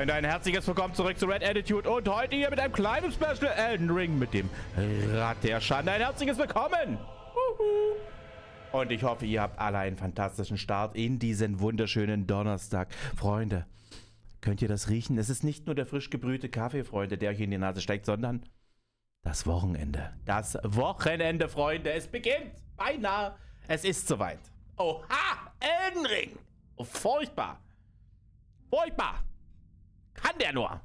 Freunde, ein herzliches Willkommen zurück zu Red Attitude und heute hier mit einem kleinen Special Elden Ring mit dem Rad der Schande. Ein herzliches Willkommen! Und ich hoffe, ihr habt alle einen fantastischen Start in diesen wunderschönen Donnerstag. Freunde, könnt ihr das riechen? Es ist nicht nur der frisch gebrühte Kaffee, Freunde, der euch in die Nase steigt, sondern das Wochenende. Das Wochenende, Freunde. Es beginnt. Beinahe. Es ist soweit. Oha! Elden Ring! Furchtbar. Furchtbar. Kann der nur.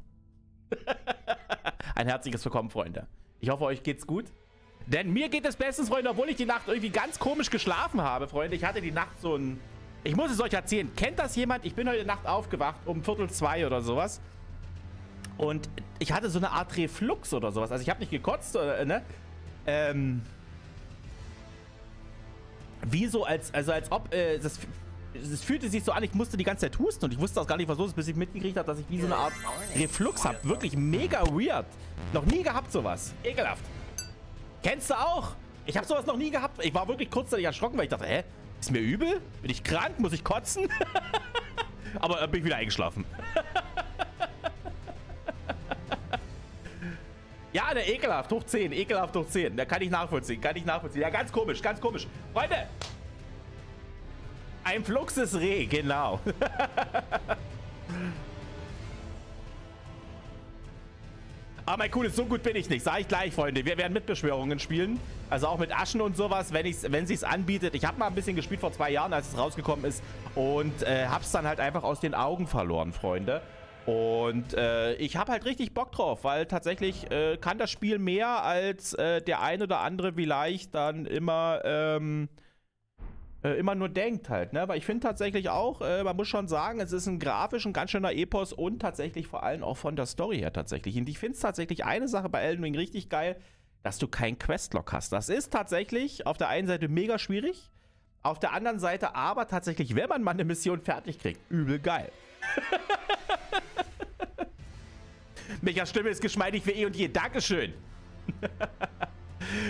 Ein herzliches Willkommen, Freunde. Ich hoffe, euch geht's gut. Denn mir geht es bestens, Freunde, obwohl ich die Nacht irgendwie ganz komisch geschlafen habe, Freunde. Ich hatte die Nacht so ein... Ich muss es euch erzählen. Kennt das jemand? Ich bin heute Nacht aufgewacht um Viertel zwei oder sowas. Und ich hatte so eine Art Reflux oder sowas. Also ich habe nicht gekotzt, oder, ne? Ähm... Wie so, als, also als ob, äh, das es fühlte sich so an, ich musste die ganze Zeit husten und ich wusste auch gar nicht, was los ist, bis ich mitgekriegt habe, dass ich wie so eine Art Reflux habe. Wirklich mega weird. Noch nie gehabt sowas. Ekelhaft. Kennst du auch? Ich habe sowas noch nie gehabt. Ich war wirklich kurzzeitig erschrocken, weil ich dachte, hä? Ist mir übel? Bin ich krank? Muss ich kotzen? Aber äh, bin ich wieder eingeschlafen. ja, ne, ekelhaft. Hoch 10. Ekelhaft hoch 10. Da kann ich nachvollziehen. Kann ich nachvollziehen. Ja, ganz komisch. Ganz komisch. Freunde, ein fluxes Reh, genau. Aber mein Cooles, so gut bin ich nicht. Sag ich gleich, Freunde. Wir werden Mitbeschwörungen spielen. Also auch mit Aschen und sowas, wenn es wenn sich's anbietet. Ich habe mal ein bisschen gespielt vor zwei Jahren, als es rausgekommen ist. Und äh, hab's dann halt einfach aus den Augen verloren, Freunde. Und äh, ich habe halt richtig Bock drauf, weil tatsächlich äh, kann das Spiel mehr als äh, der ein oder andere vielleicht dann immer... Ähm, äh, immer nur denkt halt, ne? Aber ich finde tatsächlich auch, äh, man muss schon sagen, es ist ein grafisch ein ganz schöner Epos und tatsächlich vor allem auch von der Story her tatsächlich. Und ich finde es tatsächlich eine Sache bei Elden Ring richtig geil, dass du keinen Questlog hast. Das ist tatsächlich auf der einen Seite mega schwierig, auf der anderen Seite aber tatsächlich, wenn man mal eine Mission fertig kriegt, übel geil. Michas Stimme ist geschmeidig wie eh und je. Dankeschön.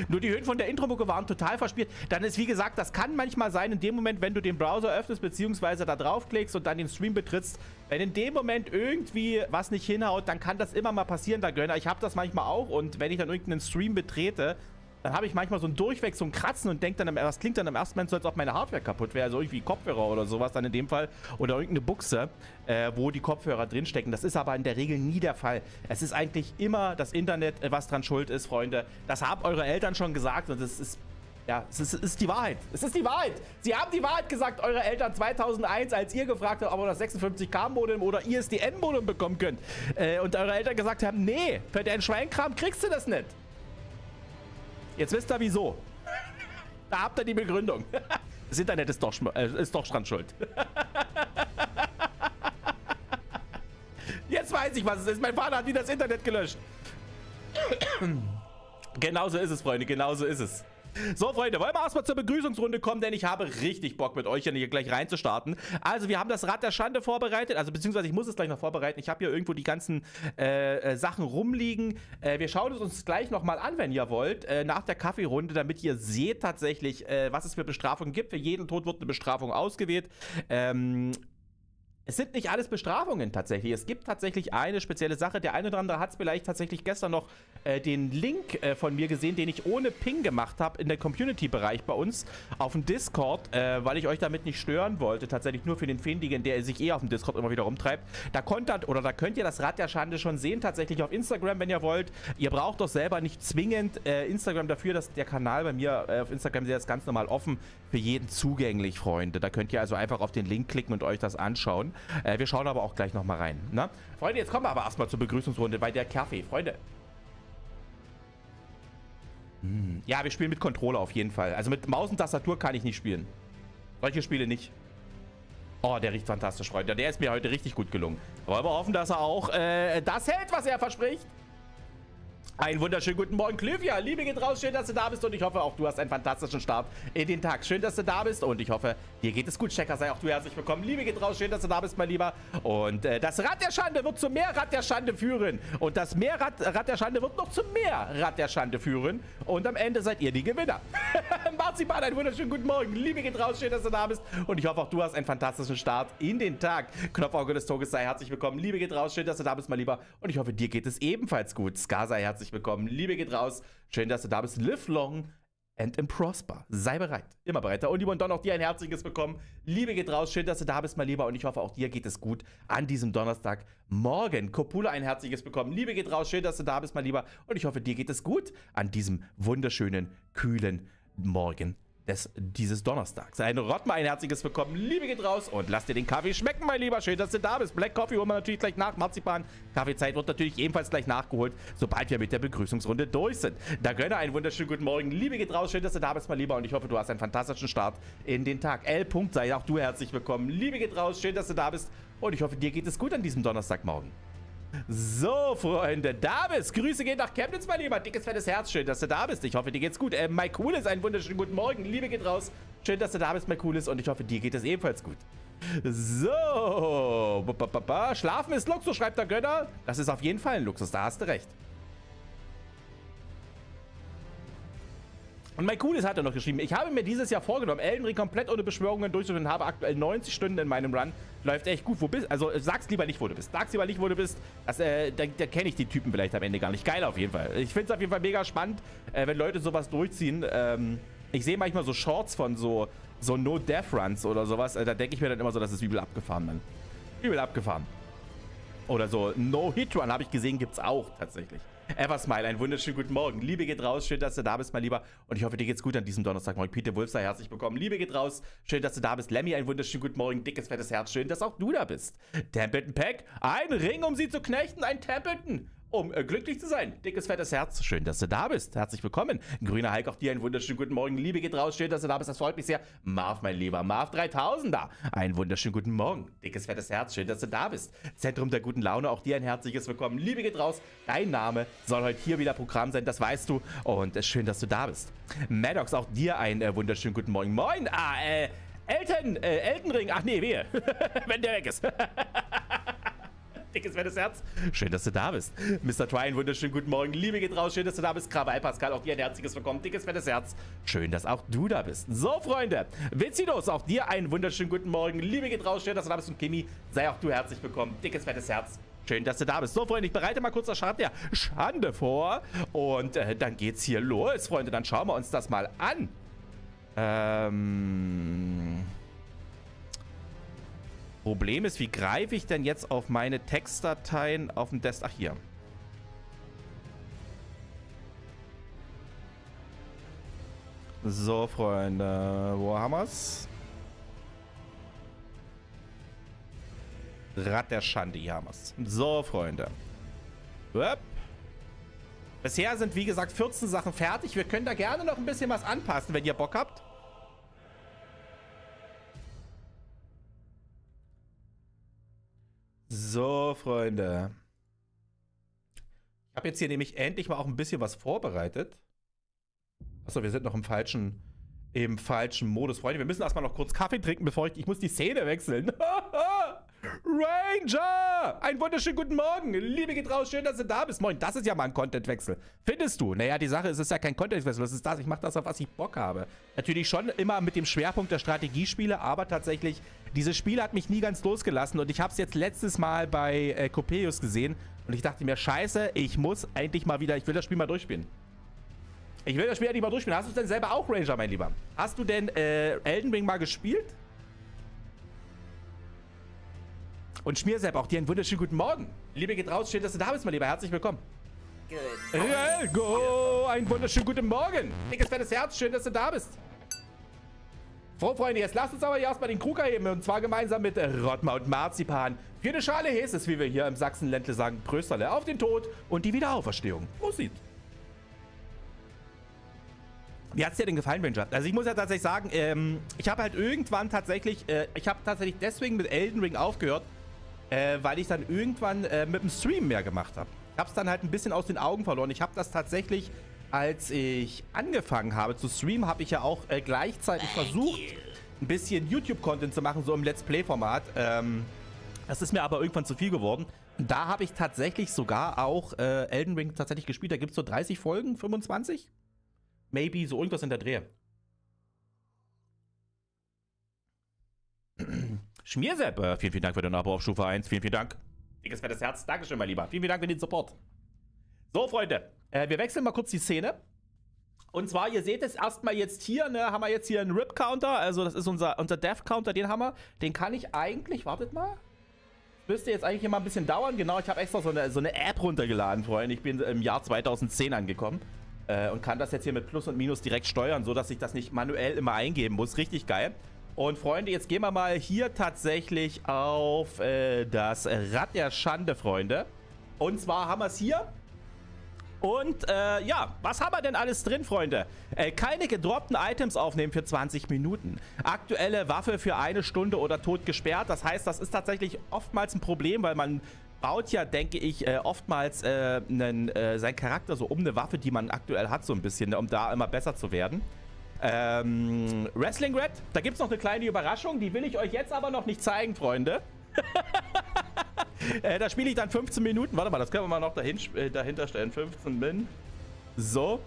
Nur die Höhen von der Intro-Mucke waren total verspielt. Dann ist, wie gesagt, das kann manchmal sein, in dem Moment, wenn du den Browser öffnest, beziehungsweise da draufklickst und dann den Stream betrittst, wenn in dem Moment irgendwie was nicht hinhaut, dann kann das immer mal passieren, da Gönner. Ich habe das manchmal auch und wenn ich dann irgendeinen Stream betrete, dann habe ich manchmal so einen Durchweg, so ein Kratzen und denke dann, das klingt dann im ersten Moment so, als ob meine Hardware kaputt wäre. Also irgendwie Kopfhörer oder sowas dann in dem Fall. Oder irgendeine Buchse, äh, wo die Kopfhörer drinstecken. Das ist aber in der Regel nie der Fall. Es ist eigentlich immer das Internet, äh, was dran schuld ist, Freunde. Das haben eure Eltern schon gesagt und das ist ja, es ist, es ist, die Wahrheit. Es ist die Wahrheit. Sie haben die Wahrheit gesagt, eure Eltern 2001, als ihr gefragt habt, ob ihr das 56K-Modem oder ISDN-Modem bekommen könnt. Äh, und eure Eltern gesagt haben, nee, für deinen Schweinkram kriegst du das nicht. Jetzt wisst ihr wieso. Da habt ihr die Begründung. Das Internet ist doch, äh, doch dran. Jetzt weiß ich, was es ist. Mein Vater hat wieder das Internet gelöscht. Genauso ist es, Freunde. Genauso ist es. So, Freunde, wollen wir erstmal zur Begrüßungsrunde kommen, denn ich habe richtig Bock mit euch hier gleich reinzustarten. Also, wir haben das Rad der Schande vorbereitet, also beziehungsweise ich muss es gleich noch vorbereiten. Ich habe hier irgendwo die ganzen äh, äh, Sachen rumliegen. Äh, wir schauen es uns gleich nochmal an, wenn ihr wollt, äh, nach der Kaffeerunde, damit ihr seht tatsächlich, äh, was es für Bestrafungen gibt. Für jeden Tod wird eine Bestrafung ausgewählt. Ähm, es sind nicht alles Bestrafungen tatsächlich. Es gibt tatsächlich eine spezielle Sache. Der eine oder andere hat es vielleicht tatsächlich gestern noch äh, den Link äh, von mir gesehen, den ich ohne Ping gemacht habe in der Community-Bereich bei uns auf dem Discord, äh, weil ich euch damit nicht stören wollte. Tatsächlich nur für den Findigen, der sich eh auf dem Discord immer wieder rumtreibt. Da konntet oder da könnt ihr das Rad der Schande schon sehen, tatsächlich auf Instagram, wenn ihr wollt. Ihr braucht doch selber nicht zwingend äh, Instagram dafür, dass der Kanal bei mir äh, auf Instagram ist das ganz normal offen für jeden zugänglich, Freunde. Da könnt ihr also einfach auf den Link klicken und euch das anschauen. Äh, wir schauen aber auch gleich nochmal rein. Ne? Freunde, jetzt kommen wir aber erstmal zur Begrüßungsrunde bei der Kaffee. Freunde. Hm. Ja, wir spielen mit Controller auf jeden Fall. Also mit Maus und Tastatur kann ich nicht spielen. Solche Spiele nicht. Oh, der riecht fantastisch, Freunde. Der ist mir heute richtig gut gelungen. Wollen wir hoffen, dass er auch äh, das hält, was er verspricht. Einen wunderschönen guten Morgen, Clivia. Liebe geht raus, schön, dass du da bist und ich hoffe, auch du hast einen fantastischen Start in den Tag. Schön, dass du da bist und ich hoffe, dir geht es gut. Checker, sei auch du herzlich willkommen. Liebe geht raus, schön, dass du da bist, mein Lieber. Und äh, das Rad der Schande wird zu mehr Rad der Schande führen. Und das mehr Rad, der Schande wird noch zu mehr Rad der Schande führen. Und am Ende seid ihr die Gewinner. Marzipan, einen wunderschönen guten Morgen. Liebe geht raus, schön, dass du da bist. Und ich hoffe, auch du hast einen fantastischen Start in den Tag. Knopfauge des Tages, sei herzlich willkommen. Liebe geht raus, schön, dass du da bist, mein Lieber. Und ich hoffe, dir geht es ebenfalls gut. Ska, sei herzlich willkommen. Liebe geht raus. Schön, dass du da bist. Live long and prosper. Sei bereit. Immer bereiter. Und lieber und dann auch dir ein herzliches Bekommen. Liebe geht raus. Schön, dass du da bist, mein Lieber. Und ich hoffe, auch dir geht es gut an diesem Donnerstag. Morgen. Kopula ein herzliches Bekommen. Liebe geht raus. Schön, dass du da bist, mein Lieber. Und ich hoffe, dir geht es gut an diesem wunderschönen, kühlen Morgen des, dieses Donnerstags. Ein Rottma, ein herzliches Willkommen. Liebe geht raus und lass dir den Kaffee schmecken, mein Lieber. Schön, dass du da bist. Black Coffee holen wir natürlich gleich nach. Marzipan. Kaffeezeit wird natürlich ebenfalls gleich nachgeholt, sobald wir mit der Begrüßungsrunde durch sind. Da gönne einen wunderschönen guten Morgen. Liebe geht raus. Schön, dass du da bist, mein Lieber. Und ich hoffe, du hast einen fantastischen Start in den Tag. L. sei auch du herzlich willkommen. Liebe geht raus. Schön, dass du da bist. Und ich hoffe, dir geht es gut an diesem Donnerstagmorgen. So, Freunde, da bist. Grüße gehen nach Chemnitz, mein Lieber. Dickes, fettes Herz. Schön, dass du da bist. Ich hoffe, dir geht's gut. Äh, Mike Coolis, einen wunderschönen guten Morgen. Liebe geht raus. Schön, dass du da bist, Mike Coolis. Und ich hoffe, dir geht es ebenfalls gut. So. Ba, ba, ba, Schlafen ist Luxus, schreibt der Gönner. Das ist auf jeden Fall ein Luxus. Da hast du recht. Und mein Cooles hat er noch geschrieben, ich habe mir dieses Jahr vorgenommen, Elden Ring komplett ohne Beschwörungen durchzuführen habe aktuell 90 Stunden in meinem Run. Läuft echt gut. Wo bist Also sag's lieber nicht, wo du bist. Sag's lieber nicht, wo du bist. Das, äh, da, da kenne ich die Typen vielleicht am Ende gar nicht. Geil auf jeden Fall. Ich finde es auf jeden Fall mega spannend, äh, wenn Leute sowas durchziehen. Ähm, ich sehe manchmal so Shorts von so, so No-Death-Runs oder sowas. Äh, da denke ich mir dann immer so, das ist übel abgefahren, Mann. Übel abgefahren. Oder so No-Hit-Run habe ich gesehen, gibt's auch tatsächlich. Eversmile, einen wunderschönen guten Morgen. Liebe geht raus, schön, dass du da bist, mein Lieber. Und ich hoffe, dir geht's gut an diesem Donnerstagmorgen. Peter Wolf sei herzlich willkommen. Liebe geht raus, schön, dass du da bist. Lemmy, einen wunderschönen guten Morgen. Dickes, fettes Herz, schön, dass auch du da bist. Templeton Pack, ein Ring, um sie zu knechten, ein Templeton um äh, glücklich zu sein. Dickes, fettes Herz. Schön, dass du da bist. Herzlich willkommen. Grüner Hulk, auch dir einen wunderschönen guten Morgen. Liebe geht raus. Schön, dass du da bist. Das freut mich sehr. Marv, mein Lieber. Marv 3000er. Einen wunderschönen guten Morgen. Dickes, fettes Herz. Schön, dass du da bist. Zentrum der guten Laune, auch dir ein herzliches Willkommen. Liebe geht raus. Dein Name soll heute hier wieder Programm sein. Das weißt du. Und ist schön, dass du da bist. Maddox, auch dir einen äh, wunderschönen guten Morgen. Moin. Ah, äh, Elton, äh, Elton Ring. Ach nee, wehe. Wenn der weg ist. dickes, fettes Herz. Schön, dass du da bist. Mr. Twine, wunderschönen guten Morgen. Liebe geht raus. Schön, dass du da bist. Krawall Pascal, auch dir ein herzliches Willkommen. Dickes, fettes Herz. Schön, dass auch du da bist. So, Freunde. Witzidos, auch dir einen wunderschönen guten Morgen. Liebe geht raus. Schön, dass du da bist. Und Kimi, sei auch du herzlich willkommen. Dickes, fettes Herz. Schön, dass du da bist. So, Freunde, ich bereite mal kurz das Schad der Schande vor. Und äh, dann geht's hier los, Freunde. Dann schauen wir uns das mal an. Ähm... Problem ist, wie greife ich denn jetzt auf meine Textdateien auf dem Desktop? Ach, hier. So, Freunde. Wo haben wir's? Rad der Schande, hier haben wir's. So, Freunde. Upp. Bisher sind, wie gesagt, 14 Sachen fertig. Wir können da gerne noch ein bisschen was anpassen, wenn ihr Bock habt. So, Freunde. Ich habe jetzt hier nämlich endlich mal auch ein bisschen was vorbereitet. Achso, wir sind noch im falschen, im falschen Modus. Freunde, wir müssen erstmal noch kurz Kaffee trinken, bevor ich, ich muss die Szene wechseln. Ranger! Einen wunderschönen guten Morgen. Liebe geht raus, schön, dass du da bist. Moin, das ist ja mal ein Contentwechsel. Findest du? Naja, die Sache ist, es ist ja kein Contentwechsel. Das ist das, ich mache das, auf was ich Bock habe. Natürlich schon immer mit dem Schwerpunkt der Strategiespiele, aber tatsächlich, dieses Spiel hat mich nie ganz losgelassen und ich habe es jetzt letztes Mal bei äh, Copeus gesehen und ich dachte mir, scheiße, ich muss eigentlich mal wieder, ich will das Spiel mal durchspielen. Ich will das Spiel endlich mal durchspielen. Hast du es denn selber auch, Ranger, mein Lieber? Hast du denn äh, Elden Ring mal gespielt? Und Schmiersepp, auch dir einen wunderschönen guten Morgen. Liebe geht raus, schön, dass du da bist, mein Lieber. Herzlich willkommen. Good. Go, einen wunderschönen guten Morgen. Dickes, fettes Herz, schön, dass du da bist. So, Freunde, jetzt lasst uns aber hier erstmal den Krug erheben. Und zwar gemeinsam mit Rottmar und Marzipan. Für eine Schale Häses, wie wir hier im Sachsenländle sagen, Prösterle auf den Tod und die Wiederauferstehung. Prosit. Wie hat es dir denn gefallen, Ranger? Also ich muss ja tatsächlich sagen, ähm, ich habe halt irgendwann tatsächlich, äh, ich habe tatsächlich deswegen mit Elden Ring aufgehört, äh, weil ich dann irgendwann äh, mit dem Stream mehr gemacht habe. Ich habe es dann halt ein bisschen aus den Augen verloren. Ich habe das tatsächlich, als ich angefangen habe zu streamen, habe ich ja auch äh, gleichzeitig versucht, ein bisschen YouTube-Content zu machen, so im Let's Play-Format. Ähm, das ist mir aber irgendwann zu viel geworden. Da habe ich tatsächlich sogar auch äh, Elden Ring tatsächlich gespielt. Da gibt es so 30 Folgen, 25? Maybe, so irgendwas in der Dreh. Schmiersepp, äh, vielen, vielen Dank für den Abo auf Stufe 1. Vielen, vielen Dank. Dickes, fettes Herz. Dankeschön, mein Lieber. Vielen, vielen Dank für den Support. So, Freunde, äh, wir wechseln mal kurz die Szene. Und zwar, ihr seht es erstmal jetzt hier, ne, haben wir jetzt hier einen Rip-Counter. Also, das ist unser, unser Death-Counter, den haben wir. Den kann ich eigentlich, wartet mal. Müsste jetzt eigentlich immer ein bisschen dauern. Genau, ich habe extra so eine, so eine App runtergeladen, Freunde. Ich bin im Jahr 2010 angekommen. Äh, und kann das jetzt hier mit Plus und Minus direkt steuern, sodass ich das nicht manuell immer eingeben muss. Richtig geil. Und Freunde, jetzt gehen wir mal hier tatsächlich auf äh, das Rad der Schande, Freunde. Und zwar haben wir es hier. Und äh, ja, was haben wir denn alles drin, Freunde? Äh, keine gedroppten Items aufnehmen für 20 Minuten. Aktuelle Waffe für eine Stunde oder tot gesperrt. Das heißt, das ist tatsächlich oftmals ein Problem, weil man baut ja, denke ich, äh, oftmals äh, einen, äh, seinen Charakter so um eine Waffe, die man aktuell hat, so ein bisschen, ne, um da immer besser zu werden. Ähm, Wrestling Red, da gibt es noch eine kleine Überraschung, die will ich euch jetzt aber noch nicht zeigen, Freunde. äh, da spiele ich dann 15 Minuten. Warte mal, das können wir mal noch dahin, äh, dahinter stellen. 15 Min. So.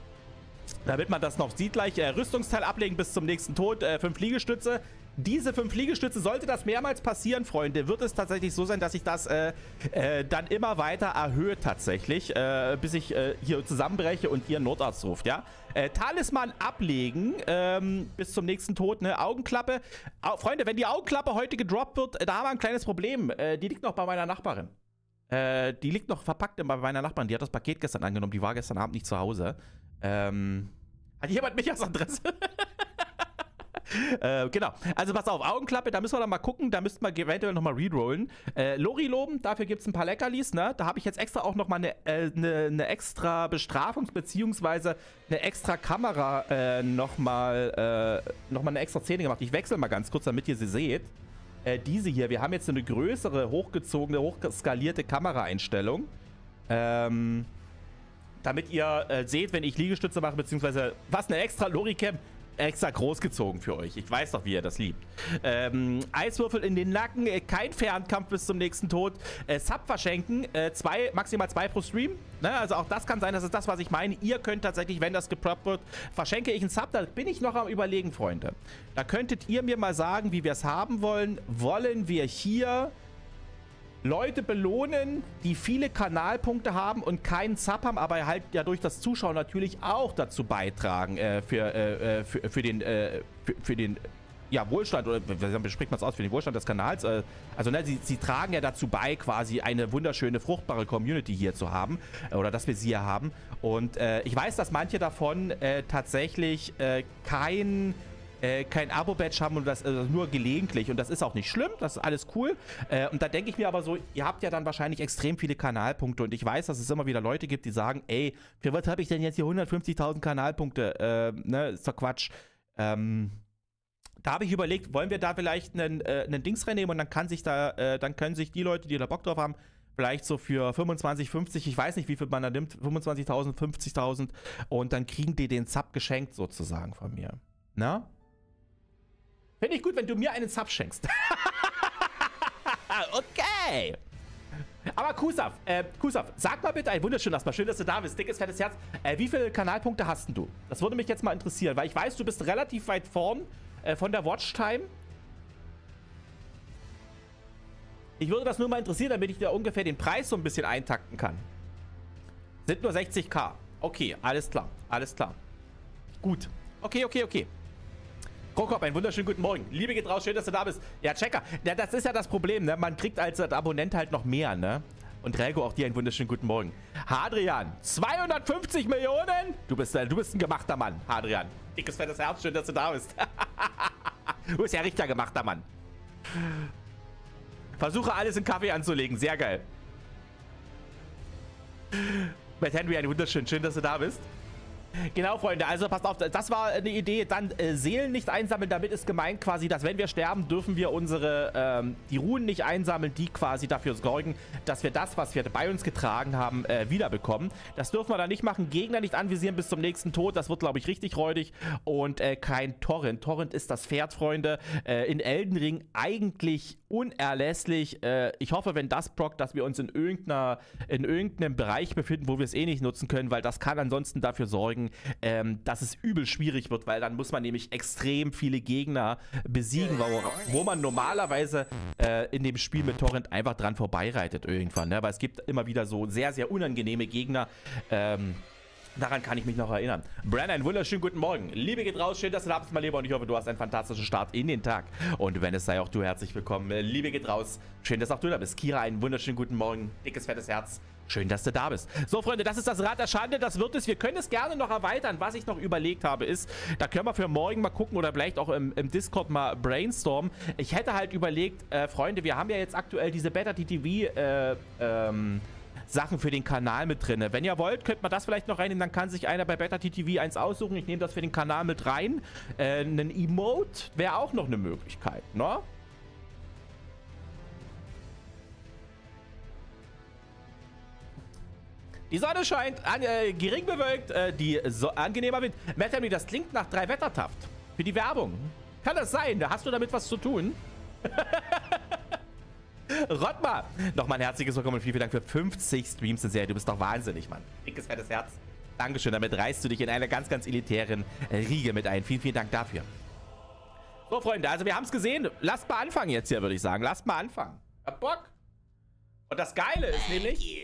Damit man das noch sieht gleich. Äh, Rüstungsteil ablegen bis zum nächsten Tod. Äh, fünf Liegestütze. Diese fünf Liegestütze, sollte das mehrmals passieren, Freunde, wird es tatsächlich so sein, dass ich das äh, äh, dann immer weiter erhöhe tatsächlich, äh, bis ich äh, hier zusammenbreche und ihr Notarzt ruft, ja. Äh, Talisman ablegen ähm, bis zum nächsten Tod, ne? Augenklappe. Au Freunde, wenn die Augenklappe heute gedroppt wird, da haben wir ein kleines Problem. Äh, die liegt noch bei meiner Nachbarin. die liegt noch verpackt bei meiner Nachbarin. Die hat das Paket gestern angenommen. Die war gestern Abend nicht zu Hause. Ähm, hat jemand mich als Adresse? äh, genau. Also pass auf, Augenklappe, da müssen wir dann mal gucken. Da müssten wir eventuell nochmal rerollen. Äh, Lori loben, dafür gibt es ein paar Leckerlis, ne? Da habe ich jetzt extra auch nochmal eine äh, ne, ne extra Bestrafungs- beziehungsweise eine extra Kamera äh, nochmal äh, noch eine extra Szene gemacht. Ich wechsle mal ganz kurz, damit ihr sie seht. Äh, diese hier, wir haben jetzt eine größere, hochgezogene, hochskalierte Kameraeinstellung. Ähm, damit ihr äh, seht, wenn ich Liegestütze mache, beziehungsweise was eine extra Loricam extra groß gezogen für euch. Ich weiß doch, wie ihr das liebt. Ähm, Eiswürfel in den Nacken, äh, kein Fernkampf bis zum nächsten Tod. Äh, Sub verschenken, äh, zwei, maximal zwei pro Stream. Ne? Also auch das kann sein, das ist das, was ich meine. Ihr könnt tatsächlich, wenn das geproppt wird, verschenke ich einen Sub. Da bin ich noch am überlegen, Freunde. Da könntet ihr mir mal sagen, wie wir es haben wollen. Wollen wir hier Leute belohnen, die viele Kanalpunkte haben und keinen Sub haben, aber halt ja durch das Zuschauen natürlich auch dazu beitragen äh, für, äh, äh für, für, den, äh, für, für, den ja, Wohlstand, oder wie spricht man es aus, für den Wohlstand des Kanals. Äh, also ne, sie, sie tragen ja dazu bei, quasi eine wunderschöne, fruchtbare Community hier zu haben äh, oder dass wir sie hier haben. Und ich weiß, dass manche davon tatsächlich kein äh, kein Abo-Badge haben und das äh, nur gelegentlich. Und das ist auch nicht schlimm, das ist alles cool. Äh, und da denke ich mir aber so, ihr habt ja dann wahrscheinlich extrem viele Kanalpunkte und ich weiß, dass es immer wieder Leute gibt, die sagen, ey, für was habe ich denn jetzt hier 150.000 Kanalpunkte? Äh, ne, ist doch Quatsch. Ähm, da habe ich überlegt, wollen wir da vielleicht einen, äh, einen Dings reinnehmen und dann kann sich da, äh, dann können sich die Leute, die da Bock drauf haben, vielleicht so für 25, 50, ich weiß nicht, wie viel man da nimmt, 25.000, 50.000 und dann kriegen die den Sub geschenkt sozusagen von mir. Na? Finde ich gut, wenn du mir einen Sub schenkst. okay. Aber Kusaf, äh, Kusaf, sag mal bitte ein wunderschön erstmal. Schön, dass du da bist. Dickes, fettes Herz. Äh, wie viele Kanalpunkte hast du? Das würde mich jetzt mal interessieren, weil ich weiß, du bist relativ weit vorn äh, von der Watchtime. Ich würde das nur mal interessieren, damit ich dir ungefähr den Preis so ein bisschen eintakten kann. Sind nur 60k. Okay, alles klar. Alles klar. Gut. Okay, okay, okay. Krokop, einen wunderschönen guten Morgen. Liebe geht raus, schön, dass du da bist. Ja, Checker, ja, das ist ja das Problem, ne? Man kriegt als Abonnent halt noch mehr, ne? Und Relgo, auch dir einen wunderschönen guten Morgen. Hadrian, 250 Millionen? Du bist, äh, du bist ein gemachter Mann, Hadrian. Dickes, fettes Herz, schön, dass du da bist. du bist ja richtig gemachter Mann. Versuche alles in Kaffee anzulegen, sehr geil. Matt Henry, einen wunderschönen, schön, dass du da bist. Genau, Freunde, also passt auf, das war eine Idee. Dann äh, Seelen nicht einsammeln, damit ist gemeint quasi, dass wenn wir sterben, dürfen wir unsere, ähm, die Runen nicht einsammeln, die quasi dafür sorgen, dass wir das, was wir bei uns getragen haben, äh, wiederbekommen. Das dürfen wir dann nicht machen. Gegner nicht anvisieren bis zum nächsten Tod. Das wird, glaube ich, richtig räudig. Und äh, kein Torrent. Torrent ist das Pferd, Freunde. Äh, in Elden Ring eigentlich unerlässlich. Äh, ich hoffe, wenn das prockt, dass wir uns in, irgendeiner, in irgendeinem Bereich befinden, wo wir es eh nicht nutzen können, weil das kann ansonsten dafür sorgen, ähm, dass es übel schwierig wird, weil dann muss man nämlich extrem viele Gegner besiegen, wo, wo man normalerweise äh, in dem Spiel mit Torrent einfach dran vorbeireitet irgendwann. Ne? Weil es gibt immer wieder so sehr, sehr unangenehme Gegner. Ähm, Daran kann ich mich noch erinnern. Brennan, einen wunderschönen guten Morgen. Liebe geht raus, schön, dass du da bist, mein Lieber. Und ich hoffe, du hast einen fantastischen Start in den Tag. Und wenn es sei auch du, herzlich willkommen. Liebe geht raus, schön, dass auch du da bist. Kira, einen wunderschönen guten Morgen. Dickes, fettes Herz. Schön, dass du da bist. So, Freunde, das ist das Rad der Schande. Das wird es. Wir können es gerne noch erweitern. Was ich noch überlegt habe, ist, da können wir für morgen mal gucken oder vielleicht auch im, im Discord mal brainstormen. Ich hätte halt überlegt, äh, Freunde, wir haben ja jetzt aktuell diese Beta-TTV, äh, ähm, Sachen für den Kanal mit drin. Wenn ihr wollt, könnt man das vielleicht noch reinnehmen. Dann kann sich einer bei Better TTV eins aussuchen. Ich nehme das für den Kanal mit rein. Äh, ein Emote wäre auch noch eine Möglichkeit, ne? Die Sonne scheint, an, äh, gering bewölkt, äh, die so angenehmer Wind. Metami, das klingt nach drei Wettertaft. Für die Werbung. Kann das sein? Hast du damit was zu tun? Rottmar, nochmal ein herzliches Willkommen und vielen, vielen Dank für 50 Streams in Serie. Du bist doch wahnsinnig, Mann. Dickes, fettes Herz. Dankeschön, damit reißt du dich in einer ganz, ganz elitären Riege mit ein. Vielen, vielen Dank dafür. So, Freunde, also wir haben es gesehen. Lasst mal anfangen jetzt hier, würde ich sagen. Lasst mal anfangen. Hab Bock? Und das Geile ist nämlich...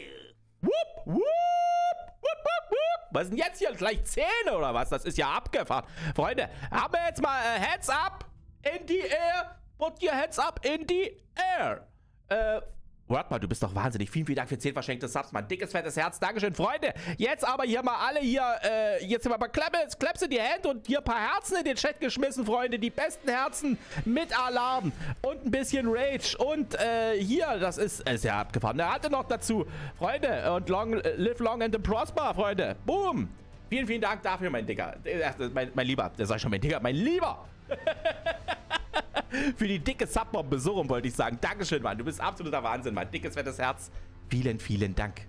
Whoop, whoop, whoop, whoop, Was sind jetzt hier? Gleich Zähne oder was? Das ist ja abgefahren. Freunde, haben wir jetzt mal äh, Heads up in die Air. Put your heads up in the air. Äh, Warte mal, du bist doch wahnsinnig. Vielen, vielen Dank für 10 verschenkte Subs. Mein dickes, fettes Herz. Dankeschön, Freunde. Jetzt aber hier mal alle hier, äh, jetzt mal Klaps, Klaps in die Hände und hier ein paar Herzen in den Chat geschmissen, Freunde. Die besten Herzen mit Alarm und ein bisschen Rage. Und, äh, hier, das ist, ist ja abgefahren. Der hatte noch dazu, Freunde. Und long, live long and prosper, Freunde. Boom. Vielen, vielen Dank dafür, mein Dicker. Äh, mein, mein Lieber. Der ich schon, mein Dicker. Mein Lieber. Für die dicke Subbombe, so rum wollte ich sagen. Dankeschön, Mann. Du bist absoluter Wahnsinn, Mann. Dickes, fettes Herz. Vielen, vielen Dank.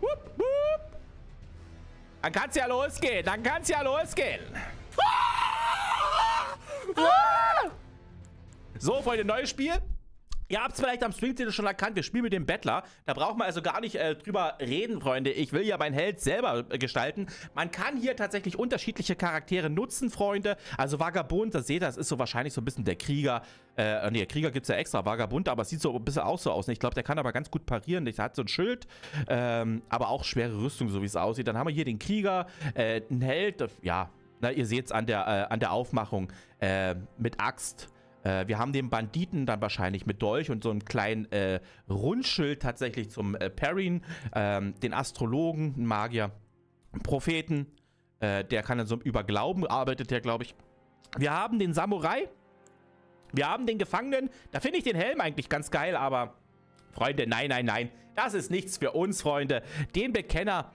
Wupp, wupp. Dann kann's ja losgehen. Dann kann's ja losgehen. So, Freunde, neues Spiel. Ihr habt es vielleicht am Streamtitel schon erkannt, wir spielen mit dem Bettler. Da braucht man also gar nicht äh, drüber reden, Freunde. Ich will ja meinen Held selber äh, gestalten. Man kann hier tatsächlich unterschiedliche Charaktere nutzen, Freunde. Also Vagabund, das seht ihr, das ist so wahrscheinlich so ein bisschen der Krieger. Äh, nee, Krieger gibt es ja extra, Vagabund, aber es sieht so ein bisschen auch so aus. Ich glaube, der kann aber ganz gut parieren. Der hat so ein Schild, ähm, aber auch schwere Rüstung, so wie es aussieht. Dann haben wir hier den Krieger, äh, einen Held, ja, na, ihr seht es an, der, äh, an der Aufmachung, äh, mit Axt. Äh, wir haben den Banditen dann wahrscheinlich mit Dolch und so einem kleinen äh, Rundschild tatsächlich zum äh, Parryen. Ähm, den Astrologen, einen Magier, einen Propheten. Äh, der kann dann so über Glauben arbeitet der, glaube ich. Wir haben den Samurai. Wir haben den Gefangenen. Da finde ich den Helm eigentlich ganz geil, aber... Freunde, nein, nein, nein. Das ist nichts für uns, Freunde. Den Bekenner...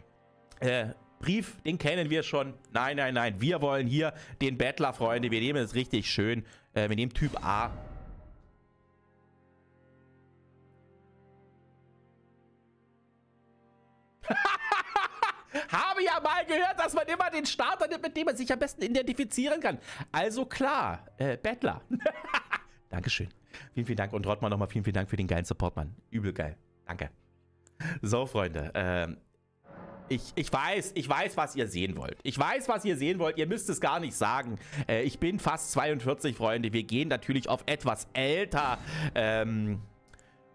Äh, Brief, den kennen wir schon. Nein, nein, nein. Wir wollen hier den Bettler, Freunde. Wir nehmen es richtig schön. Äh, wir nehmen Typ A. Habe ja mal gehört, dass man immer den Starter nimmt, mit dem man sich am besten identifizieren kann. Also klar, äh, Bettler. Dankeschön. Vielen, vielen Dank. Und Rottmann nochmal vielen, vielen Dank für den geilen Support, Mann. Übel geil. Danke. So, Freunde. Ähm, ich, ich weiß, ich weiß, was ihr sehen wollt. Ich weiß, was ihr sehen wollt. Ihr müsst es gar nicht sagen. Äh, ich bin fast 42, Freunde. Wir gehen natürlich auf etwas älter. Ähm,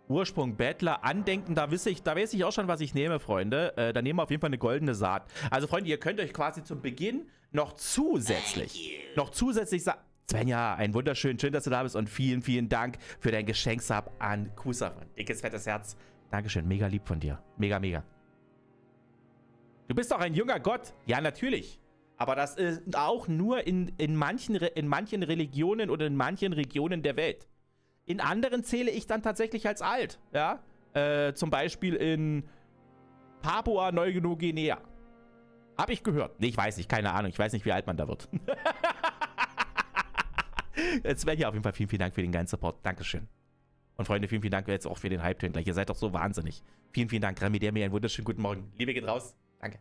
Ursprung Bettler, Andenken, da weiß ich, da weiß ich auch schon, was ich nehme, Freunde. Äh, da nehmen wir auf jeden Fall eine goldene Saat. Also, Freunde, ihr könnt euch quasi zum Beginn noch zusätzlich, noch zusätzlich sagen, Svenja, ein wunderschön, schön, dass du da bist und vielen, vielen Dank für dein Geschenksab an Kusa. Dickes, fettes Herz. Dankeschön, mega lieb von dir. Mega, mega. Du bist doch ein junger Gott. Ja, natürlich. Aber das ist auch nur in, in, manchen, in manchen Religionen oder in manchen Regionen der Welt. In anderen zähle ich dann tatsächlich als alt. Ja. Äh, zum Beispiel in Papua Neuguinea. Hab ich gehört. Nee, ich weiß nicht, keine Ahnung. Ich weiß nicht, wie alt man da wird. Sven, ja, auf jeden Fall vielen, vielen Dank für den geilen Support. Dankeschön. Und Freunde, vielen, vielen Dank jetzt auch für den Hype-Tönen gleich. Ihr seid doch so wahnsinnig. Vielen, vielen Dank. Rami, der mir einen wunderschönen guten Morgen. Liebe geht raus. Danke.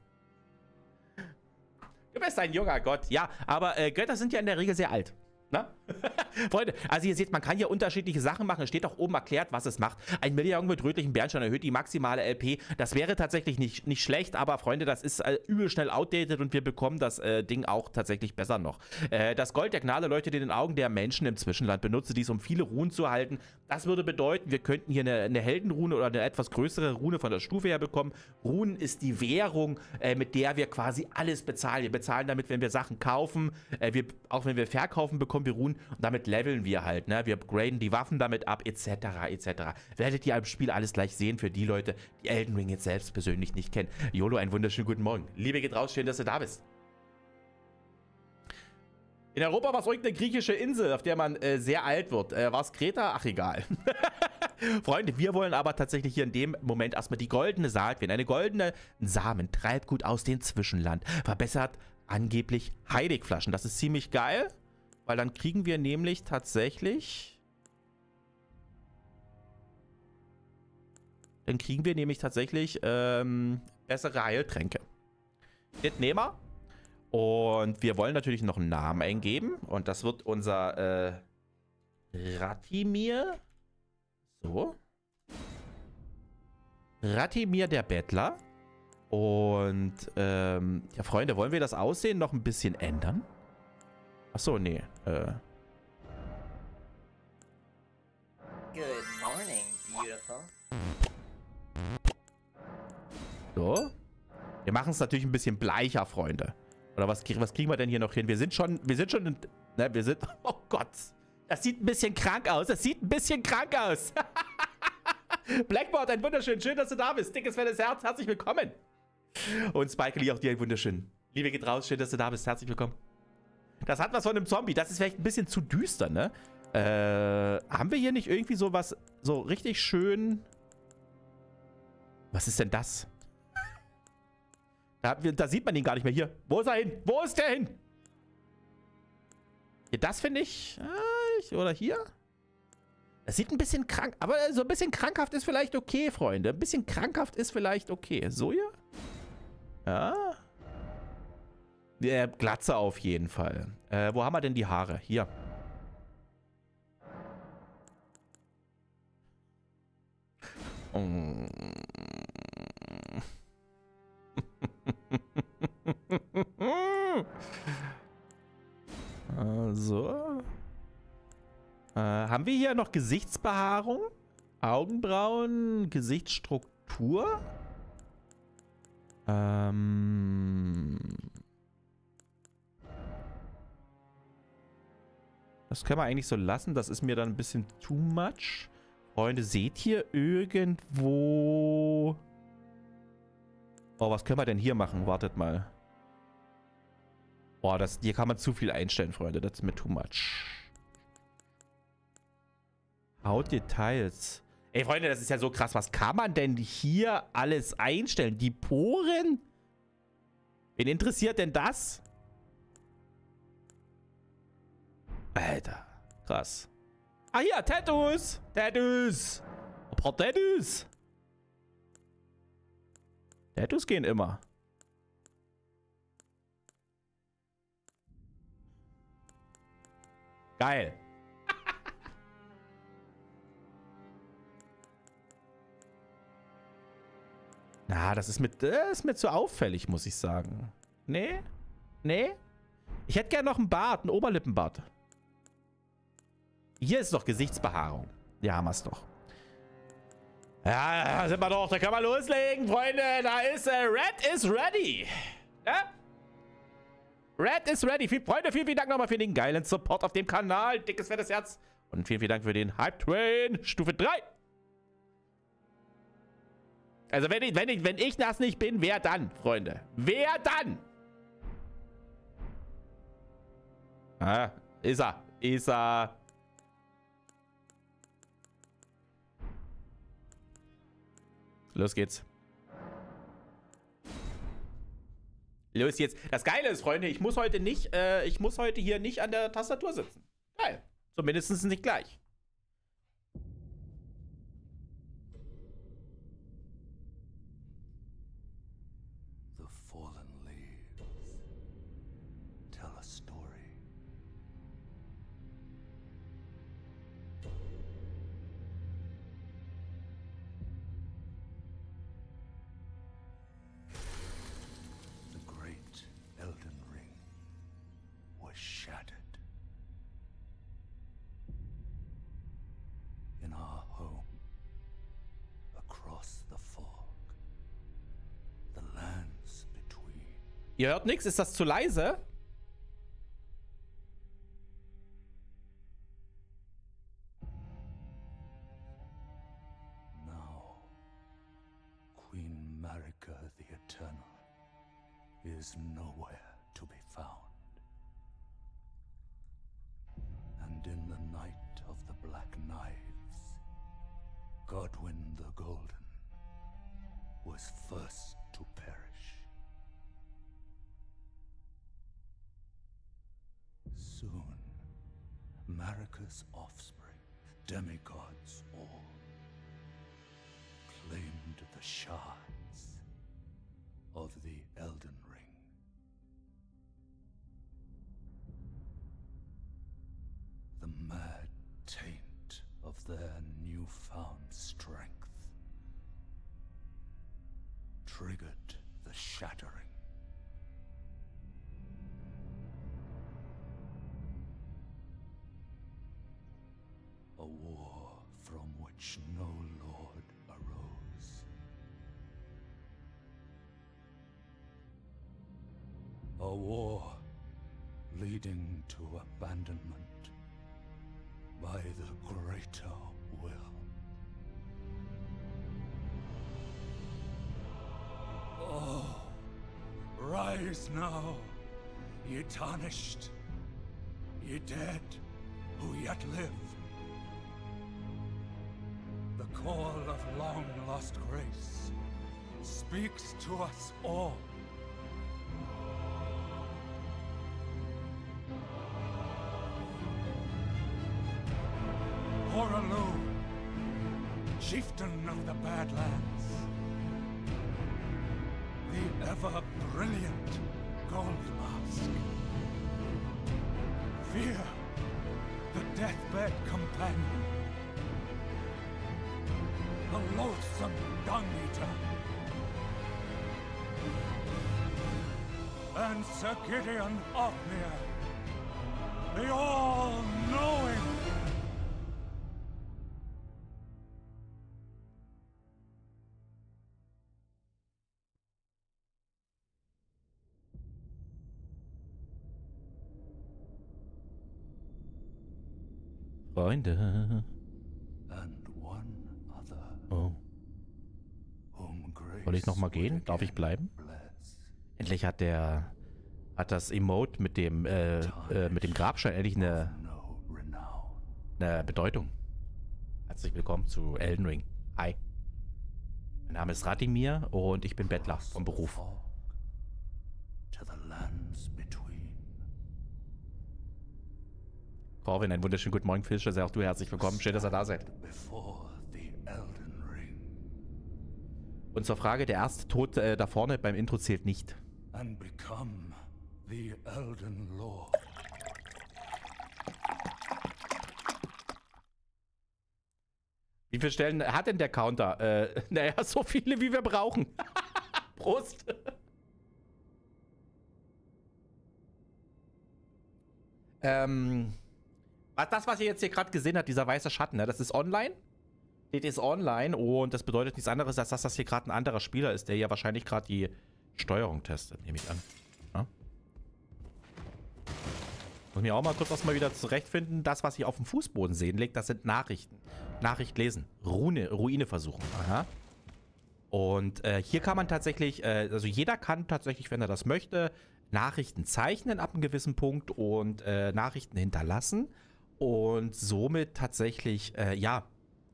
Du bist ein junger Gott. Ja, aber äh, Götter sind ja in der Regel sehr alt. Na? Freunde, also ihr seht, man kann hier unterschiedliche Sachen machen. Es steht auch oben erklärt, was es macht. Ein Million mit rötlichen Bernstein erhöht die maximale LP. Das wäre tatsächlich nicht, nicht schlecht, aber Freunde, das ist äh, übel schnell outdated und wir bekommen das äh, Ding auch tatsächlich besser noch. Äh, das Gold der Gnade leuchtet in den Augen der Menschen im Zwischenland. Benutze dies, um viele Runen zu erhalten. Das würde bedeuten, wir könnten hier eine, eine Heldenrune oder eine etwas größere Rune von der Stufe her bekommen. Runen ist die Währung, äh, mit der wir quasi alles bezahlen. Wir bezahlen damit, wenn wir Sachen kaufen, äh, wir, auch wenn wir verkaufen, bekommen wir Runen und damit leveln wir halt, ne? Wir upgraden die Waffen damit ab, etc., etc. Werdet ihr im Spiel alles gleich sehen für die Leute, die Elden Ring jetzt selbst persönlich nicht kennen. Jolo, einen wunderschönen guten Morgen. Liebe geht raus, schön, dass du da bist. In Europa war es irgendeine griechische Insel, auf der man äh, sehr alt wird. Äh, war es Kreta? Ach, egal. Freunde, wir wollen aber tatsächlich hier in dem Moment erstmal die goldene Saat wählen. Eine goldene Samen, Treibgut aus dem Zwischenland. Verbessert angeblich Heiligflaschen. Das ist ziemlich geil. Weil dann kriegen wir nämlich tatsächlich... Dann kriegen wir nämlich tatsächlich ähm, bessere Heiltränke. Das nehmen wir. Und wir wollen natürlich noch einen Namen eingeben. Und das wird unser äh, Ratimir. So. Ratimir der Bettler. Und ähm, ja, Freunde, wollen wir das Aussehen noch ein bisschen ändern? Achso, nee. Äh. Good morning, beautiful. So. Wir machen es natürlich ein bisschen bleicher, Freunde. Oder was, was kriegen wir denn hier noch hin? Wir sind schon, wir sind schon, in, ne, wir sind, oh Gott. Das sieht ein bisschen krank aus. Das sieht ein bisschen krank aus. Blackboard, ein wunderschön. Schön, dass du da bist. Dickes, fettes Herz. Herzlich willkommen. Und Spike auch dir ein wunderschön. Liebe geht raus. Schön, dass du da bist. Herzlich willkommen. Das hat was von einem Zombie. Das ist vielleicht ein bisschen zu düster, ne? Äh, haben wir hier nicht irgendwie so was, so richtig schön... Was ist denn das? Da, da, sieht man ihn gar nicht mehr. Hier. Wo ist er hin? Wo ist der hin? Hier, das finde ich... Äh, oder hier? Das sieht ein bisschen krank... Aber so ein bisschen krankhaft ist vielleicht okay, Freunde. Ein bisschen krankhaft ist vielleicht okay. So hier? Ja. Äh, Glatze auf jeden Fall. Äh, wo haben wir denn die Haare? Hier. also. Äh, haben wir hier noch Gesichtsbehaarung? Augenbrauen? Gesichtsstruktur? Ähm... Das können wir eigentlich so lassen. Das ist mir dann ein bisschen too much. Freunde, seht ihr irgendwo... Oh, was können wir denn hier machen? Wartet mal. Boah, das, hier kann man zu viel einstellen, Freunde. Das ist mir too much. Hautdetails. Ey, Freunde, das ist ja so krass. Was kann man denn hier alles einstellen? Die Poren? Wen interessiert denn das? Alter, krass. Ah, hier, Tattoos. Tattoos. Ein paar Tattoos. Tattoos gehen immer. Geil. Na, das ist mit, das ist mir zu auffällig, muss ich sagen. Nee? Nee? Ich hätte gerne noch einen Bart, einen Oberlippenbart. Hier ist doch Gesichtsbehaarung. Ja, haben wir es doch. Ja, sind wir doch. Da können wir loslegen, Freunde. Da ist äh, Red is ready. Ja? Red is ready. Viel, Freunde, vielen, vielen Dank nochmal für den geilen Support auf dem Kanal. Dickes, fettes Herz. Und vielen, vielen Dank für den Hype Train Stufe 3. Also wenn ich, wenn ich, wenn ich das nicht bin, wer dann, Freunde? Wer dann? Ah, ist er. Ist er. Los geht's. Los jetzt. Das Geile ist, Freunde, ich muss heute nicht, äh, ich muss heute hier nicht an der Tastatur sitzen. Geil. Zumindest nicht gleich. Ihr hört nichts? Ist das zu leise? Rise now, ye tarnished, ye dead. Who yet live? The call of long-lost grace speaks to us all. Horalu, chieftain of the Badlands, the ever-brilliant Fear, the deathbed companion the loathsome Dung Eater. And Sir Gideon Othmere, the all-knowing Freunde. Oh. Soll ich nochmal gehen? Darf ich bleiben? Endlich hat der hat das Emote mit dem äh, äh, mit dem Grabstein endlich eine, eine Bedeutung. Herzlich willkommen zu Elden Ring. Hi. Mein Name ist Radimir und ich bin Bettler vom Beruf. Corvin, einen wunderschönen guten Morgen, Fischer. Sehr auch du herzlich willkommen. Schön, dass ihr da seid. Und zur Frage, der erste Tod äh, da vorne beim Intro zählt nicht. And become the Elden Lord. Wie viele Stellen hat denn der Counter? Äh, naja, so viele, wie wir brauchen. Prost. ähm, das, was ihr jetzt hier gerade gesehen habt, dieser weiße Schatten, ne, das ist online. Das ist online und das bedeutet nichts anderes, als dass das hier gerade ein anderer Spieler ist, der ja wahrscheinlich gerade die Steuerung testet, nehme ich an. Ja? Muss mir auch mal kurz erstmal wieder zurechtfinden. Das, was ich auf dem Fußboden sehen liegt, das sind Nachrichten. Nachricht lesen. Rune, Ruine versuchen. Aha. Und äh, hier kann man tatsächlich, äh, also jeder kann tatsächlich, wenn er das möchte, Nachrichten zeichnen ab einem gewissen Punkt und äh, Nachrichten hinterlassen und somit tatsächlich, äh, ja,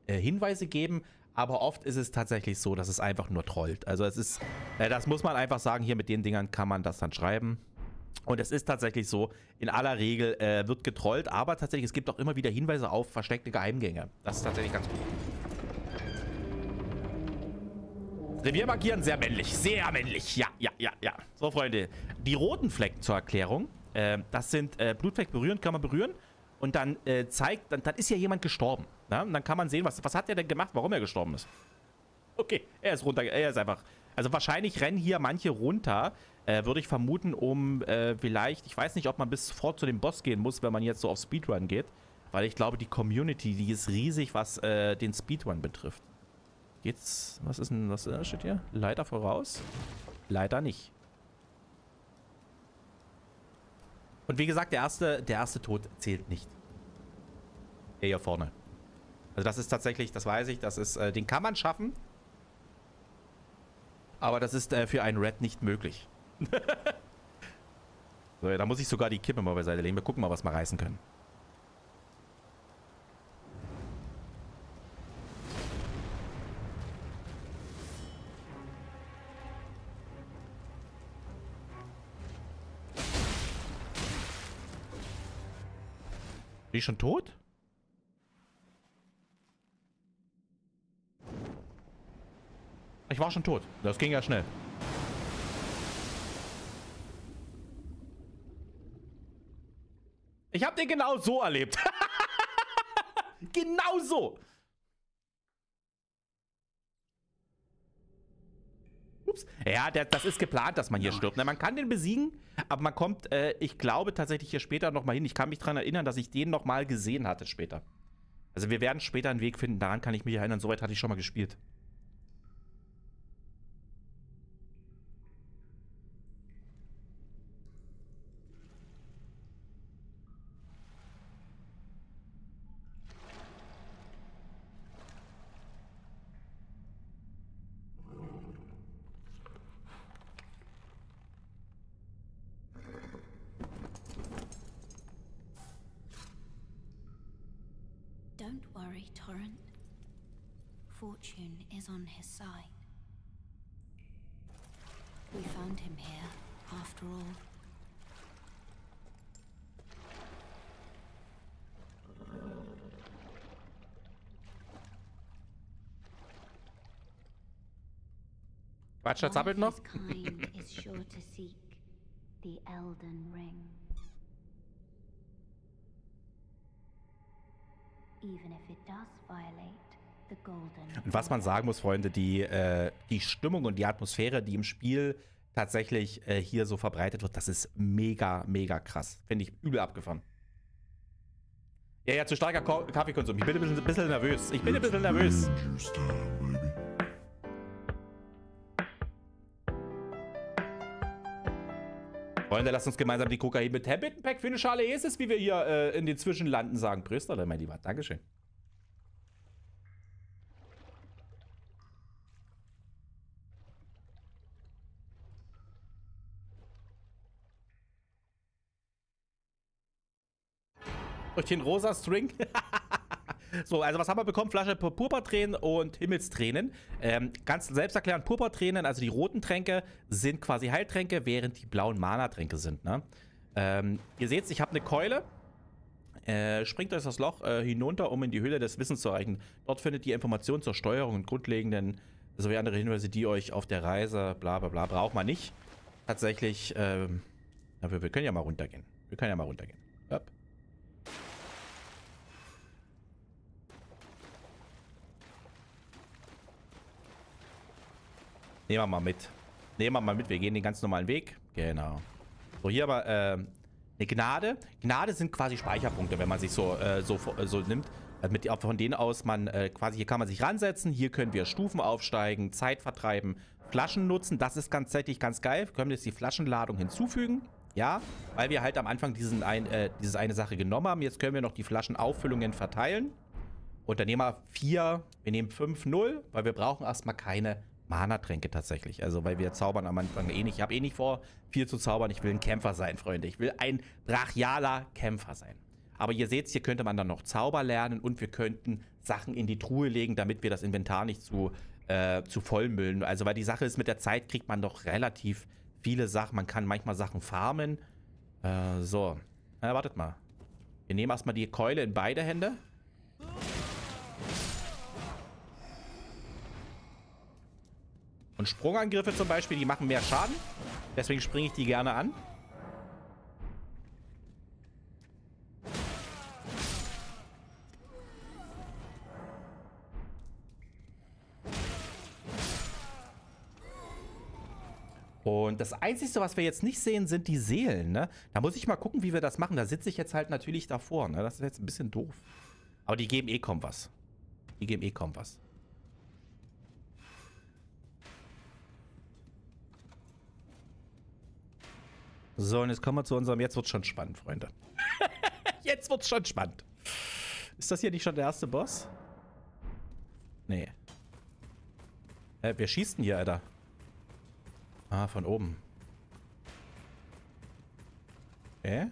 äh, Hinweise geben aber oft ist es tatsächlich so, dass es einfach nur trollt. Also es ist, äh, das muss man einfach sagen, hier mit den Dingern kann man das dann schreiben. Und es ist tatsächlich so, in aller Regel äh, wird getrollt, aber tatsächlich, es gibt auch immer wieder Hinweise auf versteckte Geheimgänge. Das ist tatsächlich ganz gut. Revier markieren, sehr männlich. Sehr männlich. Ja, ja, ja, ja. So, Freunde. Die roten Flecken zur Erklärung. Äh, das sind äh, Blutfleck berühren, kann man berühren. Und dann äh, zeigt, dann, dann, ist ja jemand gestorben. Ne? Und dann kann man sehen, was, was hat er denn gemacht, warum er gestorben ist. Okay, er ist runter, er ist einfach... Also wahrscheinlich rennen hier manche runter, äh, würde ich vermuten, um äh, vielleicht... Ich weiß nicht, ob man bis sofort zu dem Boss gehen muss, wenn man jetzt so auf Speedrun geht. Weil ich glaube, die Community, die ist riesig, was äh, den Speedrun betrifft. Geht's? Was ist denn, was steht hier? Leiter voraus? Leider nicht. Und wie gesagt, der erste, der erste Tod zählt nicht. Der hier vorne. Also das ist tatsächlich, das weiß ich, das ist, äh, den kann man schaffen. Aber das ist äh, für einen Red nicht möglich. so, da muss ich sogar die Kippe mal beiseite legen. Wir gucken mal, was wir reißen können. Bin ich schon tot? Ich war schon tot. Das ging ja schnell. Ich habe den genau so erlebt. genau so. Ups. Ja, der, das ist geplant, dass man hier stirbt. Ne? Man kann den besiegen, aber man kommt, äh, ich glaube, tatsächlich hier später nochmal hin. Ich kann mich daran erinnern, dass ich den nochmal gesehen hatte später. Also wir werden später einen Weg finden. Daran kann ich mich erinnern. Soweit hatte ich schon mal gespielt. Fortune is on his side. We found him here, after all. Quatsch, zappelt noch. kind is sure to seek the Elden Ring. Even if it does violate Und was man sagen muss, Freunde, die, äh, die Stimmung und die Atmosphäre, die im Spiel tatsächlich äh, hier so verbreitet wird, das ist mega, mega krass. Finde ich übel abgefahren. Ja, ja, zu starker Ko Kaffeekonsum. Ich bin ein bisschen, bisschen nervös. Ich bin ein bisschen nervös. Freunde, lasst uns gemeinsam die Kokain mit Pack für eine Schale Eses, wie wir hier äh, in den Zwischenlanden sagen. Prösterle, mein Lieber. Dankeschön. Durch den rosa String. so, also was haben wir bekommen? Flasche Purpurtränen und Himmelstränen. Ähm, ganz selbsterklärend Purpurtränen, also die roten Tränke sind quasi Heiltränke, während die blauen Mana-Tränke sind. Ne? Ähm, ihr seht, ich habe eine Keule. Äh, springt durch das Loch äh, hinunter, um in die Höhle des Wissens zu erreichen. Dort findet ihr Informationen zur Steuerung und grundlegenden sowie andere Hinweise, die euch auf der Reise, bla bla bla, braucht man nicht. Tatsächlich, ähm, wir, wir können ja mal runtergehen. Wir können ja mal runtergehen. Hopp. Nehmen wir mal mit. Nehmen wir mal mit. Wir gehen den ganz normalen Weg. Genau. So, hier aber äh, eine Gnade. Gnade sind quasi Speicherpunkte, wenn man sich so, äh, so, äh, so nimmt. Also mit, von denen aus man äh, quasi, hier kann man sich ransetzen. Hier können wir Stufen aufsteigen, Zeit vertreiben, Flaschen nutzen. Das ist ganz tatsächlich ganz geil. Wir können jetzt die Flaschenladung hinzufügen. Ja, weil wir halt am Anfang diesen ein, äh, diese eine Sache genommen haben. Jetzt können wir noch die Flaschenauffüllungen verteilen. Und dann nehmen wir 4, wir nehmen 5, 0, weil wir brauchen erstmal keine Mana-Tränke tatsächlich. Also, weil wir zaubern am Anfang eh nicht. Ich habe eh nicht vor, viel zu zaubern. Ich will ein Kämpfer sein, Freunde. Ich will ein brachialer Kämpfer sein. Aber ihr seht, hier könnte man dann noch Zauber lernen und wir könnten Sachen in die Truhe legen, damit wir das Inventar nicht zu, äh, zu vollmüllen. Also, weil die Sache ist, mit der Zeit kriegt man doch relativ viele Sachen. Man kann manchmal Sachen farmen. Äh, so. Na, wartet mal. Wir nehmen erstmal die Keule in beide Hände. Und Sprungangriffe zum Beispiel, die machen mehr Schaden. Deswegen springe ich die gerne an. Und das Einzige, was wir jetzt nicht sehen, sind die Seelen, ne? Da muss ich mal gucken, wie wir das machen. Da sitze ich jetzt halt natürlich davor, ne? Das ist jetzt ein bisschen doof. Aber die geben eh kaum was. Die geben eh kaum was. So, und jetzt kommen wir zu unserem... Jetzt wird's schon spannend, Freunde. jetzt wird's schon spannend. Ist das hier nicht schon der erste Boss? Nee. Äh, wer schießt denn hier, Alter? Ah, von oben. Äh?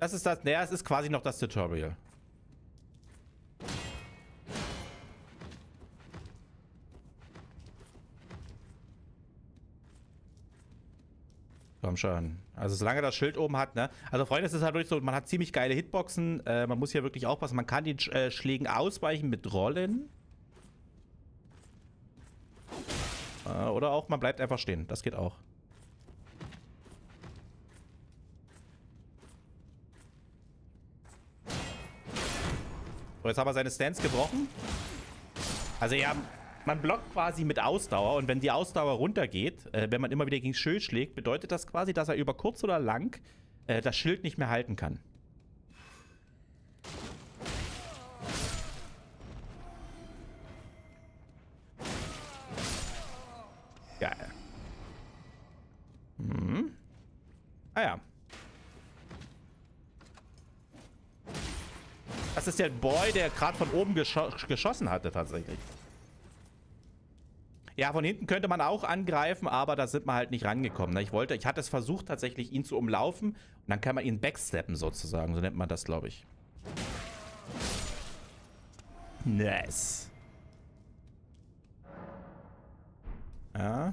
Das ist das, naja, es ist quasi noch das Tutorial. Komm schon. Also solange das Schild oben hat, ne? Also Freunde, es ist halt wirklich so, man hat ziemlich geile Hitboxen. Äh, man muss hier wirklich aufpassen. Man kann den äh, Schlägen ausweichen mit Rollen. Äh, oder auch, man bleibt einfach stehen. Das geht auch. So, jetzt haben wir seine Stance gebrochen. Also ja, man blockt quasi mit Ausdauer und wenn die Ausdauer runtergeht, äh, wenn man immer wieder gegen Schild schlägt, bedeutet das quasi, dass er über kurz oder lang äh, das Schild nicht mehr halten kann. Geil. Hm. Ah ja. Das ist der Boy, der gerade von oben gescho geschossen hatte tatsächlich. Ja, von hinten könnte man auch angreifen, aber da sind wir halt nicht rangekommen. Ne? Ich wollte, ich hatte es versucht, tatsächlich ihn zu umlaufen und dann kann man ihn backsteppen sozusagen. So nennt man das, glaube ich. Nice. Ja.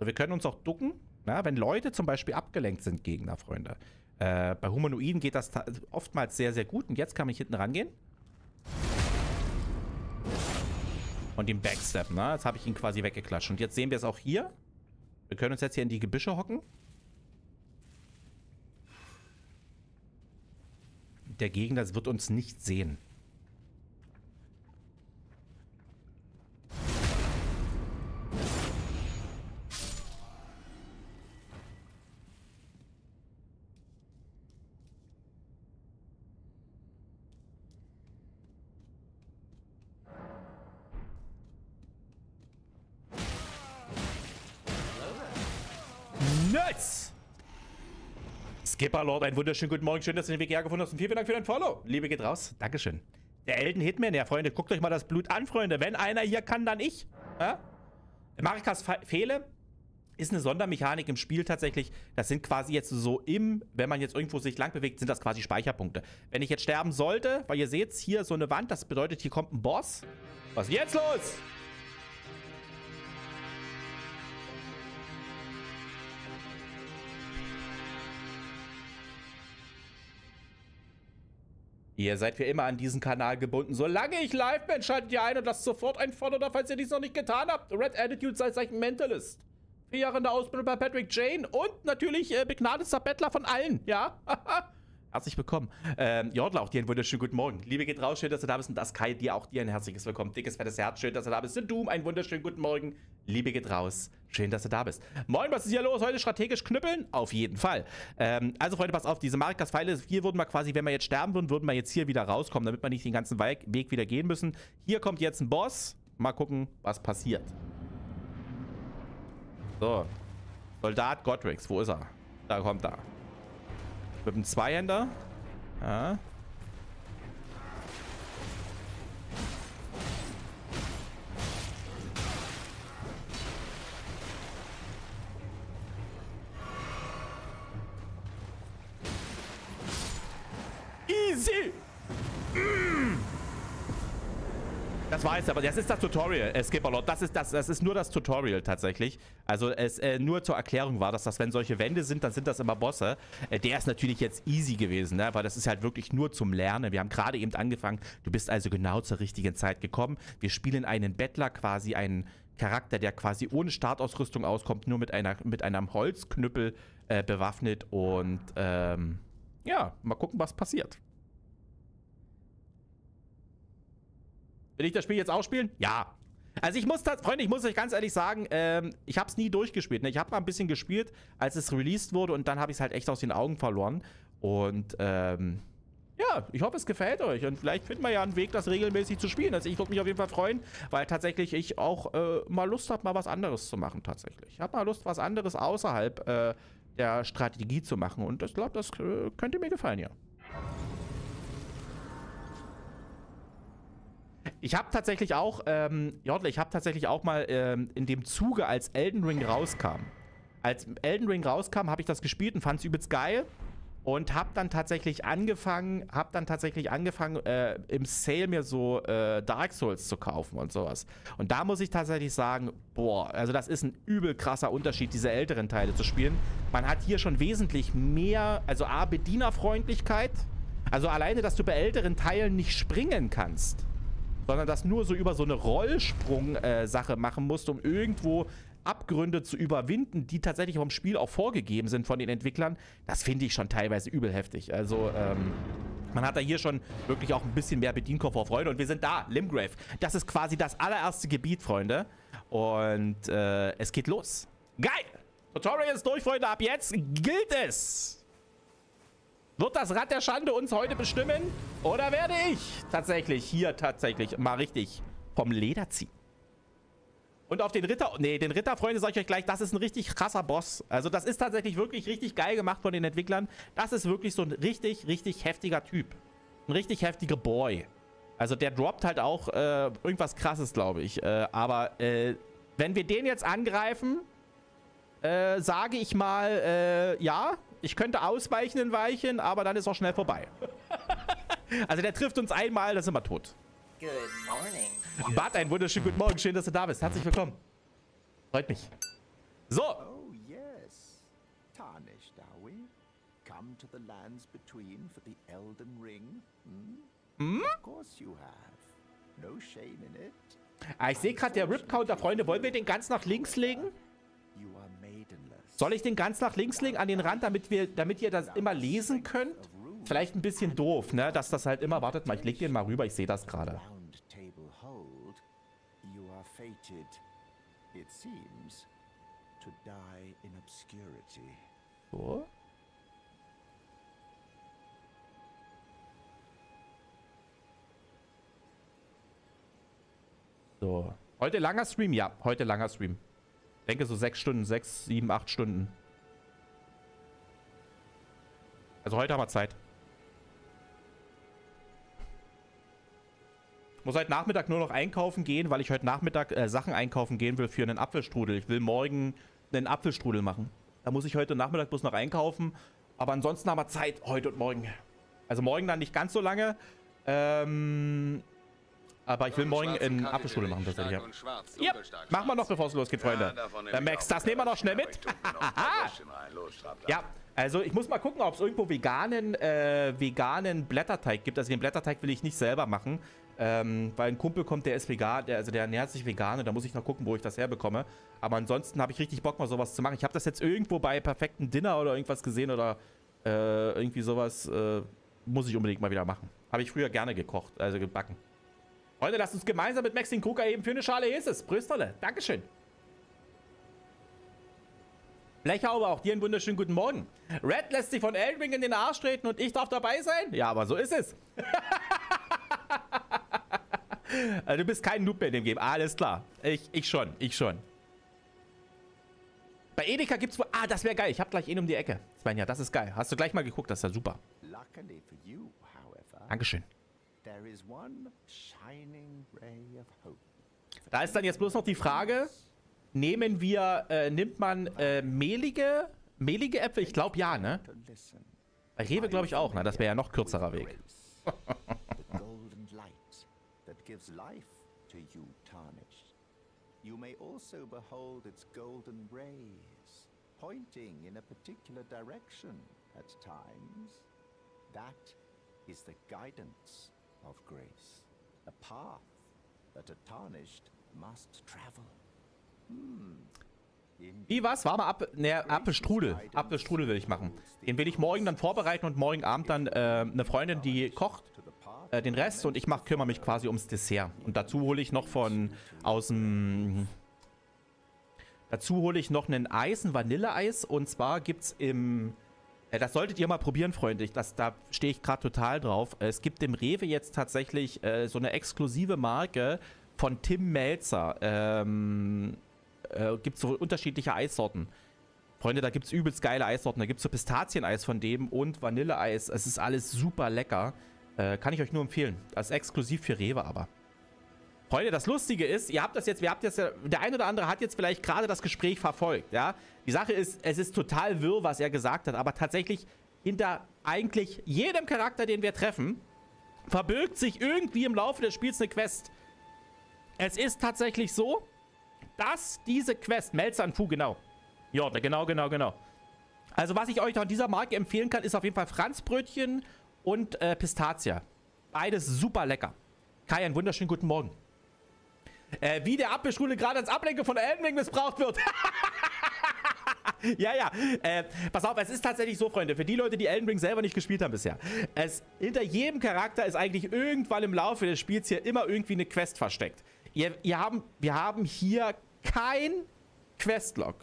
So, wir können uns auch ducken. Na, wenn Leute zum Beispiel abgelenkt sind, Gegner, Freunde. Äh, bei Humanoiden geht das oftmals sehr, sehr gut. Und jetzt kann ich hinten rangehen. Und den Backstep, ne? Jetzt habe ich ihn quasi weggeklatscht. Und jetzt sehen wir es auch hier. Wir können uns jetzt hier in die Gebüsche hocken. Der Gegner wird uns nicht sehen. Skipper Lord, einen wunderschönen guten Morgen. Schön, dass du den Weg hergefunden hast und vielen Dank für dein Follow. Liebe geht raus. Dankeschön. Der Elden Hitman, ja, Freunde, guckt euch mal das Blut an, Freunde. Wenn einer hier kann, dann ich. Ja? Marikas Fehle ist eine Sondermechanik im Spiel tatsächlich. Das sind quasi jetzt so im, wenn man jetzt irgendwo sich lang bewegt, sind das quasi Speicherpunkte. Wenn ich jetzt sterben sollte, weil ihr seht hier so eine Wand, das bedeutet, hier kommt ein Boss. Was ist jetzt los? Ihr seid für immer an diesen Kanal gebunden. Solange ich live bin, schaltet ihr ein und lasst sofort ein Follow da, falls ihr dies noch nicht getan habt. Red Attitude sei Zeichen Mentalist. Vier Jahre in der Ausbildung bei Patrick Jane und natürlich äh, begnadetster Bettler von allen, ja? Herzlich willkommen. Ähm, Jordler, auch dir einen wunderschönen guten Morgen. Liebe geht raus, schön, dass du da bist. Und das Kai, dir auch dir ein herzliches Willkommen. Dickes, fettes Herz, schön, dass du da bist. Und Doom, einen wunderschönen guten Morgen. Liebe geht raus, schön, dass du da bist. Moin, was ist hier los? Heute strategisch knüppeln? Auf jeden Fall. Ähm, also, Freunde, pass auf, diese Marikas-Pfeile, hier würden wir quasi, wenn wir jetzt sterben würden, würden wir jetzt hier wieder rauskommen, damit wir nicht den ganzen Weg wieder gehen müssen. Hier kommt jetzt ein Boss. Mal gucken, was passiert. So. Soldat Godrix, wo ist er? Da kommt er. Mit dem Zweihänder. Ja. Easy! Das es, aber das ist das Tutorial, äh, Skipperlord. Das ist, das, das ist nur das Tutorial tatsächlich. Also es äh, nur zur Erklärung war, dass das, wenn solche Wände sind, dann sind das immer Bosse. Äh, der ist natürlich jetzt easy gewesen, ne? weil das ist halt wirklich nur zum Lernen. Wir haben gerade eben angefangen. Du bist also genau zur richtigen Zeit gekommen. Wir spielen einen Bettler, quasi einen Charakter, der quasi ohne Startausrüstung auskommt, nur mit, einer, mit einem Holzknüppel äh, bewaffnet. Und ähm, ja, mal gucken, was passiert. Will ich das Spiel jetzt ausspielen? Ja. Also ich muss, das, Freunde, ich muss euch ganz ehrlich sagen, ähm, ich habe es nie durchgespielt. Ne? Ich habe mal ein bisschen gespielt, als es released wurde und dann habe ich es halt echt aus den Augen verloren. Und ähm, ja, ich hoffe, es gefällt euch und vielleicht finden wir ja einen Weg, das regelmäßig zu spielen. Also ich würde mich auf jeden Fall freuen, weil tatsächlich ich auch äh, mal Lust habe, mal was anderes zu machen tatsächlich. Ich habe mal Lust, was anderes außerhalb äh, der Strategie zu machen und ich glaube, das äh, könnte mir gefallen, ja. Ich habe tatsächlich auch, ähm, Jodle, ich habe tatsächlich auch mal ähm, in dem Zuge, als Elden Ring rauskam, als Elden Ring rauskam, habe ich das gespielt und fand es übelst geil. Und habe dann tatsächlich angefangen, habe dann tatsächlich angefangen, äh, im Sale mir so äh, Dark Souls zu kaufen und sowas. Und da muss ich tatsächlich sagen, boah, also das ist ein übel krasser Unterschied, diese älteren Teile zu spielen. Man hat hier schon wesentlich mehr, also A, Bedienerfreundlichkeit. Also alleine, dass du bei älteren Teilen nicht springen kannst sondern das nur so über so eine Rollsprung-Sache äh, machen musst, um irgendwo Abgründe zu überwinden, die tatsächlich vom Spiel auch vorgegeben sind von den Entwicklern, das finde ich schon teilweise übel heftig. Also, ähm, man hat da hier schon wirklich auch ein bisschen mehr Bedienkomfort, Freunde. Und wir sind da, Limgrave. Das ist quasi das allererste Gebiet, Freunde. Und äh, es geht los. Geil! Tutorial ist durch, Freunde. Ab jetzt gilt es. Wird das Rad der Schande uns heute bestimmen? Oder werde ich tatsächlich hier tatsächlich mal richtig vom Leder ziehen? Und auf den Ritter, nee, den Ritter, Freunde, sage ich euch gleich, das ist ein richtig krasser Boss. Also das ist tatsächlich wirklich richtig geil gemacht von den Entwicklern. Das ist wirklich so ein richtig, richtig heftiger Typ. Ein richtig heftiger Boy. Also der droppt halt auch äh, irgendwas krasses, glaube ich. Äh, aber äh, wenn wir den jetzt angreifen, äh, sage ich mal, äh, ja, ich könnte ausweichen in Weichen, aber dann ist auch schnell vorbei. also der trifft uns einmal, dann sind wir tot. Good morning. Bart, einen wunderschönen guten Morgen. Schön, dass du da bist. Herzlich willkommen. Freut mich. So. Oh, yes. Tarnished, are we? Come to the lands between for the Elden Ring? Hm? Hm? Of course you have. No shame in it. Ah, ich sehe gerade, der Rip-Counter, Freunde. Wollen wir den ganz nach links legen? Soll ich den ganz nach links legen, an den Rand, damit, wir, damit ihr das immer lesen könnt? Vielleicht ein bisschen doof, ne? Dass das halt immer... Wartet mal, ich leg den mal rüber, ich sehe das gerade. So. So. Heute langer Stream? Ja, heute langer Stream denke so sechs Stunden, sechs, sieben, acht Stunden. Also heute haben wir Zeit. Muss heute Nachmittag nur noch einkaufen gehen, weil ich heute Nachmittag äh, Sachen einkaufen gehen will für einen Apfelstrudel. Ich will morgen einen Apfelstrudel machen. Da muss ich heute Nachmittag bloß noch einkaufen. Aber ansonsten haben wir Zeit heute und morgen. Also morgen dann nicht ganz so lange. Ähm, aber ich will morgen in Apfelschule machen, tatsächlich. Ja, yep. machen wir noch, bevor es losgeht, Freunde. Ja, Max, das nehmen wir noch schnell mit. ja, also ich muss mal gucken, ob es irgendwo veganen, äh, veganen Blätterteig gibt. Also den Blätterteig will ich nicht selber machen. Ähm, weil ein Kumpel kommt, der ist vegan, der, also der ernährt sich vegan. Da muss ich noch gucken, wo ich das herbekomme. Aber ansonsten habe ich richtig Bock, mal sowas zu machen. Ich habe das jetzt irgendwo bei perfekten Dinner oder irgendwas gesehen oder äh, irgendwie sowas. Äh, muss ich unbedingt mal wieder machen. Habe ich früher gerne gekocht, also gebacken. Freunde, lasst uns gemeinsam mit Max den Krug erheben für eine Schale Heses. Brüsterle. Dankeschön. Blechhaube, auch dir einen wunderschönen guten Morgen. Red lässt sich von Eldring in den Arsch treten und ich darf dabei sein? Ja, aber so ist es. also, du bist kein Noob mehr in dem Game. Alles klar. Ich, ich schon, ich schon. Bei Edeka gibt's wohl... Ah, das wäre geil. Ich hab gleich ihn um die Ecke. Svenja, das ist geil. Hast du gleich mal geguckt? Das ist ja super. Dankeschön. Da ist dann jetzt bloß noch die Frage, nehmen wir, äh, nimmt man äh, mehlige, mehlige Äpfel? Ich glaube ja, ne? Bei Rewe glaube ich auch, ne? Das wäre ja noch kürzerer Weg. You may also behold its golden rays, pointing in a particular direction at times. That is the guidance of grace, a path that a tarnished must travel. Wie was? War mal Apfel, ne, Apfelstrudel. Apfelstrudel will ich machen. Den will ich morgen dann vorbereiten und morgen Abend dann äh, eine Freundin, die kocht, äh, den Rest und ich mach, kümmere mich quasi ums Dessert. Und dazu hole ich noch von aus dem... Dazu hole ich noch einen Eis, ein Vanilleeis. Und zwar gibt es im... Äh, das solltet ihr mal probieren, Freunde. Das, da stehe ich gerade total drauf. Es gibt im Rewe jetzt tatsächlich äh, so eine exklusive Marke von Tim Melzer. Ähm, äh, gibt es so unterschiedliche Eissorten. Freunde, da gibt es übelst geile Eissorten. Da gibt es so Pistazieneis von dem und Vanilleeis. Es ist alles super lecker. Äh, kann ich euch nur empfehlen. Das ist exklusiv für Rewe aber. Freunde, das Lustige ist, ihr habt das jetzt, wir habt jetzt, der ein oder andere hat jetzt vielleicht gerade das Gespräch verfolgt, ja. Die Sache ist, es ist total wirr, was er gesagt hat, aber tatsächlich hinter eigentlich jedem Charakter, den wir treffen, verbirgt sich irgendwie im Laufe des Spiels eine Quest. Es ist tatsächlich so, dass diese Quest, Melzer und Fu, genau. Ja, genau, genau, genau. Also was ich euch an dieser Marke empfehlen kann, ist auf jeden Fall Franzbrötchen und äh, Pistazie. Beides super lecker. Kai, einen wunderschönen guten Morgen. Äh, wie der Apfelschule gerade als Ablenkung von Elden missbraucht wird. ja, ja. Äh, pass auf, es ist tatsächlich so, Freunde, für die Leute, die Elden Ring selber nicht gespielt haben bisher. Es, hinter jedem Charakter ist eigentlich irgendwann im Laufe des Spiels hier immer irgendwie eine Quest versteckt. Ihr, ihr haben, wir haben hier kein Questlog.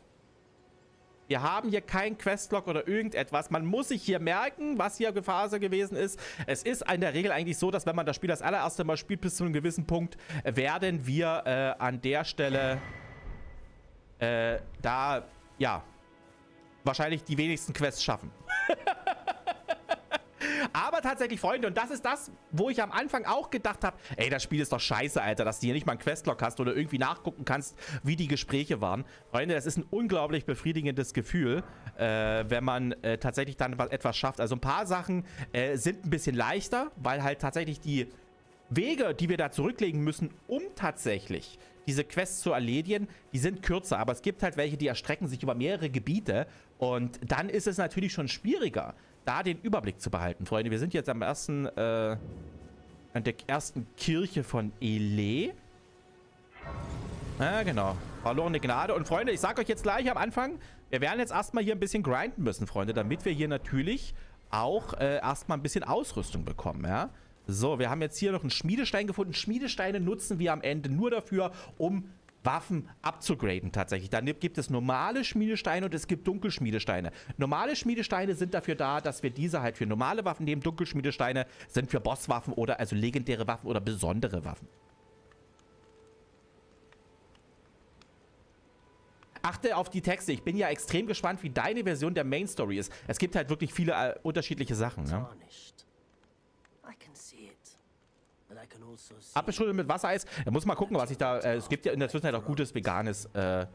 Wir haben hier kein Questlog oder irgendetwas. Man muss sich hier merken, was hier Phase gewesen ist. Es ist in der Regel eigentlich so, dass wenn man das Spiel das allererste Mal spielt, bis zu einem gewissen Punkt, werden wir äh, an der Stelle äh, da, ja, wahrscheinlich die wenigsten Quests schaffen. Aber tatsächlich, Freunde, und das ist das, wo ich am Anfang auch gedacht habe, ey, das Spiel ist doch scheiße, Alter, dass du hier nicht mal einen Questlog hast oder irgendwie nachgucken kannst, wie die Gespräche waren. Freunde, das ist ein unglaublich befriedigendes Gefühl, äh, wenn man äh, tatsächlich dann etwas schafft. Also ein paar Sachen äh, sind ein bisschen leichter, weil halt tatsächlich die Wege, die wir da zurücklegen müssen, um tatsächlich diese Quests zu erledigen, die sind kürzer. Aber es gibt halt welche, die erstrecken sich über mehrere Gebiete. Und dann ist es natürlich schon schwieriger, da den Überblick zu behalten, Freunde. Wir sind jetzt am ersten, äh, an der ersten Kirche von Ele. Ja, genau. Verlorene Gnade. Und Freunde, ich sag euch jetzt gleich am Anfang, wir werden jetzt erstmal hier ein bisschen grinden müssen, Freunde, damit wir hier natürlich auch äh, erstmal ein bisschen Ausrüstung bekommen, ja. So, wir haben jetzt hier noch einen Schmiedestein gefunden. Schmiedesteine nutzen wir am Ende nur dafür, um Waffen abzugraden tatsächlich. Dann gibt es normale Schmiedesteine und es gibt Dunkelschmiedesteine. Normale Schmiedesteine sind dafür da, dass wir diese halt für normale Waffen nehmen. Dunkelschmiedesteine sind für Bosswaffen oder also legendäre Waffen oder besondere Waffen. Achte auf die Texte. Ich bin ja extrem gespannt, wie deine Version der Main Story ist. Es gibt halt wirklich viele äh, unterschiedliche Sachen. Ne? Tarnished. I can see it. Apfelschule mit Wassereis. Da muss mal gucken, was ich da. Äh, es gibt ja in der Zwischenzeit auch gutes veganes äh,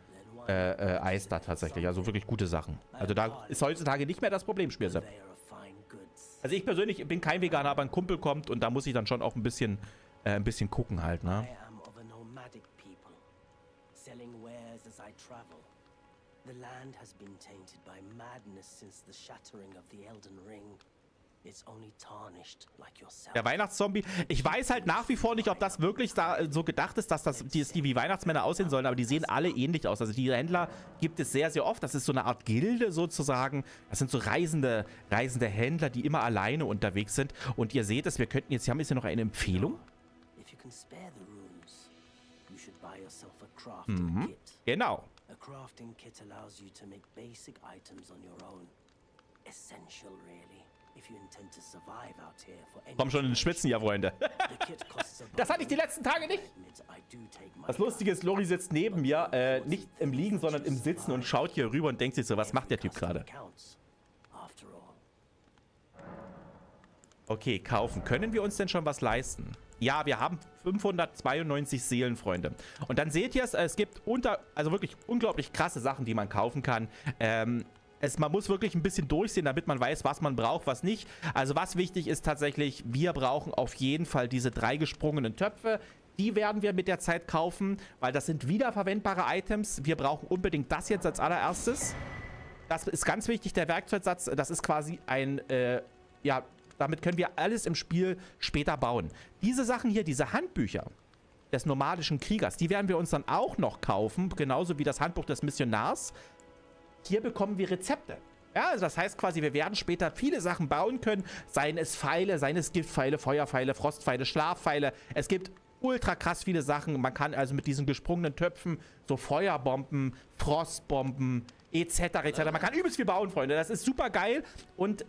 äh, äh, Eis da tatsächlich. Also wirklich gute Sachen. Also da ist heutzutage nicht mehr das Problem, goods. Also ich persönlich bin kein Veganer, aber ein Kumpel kommt und da muss ich dann schon auch ein bisschen, äh, ein bisschen gucken halt, ne? Selling wares as I travel. The land has been tainted by madness since the shattering of the Elden Ring. Der Weihnachtszombie. Ich weiß halt nach wie vor nicht, ob das wirklich da äh, so gedacht ist, dass das die, die wie Weihnachtsmänner aussehen sollen, aber die sehen alle ähnlich aus. Also die Händler gibt es sehr, sehr oft. Das ist so eine Art Gilde sozusagen. Das sind so reisende, reisende Händler, die immer alleine unterwegs sind. Und ihr seht es, wir könnten jetzt, hier haben wir jetzt hier noch eine Empfehlung. Kit. Genau. A crafting kit allows you to make basic items on your own. Essential, really, Komm schon in den Schwitzen, ja, Freunde. Das hatte ich die letzten Tage nicht. Das Lustige ist, Lori sitzt neben mir, äh, nicht im Liegen, sondern im Sitzen und schaut hier rüber und denkt sich so, was macht der Typ gerade? Okay, kaufen. Können wir uns denn schon was leisten? Ja, wir haben 592 Seelen, Freunde. Und dann seht ihr es, es gibt unter, also wirklich unglaublich krasse Sachen, die man kaufen kann. Ähm, es, man muss wirklich ein bisschen durchsehen, damit man weiß, was man braucht, was nicht. Also was wichtig ist tatsächlich, wir brauchen auf jeden Fall diese drei gesprungenen Töpfe. Die werden wir mit der Zeit kaufen, weil das sind wiederverwendbare Items. Wir brauchen unbedingt das jetzt als allererstes. Das ist ganz wichtig, der Werkzeugsatz. Das ist quasi ein, äh, ja, damit können wir alles im Spiel später bauen. Diese Sachen hier, diese Handbücher des nomadischen Kriegers, die werden wir uns dann auch noch kaufen, genauso wie das Handbuch des Missionars. Hier bekommen wir Rezepte. Ja, also das heißt quasi, wir werden später viele Sachen bauen können, seien es Pfeile, seien es Giftpfeile, Feuerpfeile, Frostpfeile, Schlafpfeile. Es gibt ultra krass viele Sachen. Man kann also mit diesen gesprungenen Töpfen so Feuerbomben, Frostbomben etc. etc. Man kann übelst viel bauen, Freunde. Das ist super geil und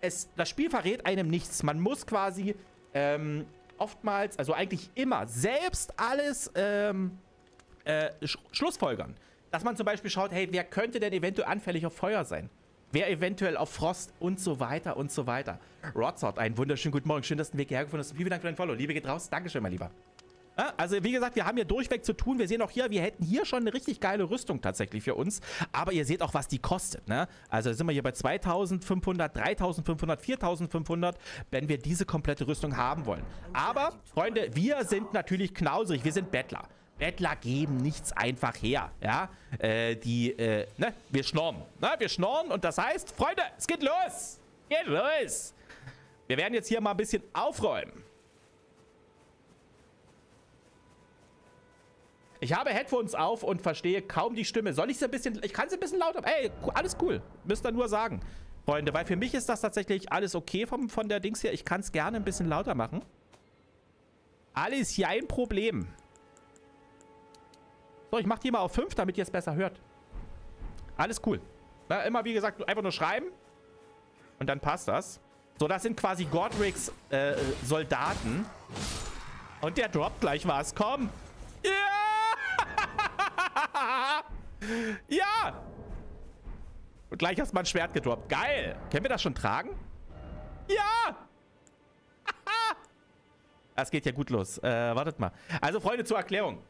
es, das Spiel verrät einem nichts. Man muss quasi ähm, oftmals, also eigentlich immer, selbst alles ähm, äh, sch schlussfolgern. Dass man zum Beispiel schaut, hey, wer könnte denn eventuell anfällig auf Feuer sein? Wer eventuell auf Frost und so weiter und so weiter. Rodsort, einen wunderschönen guten Morgen. Schön, dass du den Weg hierher gefunden hast. Vielen Dank für dein Follow. Liebe geht raus. Dankeschön, mein Lieber. Ja, also wie gesagt, wir haben hier durchweg zu tun. Wir sehen auch hier, wir hätten hier schon eine richtig geile Rüstung tatsächlich für uns. Aber ihr seht auch, was die kostet. Ne? Also sind wir hier bei 2500, 3500, 4500, wenn wir diese komplette Rüstung haben wollen. Aber, Freunde, wir sind natürlich knauserig. Wir sind Bettler. Bettler geben nichts einfach her, ja. Äh, die, äh, ne, wir schnorren. Ne? Wir schnorren und das heißt, Freunde, es geht los. Geht los. Wir werden jetzt hier mal ein bisschen aufräumen. Ich habe Headphones auf und verstehe kaum die Stimme. Soll ich sie ein bisschen... Ich kann sie ein bisschen lauter... Ey, alles cool. Müsst ihr nur sagen. Freunde, weil für mich ist das tatsächlich alles okay vom, von der Dings hier. Ich kann es gerne ein bisschen lauter machen. Alles hier ein Problem. So, ich mache die mal auf 5, damit ihr es besser hört. Alles cool. Na, immer wie gesagt, einfach nur schreiben. Und dann passt das. So, das sind quasi Godric's äh, Soldaten. Und der droppt gleich was. Komm. Ja! ja! Und gleich hast du mal ein Schwert gedroppt. Geil! Können wir das schon tragen? Ja! das geht ja gut los. Äh, wartet mal. Also, Freunde, zur Erklärung.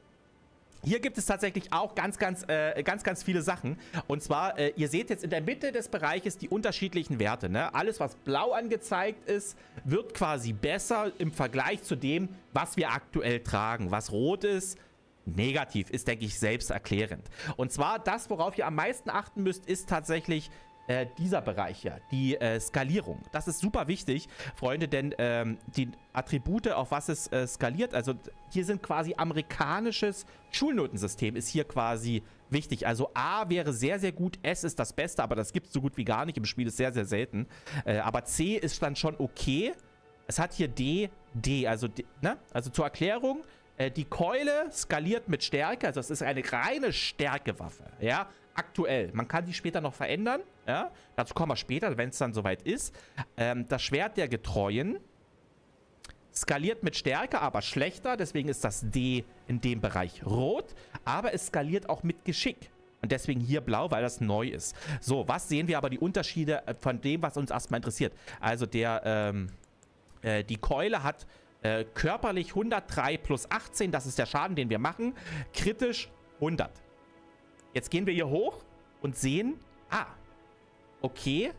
Hier gibt es tatsächlich auch ganz, ganz, äh, ganz, ganz viele Sachen. Und zwar, äh, ihr seht jetzt in der Mitte des Bereiches die unterschiedlichen Werte. Ne? Alles, was blau angezeigt ist, wird quasi besser im Vergleich zu dem, was wir aktuell tragen. Was rot ist, negativ ist, denke ich, selbsterklärend. Und zwar das, worauf ihr am meisten achten müsst, ist tatsächlich äh, dieser Bereich hier, die äh, Skalierung. Das ist super wichtig, Freunde, denn ähm, die Attribute, auf was es äh, skaliert, also hier sind quasi amerikanisches Schulnotensystem, ist hier quasi wichtig. Also A wäre sehr, sehr gut, S ist das Beste, aber das gibt es so gut wie gar nicht, im Spiel ist sehr, sehr selten. Äh, aber C ist dann schon okay. Es hat hier D, D, also, D, ne? also zur Erklärung, äh, die Keule skaliert mit Stärke, also es ist eine reine Stärkewaffe, ja, aktuell. Man kann die später noch verändern, ja, dazu kommen wir später, wenn es dann soweit ist. Ähm, das Schwert der Getreuen skaliert mit Stärke, aber schlechter, deswegen ist das D in dem Bereich rot, aber es skaliert auch mit Geschick. Und deswegen hier blau, weil das neu ist. So, was sehen wir aber die Unterschiede äh, von dem, was uns erstmal interessiert? Also der, ähm, äh, die Keule hat äh, körperlich 103 plus 18, das ist der Schaden, den wir machen. Kritisch 100. Jetzt gehen wir hier hoch und sehen, ah, okay,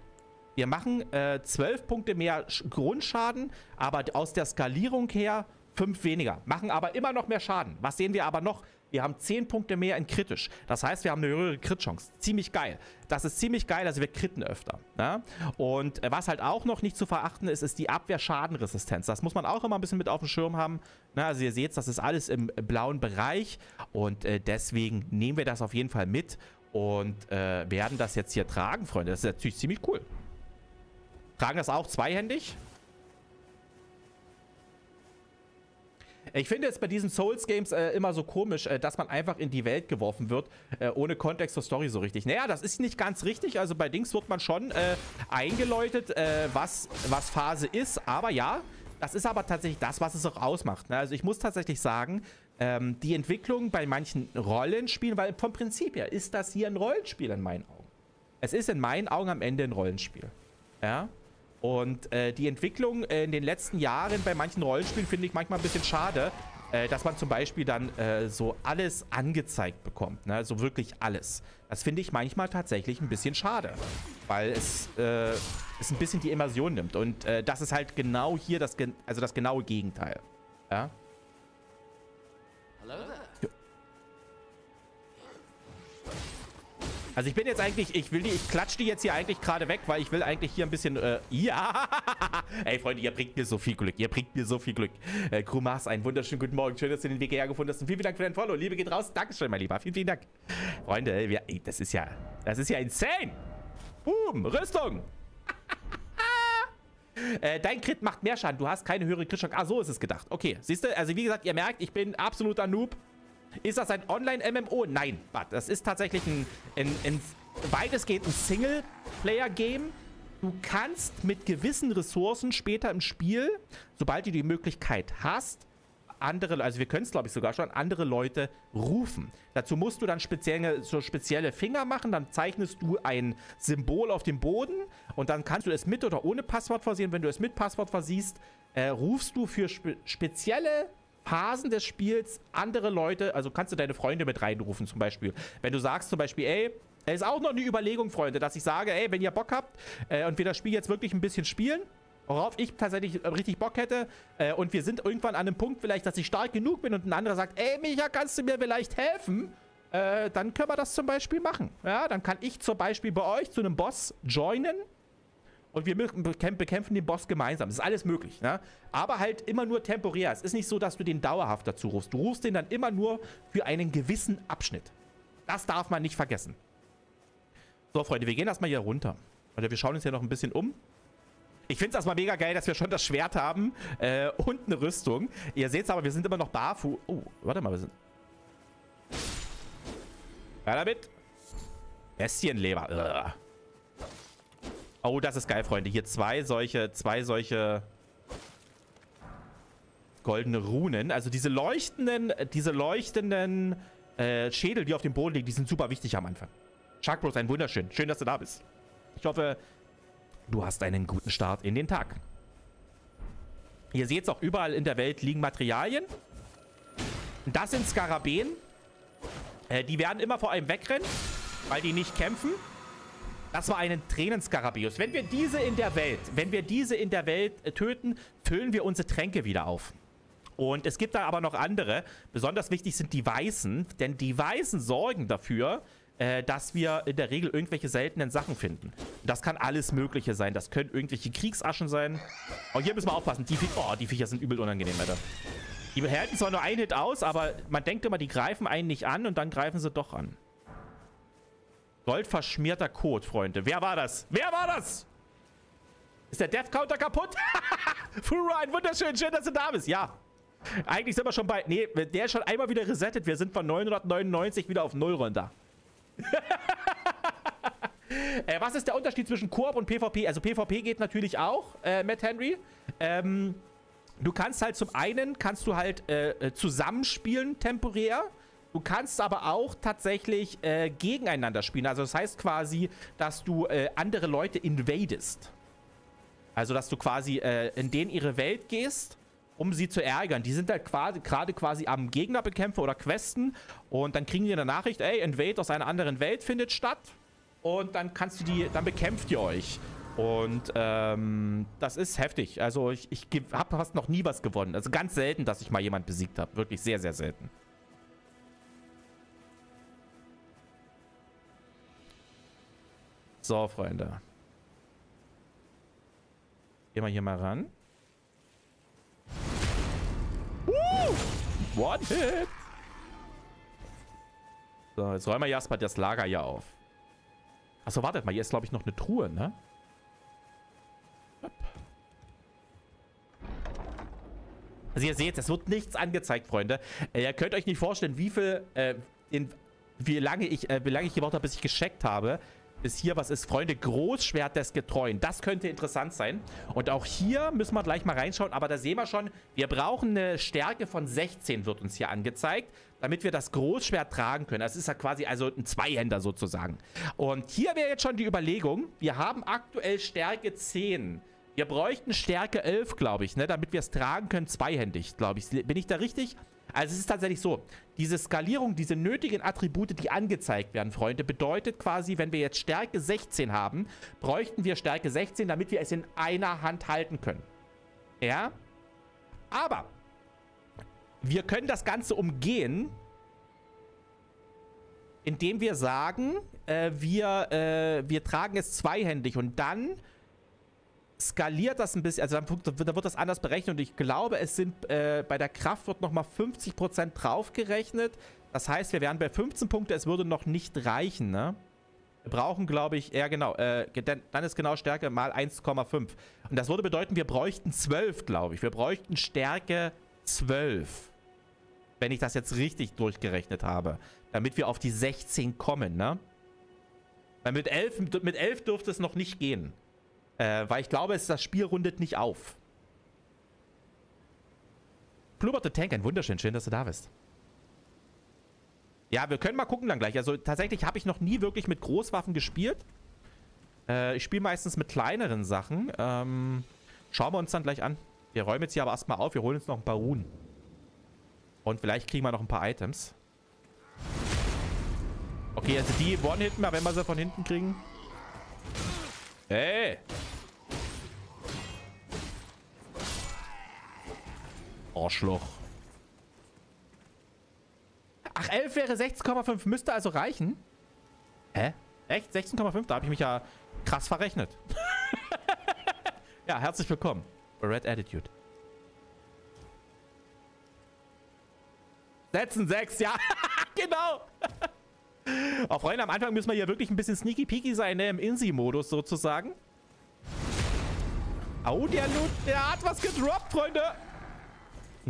wir machen äh, 12 Punkte mehr Grundschaden, aber aus der Skalierung her 5 weniger. Machen aber immer noch mehr Schaden. Was sehen wir aber noch? Wir haben 10 Punkte mehr in kritisch. Das heißt, wir haben eine höhere Crit-Chance. Ziemlich geil. Das ist ziemlich geil, also wir kritten öfter. Ja? Und äh, was halt auch noch nicht zu verachten ist, ist die Abwehrschadenresistenz. Das muss man auch immer ein bisschen mit auf dem Schirm haben. Na, also ihr seht, das ist alles im blauen Bereich und äh, deswegen nehmen wir das auf jeden Fall mit und äh, werden das jetzt hier tragen, Freunde. Das ist natürlich ziemlich cool. Tragen das auch zweihändig. Ich finde es bei diesen Souls-Games äh, immer so komisch, äh, dass man einfach in die Welt geworfen wird, äh, ohne Kontext zur Story so richtig. Naja, das ist nicht ganz richtig. Also bei Dings wird man schon äh, eingeläutet, äh, was, was Phase ist. Aber ja, das ist aber tatsächlich das, was es auch ausmacht. Ne? Also ich muss tatsächlich sagen, ähm, die Entwicklung bei manchen Rollenspielen, weil vom Prinzip her ist das hier ein Rollenspiel in meinen Augen. Es ist in meinen Augen am Ende ein Rollenspiel. Ja. Und äh, die Entwicklung in den letzten Jahren bei manchen Rollenspielen finde ich manchmal ein bisschen schade, äh, dass man zum Beispiel dann äh, so alles angezeigt bekommt. Ne? So wirklich alles. Das finde ich manchmal tatsächlich ein bisschen schade. Weil es, äh, es ein bisschen die Immersion nimmt. Und äh, das ist halt genau hier das, also das genaue Gegenteil. Ja. Also ich bin jetzt eigentlich, ich will die, ich klatsche die jetzt hier eigentlich gerade weg, weil ich will eigentlich hier ein bisschen, äh, ja. Ey, Freunde, ihr bringt mir so viel Glück. Ihr bringt mir so viel Glück. Äh, Crew Mars, einen wunderschönen guten Morgen. Schön, dass du den Weg hierher gefunden hast. Und vielen, vielen Dank für dein Follow. Liebe geht raus. Dankeschön, mein Lieber. Vielen, vielen Dank. Freunde, ey, das ist ja, das ist ja insane. Boom, Rüstung. Äh, dein Crit macht mehr Schaden. Du hast keine höhere Crit-Chance. Ah, so ist es gedacht. Okay, siehst du? Also wie gesagt, ihr merkt, ich bin absoluter Noob. Ist das ein Online-MMO? Nein, das ist tatsächlich ein, ein, ein weitestgehend ein Single-Player-Game. Du kannst mit gewissen Ressourcen später im Spiel, sobald du die Möglichkeit hast, andere, also wir können es glaube ich sogar schon, andere Leute rufen. Dazu musst du dann spezielle, so spezielle Finger machen, dann zeichnest du ein Symbol auf dem Boden und dann kannst du es mit oder ohne Passwort versehen. Wenn du es mit Passwort versiehst, äh, rufst du für spe spezielle Phasen des Spiels andere Leute, also kannst du deine Freunde mit reinrufen zum Beispiel. Wenn du sagst zum Beispiel, ey, ist auch noch eine Überlegung, Freunde, dass ich sage, ey, wenn ihr Bock habt äh, und wir das Spiel jetzt wirklich ein bisschen spielen, worauf ich tatsächlich richtig Bock hätte äh, und wir sind irgendwann an einem Punkt vielleicht, dass ich stark genug bin und ein anderer sagt, ey, Micha, kannst du mir vielleicht helfen? Äh, dann können wir das zum Beispiel machen. Ja, dann kann ich zum Beispiel bei euch zu einem Boss joinen und wir bekämpfen den Boss gemeinsam. Das ist alles möglich, ne? Aber halt immer nur temporär. Es ist nicht so, dass du den dauerhaft dazu rufst. Du rufst den dann immer nur für einen gewissen Abschnitt. Das darf man nicht vergessen. So, Freunde, wir gehen erstmal hier runter. Oder wir schauen uns hier noch ein bisschen um. Ich finde es erstmal mega geil, dass wir schon das Schwert haben äh, und eine Rüstung. Ihr seht es aber, wir sind immer noch barfuß. Oh, warte mal, wir sind... Ja, damit. Bestienleber. Ugh. Oh, das ist geil, Freunde. Hier zwei solche, zwei solche goldene Runen. Also diese leuchtenden, diese leuchtenden äh, Schädel, die auf dem Boden liegen, die sind super wichtig am Anfang. Sharkbros, ein wunderschön. Schön, dass du da bist. Ich hoffe, du hast einen guten Start in den Tag. Ihr seht es auch, überall in der Welt liegen Materialien. Das sind Skarabäen. Äh, die werden immer vor einem wegrennen, weil die nicht kämpfen. Das war ein Tränenskarabius. Wenn wir diese in der Welt, wenn wir diese in der Welt äh, töten, füllen wir unsere Tränke wieder auf. Und es gibt da aber noch andere. Besonders wichtig sind die Weißen, denn die Weißen sorgen dafür, äh, dass wir in der Regel irgendwelche seltenen Sachen finden. Das kann alles Mögliche sein. Das können irgendwelche Kriegsaschen sein. Oh, hier müssen wir aufpassen. Die, oh, die Viecher sind übel unangenehm, Alter. Die halten zwar nur einen Hit aus, aber man denkt immer, die greifen einen nicht an und dann greifen sie doch an. Goldverschmierter Code, Freunde. Wer war das? Wer war das? Ist der Death Counter kaputt? Fura, ein wunderschön. Schön, dass du da bist. Ja. Eigentlich sind wir schon bei... Nee, der ist schon einmal wieder resettet. Wir sind von 999 wieder auf 0 runter. äh, was ist der Unterschied zwischen Koop und PvP? Also PvP geht natürlich auch, äh, Matt Henry. Ähm, du kannst halt zum einen, kannst du halt äh, äh zusammenspielen temporär. Du kannst aber auch tatsächlich äh, gegeneinander spielen. Also das heißt quasi, dass du äh, andere Leute invadest. Also dass du quasi äh, in denen ihre Welt gehst, um sie zu ärgern. Die sind halt gerade quasi, am Gegner bekämpfen oder questen und dann kriegen die eine Nachricht, ey, Invade aus einer anderen Welt findet statt und dann kannst du die, dann bekämpft ihr euch. Und ähm, das ist heftig. Also ich, ich habe fast noch nie was gewonnen. Also ganz selten, dass ich mal jemand besiegt habe. Wirklich sehr, sehr selten. So, Freunde. Gehen wir hier mal ran. Uh! One Hit! So, jetzt räumen wir erstmal das Lager hier auf. Achso, wartet mal, hier ist, glaube ich, noch eine Truhe, ne? Also ihr seht, es wird nichts angezeigt, Freunde. Äh, ihr könnt euch nicht vorstellen, wie viel, äh, in, wie lange ich, äh, wie lange ich gebraucht habe, bis ich gescheckt habe, bis hier was ist. Freunde, Großschwert des Getreuen. Das könnte interessant sein. Und auch hier müssen wir gleich mal reinschauen. Aber da sehen wir schon, wir brauchen eine Stärke von 16, wird uns hier angezeigt, damit wir das Großschwert tragen können. Das ist ja quasi also ein Zweihänder sozusagen. Und hier wäre jetzt schon die Überlegung, wir haben aktuell Stärke 10. Wir bräuchten Stärke 11, glaube ich, ne, damit wir es tragen können, zweihändig, glaube ich. Bin ich da richtig? Also es ist tatsächlich so, diese Skalierung, diese nötigen Attribute, die angezeigt werden, Freunde, bedeutet quasi, wenn wir jetzt Stärke 16 haben, bräuchten wir Stärke 16, damit wir es in einer Hand halten können. Ja? Aber wir können das Ganze umgehen, indem wir sagen, äh, wir, äh, wir tragen es zweihändig und dann skaliert das ein bisschen, also dann, dann wird das anders berechnet und ich glaube, es sind äh, bei der Kraft wird nochmal 50% draufgerechnet. Das heißt, wir wären bei 15 Punkte, es würde noch nicht reichen, ne? Wir brauchen, glaube ich, ja genau, äh, dann ist genau Stärke mal 1,5. Und das würde bedeuten, wir bräuchten 12, glaube ich. Wir bräuchten Stärke 12. Wenn ich das jetzt richtig durchgerechnet habe. Damit wir auf die 16 kommen, ne? Weil mit 11, mit 11 dürfte es noch nicht gehen. Äh, weil ich glaube, es, das Spiel rundet nicht auf. Bluebird the Tank, ein wunderschön. Schön, dass du da bist. Ja, wir können mal gucken dann gleich. Also tatsächlich habe ich noch nie wirklich mit Großwaffen gespielt. Äh, ich spiele meistens mit kleineren Sachen. Ähm, schauen wir uns dann gleich an. Wir räumen jetzt hier aber erstmal auf. Wir holen uns noch ein paar Runen. Und vielleicht kriegen wir noch ein paar Items. Okay, also die One-Hitten wenn wir sie von hinten kriegen. Hey! Arschloch. Ach, 11 wäre 16,5. Müsste also reichen. Hä? Echt? 16,5? Da habe ich mich ja krass verrechnet. ja, herzlich willkommen. Red Attitude. Setzen 6, ja. genau. Oh, Freunde, am Anfang müssen wir hier wirklich ein bisschen sneaky-peaky sein, ne? Im Insi-Modus sozusagen. Oh, der Loot, der hat was gedroppt, Freunde.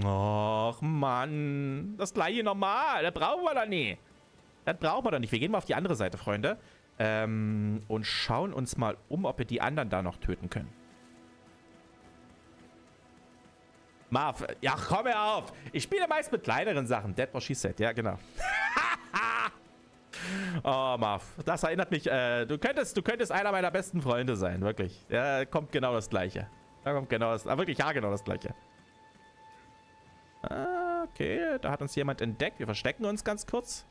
Och, Mann. Das gleiche normal. Das brauchen wir doch nie. Das brauchen wir doch nicht. Wir gehen mal auf die andere Seite, Freunde. Ähm, und schauen uns mal um, ob wir die anderen da noch töten können. Marv, ja, komm her auf. Ich spiele meist mit kleineren Sachen. Dead or She Said, ja, genau. oh, Marv, das erinnert mich, äh, du könntest, du könntest einer meiner besten Freunde sein, wirklich. Ja, kommt genau das Gleiche. Da kommt genau das, ah, wirklich, ja, genau das Gleiche. Ah, okay, da hat uns jemand entdeckt. Wir verstecken uns ganz kurz.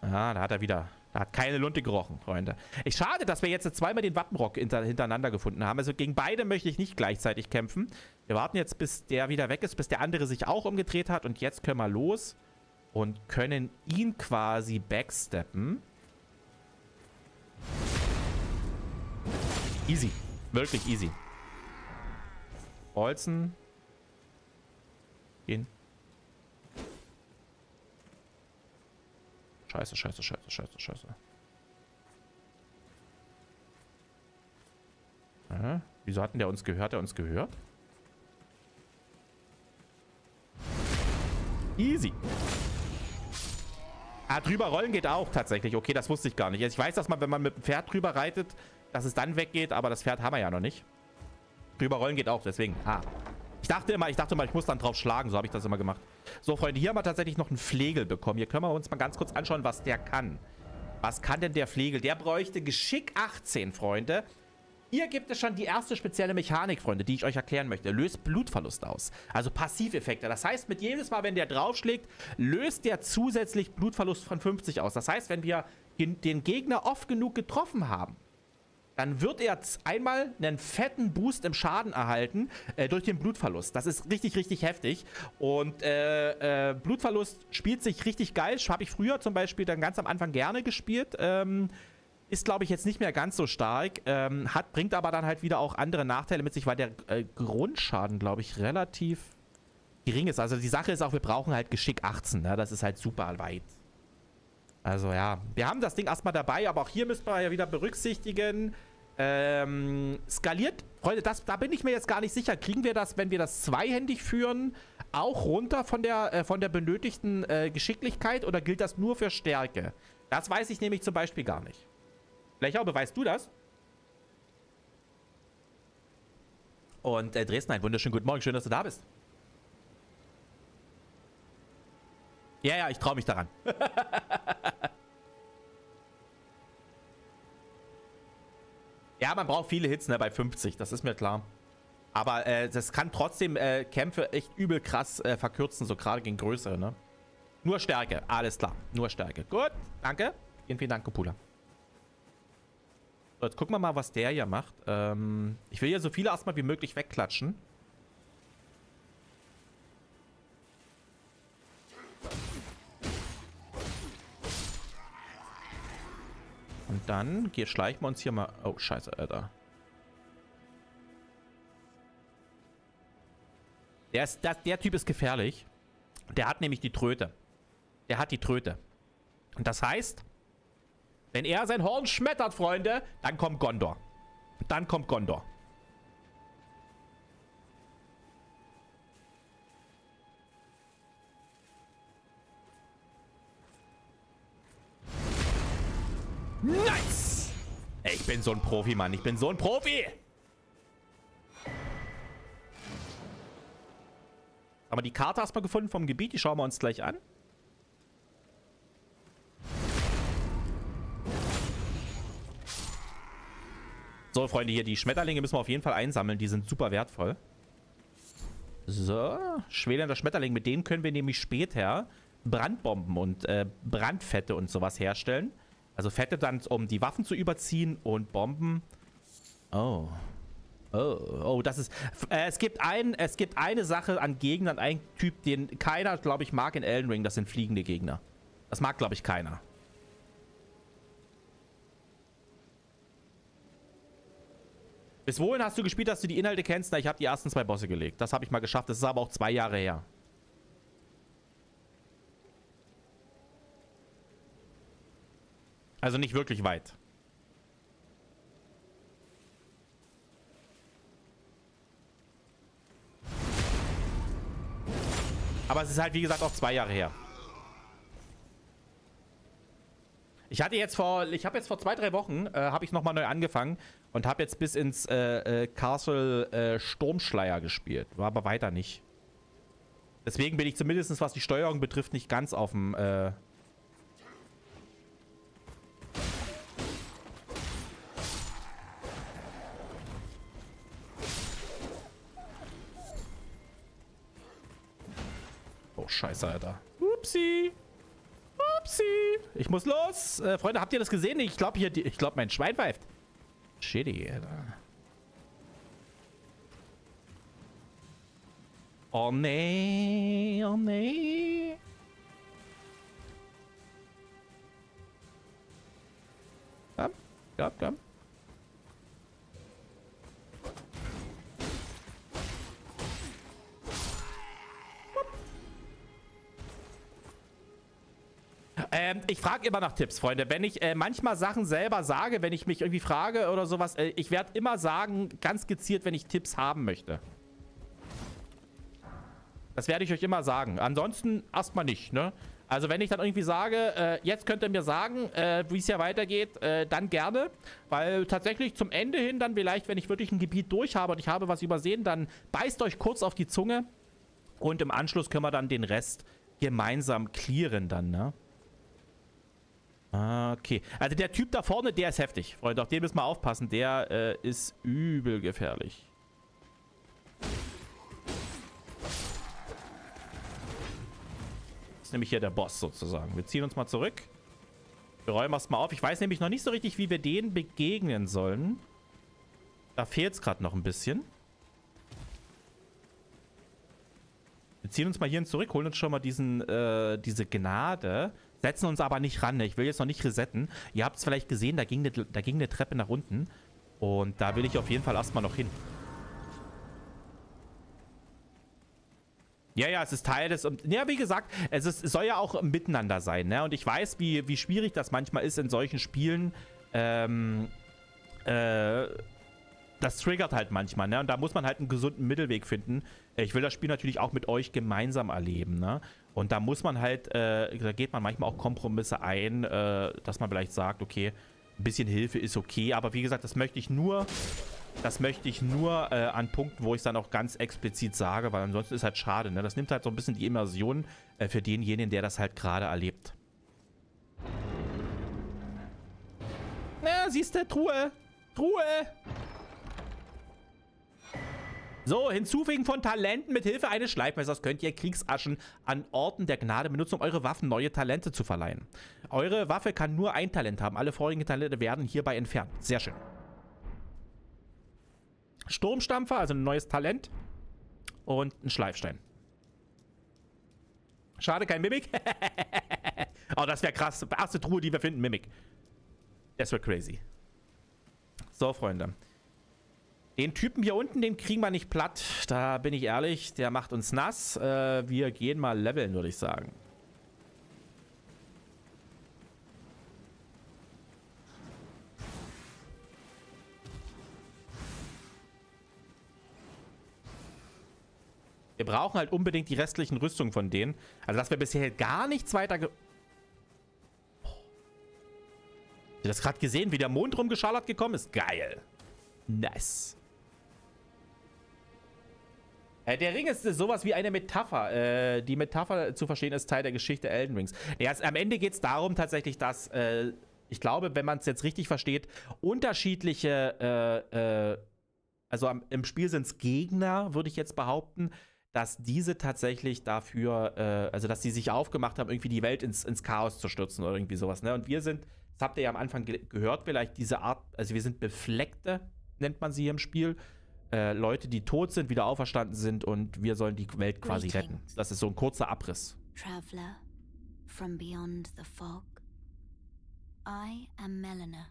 Ah, da hat er wieder. Da hat keine Lunte gerochen, Freunde. Ich schade, dass wir jetzt zweimal den Wappenrock hinter, hintereinander gefunden haben. Also gegen beide möchte ich nicht gleichzeitig kämpfen. Wir warten jetzt, bis der wieder weg ist, bis der andere sich auch umgedreht hat. Und jetzt können wir los und können ihn quasi backsteppen. Easy. Wirklich easy. Bolzen gehen. Scheiße, scheiße, scheiße, scheiße, scheiße. Äh, wieso hatten der uns gehört? Der uns gehört? Easy. Ah, drüber rollen geht auch tatsächlich. Okay, das wusste ich gar nicht. Ich weiß, dass man, wenn man mit dem Pferd drüber reitet, dass es dann weggeht, aber das Pferd haben wir ja noch nicht. Drüber rollen geht auch, deswegen. Ah. Ich dachte immer, ich dachte immer, ich muss dann drauf schlagen. So habe ich das immer gemacht. So, Freunde, hier haben wir tatsächlich noch einen Flegel bekommen. Hier können wir uns mal ganz kurz anschauen, was der kann. Was kann denn der Flegel? Der bräuchte Geschick 18, Freunde. Hier gibt es schon die erste spezielle Mechanik, Freunde, die ich euch erklären möchte. Löst Blutverlust aus. Also Passiveffekte. Das heißt, mit jedes Mal, wenn der draufschlägt, löst der zusätzlich Blutverlust von 50 aus. Das heißt, wenn wir den Gegner oft genug getroffen haben, dann wird er einmal einen fetten Boost im Schaden erhalten äh, durch den Blutverlust. Das ist richtig, richtig heftig. Und äh, äh, Blutverlust spielt sich richtig geil. Habe ich früher zum Beispiel dann ganz am Anfang gerne gespielt. Ähm, ist, glaube ich, jetzt nicht mehr ganz so stark. Ähm, hat, bringt aber dann halt wieder auch andere Nachteile mit sich, weil der äh, Grundschaden, glaube ich, relativ gering ist. Also die Sache ist auch, wir brauchen halt Geschick 18. Ne? Das ist halt super weit. Also ja, wir haben das Ding erstmal dabei, aber auch hier müssen wir ja wieder berücksichtigen. Ähm, skaliert, Freunde, das, da bin ich mir jetzt gar nicht sicher. Kriegen wir das, wenn wir das zweihändig führen, auch runter von der, äh, von der benötigten äh, Geschicklichkeit oder gilt das nur für Stärke? Das weiß ich nämlich zum Beispiel gar nicht. Auch, beweist du das? Und äh, Dresden, einen wunderschönen guten Morgen. Schön, dass du da bist. Ja, ja, ich traue mich daran. ja, man braucht viele Hits, ne, bei 50, das ist mir klar. Aber äh, das kann trotzdem äh, Kämpfe echt übel krass äh, verkürzen, so gerade gegen größere, ne? Nur Stärke, alles klar. Nur Stärke. Gut, danke. Vielen, vielen Dank, Kupula. So, jetzt gucken wir mal, was der hier macht. Ähm, ich will hier so viele erstmal wie möglich wegklatschen. Und dann hier schleichen wir uns hier mal... Oh, scheiße, Alter. Der, ist, der, der Typ ist gefährlich. Der hat nämlich die Tröte. Der hat die Tröte. Und das heißt, wenn er sein Horn schmettert, Freunde, dann kommt Gondor. Dann kommt Gondor. Nice! Ich bin so ein Profi, Mann. Ich bin so ein Profi! Haben wir die Karte erstmal gefunden vom Gebiet? Die schauen wir uns gleich an. So, Freunde, hier die Schmetterlinge müssen wir auf jeden Fall einsammeln. Die sind super wertvoll. So, schwelender Schmetterling. Mit denen können wir nämlich später Brandbomben und äh, Brandfette und sowas herstellen. Also Fette dann, um die Waffen zu überziehen und Bomben. Oh. Oh, oh, das ist... Äh, es, gibt ein, es gibt eine Sache an Gegnern, ein Typ, den keiner, glaube ich, mag in Elden Ring. Das sind fliegende Gegner. Das mag, glaube ich, keiner. Bis wohin hast du gespielt, dass du die Inhalte kennst? Na, ich habe die ersten zwei Bosse gelegt. Das habe ich mal geschafft. Das ist aber auch zwei Jahre her. Also nicht wirklich weit. Aber es ist halt, wie gesagt, auch zwei Jahre her. Ich hatte jetzt vor, ich habe jetzt vor zwei, drei Wochen, äh, habe ich nochmal neu angefangen und habe jetzt bis ins äh, äh, Castle äh, Sturmschleier gespielt. War aber weiter nicht. Deswegen bin ich zumindest, was die Steuerung betrifft, nicht ganz auf dem... Äh oh, scheiße, Alter. Upsi. Upsi. Ich muss los. Äh, Freunde, habt ihr das gesehen? Ich glaube, hier, ich glaube, mein Schwein pfeift. Shitty, Alter. Oh nee, oh nee. Komm, komm, komm. Ähm, ich frage immer nach Tipps, Freunde. Wenn ich äh, manchmal Sachen selber sage, wenn ich mich irgendwie frage oder sowas, äh, ich werde immer sagen, ganz gezielt, wenn ich Tipps haben möchte. Das werde ich euch immer sagen. Ansonsten erstmal nicht, ne? Also wenn ich dann irgendwie sage, äh, jetzt könnt ihr mir sagen, äh, wie es ja weitergeht, äh, dann gerne. Weil tatsächlich zum Ende hin dann vielleicht, wenn ich wirklich ein Gebiet durch habe und ich habe was übersehen, dann beißt euch kurz auf die Zunge. Und im Anschluss können wir dann den Rest gemeinsam clearen dann, ne? Okay. Also der Typ da vorne, der ist heftig. Freunde, auf den müssen wir aufpassen. Der äh, ist übel gefährlich. Das ist nämlich hier der Boss sozusagen. Wir ziehen uns mal zurück. Wir räumen erstmal auf. Ich weiß nämlich noch nicht so richtig, wie wir denen begegnen sollen. Da fehlt es gerade noch ein bisschen. Wir ziehen uns mal hierhin zurück, holen uns schon mal diesen, äh, diese Gnade. Setzen uns aber nicht ran. Ich will jetzt noch nicht resetten. Ihr habt es vielleicht gesehen, da ging, eine, da ging eine Treppe nach unten. Und da will ich auf jeden Fall erstmal noch hin. Ja, ja, es ist Teil des... Ja, wie gesagt, es, ist, es soll ja auch miteinander sein, ne? Und ich weiß, wie, wie schwierig das manchmal ist in solchen Spielen. Ähm, äh, das triggert halt manchmal, ne? Und da muss man halt einen gesunden Mittelweg finden. Ich will das Spiel natürlich auch mit euch gemeinsam erleben, ne? Und da muss man halt, äh, da geht man manchmal auch Kompromisse ein, äh, dass man vielleicht sagt, okay, ein bisschen Hilfe ist okay, aber wie gesagt, das möchte ich nur, das möchte ich nur äh, an Punkten, wo ich es dann auch ganz explizit sage, weil ansonsten ist halt schade, ne? Das nimmt halt so ein bisschen die Immersion äh, für denjenigen, der das halt gerade erlebt. Na, siehst du, Truhe, Truhe. So, hinzufügen von Talenten mit Hilfe eines Schleifmessers könnt ihr Kriegsaschen an Orten der Gnade benutzen, um eure Waffen neue Talente zu verleihen. Eure Waffe kann nur ein Talent haben. Alle vorigen Talente werden hierbei entfernt. Sehr schön. Sturmstampfer, also ein neues Talent. Und ein Schleifstein. Schade, kein Mimik. oh, das wäre krass. Erste Truhe, die wir finden, Mimik. Das wäre crazy. So, Freunde. Den Typen hier unten, den kriegen wir nicht platt. Da bin ich ehrlich, der macht uns nass. Äh, wir gehen mal leveln, würde ich sagen. Wir brauchen halt unbedingt die restlichen Rüstungen von denen. Also, dass wir bisher gar nichts weiter... Habt ihr das gerade gesehen, wie der Mond rumgeschallert gekommen ist? Geil. Nice. Äh, der Ring ist sowas wie eine Metapher. Äh, die Metapher zu verstehen ist Teil der Geschichte Elden Rings. Ja, es, am Ende geht es darum tatsächlich, dass, äh, ich glaube, wenn man es jetzt richtig versteht, unterschiedliche, äh, äh, also am, im Spiel sind es Gegner, würde ich jetzt behaupten, dass diese tatsächlich dafür, äh, also dass sie sich aufgemacht haben, irgendwie die Welt ins, ins Chaos zu stürzen oder irgendwie sowas. Ne? Und wir sind, das habt ihr ja am Anfang ge gehört, vielleicht diese Art, also wir sind Befleckte, nennt man sie hier im Spiel äh, Leute, die tot sind, wieder auferstanden sind und wir sollen die Welt quasi retten. Das ist so ein kurzer Abriss. Traveler from beyond the fog. I am Melina.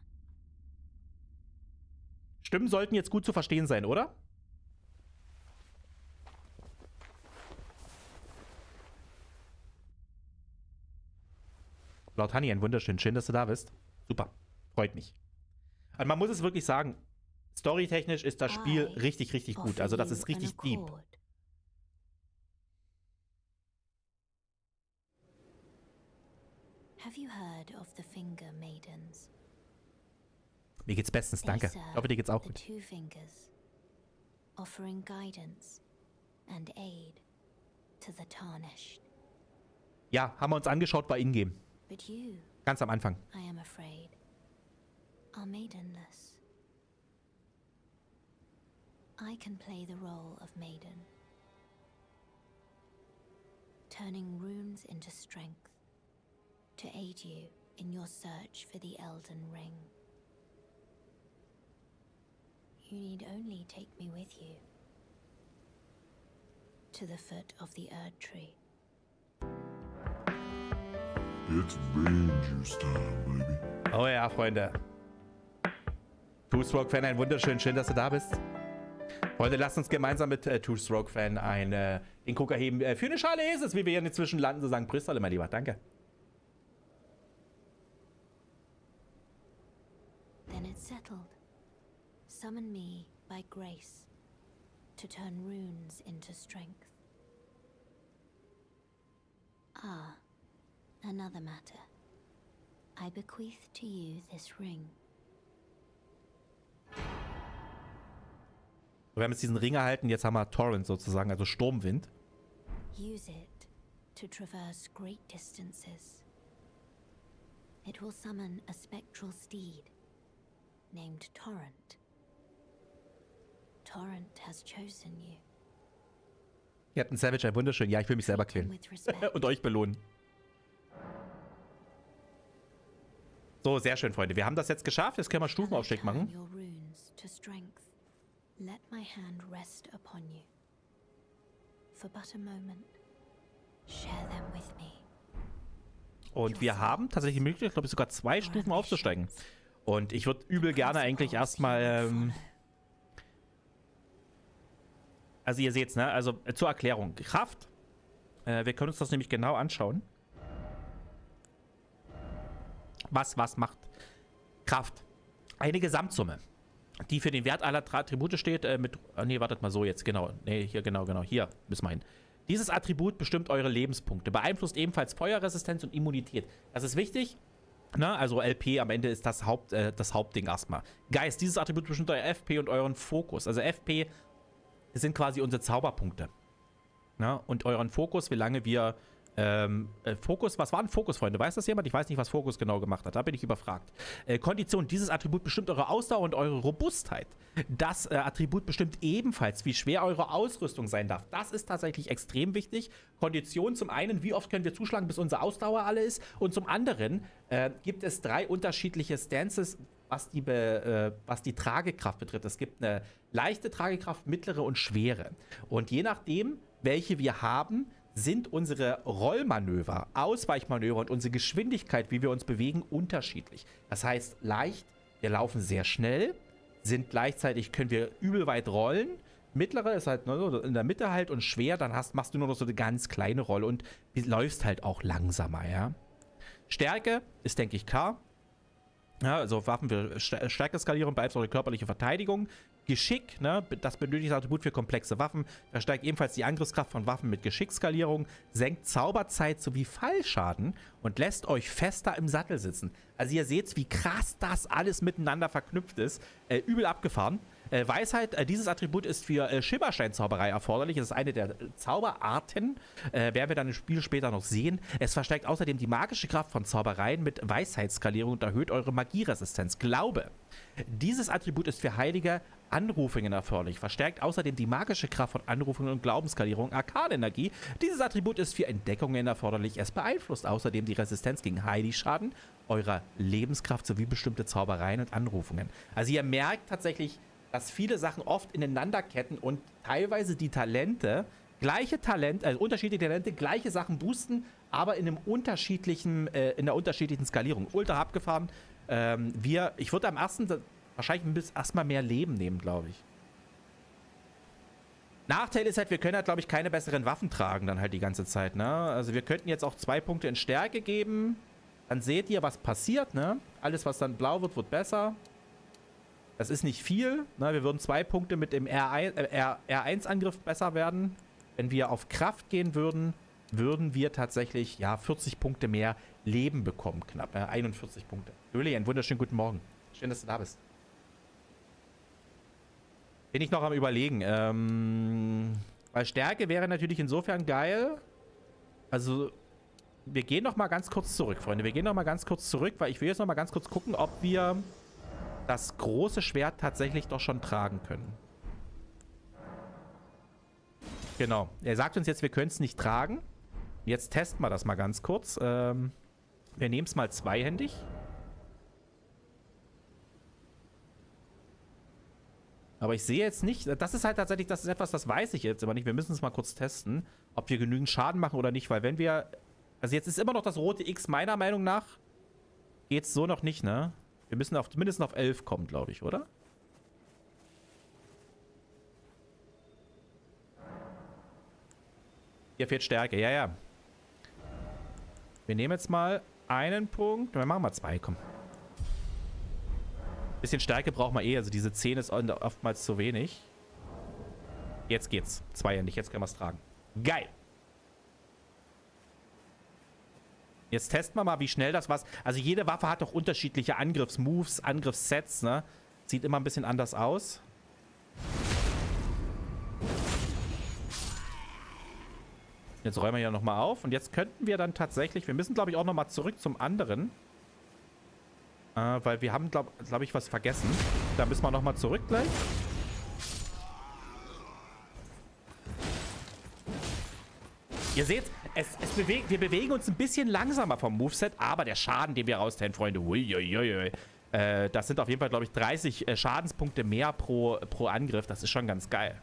Stimmen sollten jetzt gut zu verstehen sein, oder? Laut Honey, ein wunderschön. Schön, dass du da bist. Super. Freut mich. Und man muss es wirklich sagen, Storytechnisch ist das Spiel richtig, richtig gut. Also das ist richtig deep. Mir geht's bestens, danke. Ich hoffe, dir geht's auch gut. Offering guidance and aid to the tarnished. Ja, haben wir uns angeschaut bei Ingame. Ganz am Anfang. I am afraid, are maidenless. I can play the role of maiden, turning runes into strength to aid you in your search for the Elden Ring. You need only take me with you to the foot of the Erd Tree. It's bean juice time, baby. Oh ja, Freunde. Two-Stroke-Fan, ein wunderschön. Schön, dass du da bist. Freunde, lasst uns gemeinsam mit äh, Two-Stroke-Fan äh, den Gucker heben. Äh, für eine Schale ist es, wie wir hier inzwischen landen, so sagen Brüssel, mein Lieber. Danke. Then it's settled. Summon me by grace to turn runes into strength. Ah, another matter. I bequeath to you this ring. Wir haben jetzt diesen Ring erhalten, jetzt haben wir Torrent sozusagen, also Sturmwind. Use it to traverse great distances. It will summon a spectral steed named Torrent. Torrent has chosen you. Ihr habt einen Savage, ein wunderschön. Ja, ich will mich selber killen. Und euch belohnen. So, sehr schön, Freunde. Wir haben das jetzt geschafft. Jetzt können wir Stufenaufstieg machen. Let my hand rest upon you. For but a moment. Share them with me. Und wir haben tatsächlich die Möglichkeit, glaube ich, sogar zwei Stufen aufzusteigen. Und ich würde übel gerne eigentlich erstmal... Ähm also ihr seht's, ne? Also äh, zur Erklärung. Kraft. Äh, wir können uns das nämlich genau anschauen. Was, was macht Kraft? Eine Gesamtsumme die für den Wert aller Attribute steht, äh, mit, oh nee, wartet mal so jetzt, genau, nee, hier, genau, genau, hier wir hin. Dieses Attribut bestimmt eure Lebenspunkte, beeinflusst ebenfalls Feuerresistenz und Immunität. Das ist wichtig, ne? also LP am Ende ist das, Haupt, äh, das Hauptding erstmal. Geist, dieses Attribut bestimmt euer FP und euren Fokus. Also FP sind quasi unsere Zauberpunkte. Ne? Und euren Fokus, wie lange wir Ähm, äh, Fokus, was war ein Fokus, Freunde? Weiß das jemand? Ich weiß nicht, was Fokus genau gemacht hat. Da bin ich überfragt. Äh, Kondition, dieses Attribut bestimmt eure Ausdauer und eure Robustheit. Das äh, Attribut bestimmt ebenfalls, wie schwer eure Ausrüstung sein darf. Das ist tatsächlich extrem wichtig. Kondition zum einen, wie oft können wir zuschlagen, bis unsere Ausdauer alle ist. Und zum anderen äh, gibt es drei unterschiedliche Stances, was die, be, äh, was die Tragekraft betrifft. Es gibt eine leichte Tragekraft, mittlere und schwere. Und je nachdem, welche wir haben, sind unsere Rollmanöver, Ausweichmanöver und unsere Geschwindigkeit, wie wir uns bewegen, unterschiedlich. Das heißt, leicht, wir laufen sehr schnell, sind gleichzeitig, können wir übel weit rollen. Mittlere ist halt ne, in der Mitte halt und schwer, dann hast, machst du nur noch so eine ganz kleine Rolle und läufst halt auch langsamer, ja. Stärke ist, denke ich, K. Ja, also Waffen für Stärkeskalierung, beeinflusst körperliche Verteidigung. Geschick, ne, das benötigt Attribut für komplexe Waffen, verstärkt ebenfalls die Angriffskraft von Waffen mit Geschicksskalierung, senkt Zauberzeit sowie Fallschaden und lässt euch fester im Sattel sitzen. Also ihr seht, wie krass das alles miteinander verknüpft ist. Äh, übel abgefahren. Äh, Weisheit, äh, dieses Attribut ist für äh, Schimmersteinzauberei erforderlich. Es ist eine der Zauberarten, äh, werden wir dann im Spiel später noch sehen. Es verstärkt außerdem die magische Kraft von Zaubereien mit Weisheitsskalierung und erhöht eure Magieresistenz. Glaube. Dieses Attribut ist für heilige Anrufungen erforderlich. Verstärkt außerdem die magische Kraft von Anrufungen und Glaubensskalierung Arkanenergie. Dieses Attribut ist für Entdeckungen erforderlich. Es beeinflusst außerdem die Resistenz gegen Heidi-Schaden, eurer Lebenskraft sowie bestimmte Zaubereien und Anrufungen. Also ihr merkt tatsächlich, dass viele Sachen oft ineinanderketten und teilweise die Talente, gleiche Talente, also unterschiedliche Talente, gleiche Sachen boosten, aber in einem unterschiedlichen, äh, in der unterschiedlichen Skalierung. Ultra abgefahren. Ähm, wir, ich würde am ersten wahrscheinlich bis erstmal mehr Leben nehmen, glaube ich. Nachteil ist halt, wir können halt, glaube ich, keine besseren Waffen tragen dann halt die ganze Zeit, ne? Also wir könnten jetzt auch zwei Punkte in Stärke geben. Dann seht ihr, was passiert, ne? Alles, was dann blau wird, wird besser. Das ist nicht viel. Ne? Wir würden zwei Punkte mit dem R1-Angriff besser werden. Wenn wir auf Kraft gehen würden, würden wir tatsächlich ja 40 Punkte mehr Leben bekommen, knapp. Ja, 41 Punkte. Einen wunderschönen guten Morgen. Schön, dass du da bist. Bin ich noch am überlegen. Ähm, weil Stärke wäre natürlich insofern geil. Also, wir gehen noch mal ganz kurz zurück, Freunde. Wir gehen noch mal ganz kurz zurück, weil ich will jetzt noch mal ganz kurz gucken, ob wir das große Schwert tatsächlich doch schon tragen können. Genau. Er sagt uns jetzt, wir können es nicht tragen. Jetzt testen wir das mal ganz kurz. Ähm, wir nehmen es mal zweihändig. Aber ich sehe jetzt nicht, das ist halt tatsächlich, das ist etwas, das weiß ich jetzt aber nicht. Wir müssen es mal kurz testen, ob wir genügend Schaden machen oder nicht, weil wenn wir, also jetzt ist immer noch das rote X meiner Meinung nach, geht es so noch nicht, ne? Wir müssen auf, mindestens auf 11 kommen, glaube ich, oder? Hier fehlt Stärke, ja, ja. Wir nehmen jetzt mal einen Punkt. Wir machen mal zwei, komm. Bisschen Stärke braucht man eh. Also diese 10 ist oftmals zu wenig. Jetzt geht's. Zweihändig, jetzt können wir es tragen. Geil. Jetzt testen wir mal, wie schnell das was. Also jede Waffe hat doch unterschiedliche Angriffsmoves, Angriffssets, ne? Sieht immer ein bisschen anders aus. Jetzt räumen wir hier nochmal auf. Und jetzt könnten wir dann tatsächlich... Wir müssen, glaube ich, auch nochmal zurück zum anderen. Äh, weil wir haben, glaube glaub ich, was vergessen. Da müssen wir nochmal zurück gleich. Ihr seht, es, es bewegt, wir bewegen uns ein bisschen langsamer vom Moveset, aber der Schaden, den wir rausteilen, Freunde, uiuiui, äh, das sind auf jeden Fall, glaube ich, 30 äh, Schadenspunkte mehr pro, pro Angriff. Das ist schon ganz geil.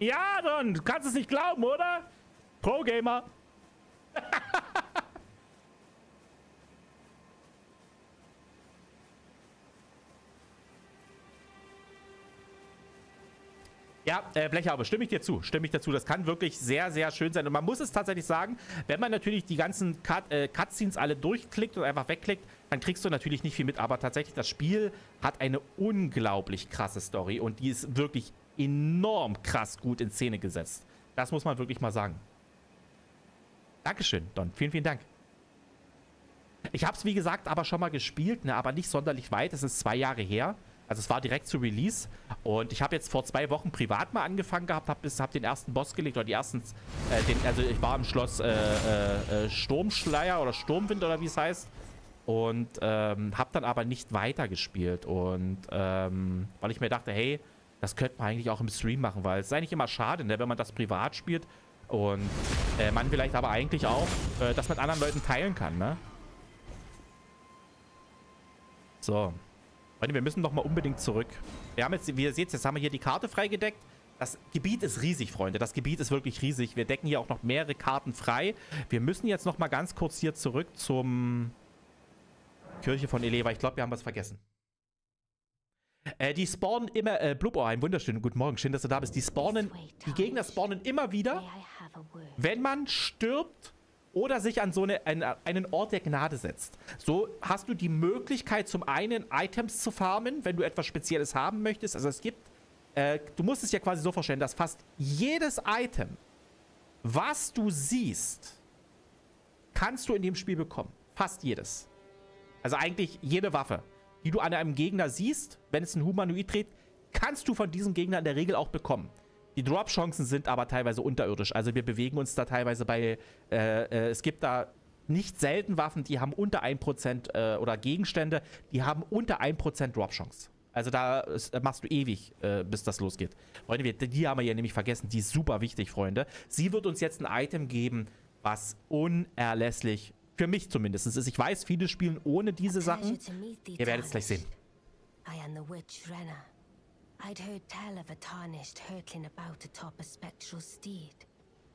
Ja, Don, du kannst es nicht glauben, oder? Pro-Gamer. Ja, äh, Blechhaube, stimme ich dir zu, stimme ich dazu. Das kann wirklich sehr, sehr schön sein. Und man muss es tatsächlich sagen, wenn man natürlich die ganzen Cut, äh, Cutscenes alle durchklickt und einfach wegklickt, dann kriegst du natürlich nicht viel mit. Aber tatsächlich, das Spiel hat eine unglaublich krasse Story und die ist wirklich enorm krass gut in Szene gesetzt. Das muss man wirklich mal sagen. Dankeschön, Don. Vielen, vielen Dank. Ich habe es, wie gesagt, aber schon mal gespielt, ne, aber nicht sonderlich weit. Es ist zwei Jahre her. Also es war direkt zu Release. Und ich habe jetzt vor zwei Wochen privat mal angefangen gehabt, habe hab den ersten Boss gelegt oder die ersten, äh, den, also ich war im Schloss äh, äh, äh, Sturmschleier oder Sturmwind oder wie es heißt. Und ähm, habe dann aber nicht weitergespielt. Und ähm, weil ich mir dachte, hey, das könnte man eigentlich auch im Stream machen, weil es ist eigentlich immer schade, ne, wenn man das privat spielt und äh, man vielleicht aber eigentlich auch äh, das mit anderen Leuten teilen kann, ne? So. Freunde, wir müssen noch mal unbedingt zurück. Wir haben jetzt, wie ihr seht, jetzt haben wir hier die Karte freigedeckt. Das Gebiet ist riesig, Freunde. Das Gebiet ist wirklich riesig. Wir decken hier auch noch mehrere Karten frei. Wir müssen jetzt noch mal ganz kurz hier zurück zum Kirche von Eleva. Ich glaube, wir haben was vergessen. Äh, die spawnen immer, äh, Blub, oh, einen wunderschönen guten Morgen, schön, dass du da bist. Die spawnen, die Gegner spawnen immer wieder, wenn man stirbt oder sich an so eine, einen, einen Ort der Gnade setzt. So hast du die Möglichkeit, zum einen Items zu farmen, wenn du etwas Spezielles haben möchtest. Also es gibt, äh, du musst es ja quasi so vorstellen, dass fast jedes Item, was du siehst, kannst du in dem Spiel bekommen. Fast jedes. Also eigentlich jede Waffe die du an einem Gegner siehst, wenn es ein Humanoid dreht, kannst du von diesem Gegner in der Regel auch bekommen. Die Drop-Chancen sind aber teilweise unterirdisch. Also wir bewegen uns da teilweise bei, äh, äh, es gibt da nicht selten Waffen, die haben unter 1% äh, oder Gegenstände, die haben unter 1% Drop-Chance. Also da äh, machst du ewig, äh, bis das losgeht. Freunde, wir, die haben wir ja nämlich vergessen. Die ist super wichtig, Freunde. Sie wird uns jetzt ein Item geben, was unerlässlich für mich zumindest ist. Ich weiß, viele spielen ohne diese Sachen. Ihr werdet es gleich sehen. I am the witch Renna. I'd heard tell of a tarnished hurtling about atop a spectral steed.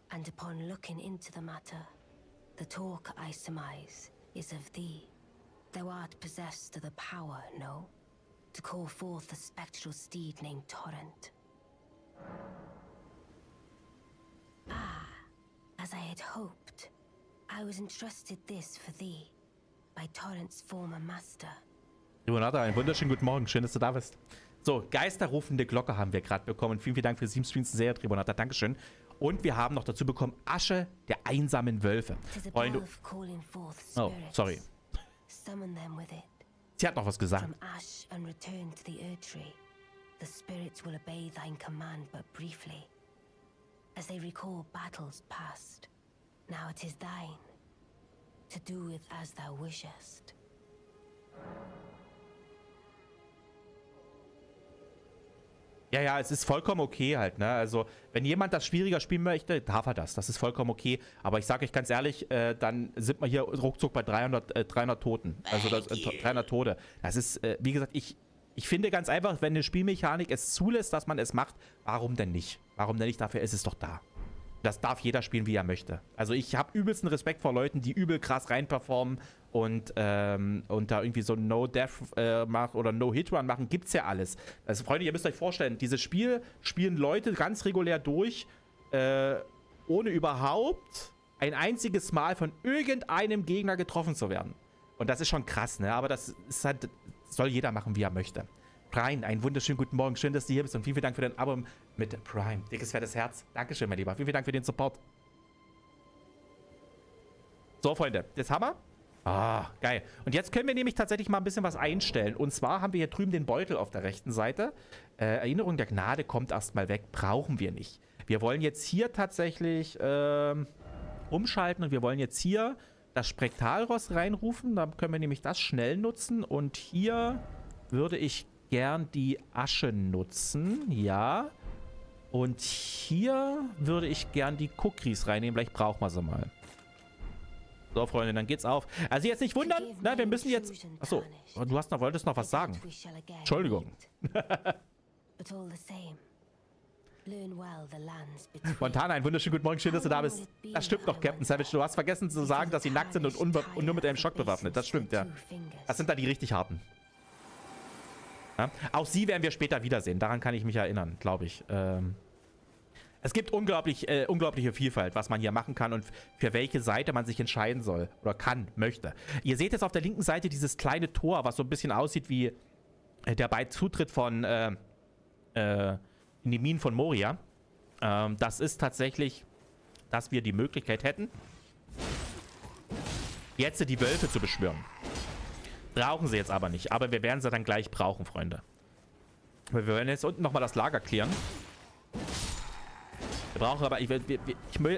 And upon looking into the matter, the talk I surmise is of thee. Thou art possessed of the power, no? To call forth a spectral steed named Torrent. Ah, as I had hoped, I was entrusted this for thee by Torrents former master. Jonathan, einen wunderschönen guten Morgen. Schön, dass du da bist. So, geisterrufende Glocke haben wir gerade bekommen. Vielen, vielen Dank für sieben Streams sehr, Tribunata. Dankeschön. Und wir haben noch dazu bekommen Asche der einsamen Wölfe. Freunde. Oh, sorry. Sie hat noch was gesagt. The spirits will obey thine command but briefly, as they recall battles past. Now it is thine, to do with as thou wishest. Ja, ja, es ist vollkommen okay halt, ne? Also, wenn jemand das schwieriger spielen möchte, darf er das. Das ist vollkommen okay. Aber ich sage euch ganz ehrlich, äh, dann sind wir hier ruckzuck bei 300, äh, 300 Toten. Also das, äh, 300 Tode. Das ist, äh, wie gesagt, ich, ich finde ganz einfach, wenn eine Spielmechanik es zulässt, dass man es macht, warum denn nicht? Warum denn nicht? Dafür ist es doch da das darf jeder spielen, wie er möchte. Also ich habe übelsten Respekt vor Leuten, die übel krass reinperformen und, ähm, und da irgendwie so No-Death äh, machen oder No-Hit-Run machen, gibt's ja alles. Also Freunde, ihr müsst euch vorstellen, dieses Spiel spielen Leute ganz regulär durch, äh, ohne überhaupt ein einziges Mal von irgendeinem Gegner getroffen zu werden. Und das ist schon krass, ne? Aber das ist halt, soll jeder machen, wie er möchte. Prime, einen wunderschönen guten Morgen. Schön, dass du hier bist und vielen, vielen Dank für dein Abo mit Prime. Dickes, fettes Herz. Dankeschön, mein Lieber. Vielen, vielen Dank für den Support. So, Freunde, jetzt haben wir. Ah, geil. Und jetzt können wir nämlich tatsächlich mal ein bisschen was einstellen. Und zwar haben wir hier drüben den Beutel auf der rechten Seite. Äh, Erinnerung der Gnade kommt erstmal weg. Brauchen wir nicht. Wir wollen jetzt hier tatsächlich äh, umschalten und wir wollen jetzt hier das Spektralross reinrufen. Da können wir nämlich das schnell nutzen. Und hier würde ich gern die Asche nutzen. Ja. Und hier würde ich gern die Cookies reinnehmen. Vielleicht brauchen wir sie mal. So, Freunde, dann geht's auf. Also jetzt nicht wundern, ne, wir müssen jetzt... Achso, du hast noch, wolltest noch was sagen. Entschuldigung. Montana, ein wunderschönen guten Morgen, schön, dass du da bist. Das stimmt doch, Captain Savage. Du hast vergessen zu sagen, dass sie nackt sind und, und nur mit einem Schock bewaffnet. Das stimmt, ja. Das sind da die richtig harten. Ja? Auch sie werden wir später wiedersehen. Daran kann ich mich erinnern, glaube ich. Ähm es gibt unglaublich, äh, unglaubliche Vielfalt, was man hier machen kann und für welche Seite man sich entscheiden soll oder kann, möchte. Ihr seht jetzt auf der linken Seite dieses kleine Tor, was so ein bisschen aussieht wie äh, der Beizutritt von äh, äh, in die Minen von Moria. Ähm, das ist tatsächlich, dass wir die Möglichkeit hätten, jetzt die Wölfe zu beschwören. Brauchen sie jetzt aber nicht. Aber wir werden sie dann gleich brauchen, Freunde. Wir werden jetzt unten nochmal das Lager klären. Wir brauchen aber, ich will,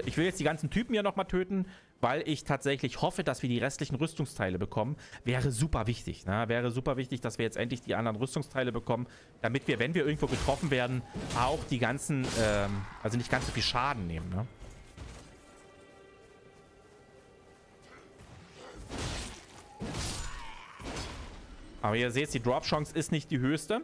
ich will, jetzt die ganzen Typen hier nochmal töten, weil ich tatsächlich hoffe, dass wir die restlichen Rüstungsteile bekommen. Wäre super wichtig, ne? Wäre super wichtig, dass wir jetzt endlich die anderen Rüstungsteile bekommen, damit wir, wenn wir irgendwo getroffen werden, auch die ganzen, ähm, also nicht ganz so viel Schaden nehmen, ne? Aber ihr seht, die Drop-Chance ist nicht die höchste.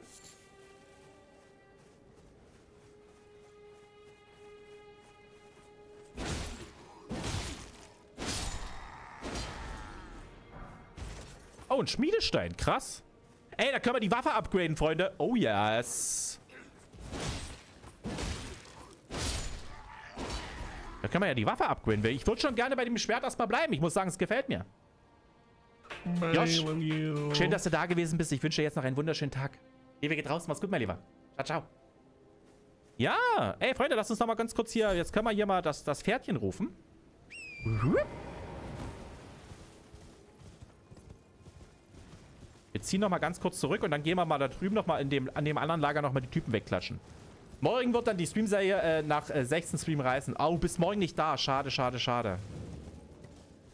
Oh, ein Schmiedestein. Krass. Ey, da können wir die Waffe upgraden, Freunde. Oh, yes. Da können wir ja die Waffe upgraden. Ich würde schon gerne bei dem Schwert erstmal bleiben. Ich muss sagen, es gefällt mir. Josh, schön, dass du da gewesen bist. Ich wünsche dir jetzt noch einen wunderschönen Tag. Liebe geht raus. Mach's gut, mein Lieber. Ciao, ciao. Ja, ey, Freunde, lass uns noch mal ganz kurz hier... Jetzt können wir hier mal das, das Pferdchen rufen. Mhm. Wir ziehen noch mal ganz kurz zurück und dann gehen wir mal da drüben noch mal in dem, an dem anderen Lager noch mal die Typen wegklatschen. Morgen wird dann die Streamserie äh, nach äh, 16 Stream reißen. Au, oh, bis morgen nicht da. Schade, schade, schade.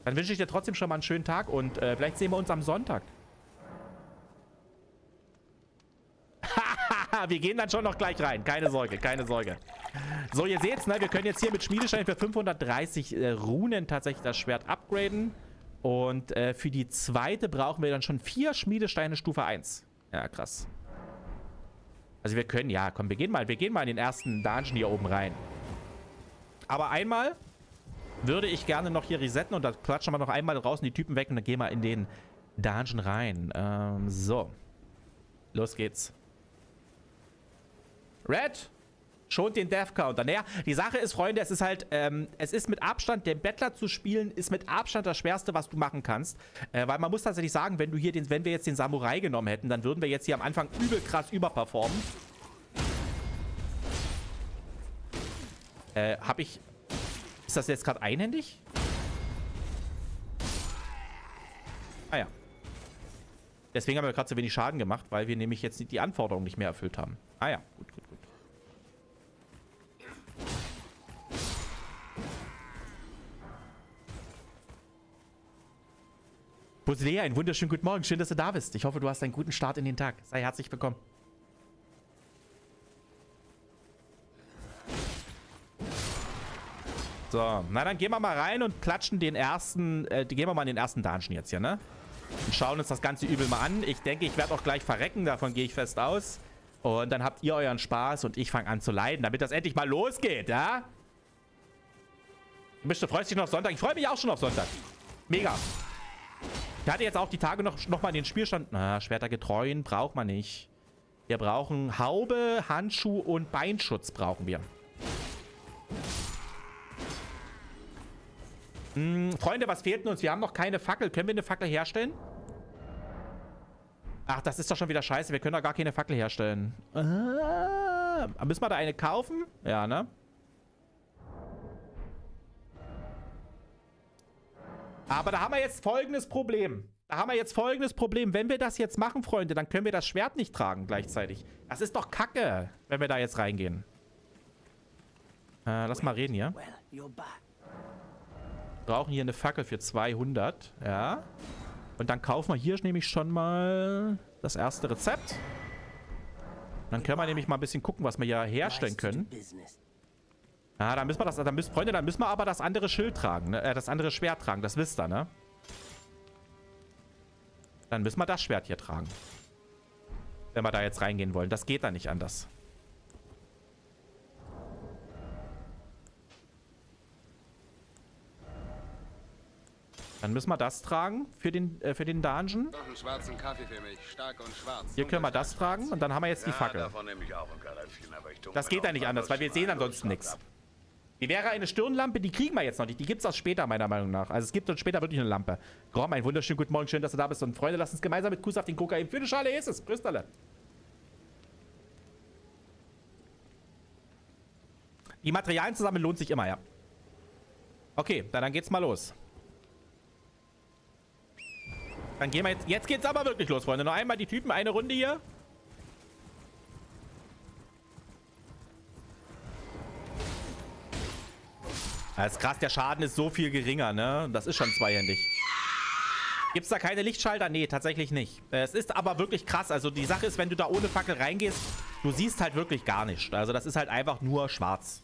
Dann wünsche ich dir trotzdem schon mal einen schönen Tag und äh, vielleicht sehen wir uns am Sonntag. wir gehen dann schon noch gleich rein. Keine Sorge, keine Sorge. So, ihr seht's, ne? Wir können jetzt hier mit Schmiedeschein für 530 äh, Runen tatsächlich das Schwert upgraden. Und äh, für die zweite brauchen wir dann schon vier Schmiedesteine Stufe 1. Ja, krass. Also wir können, ja, komm, wir gehen mal, wir gehen mal in den ersten Dungeon hier oben rein. Aber einmal würde ich gerne noch hier resetten und da klatschen wir noch einmal draußen die Typen weg und dann gehen wir in den Dungeon rein. Ähm, so. Los geht's. Red, schont den Death Counter. Naja, die Sache ist, Freunde, es ist halt, ähm, es ist mit Abstand, den Bettler zu spielen, ist mit Abstand das Schwerste, was du machen kannst. Äh, weil man muss tatsächlich sagen, wenn du hier den, wenn wir jetzt den Samurai genommen hätten, dann würden wir jetzt hier am Anfang übel krass überperformen. Äh, hab ich... Ist das jetzt gerade einhändig? Ah ja. Deswegen haben wir gerade so wenig Schaden gemacht, weil wir nämlich jetzt die Anforderungen nicht mehr erfüllt haben. Ah ja, gut, gut, gut. Busilea, einen wunderschönen guten Morgen. Schön, dass du da bist. Ich hoffe, du hast einen guten Start in den Tag. Sei herzlich willkommen. So, na dann gehen wir mal rein und klatschen den ersten, äh, gehen wir mal in den ersten Dungeon jetzt hier, ne? Und schauen uns das ganze Übel mal an. Ich denke, ich werde auch gleich verrecken, davon gehe ich fest aus. Und dann habt ihr euren Spaß und ich fange an zu leiden, damit das endlich mal losgeht, ja? Du freust dich noch auf Sonntag? Ich freue mich auch schon auf Sonntag. Mega. Ich hatte jetzt auch die Tage noch, noch mal den Spielstand. Na, Schwerter getreuen braucht man nicht. Wir brauchen Haube, Handschuh und Beinschutz brauchen wir. Hm, Freunde, was fehlt uns? Wir haben noch keine Fackel. Können wir eine Fackel herstellen? Ach, das ist doch schon wieder scheiße. Wir können doch gar keine Fackel herstellen. Ah, müssen wir da eine kaufen? Ja, ne? Aber da haben wir jetzt folgendes Problem. Da haben wir jetzt folgendes Problem. Wenn wir das jetzt machen, Freunde, dann können wir das Schwert nicht tragen gleichzeitig. Das ist doch kacke, wenn wir da jetzt reingehen. Äh, lass mal reden hier. Wir brauchen hier eine Fackel für 200. Ja. Und dann kaufen wir hier nämlich schon mal das erste Rezept. Dann können wir nämlich mal ein bisschen gucken, was wir hier herstellen können. Ja, dann müssen wir das, dann müssen, Freunde, dann müssen wir aber das andere Schild tragen, ne? Äh, das andere Schwert tragen, das wisst ihr, ne? Dann müssen wir das Schwert hier tragen. Wenn wir da jetzt reingehen wollen. Das geht da nicht anders. Dann müssen wir das tragen für den, äh, für den Dungeon. Hier können wir das tragen und dann haben wir jetzt die Fackel. Das geht da nicht anders, weil wir sehen ansonsten nichts. Wie wäre eine Stirnlampe? Die kriegen wir jetzt noch nicht. Die gibt es auch später, meiner Meinung nach. Also es gibt uns später wirklich eine Lampe. Grom, einen wunderschönen guten Morgen. Schön, dass du da bist. Und Freunde, lass uns gemeinsam mit Kuss auf den Kokain für eine Schale ist es. Grüßt alle. Die Materialien zusammen lohnt sich immer, ja. Okay, dann, dann geht's mal los. Dann gehen wir jetzt. Jetzt geht's aber wirklich los, Freunde. Noch einmal die Typen, eine Runde hier. Das ist krass, der Schaden ist so viel geringer, ne? Das ist schon zweihändig. Gibt es da keine Lichtschalter? Nee, tatsächlich nicht. Es ist aber wirklich krass. Also die Sache ist, wenn du da ohne Fackel reingehst, du siehst halt wirklich gar nichts. Also das ist halt einfach nur schwarz.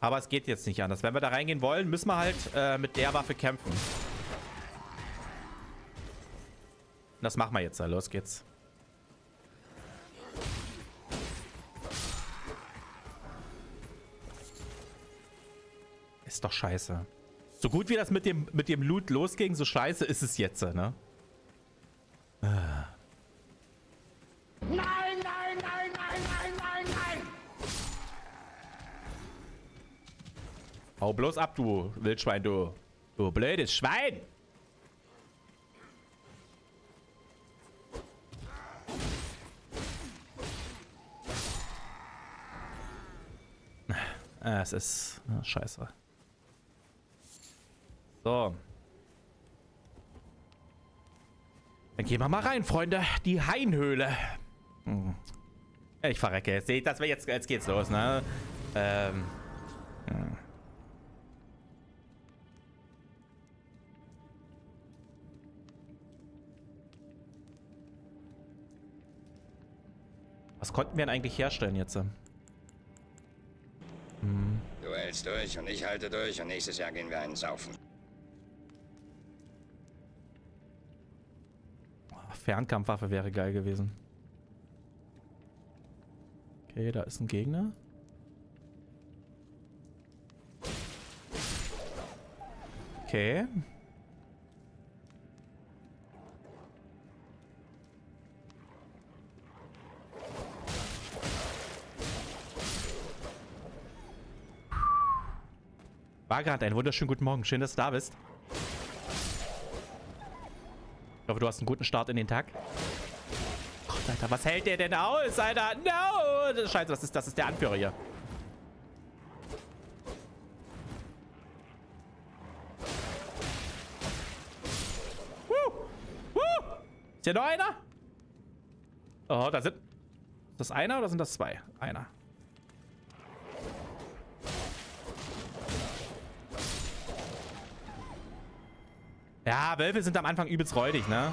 Aber es geht jetzt nicht anders. Wenn wir da reingehen wollen, müssen wir halt äh, mit der Waffe kämpfen. Das machen wir jetzt. Los geht's. Ist doch scheiße. So gut wie das mit dem, mit dem Loot losging, so scheiße ist es jetzt, ne? Nein, nein, nein, nein, nein, nein, nein! Hau bloß ab, du Wildschwein, du. Du blödes Schwein! Es ist scheiße. So. Dann gehen wir mal rein, Freunde. Die Hainhöhle. Hm. Ich verrecke. Jetzt das, jetzt, jetzt geht's los, ne? Ähm. Hm. Was konnten wir denn eigentlich herstellen jetzt? Hm. Du hältst durch und ich halte durch und nächstes Jahr gehen wir einen saufen. Fernkampfwaffe wäre geil gewesen. Okay, da ist ein Gegner. Okay. Bagrat, einen wunderschönen guten Morgen. Schön, dass du da bist. Ich hoffe, du hast einen guten Start in den Tag. Gott, Alter, was hält der denn aus, Alter? No! Scheiße, das ist, das ist der Anführer hier. Woo! Woo! Ist hier noch einer? Oh, da sind... Ist das einer oder sind das zwei? Einer. Ja, Wölfe sind am Anfang übelst räudig, ne?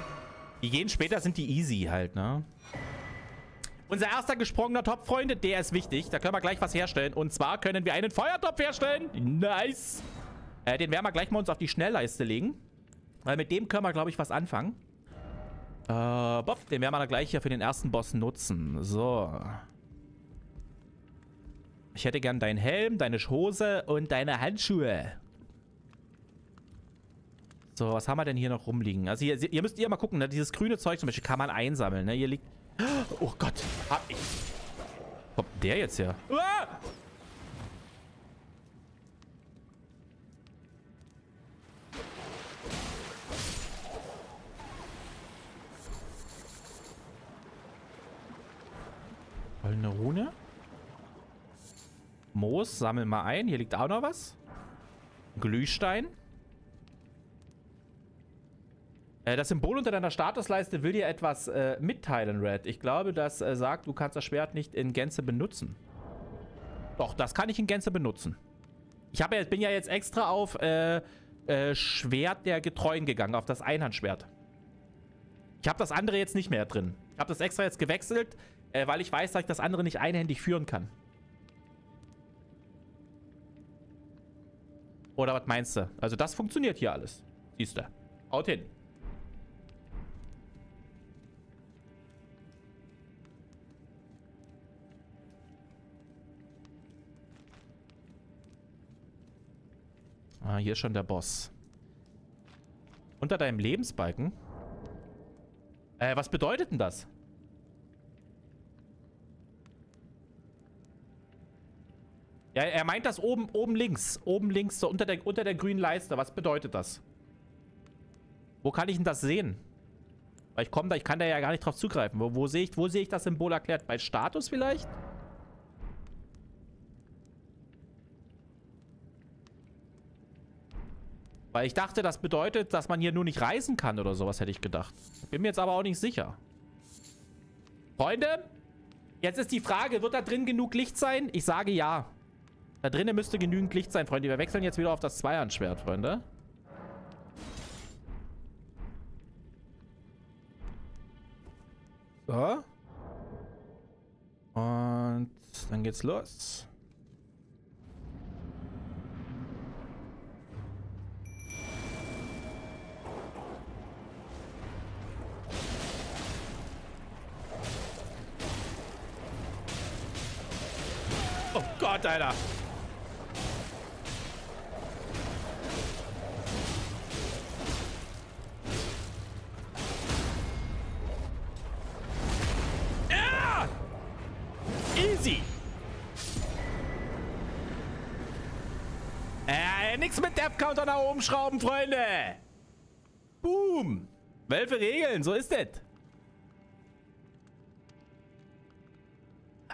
Die gehen später, sind die easy halt, ne? Unser erster gesprungener Topf, Freunde, der ist wichtig. Da können wir gleich was herstellen. Und zwar können wir einen Feuertopf herstellen. Nice. Äh, den werden wir gleich mal uns auf die Schnellleiste legen. Weil mit dem können wir, glaube ich, was anfangen. Äh, Bob, den werden wir dann gleich hier für den ersten Boss nutzen. So. Ich hätte gern deinen Helm, deine Hose und deine Handschuhe. So, was haben wir denn hier noch rumliegen? Also hier, ihr müsst ihr mal gucken, ne? dieses grüne Zeug zum Beispiel kann man einsammeln. Ne? Hier liegt... Oh Gott, hab ich... Kommt der jetzt her? Ah! Goldene Rune. Moos, sammeln mal ein. Hier liegt auch noch was. Glühstein. Äh, das Symbol unter deiner Statusleiste will dir etwas äh, mitteilen, Red. Ich glaube, das äh, sagt, du kannst das Schwert nicht in Gänze benutzen. Doch, das kann ich in Gänze benutzen. Ich ja, bin ja jetzt extra auf äh, äh, Schwert der Getreuen gegangen, auf das Einhandschwert. Ich habe das andere jetzt nicht mehr drin. Ich habe das extra jetzt gewechselt, äh, weil ich weiß, dass ich das andere nicht einhändig führen kann. Oder was meinst du? Also das funktioniert hier alles. Siehst du. Haut hin. Ah, hier ist schon der Boss. Unter deinem Lebensbalken? Äh, was bedeutet denn das? Ja, er meint das oben, oben links. Oben links, so unter der, unter der grünen Leiste. Was bedeutet das? Wo kann ich denn das sehen? Weil ich komme da, ich kann da ja gar nicht drauf zugreifen. Wo, wo sehe ich, wo sehe ich das Symbol erklärt? Bei Status vielleicht? Weil ich dachte, das bedeutet, dass man hier nur nicht reisen kann oder sowas, hätte ich gedacht. Bin mir jetzt aber auch nicht sicher. Freunde, jetzt ist die Frage, wird da drin genug Licht sein? Ich sage ja. Da drinnen müsste genügend Licht sein, Freunde. Wir wechseln jetzt wieder auf das Zweihandschwert, Freunde. So. Und dann geht's los. Gott, Alter. Easy. Äh, nix mit Death Counter nach oben schrauben, Freunde. Boom. Welche Regeln, so ist es.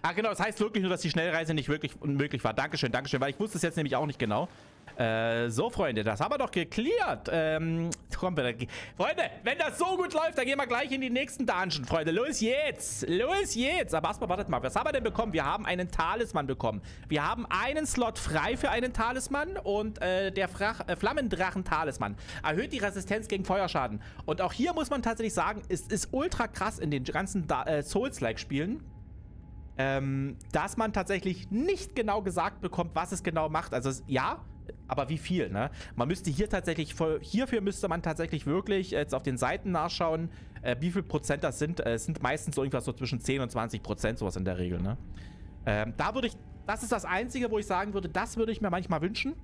Ah, genau, das heißt wirklich nur, dass die Schnellreise nicht wirklich unmöglich war. Dankeschön, Dankeschön, weil ich wusste es jetzt nämlich auch nicht genau. Äh, so, Freunde, das haben wir doch geklärt. Ähm, komm, Freunde, wenn das so gut läuft, dann gehen wir gleich in die nächsten Dungeon, Freunde. Los jetzt, los jetzt. Aber erstmal, wartet mal, was haben wir denn bekommen? Wir haben einen Talisman bekommen. Wir haben einen Slot frei für einen Talisman und äh, der äh, Flammendrachen-Talisman erhöht die Resistenz gegen Feuerschaden. Und auch hier muss man tatsächlich sagen, es ist ultra krass in den ganzen äh, Souls-like-Spielen ähm, dass man tatsächlich nicht genau gesagt bekommt, was es genau macht. Also ja, aber wie viel, ne? Man müsste hier tatsächlich, hierfür müsste man tatsächlich wirklich jetzt auf den Seiten nachschauen, äh, wie viel Prozent das sind. Äh, es sind meistens so irgendwas so zwischen 10 und 20 Prozent, sowas in der Regel, ne? Ähm, da würde ich, das ist das Einzige, wo ich sagen würde, das würde ich mir manchmal wünschen,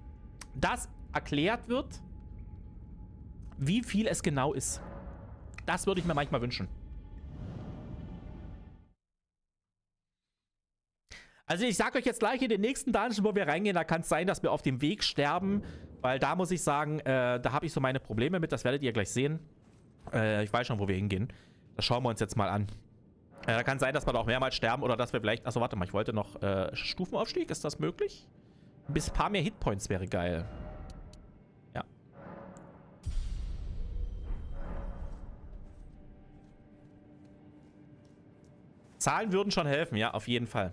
dass erklärt wird, wie viel es genau ist. Das würde ich mir manchmal wünschen. Also ich sag euch jetzt gleich in den nächsten Dungeon, wo wir reingehen, da kann es sein, dass wir auf dem Weg sterben, weil da muss ich sagen, äh, da habe ich so meine Probleme mit, das werdet ihr gleich sehen. Äh, ich weiß schon, wo wir hingehen. Das schauen wir uns jetzt mal an. Äh, da kann sein, dass wir da auch mehrmals sterben oder dass wir vielleicht... Achso, warte mal, ich wollte noch äh, Stufenaufstieg, ist das möglich? Bis ein paar mehr Hitpoints wäre geil. Ja. Zahlen würden schon helfen, ja, auf jeden Fall.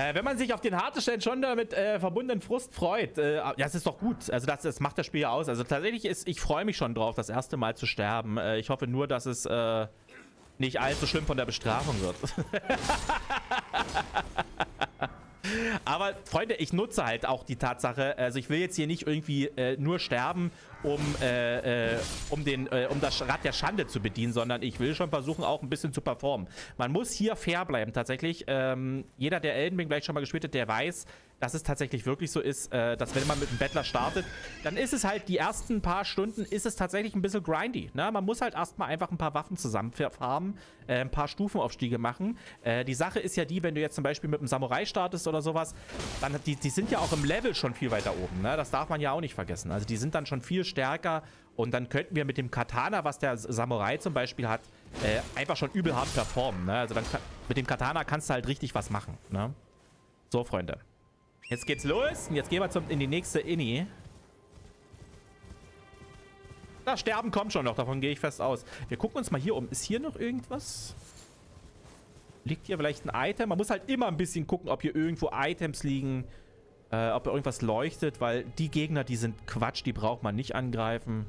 Äh, wenn man sich auf den Hartestellen schon damit äh, verbundenen Frust freut, äh, ja, das ist doch gut. Also das, das macht das Spiel ja aus. Also tatsächlich ist, ich freue mich schon drauf, das erste Mal zu sterben. Äh, ich hoffe nur, dass es äh, nicht allzu schlimm von der Bestrafung wird. Aber Freunde, ich nutze halt auch die Tatsache, also ich will jetzt hier nicht irgendwie äh, nur sterben, um, äh, äh, um, den, äh, um das Rad der Schande zu bedienen, sondern ich will schon versuchen, auch ein bisschen zu performen. Man muss hier fair bleiben, tatsächlich. Ähm, jeder, der Elden vielleicht schon mal gespielt hat, der weiß, dass es tatsächlich wirklich so ist, äh, dass wenn man mit einem Bettler startet, dann ist es halt die ersten paar Stunden, ist es tatsächlich ein bisschen grindy. Ne? Man muss halt erstmal einfach ein paar Waffen zusammenfarmen, äh, ein paar Stufenaufstiege machen. Äh, die Sache ist ja die, wenn du jetzt zum Beispiel mit einem Samurai startest oder sowas, dann die, die sind ja auch im Level schon viel weiter oben. Ne? Das darf man ja auch nicht vergessen. Also die sind dann schon viel stärker und dann könnten wir mit dem Katana, was der Samurai zum Beispiel hat, äh, einfach schon übel hart performen. Ne? Also dann mit dem Katana kannst du halt richtig was machen. Ne? So, Freunde. Jetzt geht's los. Und jetzt gehen wir zum, in die nächste Inni. Das Sterben kommt schon noch. Davon gehe ich fest aus. Wir gucken uns mal hier um. Ist hier noch irgendwas? Liegt hier vielleicht ein Item? Man muss halt immer ein bisschen gucken, ob hier irgendwo Items liegen. Äh, ob irgendwas leuchtet. Weil die Gegner, die sind Quatsch. Die braucht man nicht angreifen.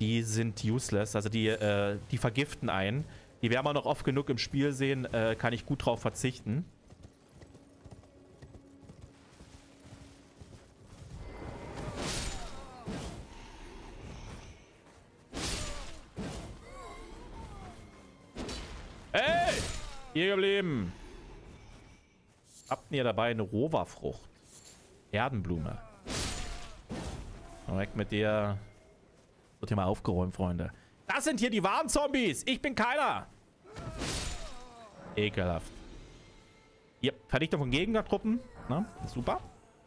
Die sind useless. Also die, äh, die vergiften einen. Die werden wir noch oft genug im Spiel sehen. Äh, kann ich gut drauf verzichten. Hey! Hier geblieben. Habt ihr dabei eine Roverfrucht? Erdenblume. Weg mit dir. Wird hier mal aufgeräumt, Freunde. Das sind hier die wahren Zombies. Ich bin keiner. Ekelhaft. Hier, Verdichtung von Gegnertruppen. Na, super.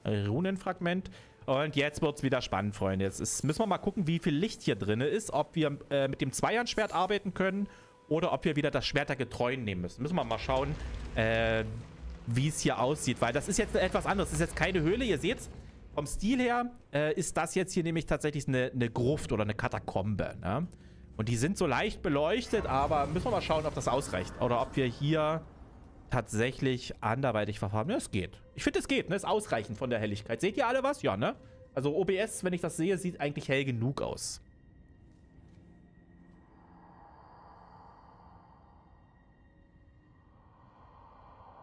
Runenfragment. Und jetzt wird es wieder spannend, Freunde. Jetzt ist, müssen wir mal gucken, wie viel Licht hier drin ist. Ob wir äh, mit dem Zweihandschwert arbeiten können oder ob wir wieder das Schwert der Getreuen nehmen müssen. Müssen wir mal schauen, äh, wie es hier aussieht. Weil das ist jetzt etwas anderes. Das ist jetzt keine Höhle. Ihr seht vom Stil her äh, ist das jetzt hier nämlich tatsächlich eine, eine Gruft oder eine Katakombe. Ne? Und die sind so leicht beleuchtet, aber müssen wir mal schauen, ob das ausreicht. Oder ob wir hier tatsächlich anderweitig verfahren. Ja, es geht. Ich finde, es geht, ne? Ist ausreichend von der Helligkeit. Seht ihr alle was? Ja, ne? Also OBS, wenn ich das sehe, sieht eigentlich hell genug aus.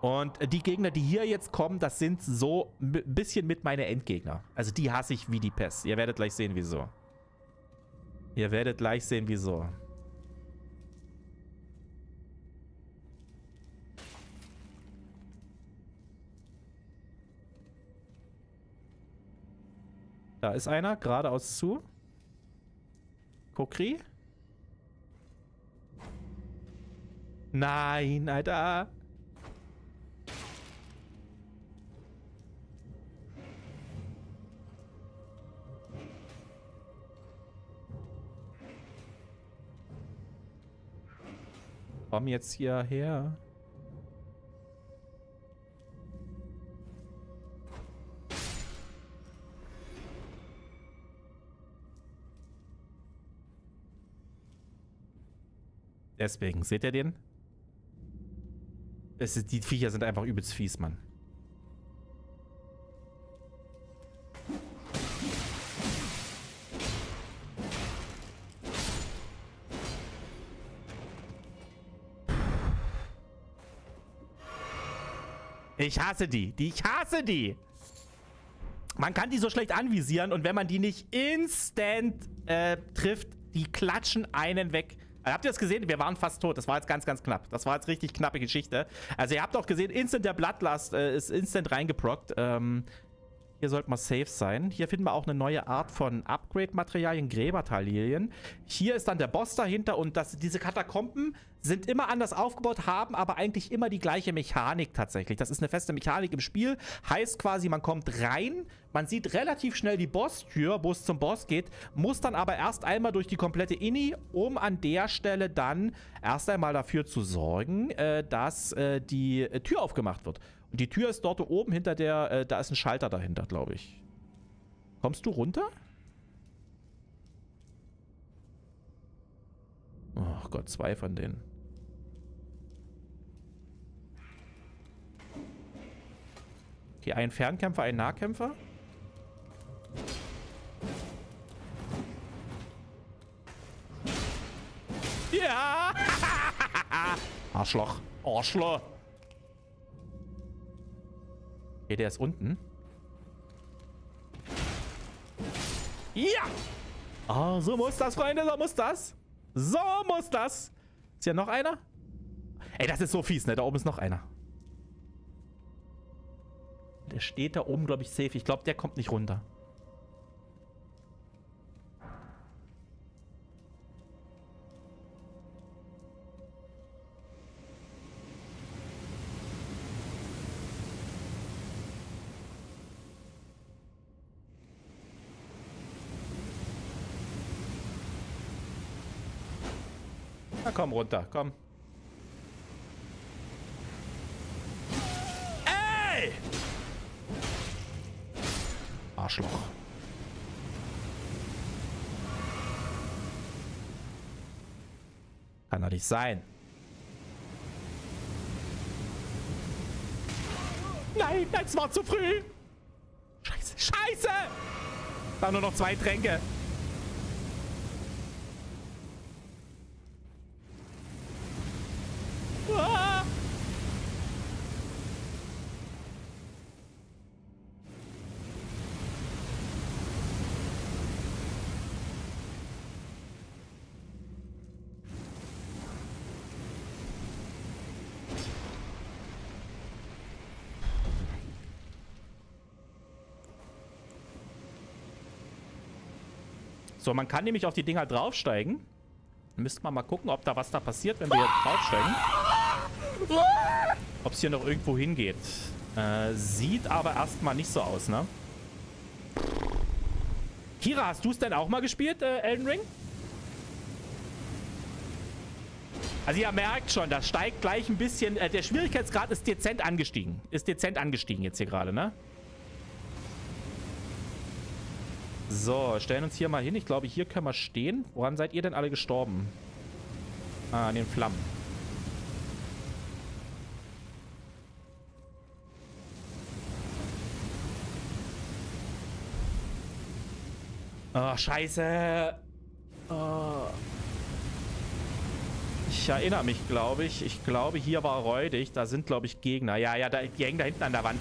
Und die Gegner, die hier jetzt kommen, das sind so ein bisschen mit meine Endgegner. Also die hasse ich wie die Pest. Ihr werdet gleich sehen, wieso. Ihr werdet gleich sehen, wieso. Da ist einer, geradeaus zu. Kokri. Nein, Alter. Komm jetzt hierher. Deswegen, seht ihr den? Es ist, die Viecher sind einfach übelst fies, Mann. Ich hasse die. die. Ich hasse die. Man kann die so schlecht anvisieren und wenn man die nicht instant äh, trifft, die klatschen einen weg. Also habt ihr das gesehen? Wir waren fast tot. Das war jetzt ganz, ganz knapp. Das war jetzt richtig knappe Geschichte. Also ihr habt auch gesehen, instant der Bloodlust äh, ist instant reingeprockt. Ähm, hier sollte mal safe sein. Hier finden wir auch eine neue Art von Upgrade-Materialien, Gräbertalilien. Hier ist dann der Boss dahinter und das, diese Katakomben sind immer anders aufgebaut, haben aber eigentlich immer die gleiche Mechanik tatsächlich. Das ist eine feste Mechanik im Spiel. Heißt quasi, man kommt rein, man sieht relativ schnell die Boss-Tür, wo es zum Boss geht, muss dann aber erst einmal durch die komplette Inni, um an der Stelle dann erst einmal dafür zu sorgen, äh, dass äh, die Tür aufgemacht wird. Die Tür ist dort oben hinter der, äh, da ist ein Schalter dahinter, glaube ich. Kommst du runter? Oh Gott, zwei von denen. Okay, ein Fernkämpfer, ein Nahkämpfer. Ja! Arschloch. Arschloch. Okay, der ist unten. Ja! Oh, so muss das, Freunde, so muss das. So muss das. Ist hier noch einer? Ey, das ist so fies, ne? Da oben ist noch einer. Der steht da oben, glaube ich, safe. Ich glaube, der kommt nicht runter. Komm runter, komm. Ey! Arschloch. Kann doch nicht sein. Nein, das war zu früh. Scheiße, scheiße! Da nur noch zwei Tränke. So, man kann nämlich auf die Dinger draufsteigen. Müsste man mal gucken, ob da was da passiert, wenn wir draufsteigen. Ob es hier noch irgendwo hingeht. Äh, sieht aber erstmal nicht so aus, ne? Kira, hast du es denn auch mal gespielt, äh, Elden Ring? Also ihr merkt schon, das steigt gleich ein bisschen. Äh, der Schwierigkeitsgrad ist dezent angestiegen. Ist dezent angestiegen jetzt hier gerade, ne? So, stellen uns hier mal hin. Ich glaube, hier können wir stehen. Woran seid ihr denn alle gestorben? Ah, an den Flammen. Oh, scheiße. Oh. Ich erinnere mich, glaube ich. Ich glaube, hier war räudig. Da sind, glaube ich, Gegner. Ja, ja, da, die hängen da hinten an der Wand.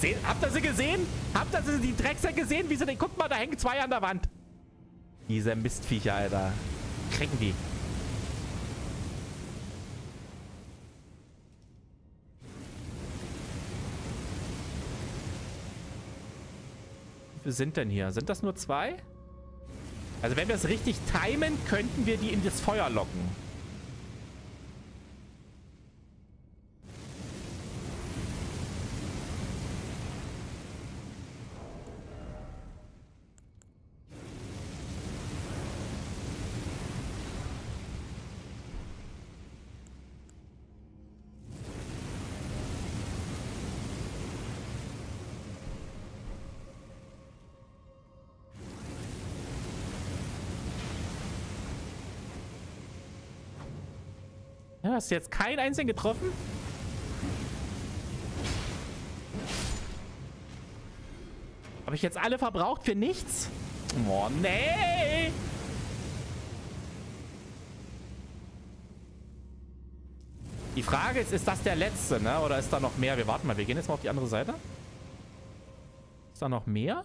Sehen, habt ihr sie gesehen? Habt ihr sie, die Dreckser gesehen? Wie sie denn? Guckt mal, da hängen zwei an der Wand. Diese Mistviecher, Alter. Kriegen die. Wie viele sind denn hier? Sind das nur zwei? Also wenn wir es richtig timen, könnten wir die in das Feuer locken. Hast du jetzt keinen einzigen getroffen? Habe ich jetzt alle verbraucht für nichts? Oh, nee! Die Frage ist, ist das der letzte, ne? Oder ist da noch mehr? Wir warten mal, wir gehen jetzt mal auf die andere Seite. Ist da noch mehr?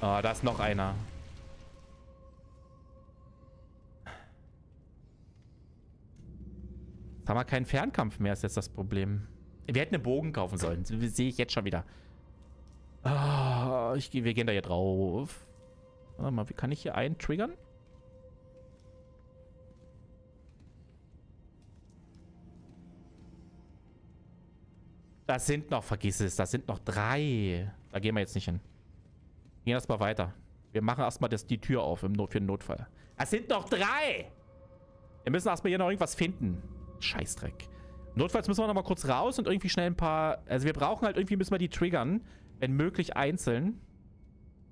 Oh, da ist noch einer. Jetzt haben wir keinen Fernkampf mehr, ist jetzt das Problem. Wir hätten einen Bogen kaufen sollen. Sehe ich jetzt schon wieder. Oh, wir gehen da hier drauf. Warte mal, wie kann ich hier einen triggern? Das sind noch, vergiss es, das sind noch drei. Da gehen wir jetzt nicht hin gehen erstmal weiter. Wir machen erstmal die Tür auf im für den Notfall. Es sind noch drei! Wir müssen erstmal hier noch irgendwas finden. Scheißdreck. Notfalls müssen wir noch mal kurz raus und irgendwie schnell ein paar... Also wir brauchen halt irgendwie, müssen wir die triggern. Wenn möglich einzeln.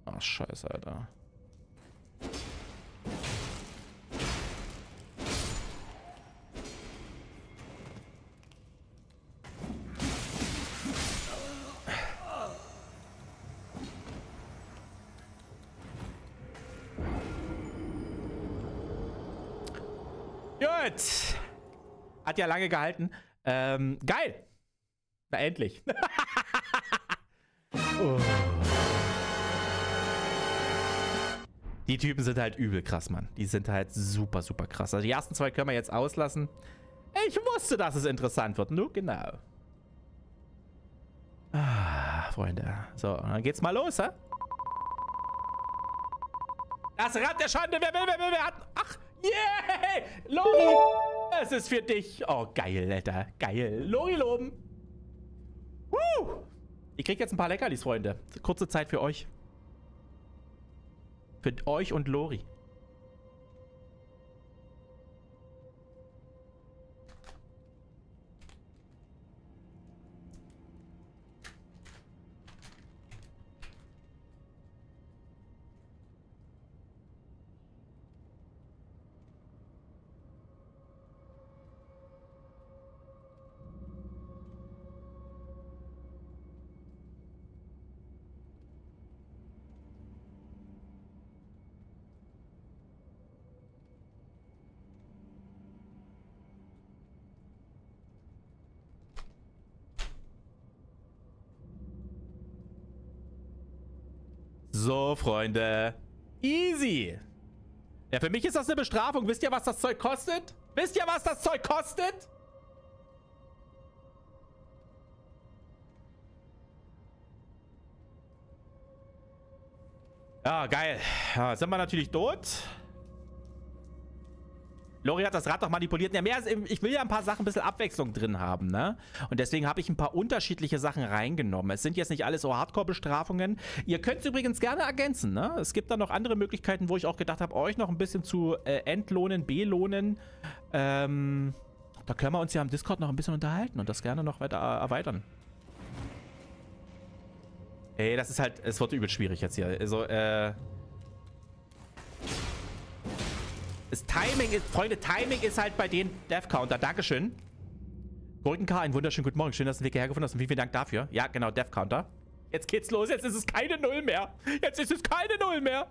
Ach, scheiße, Alter. Hat ja lange gehalten. Ähm, geil. Na, endlich. oh. Die Typen sind halt übel krass, Mann. Die sind halt super, super krass. Also die ersten zwei können wir jetzt auslassen. Ich wusste, dass es interessant wird. Nur genau. Ah, Freunde. So, dann geht's mal los, hä? Das Rad der Schande. Wer will, wer will, wer hat... Ach, Yeah! Lori! Es ist für dich. Oh, geil, Alter. Geil. Lori loben. Woo! Ich krieg jetzt ein paar Leckerlis, Freunde. Kurze Zeit für euch. Für euch und Lori. So, Freunde. Easy. Ja, für mich ist das eine Bestrafung. Wisst ihr, was das Zeug kostet? Wisst ihr, was das Zeug kostet? Ja, geil. Ja, sind wir natürlich tot. Lori hat das Rad doch manipuliert. Ja, mehr ich will ja ein paar Sachen ein bisschen Abwechslung drin haben, ne? Und deswegen habe ich ein paar unterschiedliche Sachen reingenommen. Es sind jetzt nicht alles so Hardcore-Bestrafungen. Ihr könnt es übrigens gerne ergänzen, ne? Es gibt da noch andere Möglichkeiten, wo ich auch gedacht habe, euch noch ein bisschen zu äh, entlohnen, belohnen. Ähm, da können wir uns ja im Discord noch ein bisschen unterhalten und das gerne noch weiter erweitern. Ey, das ist halt, es wird übel schwierig jetzt hier. Also, äh... Das Timing ist, Freunde, Timing ist halt bei den Death Counter. Dankeschön. Golden K, einen wunderschönen guten Morgen. Schön, dass du den Weg hierher gefunden hast und vielen, vielen Dank dafür. Ja, genau, Death Counter. Jetzt geht's los. Jetzt ist es keine Null mehr. Jetzt ist es keine Null mehr.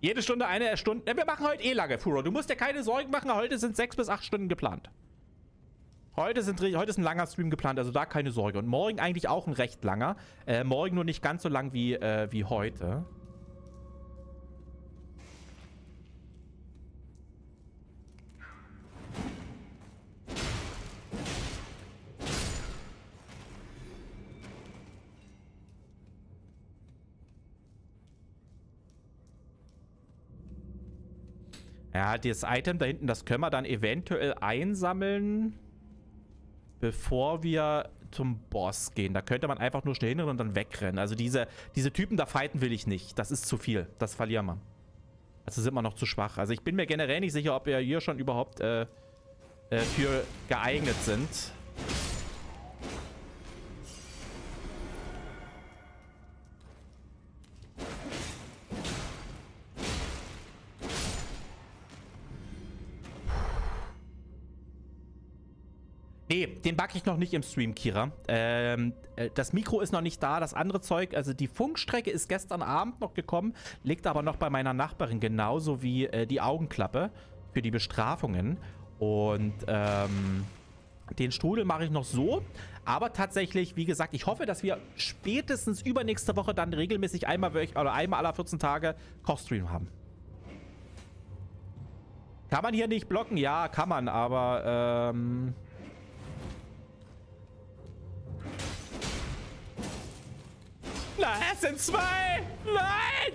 Jede Stunde eine Stunde. Wir machen heute eh lange, Furo. Du musst dir keine Sorgen machen. Heute sind sechs bis acht Stunden geplant. Heute, sind, heute ist ein langer Stream geplant, also da keine Sorge. Und morgen eigentlich auch ein recht langer. Äh, morgen nur nicht ganz so lang wie, äh, wie heute. Ja, das Item da hinten, das können wir dann eventuell einsammeln bevor wir zum Boss gehen. Da könnte man einfach nur schnell hin und dann wegrennen. Also diese, diese Typen da fighten will ich nicht. Das ist zu viel. Das verlieren wir. Also sind wir noch zu schwach. Also ich bin mir generell nicht sicher, ob wir hier schon überhaupt äh, äh, für geeignet sind. Nee, den backe ich noch nicht im Stream, Kira. Ähm, äh, das Mikro ist noch nicht da, das andere Zeug, also die Funkstrecke ist gestern Abend noch gekommen, liegt aber noch bei meiner Nachbarin, genauso wie äh, die Augenklappe für die Bestrafungen. Und ähm, den Strudel mache ich noch so. Aber tatsächlich, wie gesagt, ich hoffe, dass wir spätestens übernächste Woche dann regelmäßig einmal, oder einmal aller 14 Tage Kochstream haben. Kann man hier nicht blocken? Ja, kann man, aber ähm, Nein, es sind zwei! Nein!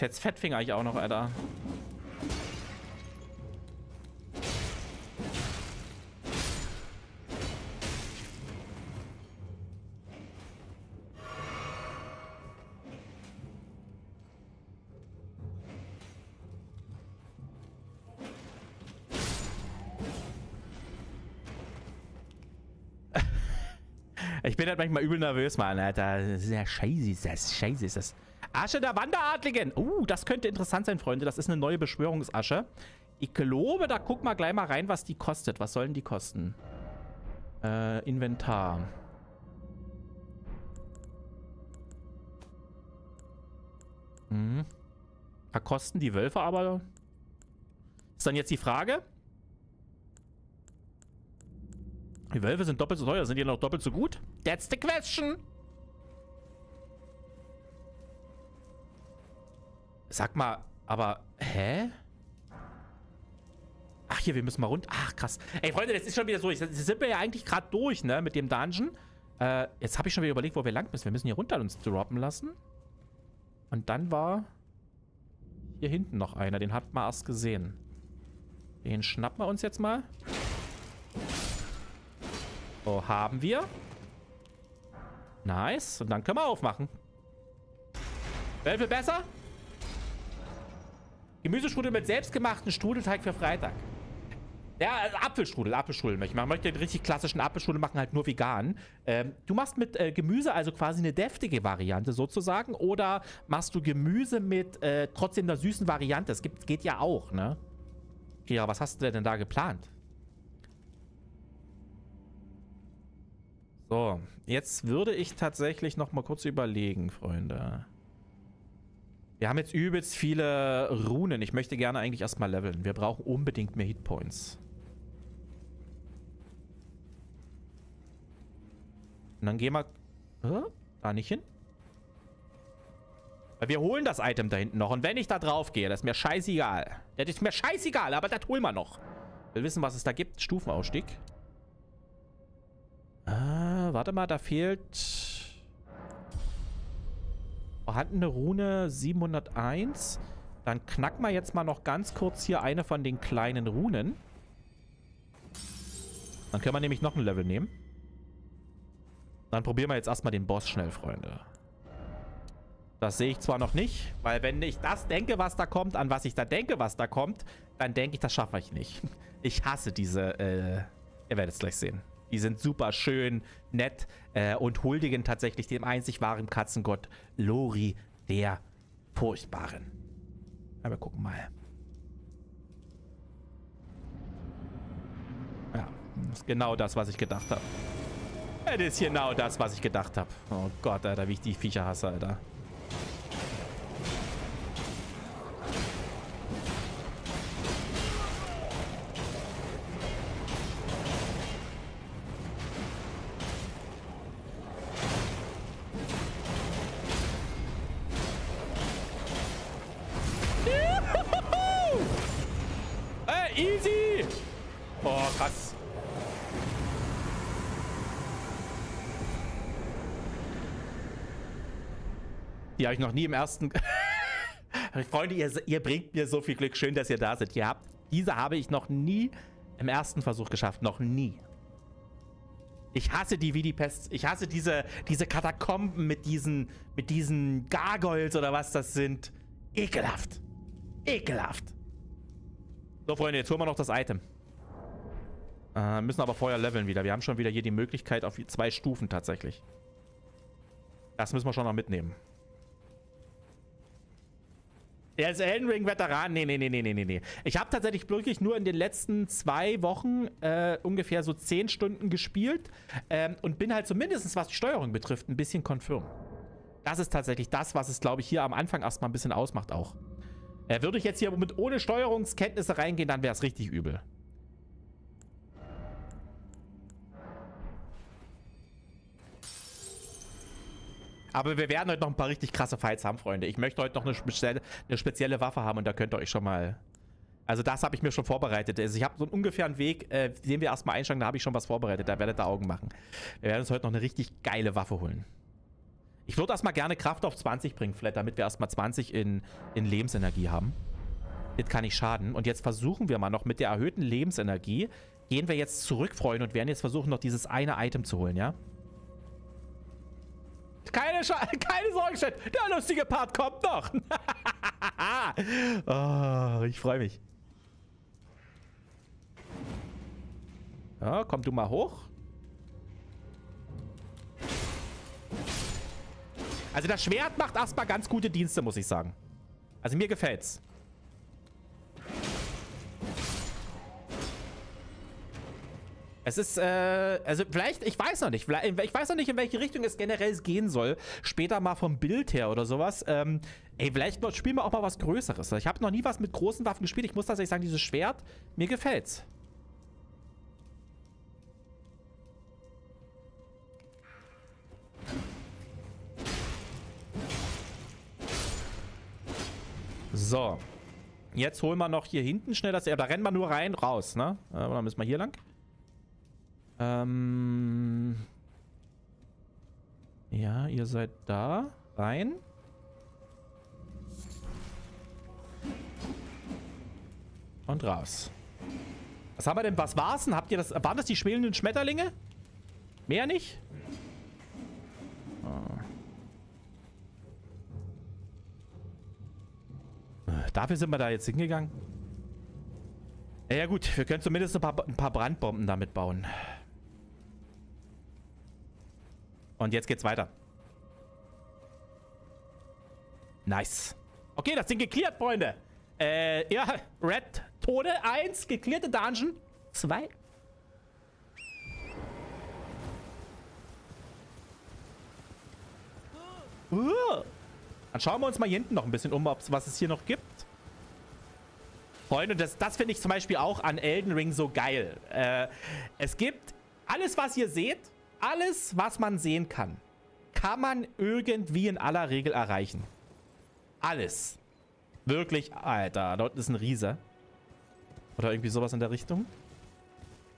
Jetzt Fettfinger ich auch noch, Alter. Halt manchmal übel nervös, Mann, Alter. Sehr scheiße ist das. Scheiße ist das. Asche der Wanderadligen. Uh, das könnte interessant sein, Freunde. Das ist eine neue Beschwörungsasche. Ich glaube, da guck mal gleich mal rein, was die kostet. Was sollen die kosten? Äh, Inventar. Hm. Da kosten die Wölfe aber... Ist dann jetzt die Frage... Die Wölfe sind doppelt so teuer. Sind die noch doppelt so gut? That's the question. Sag mal, aber... Hä? Ach, hier, wir müssen mal runter. Ach, krass. Ey, Freunde, das ist schon wieder so. Ich, sind wir ja eigentlich gerade durch, ne? Mit dem Dungeon. Äh, jetzt habe ich schon wieder überlegt, wo wir lang müssen. Wir müssen hier runter uns droppen lassen. Und dann war hier hinten noch einer. Den hat man erst gesehen. Den schnappen wir uns jetzt mal. So, haben wir. Nice. Und dann können wir aufmachen. Welche besser? Gemüsestrudel mit selbstgemachten Strudelteig für Freitag. Ja, also Apfelstrudel, Apfelstrudel möchte ich machen. Ich möchte den richtig klassischen Apfelstrudel machen, halt nur vegan. Ähm, du machst mit äh, Gemüse also quasi eine deftige Variante sozusagen oder machst du Gemüse mit äh, trotzdem einer süßen Variante? Das gibt, geht ja auch, ne? Ja, was hast du denn da geplant? So, jetzt würde ich tatsächlich noch mal kurz überlegen, Freunde. Wir haben jetzt übelst viele Runen. Ich möchte gerne eigentlich erstmal leveln. Wir brauchen unbedingt mehr Hitpoints. Und dann gehen wir... Äh, da nicht hin? Weil wir holen das Item da hinten noch. Und wenn ich da drauf gehe, das ist mir scheißegal. Das ist mir scheißegal, aber das holen wir noch. Will wissen, was es da gibt. Stufenausstieg. Ah, warte mal, da fehlt... Vorhandene Rune 701. Dann knacken wir jetzt mal noch ganz kurz hier eine von den kleinen Runen. Dann können wir nämlich noch ein Level nehmen. Dann probieren wir jetzt erstmal den Boss schnell, Freunde. Das sehe ich zwar noch nicht, weil wenn ich das denke, was da kommt, an was ich da denke, was da kommt, dann denke ich, das schaffe ich nicht. Ich hasse diese, äh, ihr werdet es gleich sehen. Die sind super schön, nett äh, und huldigen tatsächlich dem einzig wahren Katzengott Lori der Furchtbaren. Aber wir gucken mal. Ja, das ist genau das, was ich gedacht habe. Das ist genau das, was ich gedacht habe. Oh Gott, Alter, wie ich die Viecher hasse, Alter. Habe ich noch nie im ersten... Freunde, ihr, ihr bringt mir so viel Glück. Schön, dass ihr da seid. Ihr habt, diese habe ich noch nie im ersten Versuch geschafft. Noch nie. Ich hasse die wie die Pest. Ich hasse diese, diese Katakomben mit diesen, mit diesen Gargoyles oder was das sind. Ekelhaft. Ekelhaft. So, Freunde, jetzt holen wir noch das Item. Äh, müssen aber vorher leveln wieder. Wir haben schon wieder hier die Möglichkeit auf zwei Stufen tatsächlich. Das müssen wir schon noch mitnehmen. Der ist Elden Ring Veteran. Nee, nee, nee, nee, nee, nee. Ich habe tatsächlich wirklich nur in den letzten zwei Wochen äh, ungefähr so zehn Stunden gespielt ähm, und bin halt zumindest, was die Steuerung betrifft, ein bisschen confirm. Das ist tatsächlich das, was es, glaube ich, hier am Anfang erstmal ein bisschen ausmacht auch. Äh, würde ich jetzt hier mit ohne Steuerungskenntnisse reingehen, dann wäre es richtig übel. Aber wir werden heute noch ein paar richtig krasse Fights haben, Freunde. Ich möchte heute noch eine spezielle, eine spezielle Waffe haben und da könnt ihr euch schon mal... Also das habe ich mir schon vorbereitet. Also ich habe so einen ungefähren Weg, äh, den wir erstmal einschlagen, da habe ich schon was vorbereitet. Da werdet ihr Augen machen. Wir werden uns heute noch eine richtig geile Waffe holen. Ich würde erstmal gerne Kraft auf 20 bringen, Flat, damit wir erstmal 20 in, in Lebensenergie haben. Das kann nicht schaden. Und jetzt versuchen wir mal noch mit der erhöhten Lebensenergie, gehen wir jetzt zurück, Freunde, und werden jetzt versuchen, noch dieses eine Item zu holen, ja? Keine, Sch keine Sorge, Chat. Der lustige Part kommt noch. oh, ich freue mich. Ja, komm du mal hoch. Also das Schwert macht erstmal ganz gute Dienste, muss ich sagen. Also mir gefällt's. Es ist, äh, also vielleicht, ich weiß noch nicht, ich weiß noch nicht, in welche Richtung es generell gehen soll. Später mal vom Bild her oder sowas. Ähm, ey, vielleicht spielen wir auch mal was Größeres. Ich habe noch nie was mit großen Waffen gespielt. Ich muss tatsächlich sagen, dieses Schwert, mir gefällt's. So. Jetzt holen wir noch hier hinten schnell das... Ja, da rennen wir nur rein, raus, ne? Äh, dann müssen wir hier lang. Ähm... Ja, ihr seid da. Rein. Und raus. Was haben wir denn? Was war's denn? Habt ihr das... Waren das die schwelenden Schmetterlinge? Mehr nicht? Oh. Dafür sind wir da jetzt hingegangen. Ja gut, wir können zumindest ein paar, ein paar Brandbomben damit bauen. Und jetzt geht's weiter. Nice. Okay, das Ding geklärt, Freunde. Äh, ja, Red Tode 1, geklärte Dungeon 2. Uh. Dann schauen wir uns mal hier hinten noch ein bisschen um, was es hier noch gibt. Freunde, das, das finde ich zum Beispiel auch an Elden Ring so geil. Äh, es gibt alles, was ihr seht, alles, was man sehen kann, kann man irgendwie in aller Regel erreichen. alles. Wirklich, Alter, dort ist ein Riese. Oder irgendwie sowas in der Richtung.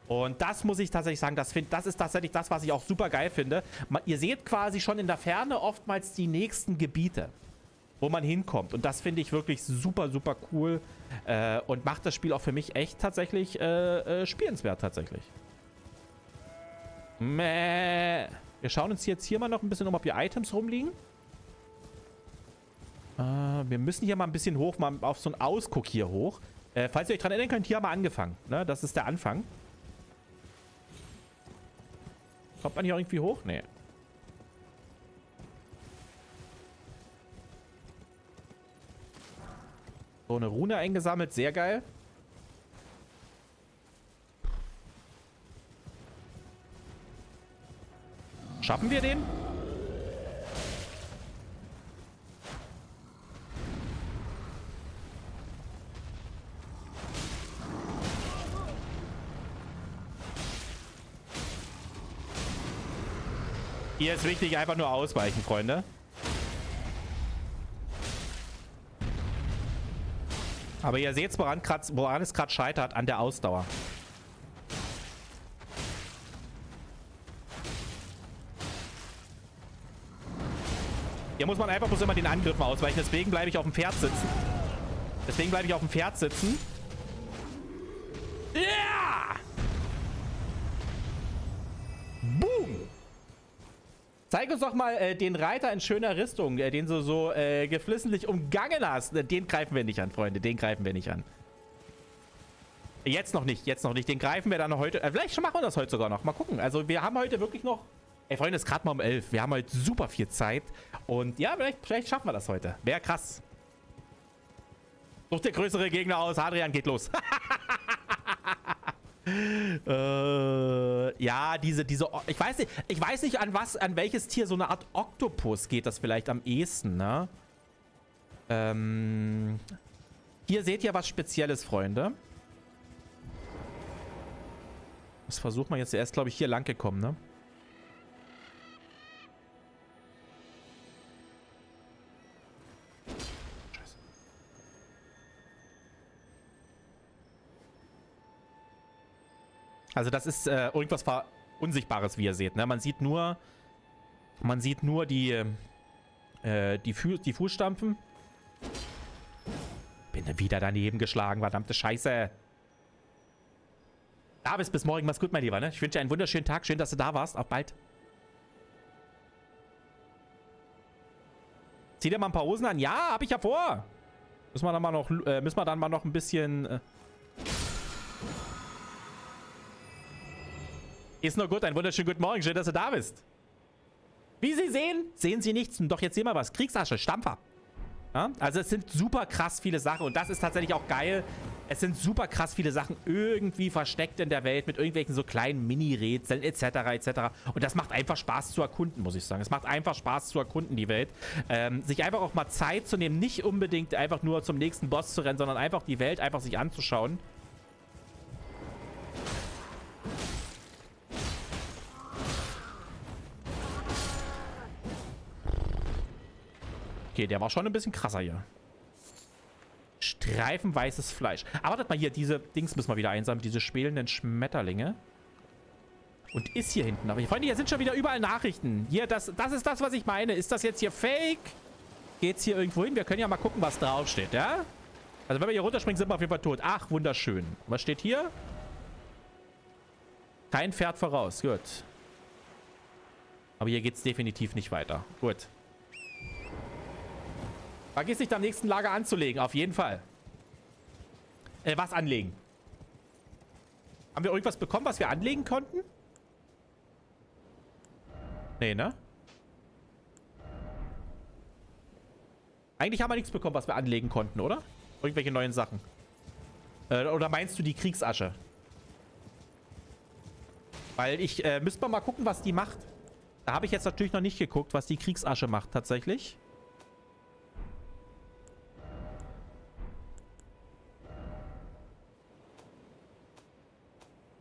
Und das muss ich tatsächlich sagen, das, find, das ist tatsächlich das, was ich auch super geil finde. Man, ihr seht quasi schon in der Ferne oftmals die nächsten Gebiete, wo man hinkommt. Und das finde ich wirklich super, super cool. Äh, und macht das Spiel auch für mich echt tatsächlich äh, äh, spielenswert tatsächlich. Mäh. Wir schauen uns jetzt hier mal noch ein bisschen um, ob hier Items rumliegen. Äh, wir müssen hier mal ein bisschen hoch, mal auf so einen Ausguck hier hoch. Äh, falls ihr euch dran erinnern könnt, hier haben wir angefangen. Ne? Das ist der Anfang. Kommt man hier irgendwie hoch? Nee. So, eine Rune eingesammelt. Sehr geil. Schaffen wir den? Hier ist wichtig, einfach nur ausweichen, Freunde. Aber ihr seht, woran, woran es gerade scheitert, an der Ausdauer. Hier muss man einfach bloß immer den Angriffen ausweichen. Deswegen bleibe ich auf dem Pferd sitzen. Deswegen bleibe ich auf dem Pferd sitzen. Ja! Boom! Zeig uns doch mal äh, den Reiter in schöner Rüstung, äh, den du so äh, geflissentlich umgangen hast. Äh, den greifen wir nicht an, Freunde. Den greifen wir nicht an. Jetzt noch nicht, jetzt noch nicht. Den greifen wir dann heute. Äh, vielleicht machen wir das heute sogar noch. Mal gucken. Also wir haben heute wirklich noch... Ey, Freunde, es ist gerade mal um 11. Wir haben heute super viel Zeit. Und ja, vielleicht, vielleicht schaffen wir das heute. Wäre krass. Such dir größere Gegner aus. Adrian, geht los. äh, ja, diese, diese, ich weiß nicht, ich weiß nicht, an was, an welches Tier so eine Art Oktopus geht das vielleicht am ehesten, ne? Ähm, hier seht ihr was Spezielles, Freunde. Das versuchen wir jetzt. Er ist, glaube ich, hier lang gekommen, ne? Also das ist äh, irgendwas Unsichtbares, wie ihr seht. Ne? Man sieht nur, man sieht nur die, äh, die, Fu die Fußstampfen. Bin wieder daneben geschlagen, verdammte Scheiße. Da bist bis morgen. Mach's gut, mein Lieber. Ne? Ich wünsche dir einen wunderschönen Tag. Schön, dass du da warst. Auf bald. Zieh dir mal ein paar Hosen an. Ja, hab ich ja vor. Müssen wir dann mal noch, äh, müssen wir dann mal noch ein bisschen... Äh Ist nur gut, ein wunderschönen guten Morgen. Schön, dass du da bist. Wie Sie sehen, sehen Sie nichts. Doch jetzt sehen wir was. Kriegsasche, Stampfer. Ja? Also es sind super krass viele Sachen. Und das ist tatsächlich auch geil. Es sind super krass viele Sachen irgendwie versteckt in der Welt mit irgendwelchen so kleinen Mini-Rätseln etc. etc. Und das macht einfach Spaß zu erkunden, muss ich sagen. Es macht einfach Spaß zu erkunden, die Welt. Ähm, sich einfach auch mal Zeit zu nehmen, nicht unbedingt einfach nur zum nächsten Boss zu rennen, sondern einfach die Welt einfach sich anzuschauen. Okay, der war schon ein bisschen krasser hier. Streifenweißes Fleisch. Aber wartet mal hier, diese Dings müssen wir wieder einsammeln. Diese schwelenden Schmetterlinge. Und ist hier hinten. Aber Freunde, hier sind schon wieder überall Nachrichten. Hier, das, das ist das, was ich meine. Ist das jetzt hier fake? Geht's hier irgendwo hin? Wir können ja mal gucken, was draufsteht, ja? Also wenn wir hier runterspringen, sind wir auf jeden Fall tot. Ach, wunderschön. Was steht hier? Kein Pferd voraus. Gut. Aber hier geht's definitiv nicht weiter. Gut. Vergiss nicht am nächsten Lager anzulegen, auf jeden Fall. Äh, was anlegen? Haben wir irgendwas bekommen, was wir anlegen konnten? Nee, ne? Eigentlich haben wir nichts bekommen, was wir anlegen konnten, oder? Irgendwelche neuen Sachen. Äh, oder meinst du die Kriegsasche? Weil ich, äh, müsste mal gucken, was die macht. Da habe ich jetzt natürlich noch nicht geguckt, was die Kriegsasche macht, tatsächlich.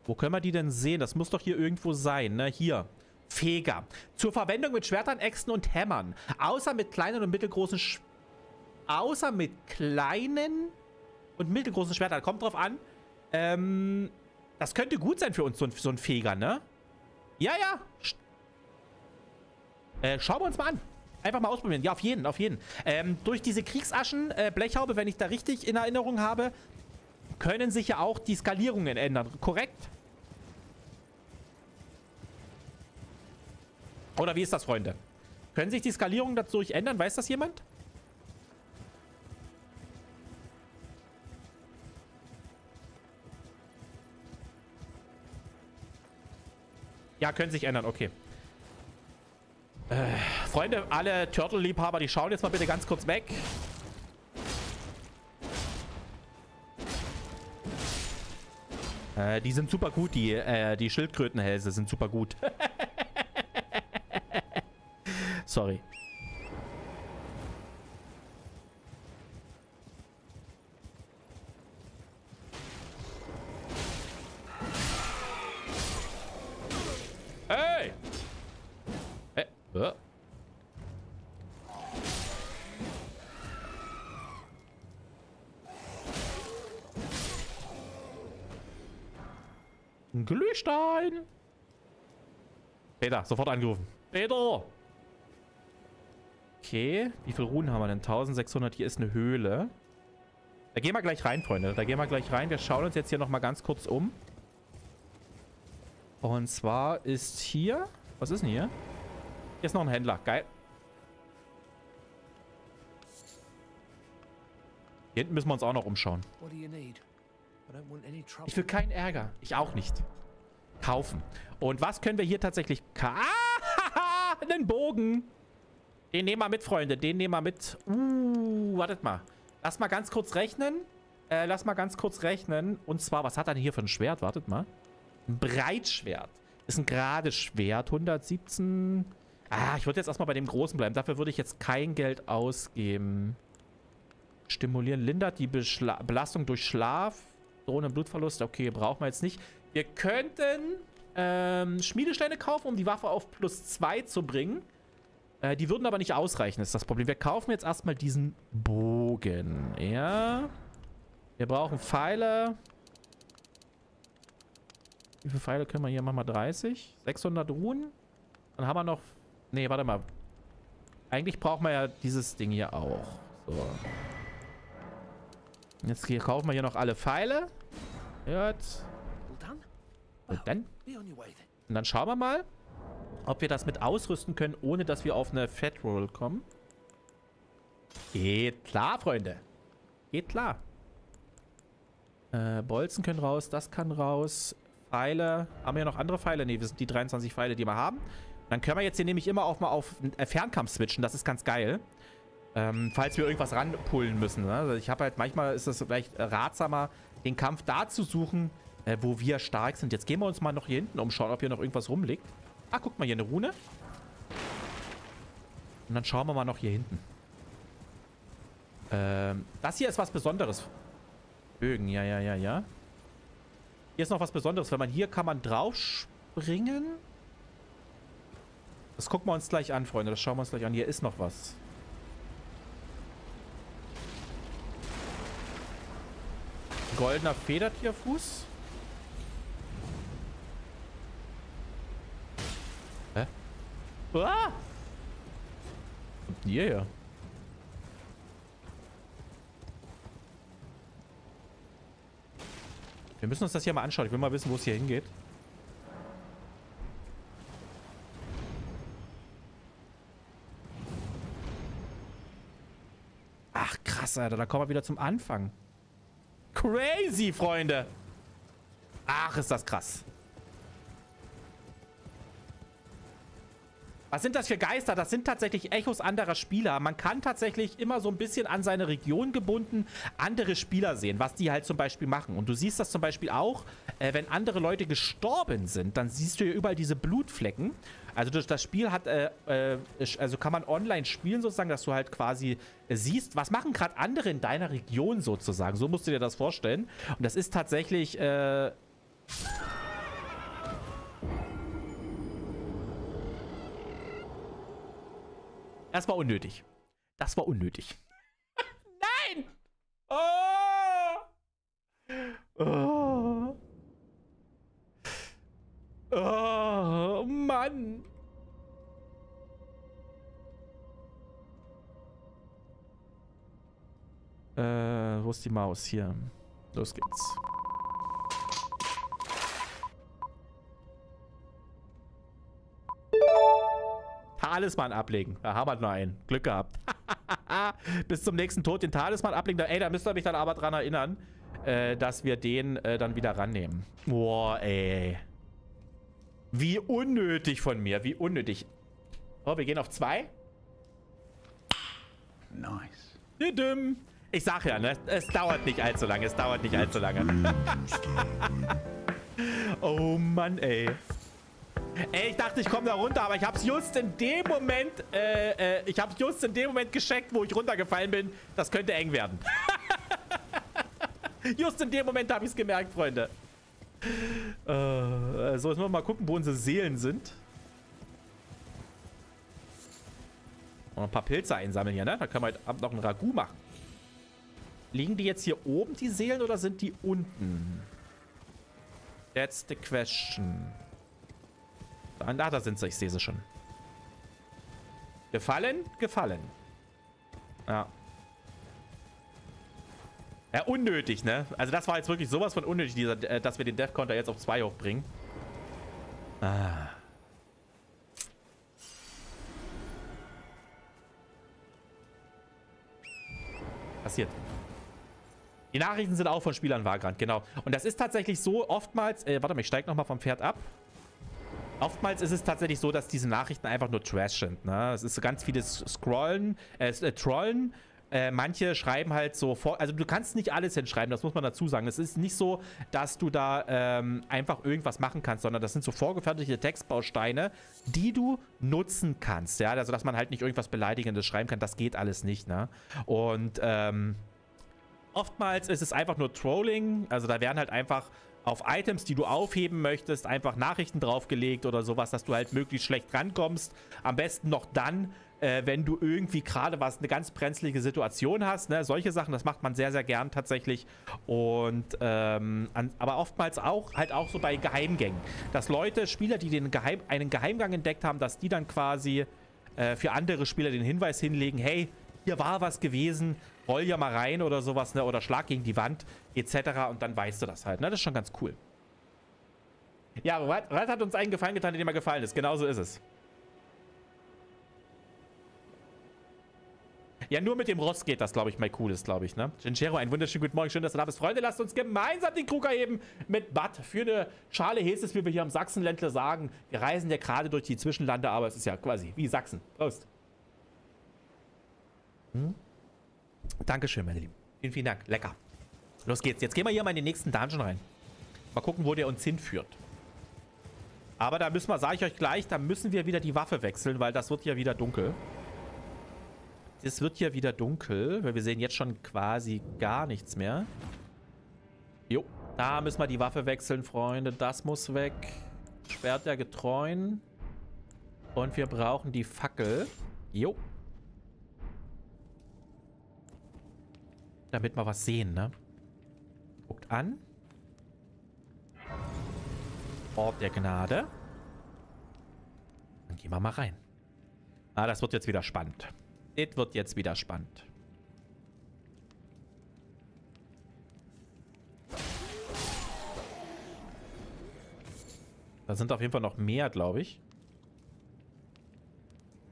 Wo können wir die denn sehen? Das muss doch hier irgendwo sein, ne? Hier. Feger. Zur Verwendung mit Schwertern, Äxten und Hämmern. Außer mit kleinen und mittelgroßen Sch außer mit kleinen und mittelgroßen Schwertern. Kommt drauf an. Ähm, das könnte gut sein für uns, so ein, so ein Feger, ne? Ja, ja. Äh, schauen wir uns mal an. Einfach mal ausprobieren. Ja, auf jeden, auf jeden. Ähm, durch diese Kriegsaschen, äh, Blechhaube, wenn ich da richtig in Erinnerung habe, können sich ja auch die Skalierungen ändern. Korrekt? Oder wie ist das, Freunde? Können sich die Skalierungen dadurch ändern? Weiß das jemand? Ja, können sich ändern, okay. Äh, Freunde, alle Turtle-Liebhaber, die schauen jetzt mal bitte ganz kurz weg. Äh, die sind super gut, die, äh, die Schildkrötenhälse sind super gut. Sorry. Hey! Äh, äh. Ein Glühstein! Peter, sofort angerufen. Peter! Okay, wie viele Runen haben wir denn? 1600, hier ist eine Höhle. Da gehen wir gleich rein, Freunde. Da gehen wir gleich rein. Wir schauen uns jetzt hier nochmal ganz kurz um. Und zwar ist hier... Was ist denn hier? Hier ist noch ein Händler. Geil. Hier hinten müssen wir uns auch noch umschauen. Ich will keinen Ärger. Ich auch nicht. Kaufen. Und was können wir hier tatsächlich... Ah, einen Bogen. Den nehmen wir mit, Freunde. Den nehmen wir mit. Uh, wartet mal. Lass mal ganz kurz rechnen. Äh, lass mal ganz kurz rechnen. Und zwar, was hat er denn hier für ein Schwert? Wartet mal. Ein Breitschwert. Ist ein gerades Schwert. 117. Ah, ich würde jetzt erstmal bei dem großen bleiben. Dafür würde ich jetzt kein Geld ausgeben. Stimulieren lindert die Beschla Belastung durch Schlaf. Drohenden Blutverlust. Okay, brauchen wir jetzt nicht. Wir könnten ähm, Schmiedesteine kaufen, um die Waffe auf plus 2 zu bringen. Äh, die würden aber nicht ausreichen, ist das Problem. Wir kaufen jetzt erstmal diesen Bogen. Ja. Wir brauchen Pfeile. Wie viele Pfeile können wir hier? Machen wir 30. 600 Ruhen. Dann haben wir noch... Nee, warte mal. Eigentlich brauchen wir ja dieses Ding hier auch. So. Jetzt hier kaufen wir hier noch alle Pfeile. Hört. Und dann? Und dann schauen wir mal, ob wir das mit ausrüsten können, ohne dass wir auf eine Fat Roll kommen. Geht klar, Freunde. Geht klar. Äh, Bolzen können raus, das kann raus. Pfeile. Haben wir ja noch andere Pfeile? Ne, wir sind die 23 Pfeile, die wir haben. Dann können wir jetzt hier nämlich immer auch mal auf äh, Fernkampf switchen. Das ist ganz geil. Ähm, falls wir irgendwas ranpullen müssen. Ne? Also ich habe halt, manchmal ist es vielleicht ratsamer, den Kampf da zu suchen, äh, wo wir stark sind. Jetzt gehen wir uns mal noch hier hinten umschauen, ob hier noch irgendwas rumliegt. Ah, guck mal, hier eine Rune. Und dann schauen wir mal noch hier hinten. Ähm, das hier ist was Besonderes. Bögen, ja, ja, ja, ja. Hier ist noch was Besonderes. Wenn man hier kann man drauf springen. Das gucken wir uns gleich an, Freunde. Das schauen wir uns gleich an. Hier ist noch was. Goldener Federtierfuß. Ah! Kommt denn hierher? Wir müssen uns das hier mal anschauen. Ich will mal wissen, wo es hier hingeht. Ach, krass, Alter. Da kommen wir wieder zum Anfang. Crazy, Freunde. Ach, ist das krass. Was sind das für Geister? Das sind tatsächlich Echos anderer Spieler. Man kann tatsächlich immer so ein bisschen an seine Region gebunden andere Spieler sehen, was die halt zum Beispiel machen. Und du siehst das zum Beispiel auch, äh, wenn andere Leute gestorben sind, dann siehst du ja überall diese Blutflecken. Also das Spiel hat, äh, äh, also kann man online spielen sozusagen, dass du halt quasi äh, siehst, was machen gerade andere in deiner Region sozusagen. So musst du dir das vorstellen. Und das ist tatsächlich, Das war unnötig. Das war unnötig. Nein! Oh! Oh! Oh, Mann! Äh, wo ist die Maus? Hier. Los geht's. Talisman ablegen. Da haben wir noch einen. Glück gehabt. Bis zum nächsten Tod den Talisman ablegen. Ey, da müsst ihr mich dann aber dran erinnern, äh, dass wir den äh, dann wieder rannehmen. Boah, ey. Wie unnötig von mir. Wie unnötig. Oh, wir gehen auf zwei. Nice. Ich sag ja, ne? Es dauert nicht allzu lange. Es dauert nicht allzu lange. oh Mann, ey. Ey, ich dachte, ich komme da runter, aber ich hab's just in dem Moment, äh, äh, ich hab's just in dem Moment gescheckt, wo ich runtergefallen bin. Das könnte eng werden. just in dem Moment habe ich's gemerkt, Freunde. Äh, so, jetzt müssen wir mal gucken, wo unsere Seelen sind. Und ein paar Pilze einsammeln hier, ne? Da können wir heute Abend noch ein Ragout machen. Liegen die jetzt hier oben, die Seelen, oder sind die unten? That's the question. Ah, da sind sie. Ich sehe sie schon. Gefallen? Gefallen. Ja. Ja, unnötig, ne? Also das war jetzt wirklich sowas von unnötig, dieser, äh, dass wir den Death Counter jetzt auf 2 hochbringen. Ah. Passiert. Die Nachrichten sind auch von Spielern Vagrant, genau. Und das ist tatsächlich so oftmals... Äh, warte mal, ich steige nochmal vom Pferd ab. Oftmals ist es tatsächlich so, dass diese Nachrichten einfach nur Trash sind. Ne? Es ist ganz vieles Scrollen, äh, äh, Trollen. Äh, manche schreiben halt so vor, also du kannst nicht alles hinschreiben, das muss man dazu sagen. Es ist nicht so, dass du da ähm, einfach irgendwas machen kannst, sondern das sind so vorgefertigte Textbausteine, die du nutzen kannst. Ja, also dass man halt nicht irgendwas Beleidigendes schreiben kann, das geht alles nicht. Ne? Und ähm, oftmals ist es einfach nur Trolling, also da werden halt einfach auf Items, die du aufheben möchtest, einfach Nachrichten draufgelegt oder sowas, dass du halt möglichst schlecht rankommst. Am besten noch dann, äh, wenn du irgendwie gerade was, eine ganz brenzlige Situation hast. Ne? Solche Sachen, das macht man sehr, sehr gern tatsächlich. Und, ähm, an, aber oftmals auch, halt auch so bei Geheimgängen. Dass Leute, Spieler, die den Geheim, einen Geheimgang entdeckt haben, dass die dann quasi äh, für andere Spieler den Hinweis hinlegen, hey, hier war was gewesen, roll ja mal rein oder sowas, ne? Oder schlag gegen die Wand, etc. Und dann weißt du das halt, ne? Das ist schon ganz cool. Ja, Rat, Rat hat uns einen Gefallen getan, der dir mal gefallen ist. Genauso ist es. Ja, nur mit dem Ross geht das, glaube ich, mal cool ist, glaube ich, ne? Gengero, einen wunderschönen guten Morgen. Schön, dass du da bist. Freunde, lasst uns gemeinsam den Krug erheben mit Bad. Für eine Schale Häses, wie wir hier am Sachsenländler sagen. Wir reisen ja gerade durch die Zwischenlande, aber es ist ja quasi wie Sachsen. Prost. Hm? Dankeschön, meine Lieben. Vielen, vielen Dank. Lecker. Los geht's. Jetzt gehen wir hier mal in den nächsten Dungeon rein. Mal gucken, wo der uns hinführt. Aber da müssen wir, sage ich euch gleich, da müssen wir wieder die Waffe wechseln, weil das wird ja wieder dunkel. Es wird ja wieder dunkel, weil wir sehen jetzt schon quasi gar nichts mehr. Jo, da müssen wir die Waffe wechseln, Freunde. Das muss weg. Sperrt der Getreuen. Und wir brauchen die Fackel. Jo. Damit wir was sehen, ne? Guckt an. Ort der Gnade. Dann gehen wir mal rein. Ah, das wird jetzt wieder spannend. Das wird jetzt wieder spannend. Da sind auf jeden Fall noch mehr, glaube ich.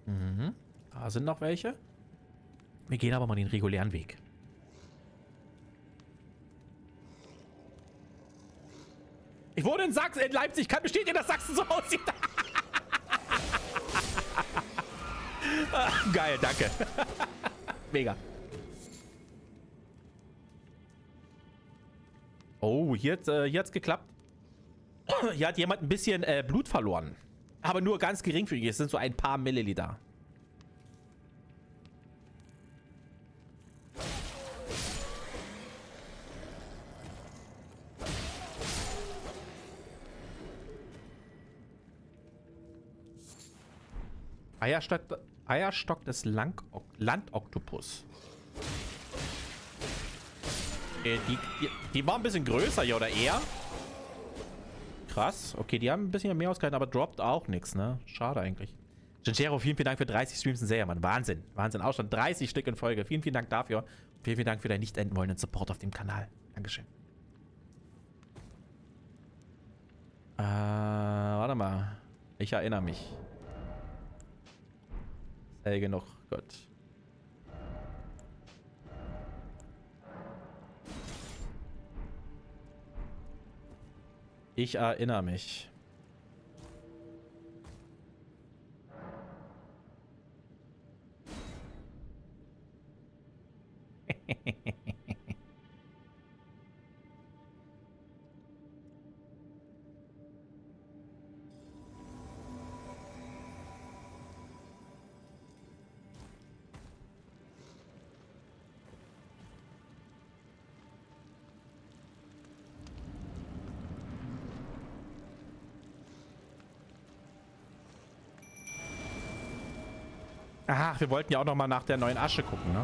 Mhm. Da sind noch welche. Wir gehen aber mal den regulären Weg. Ich wohne in Sachsen, in Leipzig. Kann bestätigen, dass Sachsen so aussieht. Geil, danke. Mega. Oh, hier, äh, hier hat's geklappt. Hier hat jemand ein bisschen äh, Blut verloren. Aber nur ganz geringfügig. Es sind so ein paar Milliliter. Eierstock, Eierstock des Landoktopus. Äh, die, die, die war ein bisschen größer hier, oder eher? Krass. Okay, die haben ein bisschen mehr ausgehalten, aber droppt auch nichts, ne? Schade eigentlich. Gentero, vielen, vielen Dank für 30 Streams in Serie, Mann. Wahnsinn. Wahnsinn. Auch schon 30 Stück in Folge. Vielen, vielen Dank dafür. Vielen, vielen Dank für deinen nicht enden wollenden Support auf dem Kanal. Dankeschön. Äh, warte mal. Ich erinnere mich. Hell genug. Gut. Ich erinnere mich. Ach, wir wollten ja auch noch mal nach der neuen Asche gucken, ne?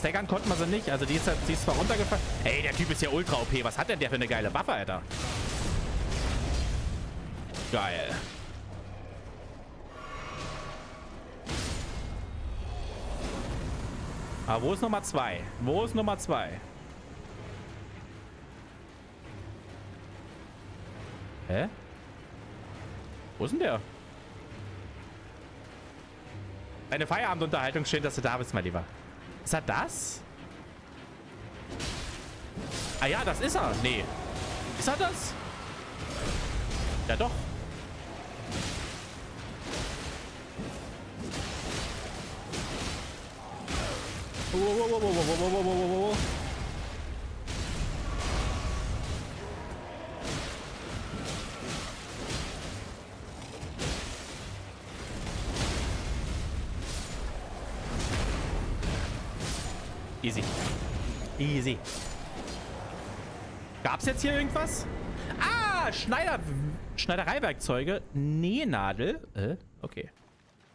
Staggern konnten wir sie nicht. Also die ist, die ist zwar runtergefallen. Ey, der Typ ist ja ultra OP. Was hat denn der für eine geile Waffe, Alter? Geil. Aber wo ist Nummer 2? Wo ist Nummer 2? Hä? Wo ist denn der? Eine Feierabendunterhaltung. Schön, dass du da bist, mein Lieber. Ist er das? Ah ja, das ist er. Nee. Ist er das? Ja doch. Wow, wow, wow, wow, wow, wow, wow, wow, wow. Easy. Easy. Gab's jetzt hier irgendwas? Ah, Schneider... Schneidereiwerkzeuge. Nähnadel. Äh, okay.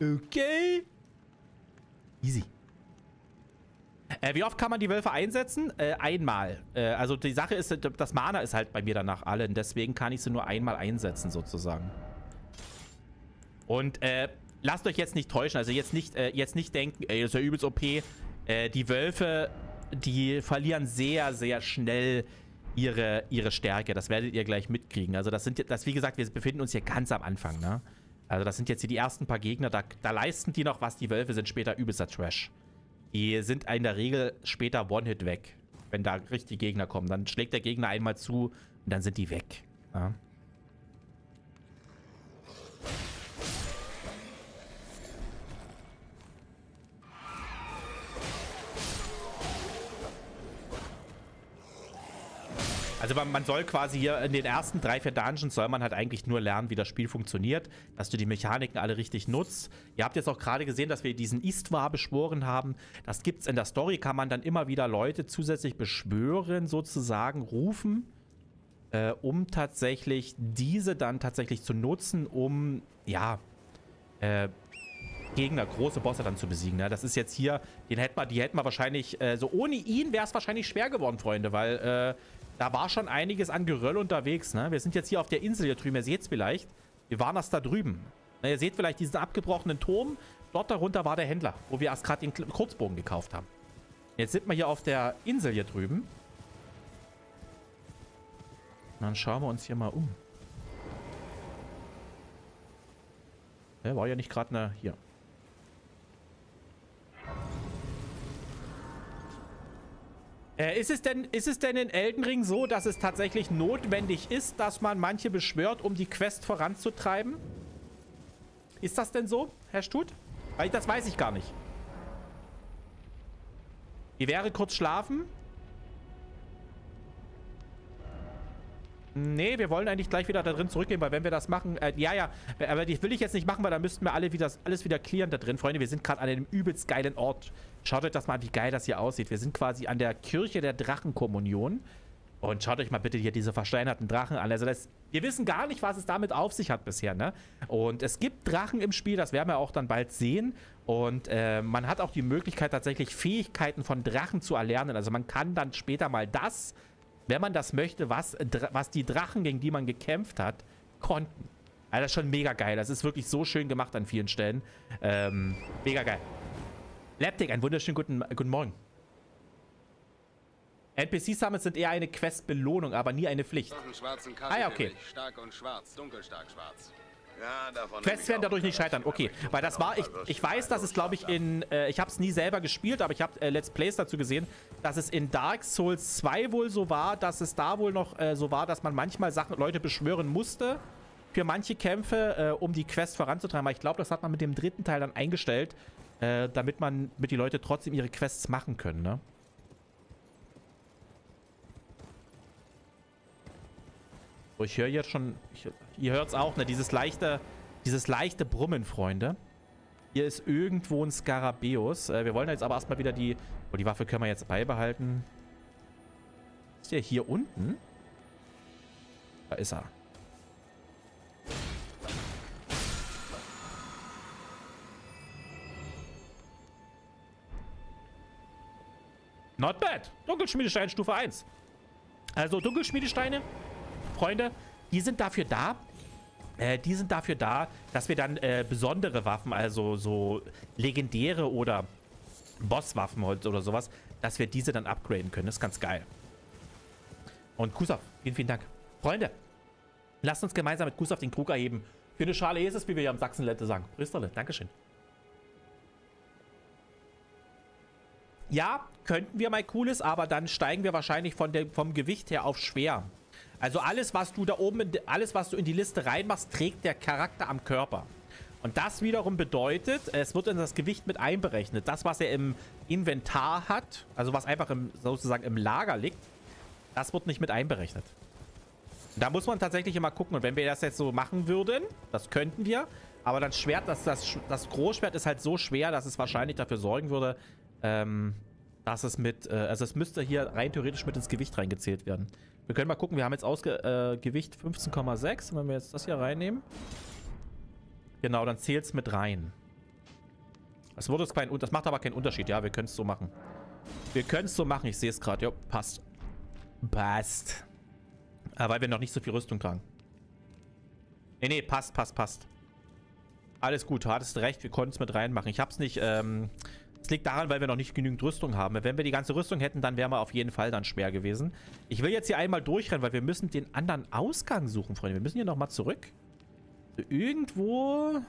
Okay. Easy. Äh, wie oft kann man die Wölfe einsetzen? Äh, einmal. Äh, also die Sache ist, das Mana ist halt bei mir danach alle. Und deswegen kann ich sie nur einmal einsetzen, sozusagen. Und äh, lasst euch jetzt nicht täuschen. Also jetzt nicht, äh, jetzt nicht denken, ey, das ist ja übelst OP. Äh, die Wölfe, die verlieren sehr, sehr schnell ihre, ihre Stärke. Das werdet ihr gleich mitkriegen. Also das sind, das wie gesagt, wir befinden uns hier ganz am Anfang, ne? Also das sind jetzt hier die ersten paar Gegner. Da, da leisten die noch was. Die Wölfe sind später übelster Trash. Die sind in der Regel später One-Hit weg. Wenn da richtig Gegner kommen. Dann schlägt der Gegner einmal zu und dann sind die weg. Ja? Also man soll quasi hier in den ersten drei, vier Dungeons soll man halt eigentlich nur lernen, wie das Spiel funktioniert, dass du die Mechaniken alle richtig nutzt. Ihr habt jetzt auch gerade gesehen, dass wir diesen Istwa beschworen haben. Das gibt's in der Story, kann man dann immer wieder Leute zusätzlich beschwören, sozusagen rufen, äh, um tatsächlich diese dann tatsächlich zu nutzen, um, ja, äh, Gegner, große Bosse dann zu besiegen. Ne? Das ist jetzt hier, den hätten wir, die hätten wir wahrscheinlich, äh, so ohne ihn wäre es wahrscheinlich schwer geworden, Freunde, weil äh, da war schon einiges an Geröll unterwegs. Ne? Wir sind jetzt hier auf der Insel hier drüben. Ihr seht es vielleicht. Wir waren das da drüben. Na, ihr seht vielleicht diesen abgebrochenen Turm. Dort darunter war der Händler, wo wir erst gerade den Kurzbogen gekauft haben. Jetzt sind wir hier auf der Insel hier drüben. Dann schauen wir uns hier mal um. Ja, war ja nicht gerade eine... Hier. Äh, ist, es denn, ist es denn in Elden Ring so, dass es tatsächlich notwendig ist, dass man manche beschwört, um die Quest voranzutreiben? Ist das denn so, Herr Stut? Weil das weiß ich gar nicht. Wie wäre kurz schlafen? Nee, wir wollen eigentlich gleich wieder da drin zurückgehen, weil wenn wir das machen, äh, ja, ja, aber die will ich jetzt nicht machen, weil dann müssten wir alle wieder, alles wieder clearen da drin. Freunde, wir sind gerade an einem übelst geilen Ort. Schaut euch das mal an, wie geil das hier aussieht. Wir sind quasi an der Kirche der Drachenkommunion. Und schaut euch mal bitte hier diese versteinerten Drachen an. Also das, wir wissen gar nicht, was es damit auf sich hat bisher, ne? Und es gibt Drachen im Spiel, das werden wir auch dann bald sehen. Und äh, man hat auch die Möglichkeit, tatsächlich Fähigkeiten von Drachen zu erlernen. Also man kann dann später mal das, wenn man das möchte, was, was die Drachen, gegen die man gekämpft hat, konnten. Also das ist schon mega geil. Das ist wirklich so schön gemacht an vielen Stellen. Ähm, mega geil. Laptic, einen wunderschönen guten, guten Morgen. NPC-Summits sind eher eine Quest-Belohnung, aber nie eine Pflicht. Ah ja, okay. Stark und schwarz, dunkelstark schwarz. Quests werden dadurch nicht scheitern. Okay, weil das war, ich, ich weiß, dass es, glaube ich, in, äh, ich habe es nie selber gespielt, aber ich habe äh, Let's Plays dazu gesehen, dass es in Dark Souls 2 wohl so war, dass es da wohl noch äh, so war, dass man manchmal Sachen, Leute beschwören musste für manche Kämpfe, äh, um die Quest voranzutreiben. Aber ich glaube, das hat man mit dem dritten Teil dann eingestellt, äh, damit man, mit die Leute trotzdem ihre Quests machen können, ne? So, ich höre jetzt schon, ich, ihr hört es auch, ne? Dieses leichte, dieses leichte Brummen, Freunde. Hier ist irgendwo ein Skarabäus. Äh, wir wollen jetzt aber erstmal wieder die... Oh, die Waffe können wir jetzt beibehalten. Ist der hier unten? Da ist er. Not bad. Dunkelschmiedestein Stufe 1. Also Dunkelschmiedesteine Freunde, die sind dafür da, äh, die sind dafür da, dass wir dann äh, besondere Waffen, also so legendäre oder Bosswaffen oder sowas, dass wir diese dann upgraden können. Das ist ganz geil. Und Kusov, vielen, vielen Dank. Freunde, lasst uns gemeinsam mit Kusov den Krug erheben. Für eine Schale es, wie wir hier am Sachsenlette sagen. Priesterle, Dankeschön. Ja, könnten wir mal cooles, aber dann steigen wir wahrscheinlich von der, vom Gewicht her auf schwer. Also alles, was du da oben, alles, was du in die Liste reinmachst, trägt der Charakter am Körper. Und das wiederum bedeutet, es wird in das Gewicht mit einberechnet. Das, was er im Inventar hat, also was einfach im, sozusagen im Lager liegt, das wird nicht mit einberechnet. Da muss man tatsächlich immer gucken. Und wenn wir das jetzt so machen würden, das könnten wir, aber das Schwert, das, das, das Großschwert ist halt so schwer, dass es wahrscheinlich dafür sorgen würde, ähm, dass es mit, äh, also es müsste hier rein theoretisch mit ins Gewicht reingezählt werden. Wir können mal gucken, wir haben jetzt Ausge äh, Gewicht 15,6. Wenn wir jetzt das hier reinnehmen. Genau, dann zählt es mit rein. Das, wurde kein, das macht aber keinen Unterschied. Ja, wir können es so machen. Wir können es so machen. Ich sehe es gerade. Ja, passt. Passt. Aber weil wir noch nicht so viel Rüstung tragen. Nee, nee, passt, passt, passt. Alles gut, du hattest recht. Wir konnten es mit reinmachen. Ich habe es nicht... Ähm, es liegt daran, weil wir noch nicht genügend Rüstung haben. Wenn wir die ganze Rüstung hätten, dann wären wir auf jeden Fall dann schwer gewesen. Ich will jetzt hier einmal durchrennen, weil wir müssen den anderen Ausgang suchen, Freunde. Wir müssen hier nochmal zurück. irgendwo...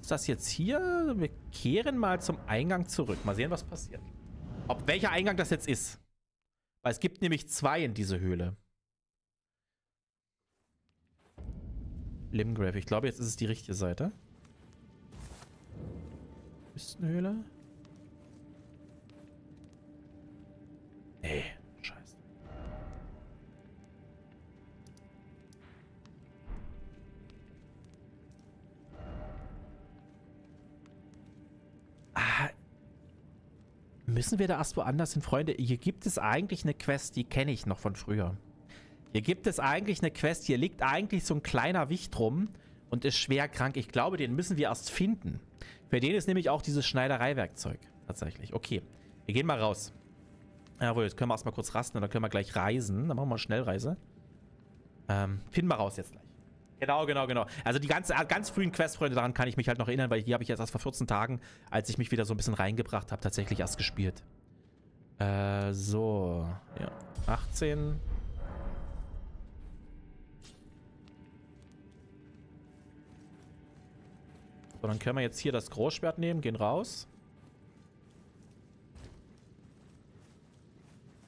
Ist das jetzt hier? Wir kehren mal zum Eingang zurück. Mal sehen, was passiert. Ob welcher Eingang das jetzt ist. Weil es gibt nämlich zwei in diese Höhle. Limgrave. Ich glaube, jetzt ist es die richtige Seite. Küstenhöhle? Nee, scheiße. Ah, müssen wir da erst woanders hin, Freunde? Hier gibt es eigentlich eine Quest, die kenne ich noch von früher. Hier gibt es eigentlich eine Quest, hier liegt eigentlich so ein kleiner Wicht rum und ist schwer krank. Ich glaube, den müssen wir erst finden. Für den ist nämlich auch dieses Schneidereiwerkzeug. Tatsächlich. Okay. Wir gehen mal raus. Jawohl, jetzt können wir erstmal kurz rasten und dann können wir gleich reisen. Dann machen wir mal Schnellreise. Ähm, finden wir raus jetzt gleich. Genau, genau, genau. Also die ganz, ganz frühen Questfreunde, daran kann ich mich halt noch erinnern, weil die habe ich jetzt erst vor 14 Tagen, als ich mich wieder so ein bisschen reingebracht habe, tatsächlich erst gespielt. Äh, so. Ja. 18. So, dann können wir jetzt hier das Großschwert nehmen, gehen raus.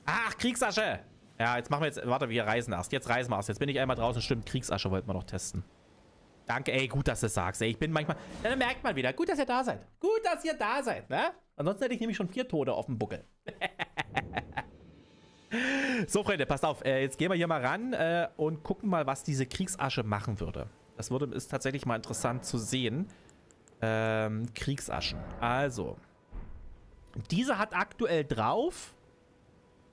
Ach, Kriegsasche! Ja, jetzt machen wir jetzt, warte, wir reisen erst. Jetzt reisen wir erst. Jetzt bin ich einmal draußen. Stimmt, Kriegsasche wollten wir noch testen. Danke, ey, gut, dass du es sagst. Ey, ich bin manchmal, dann merkt man wieder, gut, dass ihr da seid. Gut, dass ihr da seid, ne? Ansonsten hätte ich nämlich schon vier Tode auf dem Buckel. So, Freunde, passt auf. Äh, jetzt gehen wir hier mal ran äh, und gucken mal, was diese Kriegsasche machen würde. Das würde, ist tatsächlich mal interessant zu sehen. Ähm, Kriegsaschen. Also. Diese hat aktuell drauf.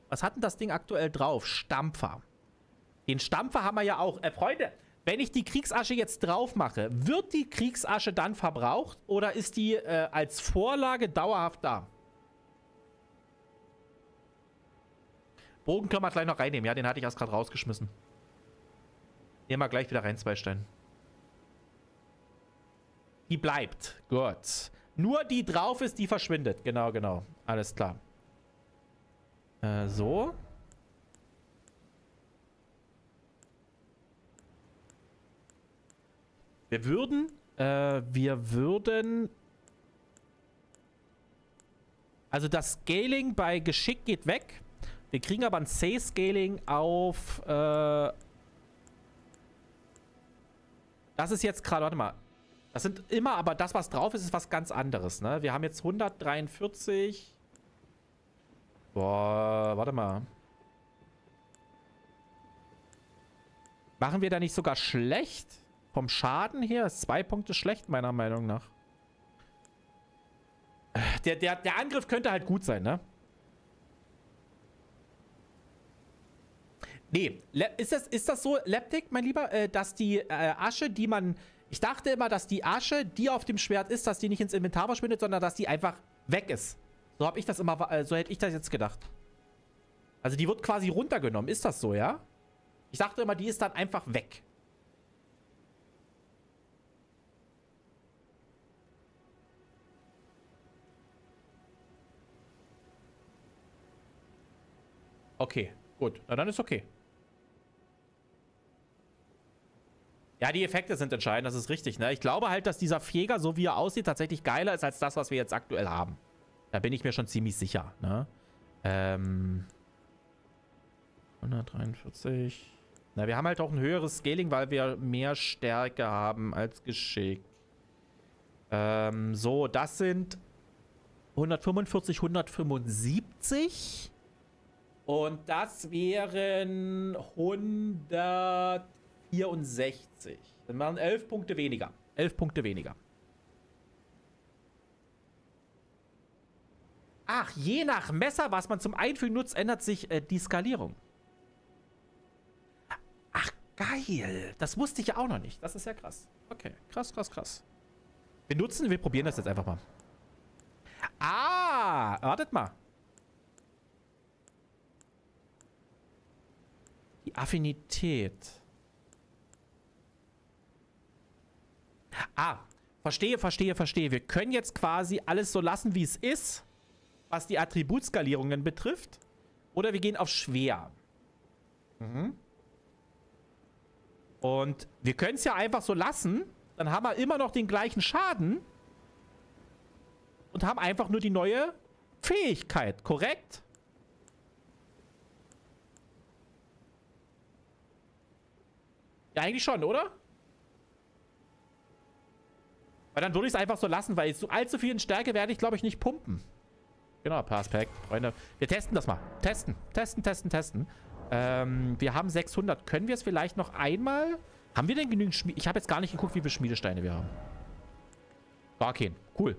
Was hat denn das Ding aktuell drauf? Stampfer. Den Stampfer haben wir ja auch. Äh, Freunde, wenn ich die Kriegsasche jetzt drauf mache, wird die Kriegsasche dann verbraucht oder ist die äh, als Vorlage dauerhaft da? Bogen können wir gleich noch reinnehmen. Ja, den hatte ich erst gerade rausgeschmissen. Nehmen wir gleich wieder rein, zwei Steine. Die bleibt. Gut. Nur die drauf ist, die verschwindet. Genau, genau. Alles klar. Äh, so. Wir würden, äh, wir würden... Also das Scaling bei Geschick geht weg. Wir kriegen aber ein C-Scaling auf... Äh, das ist jetzt gerade, warte mal. Das sind immer, aber das, was drauf ist, ist was ganz anderes, ne? Wir haben jetzt 143. Boah, warte mal. Machen wir da nicht sogar schlecht? Vom Schaden her ist zwei Punkte schlecht, meiner Meinung nach. Der, der, der Angriff könnte halt gut sein, ne? Nee, ist das, ist das so, Leptik, mein Lieber, äh, dass die äh, Asche, die man... Ich dachte immer, dass die Asche, die auf dem Schwert ist, dass die nicht ins Inventar verschwindet, sondern dass die einfach weg ist. So habe ich das immer, äh, so hätte ich das jetzt gedacht. Also die wird quasi runtergenommen. Ist das so, ja? Ich dachte immer, die ist dann einfach weg. Okay, gut. Na, dann ist okay. Ja, die Effekte sind entscheidend, das ist richtig. Ne? Ich glaube halt, dass dieser Fjäger, so wie er aussieht, tatsächlich geiler ist als das, was wir jetzt aktuell haben. Da bin ich mir schon ziemlich sicher. Ne? Ähm, 143. Na, wir haben halt auch ein höheres Scaling, weil wir mehr Stärke haben als Geschick. Ähm, so, das sind 145, 175. Und das wären 100... 64. Dann waren 11 Punkte weniger. 11 Punkte weniger. Ach, je nach Messer, was man zum Einfügen nutzt, ändert sich äh, die Skalierung. Ach, geil. Das wusste ich ja auch noch nicht. Das ist ja krass. Okay, krass, krass, krass. Wir nutzen, wir probieren das jetzt einfach mal. Ah, wartet mal. Die Affinität. Ah, verstehe, verstehe, verstehe. Wir können jetzt quasi alles so lassen, wie es ist, was die Attributskalierungen betrifft. Oder wir gehen auf schwer. Mhm. Und wir können es ja einfach so lassen. Dann haben wir immer noch den gleichen Schaden. Und haben einfach nur die neue Fähigkeit, korrekt? Ja, eigentlich schon, oder? Weil dann würde ich es einfach so lassen, weil so allzu viel in Stärke werde ich, glaube ich, nicht pumpen. Genau, Passpect, Freunde. Wir testen das mal. Testen, testen, testen, testen. Ähm, wir haben 600. Können wir es vielleicht noch einmal... Haben wir denn genügend Schmiede... Ich habe jetzt gar nicht geguckt, wie viele Schmiedesteine wir haben. Gar keinen. Cool.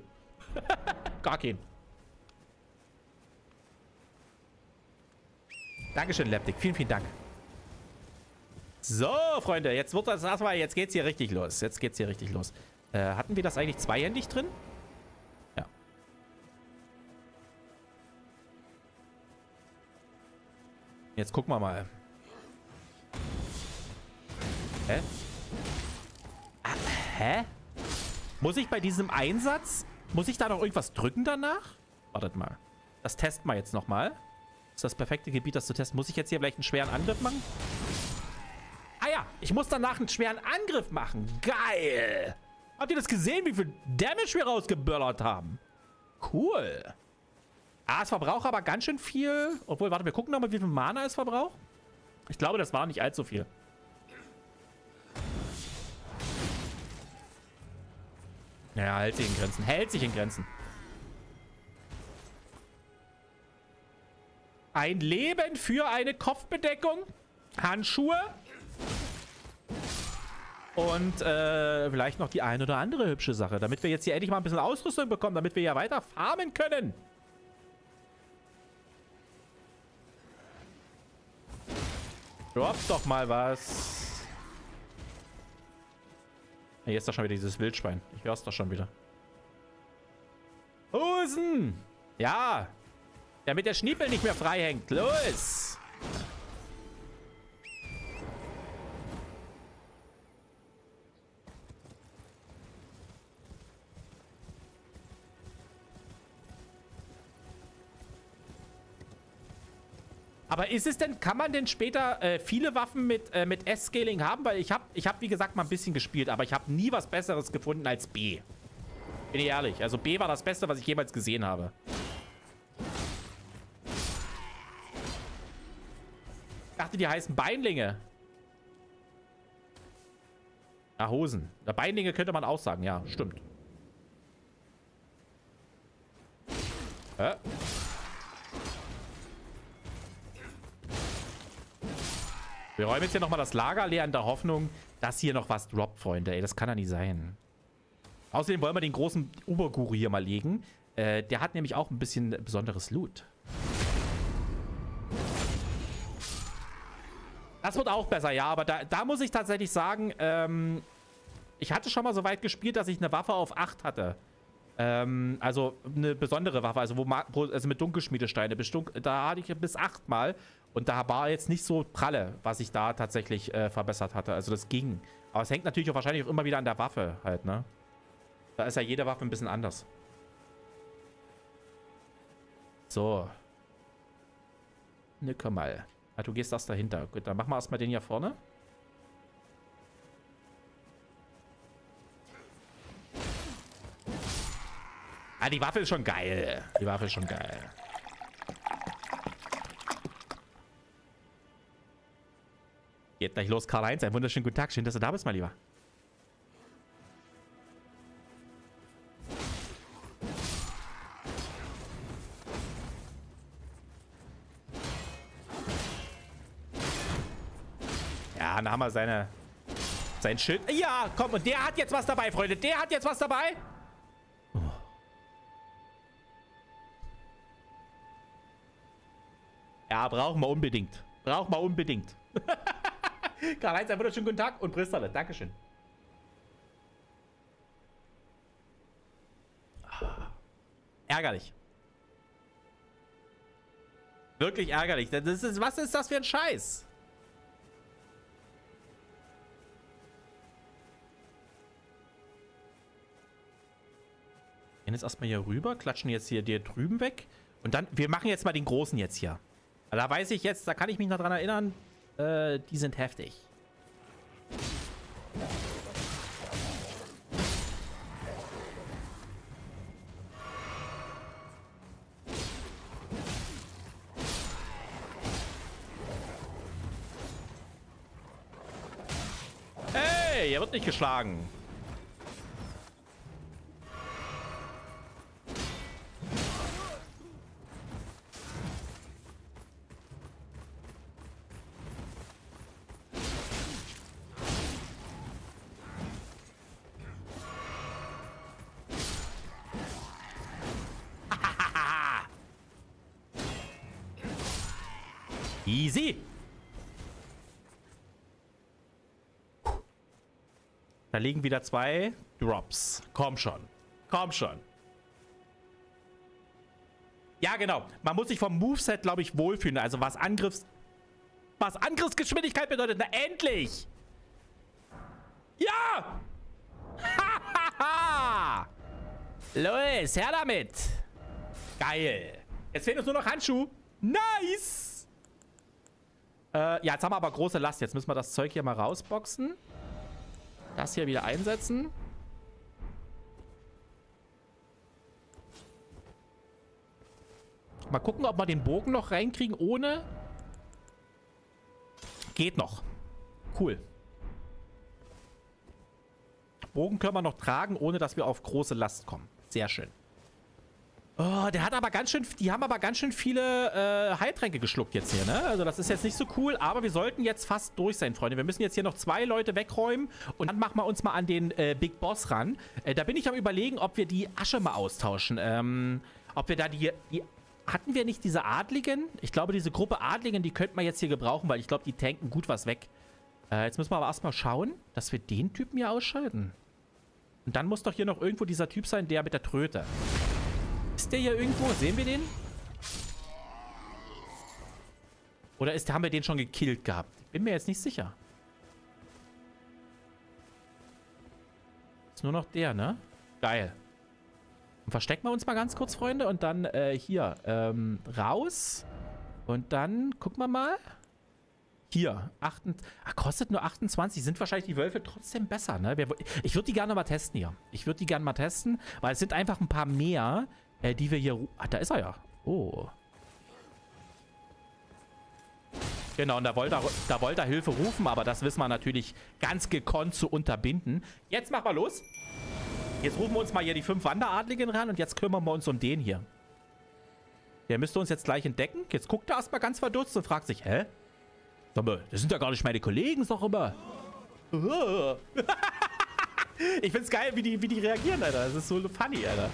gar keinen. Dankeschön, Leptik. Vielen, vielen Dank. So, Freunde, jetzt wird das erstmal, jetzt geht's hier richtig los. Jetzt geht's hier richtig los. Äh, hatten wir das eigentlich zweihändig drin? Ja. Jetzt gucken wir mal. Hä? Ah, hä? Muss ich bei diesem Einsatz, muss ich da noch irgendwas drücken danach? Wartet mal. Das testen wir jetzt nochmal. Das ist das perfekte Gebiet, das zu testen. Muss ich jetzt hier vielleicht einen schweren Angriff machen? Ah ja, ich muss danach einen schweren Angriff machen. Geil! Habt ihr das gesehen, wie viel Damage wir rausgeböllert haben? Cool. Ah, es verbraucht aber ganz schön viel. Obwohl, warte, wir gucken nochmal, wie viel Mana es verbraucht. Ich glaube, das war nicht allzu viel. Naja, hält sich in Grenzen. Hält sich in Grenzen. Ein Leben für eine Kopfbedeckung. Handschuhe. Und äh, vielleicht noch die ein oder andere hübsche Sache, damit wir jetzt hier endlich mal ein bisschen Ausrüstung bekommen, damit wir ja weiter farmen können. Drop doch mal was. Hier ist doch schon wieder dieses Wildschwein. Ich hör's doch schon wieder. Hosen! Ja! Damit der Schniepel nicht mehr frei hängt. Los! Aber ist es denn, kann man denn später äh, viele Waffen mit, äh, mit S-Scaling haben? Weil ich habe, ich hab, wie gesagt, mal ein bisschen gespielt, aber ich habe nie was Besseres gefunden als B. Bin ich ehrlich. Also B war das Beste, was ich jemals gesehen habe. Ich dachte, die heißen Beinlinge. Na, Hosen. Na, Beinlinge könnte man auch sagen. Ja, stimmt. Hä? Wir räumen jetzt hier nochmal das Lager leer in der Hoffnung, dass hier noch was droppt, Freunde. Ey, das kann ja nicht sein. Außerdem wollen wir den großen Oberguru hier mal legen. Äh, der hat nämlich auch ein bisschen besonderes Loot. Das wird auch besser, ja. Aber da, da muss ich tatsächlich sagen, ähm, ich hatte schon mal so weit gespielt, dass ich eine Waffe auf 8 hatte. Ähm, also eine besondere Waffe, also, wo, also mit Dunkelschmiedesteine. Da hatte ich bis 8 mal. Und da war jetzt nicht so pralle, was ich da tatsächlich äh, verbessert hatte. Also das ging. Aber es hängt natürlich auch wahrscheinlich auch immer wieder an der Waffe halt, ne? Da ist ja jede Waffe ein bisschen anders. So. Ne, komm mal. Ah, du gehst das dahinter. Gut, dann machen wir erstmal den hier vorne. Ah, die Waffe ist schon geil. Die Waffe ist schon geil. Geht gleich los, Karl-Heinz. Einen wunderschönen guten Tag. Schön, dass du da bist, mein Lieber. Ja, dann haben wir seine, sein Schild. Ja, komm, und der hat jetzt was dabei, Freunde. Der hat jetzt was dabei. Ja, brauchen wir unbedingt. Brauchen wir unbedingt. Karl-Heinz, einen wunderschönen guten Tag und Bristol. Dankeschön. Ärgerlich. Wirklich ärgerlich. Das ist, was ist das für ein Scheiß? Gehen jetzt erstmal hier rüber, klatschen jetzt hier dir drüben weg. Und dann, wir machen jetzt mal den Großen jetzt hier. Da weiß ich jetzt, da kann ich mich noch dran erinnern, äh, die sind heftig. Hey, er wird nicht geschlagen. Easy. Da liegen wieder zwei Drops. Komm schon. Komm schon. Ja, genau. Man muss sich vom Moveset, glaube ich, wohlfühlen. Also was Angriffs... Was Angriffsgeschwindigkeit bedeutet. Na, endlich! Ja! Hahaha! Los, her damit! Geil. Jetzt fehlen uns nur noch Handschuhe. Nice! Äh, ja, jetzt haben wir aber große Last. Jetzt müssen wir das Zeug hier mal rausboxen. Das hier wieder einsetzen. Mal gucken, ob wir den Bogen noch reinkriegen ohne... Geht noch. Cool. Bogen können wir noch tragen, ohne dass wir auf große Last kommen. Sehr schön. Oh, der hat aber ganz schön, die haben aber ganz schön viele äh, Heiltränke geschluckt jetzt hier, ne? Also das ist jetzt nicht so cool, aber wir sollten jetzt fast durch sein, Freunde. Wir müssen jetzt hier noch zwei Leute wegräumen und dann machen wir uns mal an den äh, Big Boss ran. Äh, da bin ich am überlegen, ob wir die Asche mal austauschen. Ähm, ob wir da die, die hatten wir nicht diese Adligen? Ich glaube, diese Gruppe Adligen, die könnten wir jetzt hier gebrauchen, weil ich glaube, die tanken gut was weg. Äh, jetzt müssen wir aber erstmal schauen, dass wir den Typen hier ausschalten. Und dann muss doch hier noch irgendwo dieser Typ sein, der mit der Tröte. Ist der hier irgendwo? Sehen wir den? Oder ist, haben wir den schon gekillt gehabt? Bin mir jetzt nicht sicher. Ist nur noch der, ne? Geil. Und verstecken wir uns mal ganz kurz, Freunde. Und dann äh, hier ähm, raus. Und dann gucken wir mal. Hier. 8, ach, kostet nur 28. Sind wahrscheinlich die Wölfe trotzdem besser, ne? Ich würde die gerne mal testen hier. Ich würde die gerne mal testen, weil es sind einfach ein paar mehr, äh, die wir hier... Ah, da ist er ja. Oh. Genau, und da wollte, er, da wollte er Hilfe rufen, aber das wissen wir natürlich ganz gekonnt zu unterbinden. Jetzt machen wir los. Jetzt rufen wir uns mal hier die fünf Wanderadligen ran und jetzt kümmern wir uns um den hier. Der müsste uns jetzt gleich entdecken. Jetzt guckt er erstmal ganz verdutzt und fragt sich, hä? Sag mal, das sind ja gar nicht meine Kollegen, sag immer. ich find's geil, wie die, wie die reagieren, Alter. Das ist so funny, Alter.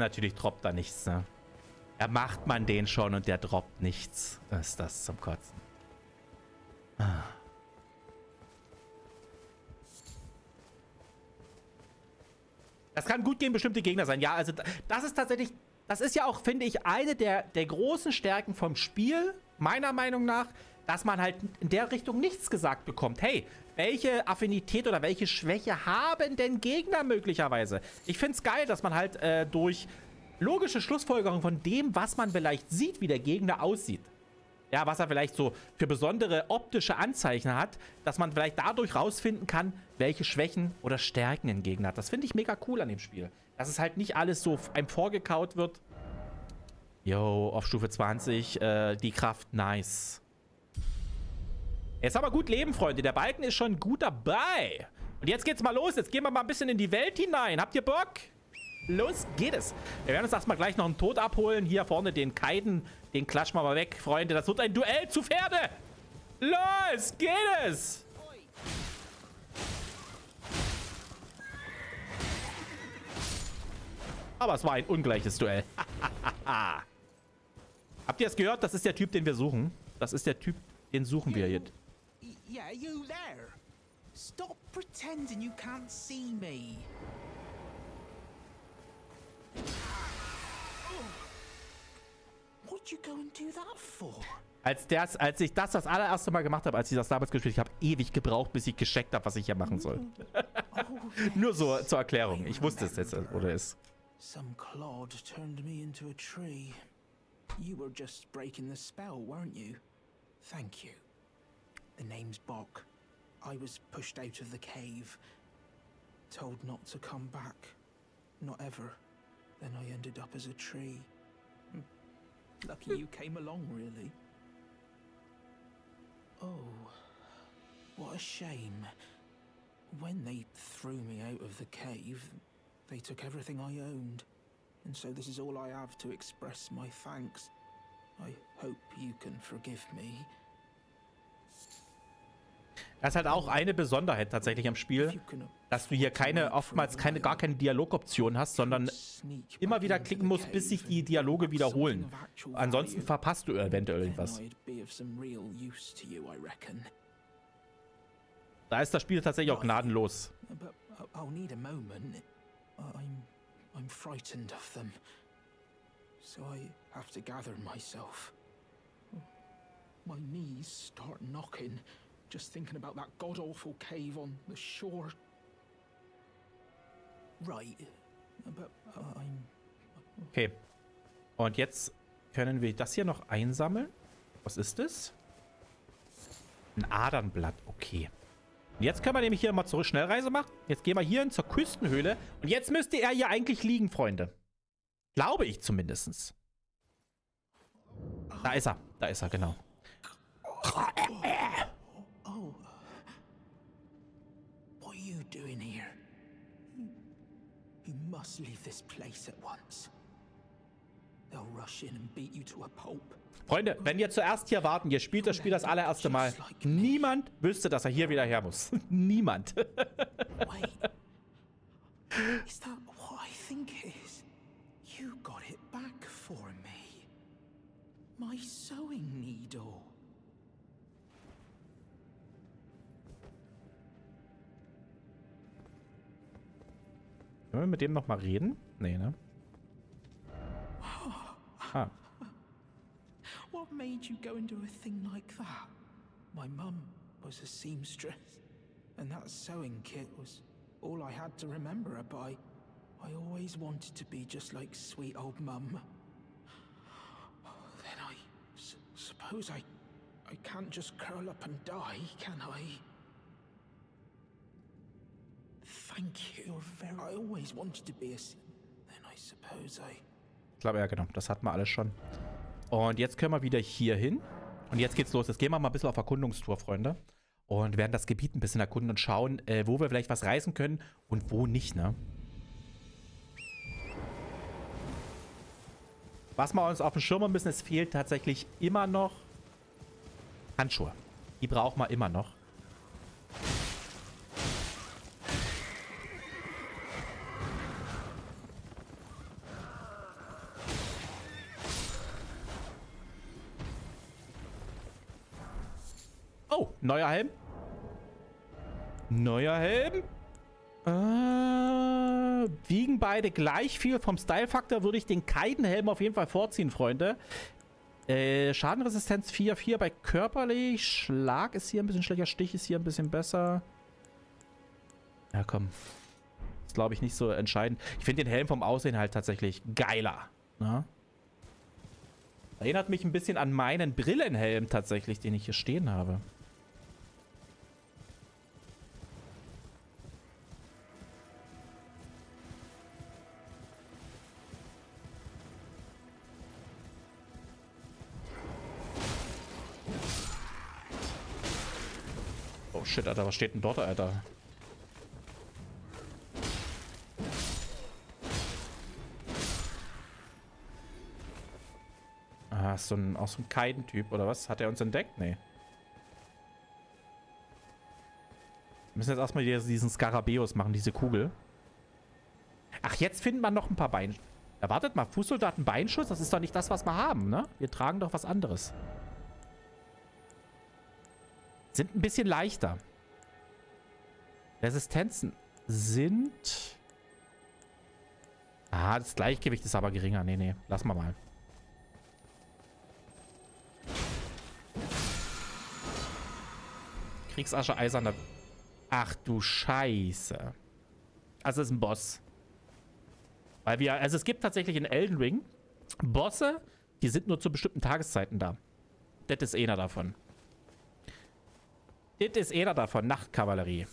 Natürlich droppt da nichts, ne? Ja, macht man den schon und der droppt nichts. Was ist das zum Kotzen? Ah. Das kann gut gegen bestimmte Gegner sein. Ja, also das ist tatsächlich, das ist ja auch, finde ich, eine der, der großen Stärken vom Spiel, meiner Meinung nach, dass man halt in der Richtung nichts gesagt bekommt. Hey, welche Affinität oder welche Schwäche haben denn Gegner möglicherweise? Ich finde es geil, dass man halt äh, durch logische Schlussfolgerung von dem, was man vielleicht sieht, wie der Gegner aussieht. Ja, was er vielleicht so für besondere optische Anzeichen hat, dass man vielleicht dadurch rausfinden kann, welche Schwächen oder Stärken ein Gegner hat. Das finde ich mega cool an dem Spiel. Dass es halt nicht alles so einem vorgekaut wird. Yo, auf Stufe 20, äh, die Kraft, nice. Jetzt aber gut leben, Freunde. Der Balken ist schon gut dabei. Und jetzt geht's mal los. Jetzt gehen wir mal ein bisschen in die Welt hinein. Habt ihr Bock? Los geht es. Wir werden uns erstmal gleich noch einen Tod abholen. Hier vorne den Kaiden. Den klatschen wir mal weg, Freunde. Das wird ein Duell zu Pferde. Los geht es. Aber es war ein ungleiches Duell. Habt ihr es gehört? Das ist der Typ, den wir suchen. Das ist der Typ, den suchen wir jetzt. Yeah, you there? Stop pretending you can't see me. What'd you go and do that for? Als, das, als ich das das allererste Mal gemacht habe, als ich das damals gespielt habe, ich habe ewig gebraucht, bis ich gecheckt habe, was ich hier machen soll. Oh, Nur so zur Erklärung. Ich wusste es jetzt, oder ist. Some clod turned me into a tree. You were just breaking the spell, weren't you? Thank you. The name's Bok. I was pushed out of the cave. Told not to come back. Not ever. Then I ended up as a tree. Hmm. Lucky you came along, really. Oh, what a shame. When they threw me out of the cave, they took everything I owned. And so this is all I have to express my thanks. I hope you can forgive me. Das ist halt auch eine Besonderheit tatsächlich am Spiel, dass du hier keine, oftmals keine, gar keine Dialogoption hast, sondern immer wieder klicken musst, bis sich die Dialoge wiederholen. Ansonsten verpasst du eventuell irgendwas. Da ist das Spiel tatsächlich auch gnadenlos. I'm frightened of them. So I have to gather myself. My knees start knocking. Just thinking about that god-awful cave on the shore. Right. But uh, I'm... Okay. Und jetzt können wir das hier noch einsammeln. Was ist das? Ein Adernblatt. Okay. Jetzt können wir nämlich hier mal zurück Schnellreise machen. Jetzt gehen wir hier hin zur Küstenhöhle. Und jetzt müsste er hier eigentlich liegen, Freunde. Glaube ich zumindest. Da ist er. Da ist er, genau. Oh. What are you doing here? You, must leave this place at once. They'll rush in and beat you to a pulp. Freunde, wenn ihr zuerst hier warten, ihr spielt das Spiel das allererste Mal. Niemand wüsste, dass er hier wieder her muss. Niemand. Wait. is that what I think it is? You got it back for me. My sewing needle. Können wir mit dem nochmal reden? Nee, ne? Ah. What made you go into a thing like that? My mum was a seamstress, and that sewing kit was all I had to remember her by. I always wanted to be just like sweet old mum. Then I s- suppose I I can't just curl up and die, can I? Thank you very. I always wanted to be a. Then I suppose I. Ich glaube, ja, genau. Das hatten wir alles schon. Und jetzt können wir wieder hier hin. Und jetzt geht's los. Jetzt gehen wir mal ein bisschen auf Erkundungstour, Freunde. Und werden das Gebiet ein bisschen erkunden und schauen, äh, wo wir vielleicht was reisen können und wo nicht, ne? Was wir uns auf dem Schirm müssen, es fehlt tatsächlich immer noch Handschuhe. Die brauchen wir immer noch. Neuer Helm. Neuer Helm. Äh, wiegen beide gleich viel. Vom Style-Faktor würde ich den Kaidenhelm auf jeden Fall vorziehen, Freunde. Äh, Schadenresistenz 4-4 bei körperlich. Schlag ist hier ein bisschen schlechter. Stich ist hier ein bisschen besser. Ja, komm. Ist, glaube ich, nicht so entscheidend. Ich finde den Helm vom Aussehen halt tatsächlich geiler. Ne? Erinnert mich ein bisschen an meinen Brillenhelm tatsächlich, den ich hier stehen habe. Shit, Alter, was steht denn dort, Alter? Ah, ist so ein, auch so ein Kaidentyp, oder was? Hat er uns entdeckt? Nee. Wir müssen jetzt erstmal diesen Skarabäus machen, diese Kugel. Ach, jetzt findet man noch ein paar Bein... Erwartet mal, Fußsoldaten Beinschutz? Das ist doch nicht das, was wir haben, ne? Wir tragen doch was anderes. Sind ein bisschen leichter. Resistenzen sind... Ah, das Gleichgewicht ist aber geringer. Nee, nee. Lassen wir mal. Kriegsasche eiserner... Ach du Scheiße. Also ist ein Boss. Weil wir... Also es gibt tatsächlich in Elden Ring Bosse, die sind nur zu bestimmten Tageszeiten da. Das ist einer davon. Das ist einer davon. Nachtkavallerie.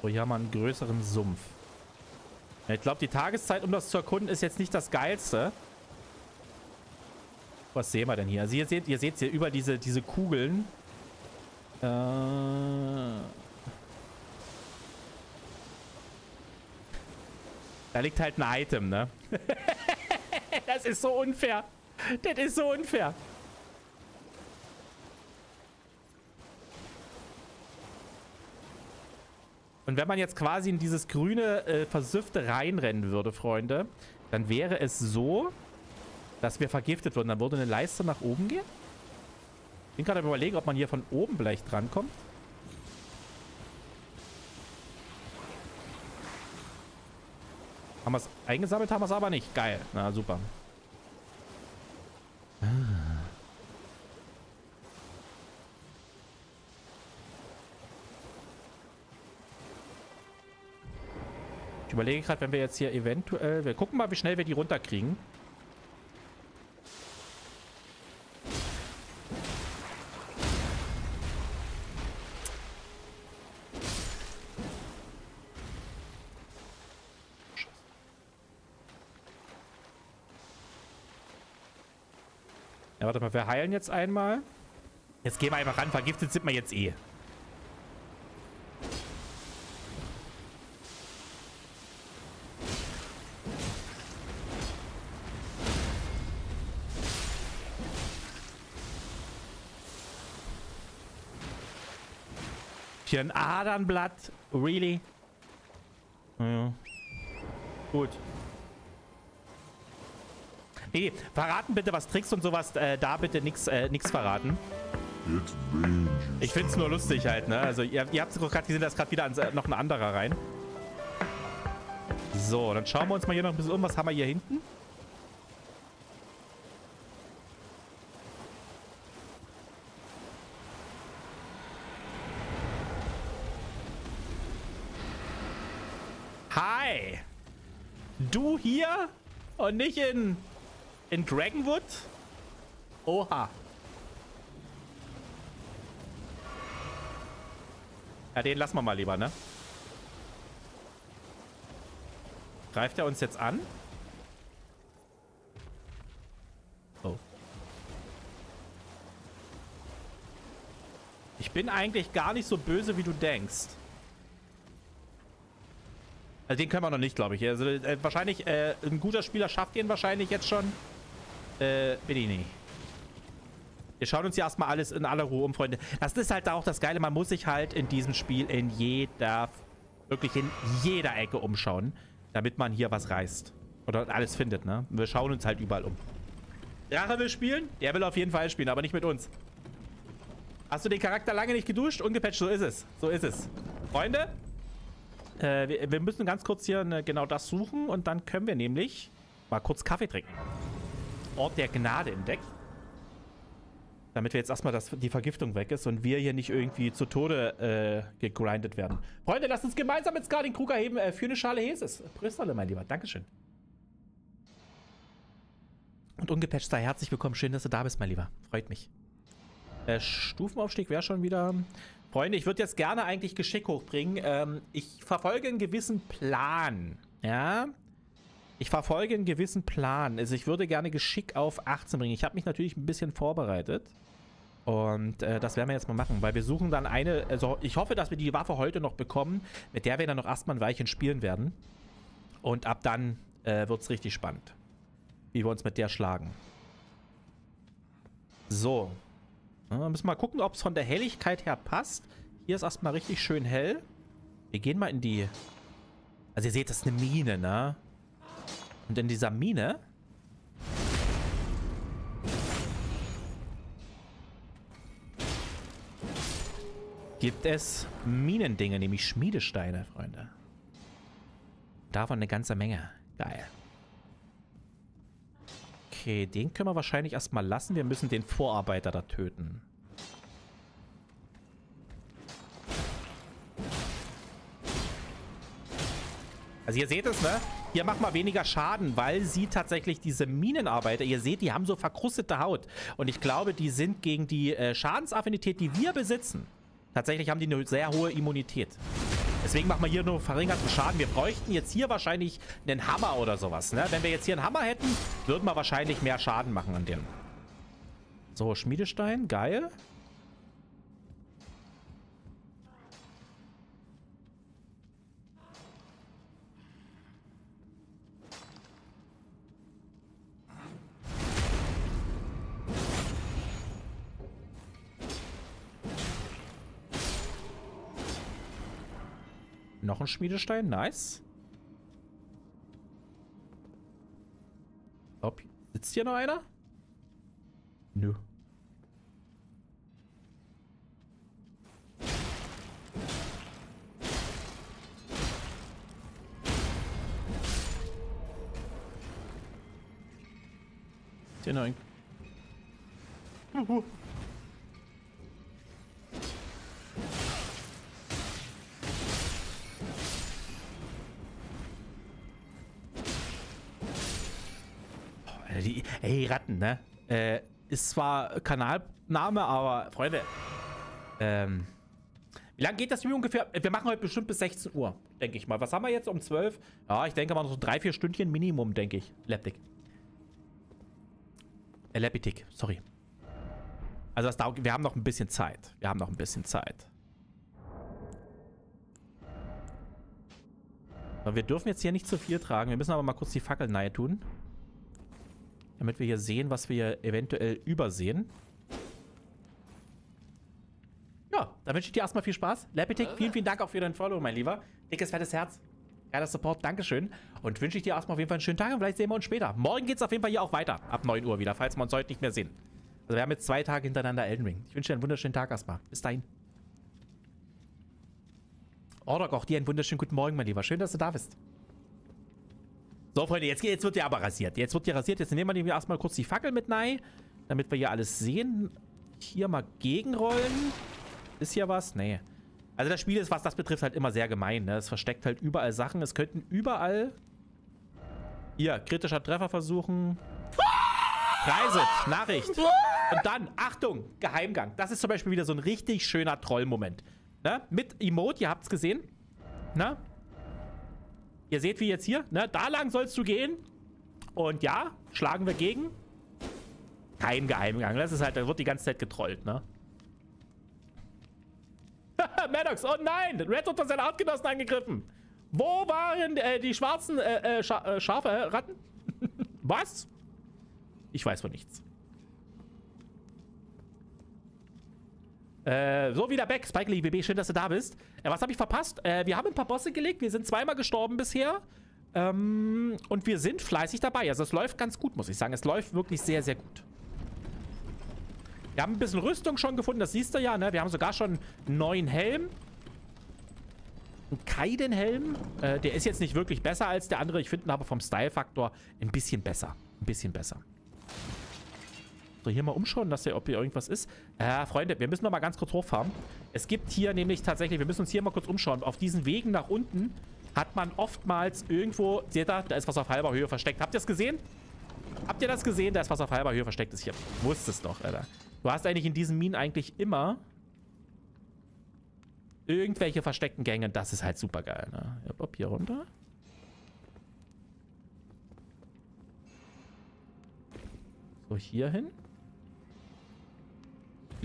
Oh, hier haben wir einen größeren Sumpf. Ich glaube, die Tageszeit, um das zu erkunden, ist jetzt nicht das Geilste. Was sehen wir denn hier? Also ihr seht, ihr seht hier über diese, diese Kugeln. Äh da liegt halt ein Item, ne? das ist so unfair. Das ist so unfair. Und wenn man jetzt quasi in dieses grüne äh, Versüfte reinrennen würde, Freunde, dann wäre es so, dass wir vergiftet wurden. Dann würde eine Leiste nach oben gehen. Ich bin gerade überlegen, ob man hier von oben vielleicht drankommt. Haben wir es eingesammelt, haben wir es aber nicht. Geil. Na, super. Ich überlege gerade, wenn wir jetzt hier eventuell... Wir gucken mal, wie schnell wir die runterkriegen. Ja, warte mal, wir heilen jetzt einmal. Jetzt gehen wir einfach ran. Vergiftet sind wir jetzt eh. Hier ein Adernblatt. Really? Ja. Gut. Nee, verraten bitte, was Tricks und sowas. Äh, da bitte nichts äh, nix verraten. Ich find's nur lustig halt, ne? Also ihr, ihr habt es gerade gesehen, da ist gerade wieder ein, noch ein anderer rein. So, dann schauen wir uns mal hier noch ein bisschen um. Was haben wir hier hinten? Hi! Du hier? Und nicht in... in Dragonwood? Oha. Ja, den lassen wir mal lieber, ne? Greift er uns jetzt an? Oh. Ich bin eigentlich gar nicht so böse, wie du denkst. Also den können wir noch nicht, glaube ich. Also äh, wahrscheinlich, äh, ein guter Spieler schafft ihn wahrscheinlich jetzt schon. Äh, bin ich nicht. Wir schauen uns hier erstmal alles in aller Ruhe um, Freunde. Das ist halt auch das Geile. Man muss sich halt in diesem Spiel in jeder, wirklich in jeder Ecke umschauen, damit man hier was reißt. Oder alles findet, ne? Wir schauen uns halt überall um. Drache will spielen? Der will auf jeden Fall spielen, aber nicht mit uns. Hast du den Charakter lange nicht geduscht? Ungepatcht, so ist es. So ist es. Freunde, äh, wir, wir, müssen ganz kurz hier ne, genau das suchen und dann können wir nämlich mal kurz Kaffee trinken. Ort der Gnade entdeckt. Damit wir jetzt erstmal das, die Vergiftung weg ist und wir hier nicht irgendwie zu Tode äh, gegrindet werden. Freunde, lasst uns gemeinsam mit Scar den Krug erheben äh, für eine Schale Heses. Prösterle, mein Lieber. Dankeschön. Und ungepatcht sei herzlich willkommen. Schön, dass du da bist, mein Lieber. Freut mich. Äh, Stufenaufstieg wäre schon wieder... Freunde, ich würde jetzt gerne eigentlich Geschick hochbringen. Ähm, ich verfolge einen gewissen Plan. Ja, ich verfolge einen gewissen Plan. Also ich würde gerne Geschick auf 18 bringen. Ich habe mich natürlich ein bisschen vorbereitet. Und äh, das werden wir jetzt mal machen, weil wir suchen dann eine, also ich hoffe, dass wir die Waffe heute noch bekommen, mit der wir dann noch erstmal ein Weilchen spielen werden. Und ab dann äh, wird es richtig spannend, wie wir uns mit der schlagen. So. Ja, müssen wir mal gucken, ob es von der Helligkeit her passt. Hier ist erstmal richtig schön hell. Wir gehen mal in die... Also ihr seht, das ist eine Mine, ne? Und in dieser Mine gibt es Minendinge, nämlich Schmiedesteine, Freunde. Davon eine ganze Menge. Geil. Okay, den können wir wahrscheinlich erstmal lassen. Wir müssen den Vorarbeiter da töten. Also ihr seht es, ne? Hier macht mal weniger Schaden, weil sie tatsächlich diese Minenarbeiter, ihr seht, die haben so verkrustete Haut. Und ich glaube, die sind gegen die äh, Schadensaffinität, die wir besitzen, Tatsächlich haben die eine sehr hohe Immunität. Deswegen machen wir hier nur verringerten Schaden. Wir bräuchten jetzt hier wahrscheinlich einen Hammer oder sowas. Ne? Wenn wir jetzt hier einen Hammer hätten, würden wir wahrscheinlich mehr Schaden machen an denen. So, Schmiedestein, geil. Noch ein Schmiedestein, nice. Ob, sitzt hier noch einer? Nö. Hier noch ein... Ey, Ratten, ne? Äh, ist zwar Kanalname, aber Freunde, ähm, wie lange geht das Stream ungefähr? Wir machen heute bestimmt bis 16 Uhr, denke ich mal. Was haben wir jetzt um 12? Ja, ich denke mal noch so drei, vier Stündchen Minimum, denke ich. Leptik. Äh, Lepitik, sorry. Also das dauert, wir haben noch ein bisschen Zeit. Wir haben noch ein bisschen Zeit. Aber wir dürfen jetzt hier nicht zu viel tragen. Wir müssen aber mal kurz die Fackel nahe tun. Damit wir hier sehen, was wir eventuell übersehen. Ja, dann wünsche ich dir erstmal viel Spaß. Lepitik, vielen, vielen Dank auch für dein Follow, mein Lieber. Dickes, fettes Herz. Geiler Support, Dankeschön. Und wünsche ich dir erstmal auf jeden Fall einen schönen Tag und vielleicht sehen wir uns später. Morgen geht es auf jeden Fall hier auch weiter. Ab 9 Uhr wieder, falls wir uns heute nicht mehr sehen. Also wir haben jetzt zwei Tage hintereinander Elden Ring. Ich wünsche dir einen wunderschönen Tag erstmal. Bis dahin. Ordok, auch dir einen wunderschönen guten Morgen, mein Lieber. Schön, dass du da bist. So, Freunde, jetzt, jetzt wird ja aber rasiert. Jetzt wird ja rasiert. Jetzt nehmen wir erstmal kurz die Fackel mit rein, damit wir hier alles sehen. Hier mal gegenrollen. Ist hier was? Nee. Also das Spiel ist, was das betrifft, halt immer sehr gemein. Ne? Es versteckt halt überall Sachen. Es könnten überall... Hier, kritischer Treffer versuchen. Preise, Nachricht. Und dann, Achtung, Geheimgang. Das ist zum Beispiel wieder so ein richtig schöner Trollmoment. Ne? Mit Emote, ihr habt es gesehen. Ne? Ihr seht wie jetzt hier. Ne? Da lang sollst du gehen. Und ja, schlagen wir gegen. Kein Geheimgang. Das ist halt, da wird die ganze Zeit getrollt, ne? Maddox, oh nein! Red hat von seinen Artgenossen angegriffen. Wo waren äh, die schwarzen äh, äh, Scha äh, Schafe, äh, Ratten? Was? Ich weiß von nichts. Äh, so, wieder back. Spike Lee BB, schön, dass du da bist. Äh, was habe ich verpasst? Äh, wir haben ein paar Bosse gelegt. Wir sind zweimal gestorben bisher. Ähm, und wir sind fleißig dabei. Also es läuft ganz gut, muss ich sagen. Es läuft wirklich sehr, sehr gut. Wir haben ein bisschen Rüstung schon gefunden, das siehst du ja, ne? Wir haben sogar schon einen neuen Helm. Einen Kaiden-Helm. Äh, der ist jetzt nicht wirklich besser als der andere. Ich finde ihn aber vom Style-Faktor ein bisschen besser. Ein bisschen besser. So, hier mal umschauen, dass hier, ob hier irgendwas ist. Äh, Freunde, wir müssen noch mal ganz kurz hochfahren. Es gibt hier nämlich tatsächlich, wir müssen uns hier mal kurz umschauen. Auf diesen Wegen nach unten hat man oftmals irgendwo, seht ihr, da ist was auf halber Höhe versteckt. Habt ihr es gesehen? Habt ihr das gesehen? Da ist was auf halber Höhe versteckt. Hier. Wusste es doch, Alter. Du hast eigentlich in diesen Minen eigentlich immer irgendwelche versteckten Gänge. Das ist halt super geil, ne? Ja, hier runter. So, hier hin.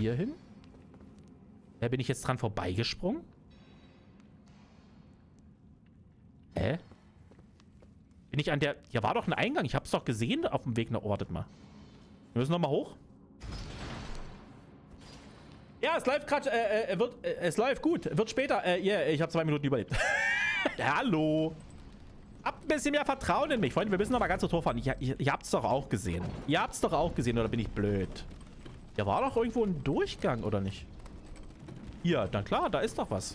Hier hin. Ja, bin ich jetzt dran vorbeigesprungen? Hä? Bin ich an der... Hier war doch ein Eingang. Ich hab's doch gesehen auf dem Weg nach... Wartet mal. Wir müssen nochmal hoch. Ja, es läuft gerade, äh, äh, wird, äh, es läuft gut. Wird später, äh, yeah, ich habe zwei Minuten überlebt. Hallo. Habt ein bisschen mehr Vertrauen in mich. Freunde, wir müssen noch mal ganz kurz hochfahren. Ich, ich, ihr habt's doch auch gesehen. Ihr habt's doch auch gesehen, oder bin ich blöd? Ja, war doch irgendwo ein Durchgang, oder nicht? Hier, dann klar, da ist doch was.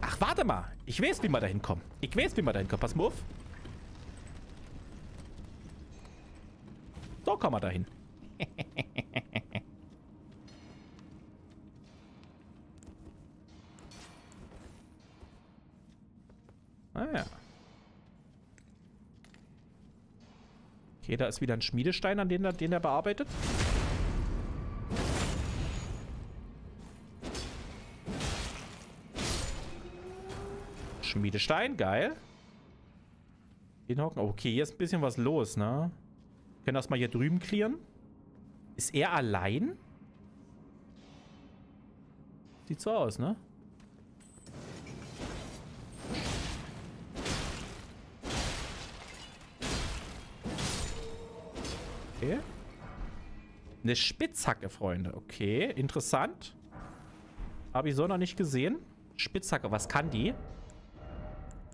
Ach, warte mal. Ich weiß, wie wir da hinkommen. Ich weiß, wie wir da hinkommen. Pass mal auf. So kommen wir da hin. Ah ja. Okay, da ist wieder ein Schmiedestein, an den, den er bearbeitet. Schmiedestein, geil. Okay, hier ist ein bisschen was los, ne? Wir können das mal hier drüben klären. Ist er allein? Sieht so aus, ne? Okay. Eine Spitzhacke, Freunde. Okay, interessant. Habe ich so noch nicht gesehen. Spitzhacke, was kann die?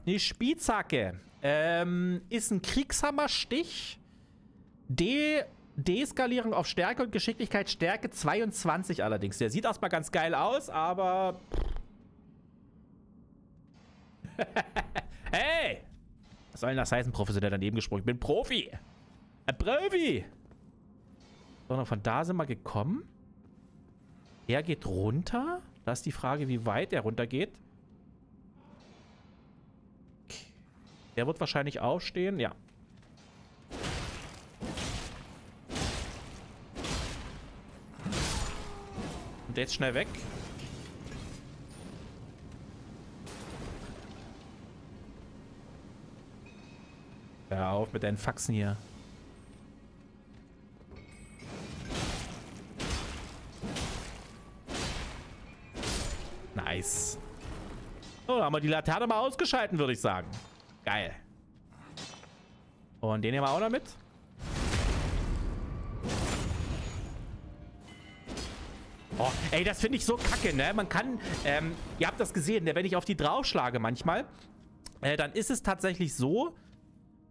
Eine Spitzhacke. Ähm, ist ein Kriegshammerstich. De Deeskalierung auf Stärke und Geschicklichkeit. Stärke 22 allerdings. Der sieht erstmal ganz geil aus, aber... hey! Was soll denn das heißen, professionell daneben gesprungen? Ich bin Profi! Ein Profi! Sondern von da sind wir gekommen. Er geht runter. Da ist die Frage, wie weit er runtergeht. Der wird wahrscheinlich aufstehen. Ja. Und jetzt schnell weg. Hör auf mit deinen Faxen hier. Nice. So, da haben wir die Laterne mal ausgeschalten, würde ich sagen. Geil. Und den nehmen wir auch noch mit. Oh, ey, das finde ich so kacke, ne? Man kann, ähm, ihr habt das gesehen, ne? wenn ich auf die draufschlage manchmal, äh, dann ist es tatsächlich so,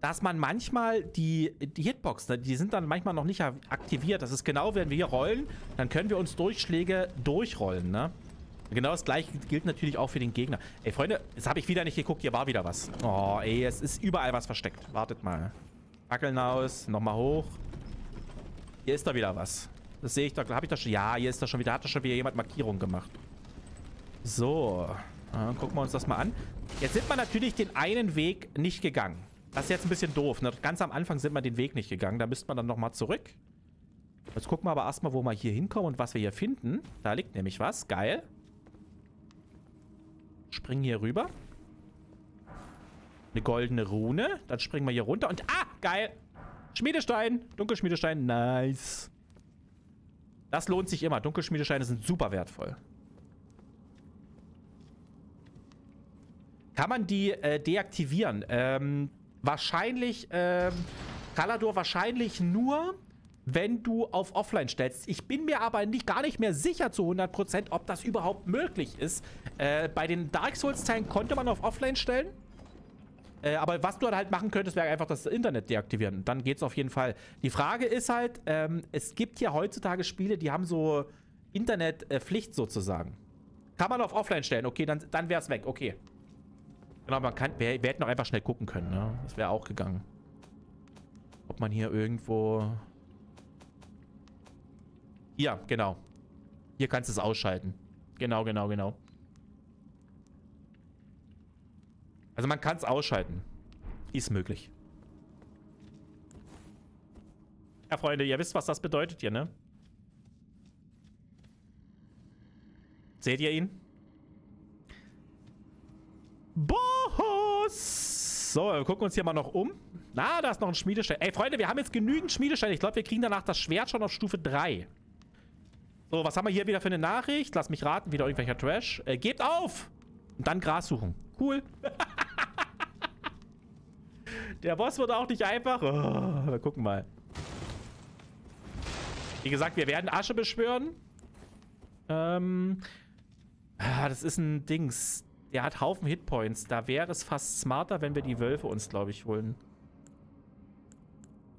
dass man manchmal die, die Hitbox, ne, die sind dann manchmal noch nicht aktiviert. Das ist genau, wenn wir hier rollen, dann können wir uns Durchschläge durchrollen, ne? Genau das gleiche gilt natürlich auch für den Gegner. Ey, Freunde, jetzt habe ich wieder nicht geguckt. Hier war wieder was. Oh, ey, es ist überall was versteckt. Wartet mal. Fackeln aus. Nochmal hoch. Hier ist da wieder was. Das sehe ich doch. Habe ich da schon... Ja, hier ist da schon wieder... Hat da schon wieder jemand Markierung gemacht. So. Ja, gucken wir uns das mal an. Jetzt sind wir natürlich den einen Weg nicht gegangen. Das ist jetzt ein bisschen doof. Ne? Ganz am Anfang sind wir den Weg nicht gegangen. Da müsste man dann nochmal zurück. Jetzt gucken wir aber erstmal, wo wir hier hinkommen und was wir hier finden. Da liegt nämlich was. Geil. Springen hier rüber. Eine goldene Rune. Dann springen wir hier runter und... Ah, geil. Schmiedestein. Dunkelschmiedestein. Nice. Das lohnt sich immer. Dunkelschmiedesteine sind super wertvoll. Kann man die äh, deaktivieren? Ähm, wahrscheinlich, ähm, Kalador wahrscheinlich nur, wenn du auf Offline stellst. Ich bin mir aber nicht, gar nicht mehr sicher zu 100%, ob das überhaupt möglich ist. Äh, bei den Dark Souls-Teilen konnte man auf Offline stellen. Äh, aber was du halt machen könntest, wäre einfach das Internet deaktivieren. Dann geht es auf jeden Fall. Die Frage ist halt, ähm, es gibt ja heutzutage Spiele, die haben so Internetpflicht äh, sozusagen. Kann man auf Offline stellen. Okay, dann, dann wäre es weg. Okay. Genau, man kann, wir, wir hätten auch einfach schnell gucken können. Ne? Das wäre auch gegangen. Ob man hier irgendwo ja, genau. Hier kannst du es ausschalten. Genau, genau, genau. Also man kann es ausschalten. Ist möglich. Ja, Freunde, ihr wisst, was das bedeutet hier, ne? Seht ihr ihn? Bohus! So, wir gucken uns hier mal noch um. Na, da ist noch ein Schmiedestein. Ey, Freunde, wir haben jetzt genügend Schmiedesteine. Ich glaube, wir kriegen danach das Schwert schon auf Stufe 3. So, was haben wir hier wieder für eine Nachricht? Lass mich raten, wieder irgendwelcher Trash. Äh, gebt auf! Und dann Gras suchen. Cool. Der Boss wird auch nicht einfach. Oh, wir gucken mal. Wie gesagt, wir werden Asche beschwören. Ähm. Ah, das ist ein Dings. Der hat Haufen Hitpoints. Da wäre es fast smarter, wenn wir die Wölfe uns, glaube ich, holen.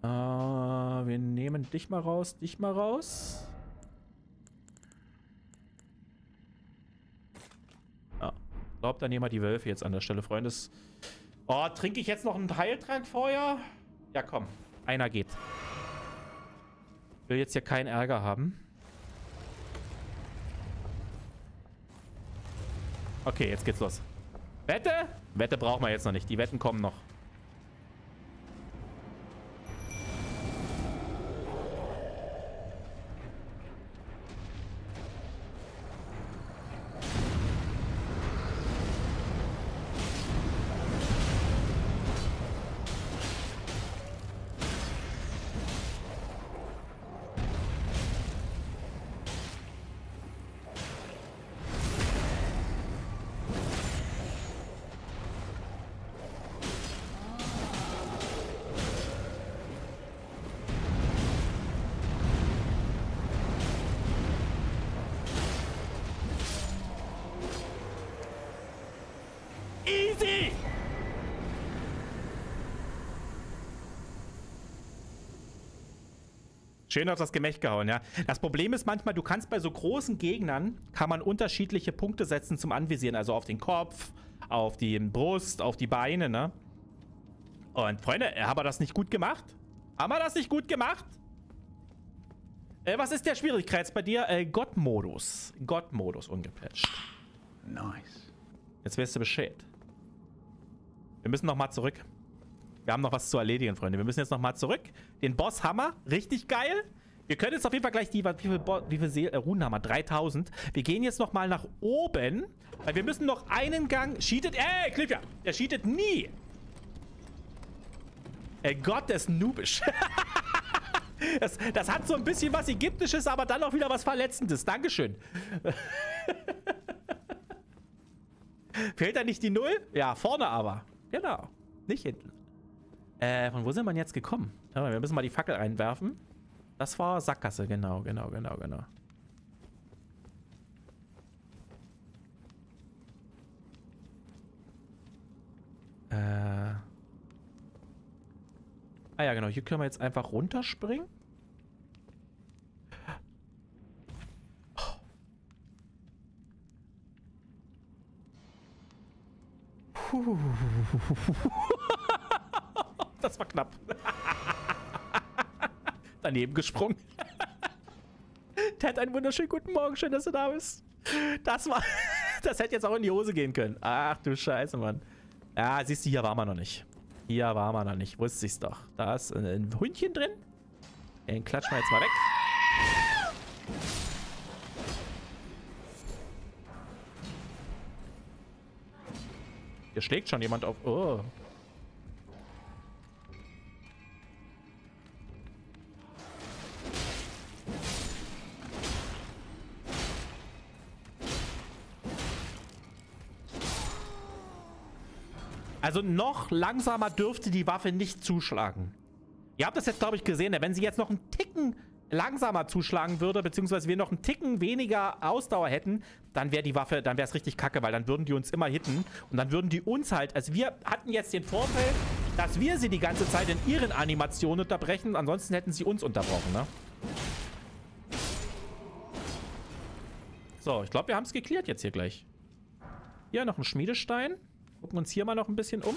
Äh, wir nehmen dich mal raus, dich mal raus. Glaube, dann nehmen wir die Wölfe jetzt an der Stelle, Freunde. Oh, trinke ich jetzt noch einen Heiltrank vorher? Ja, komm. Einer geht. Ich will jetzt hier keinen Ärger haben. Okay, jetzt geht's los. Wette? Wette brauchen wir jetzt noch nicht. Die Wetten kommen noch. Schön auf das Gemächt gehauen, ja. Das Problem ist manchmal, du kannst bei so großen Gegnern, kann man unterschiedliche Punkte setzen zum Anvisieren. Also auf den Kopf, auf die Brust, auf die Beine, ne? Und Freunde, haben wir das nicht gut gemacht? Haben wir das nicht gut gemacht? Äh, was ist der Schwierigkeits bei dir? Äh, Gott-Modus. Gott-Modus ungepatcht. Nice. Jetzt wirst du Bescheid. Wir müssen nochmal zurück. Wir haben noch was zu erledigen, Freunde. Wir müssen jetzt nochmal zurück. Den Boss Hammer, richtig geil. Wir können jetzt auf jeden Fall gleich die, wie viele, wie viele See äh, Runen haben wir? 3000. Wir gehen jetzt nochmal nach oben, weil wir müssen noch einen Gang... Cheatet... Ey, Clipja! Der cheatet nie! Ey Gott, der ist noobisch. das, das hat so ein bisschen was Ägyptisches, aber dann auch wieder was Verletzendes. Dankeschön. Fehlt da nicht die Null? Ja, vorne aber. Genau. Nicht hinten. Äh, von wo sind wir jetzt gekommen? Wir müssen mal die Fackel einwerfen. Das war Sackgasse, genau, genau, genau, genau. Äh. Ah ja, genau. Hier können wir jetzt einfach runterspringen. Das war knapp. Daneben gesprungen. Ted, einen wunderschönen guten Morgen. Schön, dass du da bist. Das war... Das hätte jetzt auch in die Hose gehen können. Ach du Scheiße, Mann. Ja, siehst du, hier waren wir noch nicht. Hier waren wir noch nicht. Wusste ich's doch. Da ist ein Hundchen drin. Den klatschen wir jetzt mal weg. Hier schlägt schon jemand auf. Oh. Also noch langsamer dürfte die Waffe nicht zuschlagen. Ihr habt das jetzt, glaube ich, gesehen. Wenn sie jetzt noch einen Ticken langsamer zuschlagen würde, beziehungsweise wir noch einen Ticken weniger Ausdauer hätten, dann wäre die Waffe, dann wäre es richtig kacke, weil dann würden die uns immer hitten und dann würden die uns halt, also wir hatten jetzt den Vorteil, dass wir sie die ganze Zeit in ihren Animationen unterbrechen, ansonsten hätten sie uns unterbrochen, ne? So, ich glaube, wir haben es geklärt jetzt hier gleich. Hier noch ein Schmiedestein. Gucken uns hier mal noch ein bisschen um.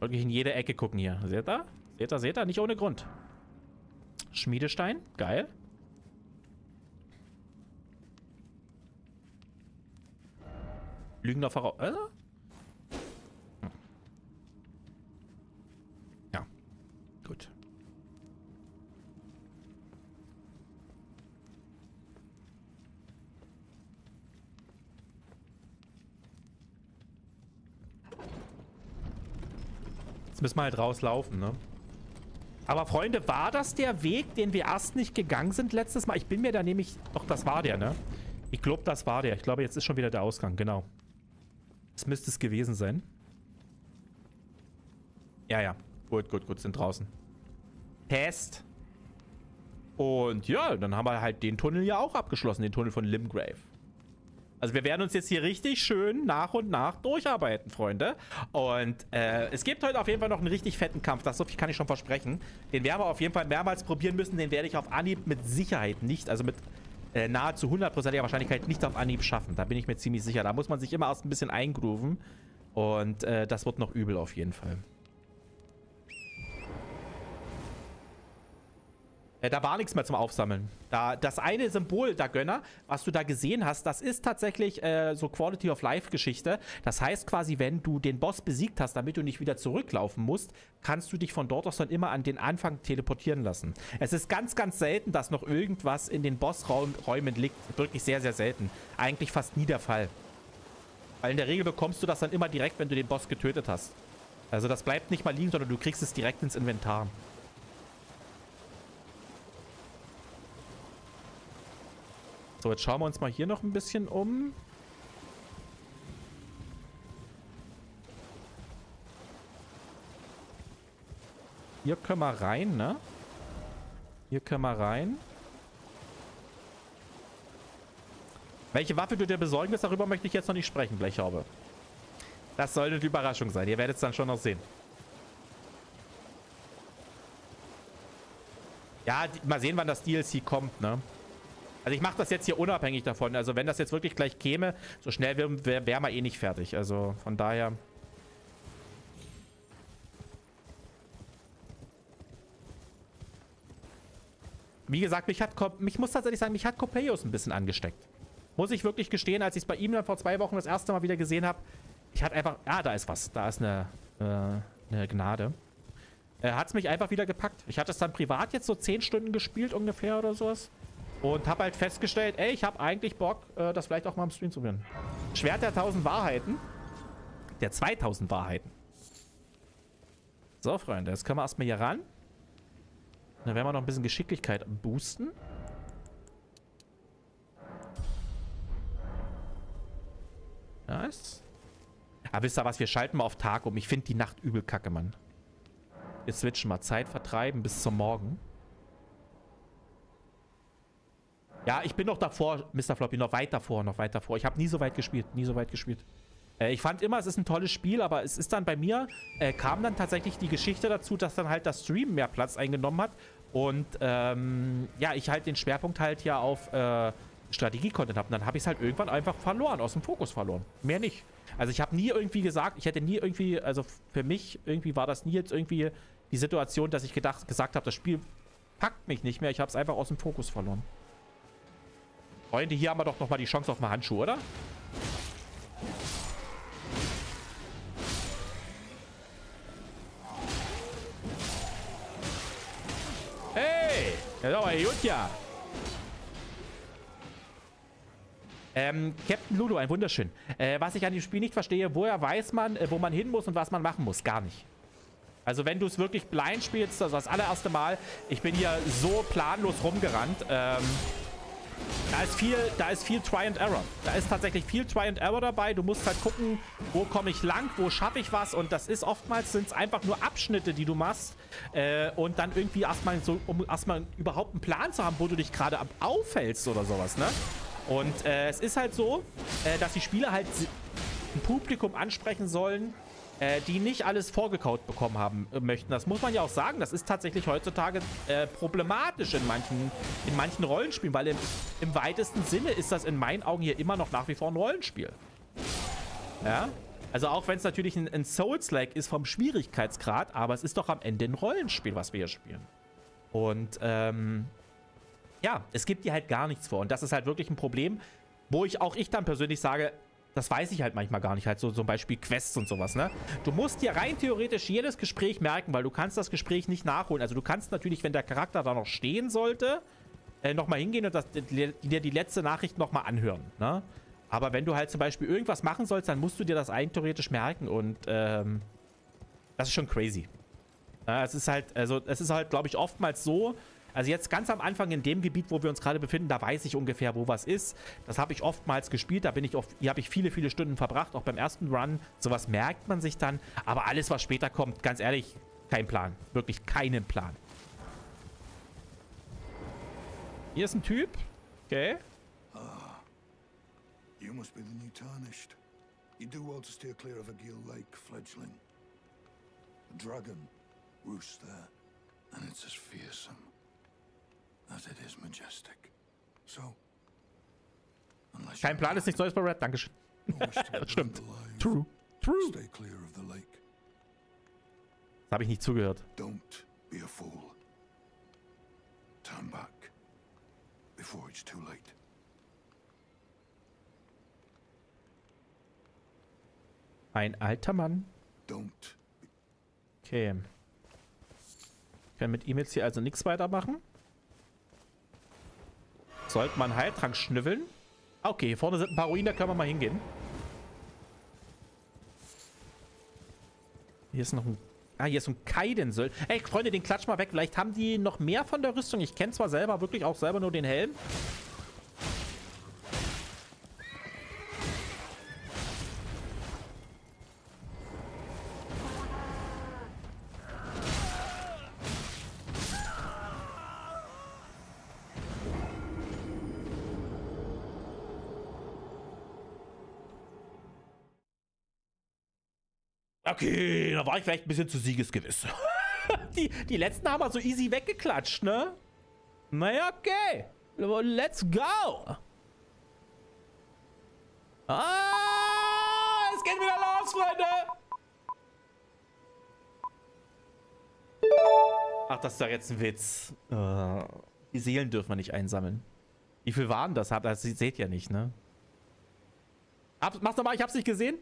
Wirklich in jede Ecke gucken hier. Seht ihr? Seht ihr, seht ihr? Nicht ohne Grund. Schmiedestein. Geil. Lügender Voraus... Äh? Ja. Gut. Jetzt müssen wir halt rauslaufen, ne? Aber Freunde, war das der Weg, den wir erst nicht gegangen sind letztes Mal? Ich bin mir da nämlich... Doch, das war der, ne? Ich glaube, das war der. Ich glaube, jetzt ist schon wieder der Ausgang, genau. Das müsste es gewesen sein. Ja, ja. Gut, gut, gut, sind draußen. Test. Und ja, dann haben wir halt den Tunnel ja auch abgeschlossen, den Tunnel von Limgrave. Also wir werden uns jetzt hier richtig schön nach und nach durcharbeiten, Freunde. Und äh, es gibt heute auf jeden Fall noch einen richtig fetten Kampf. Das so viel kann ich schon versprechen. Den werden wir auf jeden Fall mehrmals probieren müssen. Den werde ich auf Anhieb mit Sicherheit nicht, also mit äh, nahezu 100%iger Wahrscheinlichkeit nicht auf Anhieb schaffen. Da bin ich mir ziemlich sicher. Da muss man sich immer erst ein bisschen eingrooven. Und äh, das wird noch übel auf jeden Fall. Äh, da war nichts mehr zum Aufsammeln. Da, das eine Symbol, da Gönner, was du da gesehen hast, das ist tatsächlich äh, so Quality of Life Geschichte. Das heißt quasi, wenn du den Boss besiegt hast, damit du nicht wieder zurücklaufen musst, kannst du dich von dort aus dann immer an den Anfang teleportieren lassen. Es ist ganz, ganz selten, dass noch irgendwas in den Bossräumen liegt. Wirklich sehr, sehr selten. Eigentlich fast nie der Fall. Weil in der Regel bekommst du das dann immer direkt, wenn du den Boss getötet hast. Also das bleibt nicht mal liegen, sondern du kriegst es direkt ins Inventar. So, jetzt schauen wir uns mal hier noch ein bisschen um. Hier können wir rein, ne? Hier können wir rein. Welche Waffe du dir besorgen wirst, darüber möchte ich jetzt noch nicht sprechen, Blechhaube. Das soll eine Überraschung sein. Ihr werdet es dann schon noch sehen. Ja, mal sehen, wann das DLC kommt, ne? Also ich mache das jetzt hier unabhängig davon. Also wenn das jetzt wirklich gleich käme, so schnell wären wär, wär wir eh nicht fertig. Also von daher... Wie gesagt, mich hat, mich muss tatsächlich sagen, mich hat Copeius ein bisschen angesteckt. Muss ich wirklich gestehen, als ich es bei ihm dann vor zwei Wochen das erste Mal wieder gesehen habe, ich hatte einfach, ah, da ist was, da ist eine, äh, eine Gnade. äh, hat es mich einfach wieder gepackt. Ich hatte es dann privat jetzt so 10 Stunden gespielt ungefähr oder sowas. Und habe halt festgestellt, ey, ich habe eigentlich Bock, äh, das vielleicht auch mal im Stream zu werden. Schwert der 1000 Wahrheiten. Der 2000 Wahrheiten. So, Freunde, jetzt können wir erstmal hier ran. Dann werden wir noch ein bisschen Geschicklichkeit boosten. Nice. Aber wisst ihr was, wir schalten mal auf Tag um. Ich finde die Nacht übel kacke, Mann. Wir switchen mal. Zeit vertreiben bis zum Morgen. Ja, ich bin noch davor, Mr. Floppy, noch weit davor, noch weit davor. Ich habe nie so weit gespielt, nie so weit gespielt. Äh, ich fand immer, es ist ein tolles Spiel, aber es ist dann bei mir, äh, kam dann tatsächlich die Geschichte dazu, dass dann halt das Stream mehr Platz eingenommen hat. Und ähm, ja, ich halt den Schwerpunkt halt ja auf äh, Strategie-Content habe. Und dann habe ich es halt irgendwann einfach verloren, aus dem Fokus verloren. Mehr nicht. Also ich habe nie irgendwie gesagt, ich hätte nie irgendwie, also für mich irgendwie war das nie jetzt irgendwie die Situation, dass ich gedacht, gesagt habe, das Spiel packt mich nicht mehr. Ich habe es einfach aus dem Fokus verloren. Freunde, hier haben wir doch nochmal die Chance auf einen Handschuh, oder? Hey! Das ist gut, ja. Ähm, Captain Lulu, ein wunderschön. Äh, was ich an dem Spiel nicht verstehe, woher weiß man, äh, wo man hin muss und was man machen muss? Gar nicht. Also wenn du es wirklich blind spielst, also das allererste Mal, ich bin hier so planlos rumgerannt, ähm, da ist viel, da ist viel Try and Error. Da ist tatsächlich viel Try and Error dabei. Du musst halt gucken, wo komme ich lang, wo schaffe ich was. Und das ist oftmals sind es einfach nur Abschnitte, die du machst. Äh, und dann irgendwie erstmal so, um erstmal überhaupt einen Plan zu haben, wo du dich gerade aufhältst oder sowas, ne? Und äh, es ist halt so, äh, dass die Spieler halt ein Publikum ansprechen sollen, äh, die nicht alles vorgekaut bekommen haben äh, möchten. Das muss man ja auch sagen. Das ist tatsächlich heutzutage äh, problematisch in manchen, in manchen Rollenspielen, weil im, im weitesten Sinne ist das in meinen Augen hier immer noch nach wie vor ein Rollenspiel. Ja? Also auch wenn es natürlich ein, ein Souls-like ist vom Schwierigkeitsgrad, aber es ist doch am Ende ein Rollenspiel, was wir hier spielen. Und ähm, ja, es gibt dir halt gar nichts vor. Und das ist halt wirklich ein Problem, wo ich auch ich dann persönlich sage, das weiß ich halt manchmal gar nicht. Halt so zum Beispiel Quests und sowas, ne? Du musst dir rein theoretisch jedes Gespräch merken, weil du kannst das Gespräch nicht nachholen. Also du kannst natürlich, wenn der Charakter da noch stehen sollte, äh, nochmal hingehen und das, dir die letzte Nachricht nochmal anhören, ne? Aber wenn du halt zum Beispiel irgendwas machen sollst, dann musst du dir das rein theoretisch merken und ähm, das ist schon crazy. Ja, es ist halt, also es ist halt, glaube ich, oftmals so, also jetzt ganz am Anfang in dem Gebiet, wo wir uns gerade befinden, da weiß ich ungefähr, wo was ist. Das habe ich oftmals gespielt. Da bin ich oft, hier habe ich viele, viele Stunden verbracht, auch beim ersten Run. Sowas merkt man sich dann. Aber alles, was später kommt, ganz ehrlich, kein Plan. Wirklich keinen Plan. Hier ist ein Typ. Okay. Ah, you must be the new Tarnished. You do well to steer clear of a Gill Lake fledgling. A dragon roosts there, and it's as fearsome as it is majestic. So, Kein Plan ist nichts Neues bei Red, Dankeschön. Stimmt. True. True. Stay clear of the lake. Das habe ich nicht zugehört. Don't be a fool. Turn back before it's too late. Ein alter Mann. Don't. Okay. Ich kann mit ihm jetzt hier also nichts weitermachen. Sollte man Heiltrank schnüffeln? Okay, hier vorne sind ein paar Ruinen, da können wir mal hingehen. Hier ist noch ein... Ah, hier ist ein Kaidensöld. Ey, Freunde, den klatsch mal weg. Vielleicht haben die noch mehr von der Rüstung. Ich kenne zwar selber wirklich auch selber nur den Helm. Okay, da war ich vielleicht ein bisschen zu siegesgewiss. die, die letzten haben wir so easy weggeklatscht, ne? Naja, okay. Let's go. Ah, es geht wieder los, Freunde. Ach, das ist doch jetzt ein Witz. Uh, die Seelen dürfen wir nicht einsammeln. Wie viel waren das? Das seht ihr nicht, ne? Mach's nochmal, ich hab's nicht gesehen.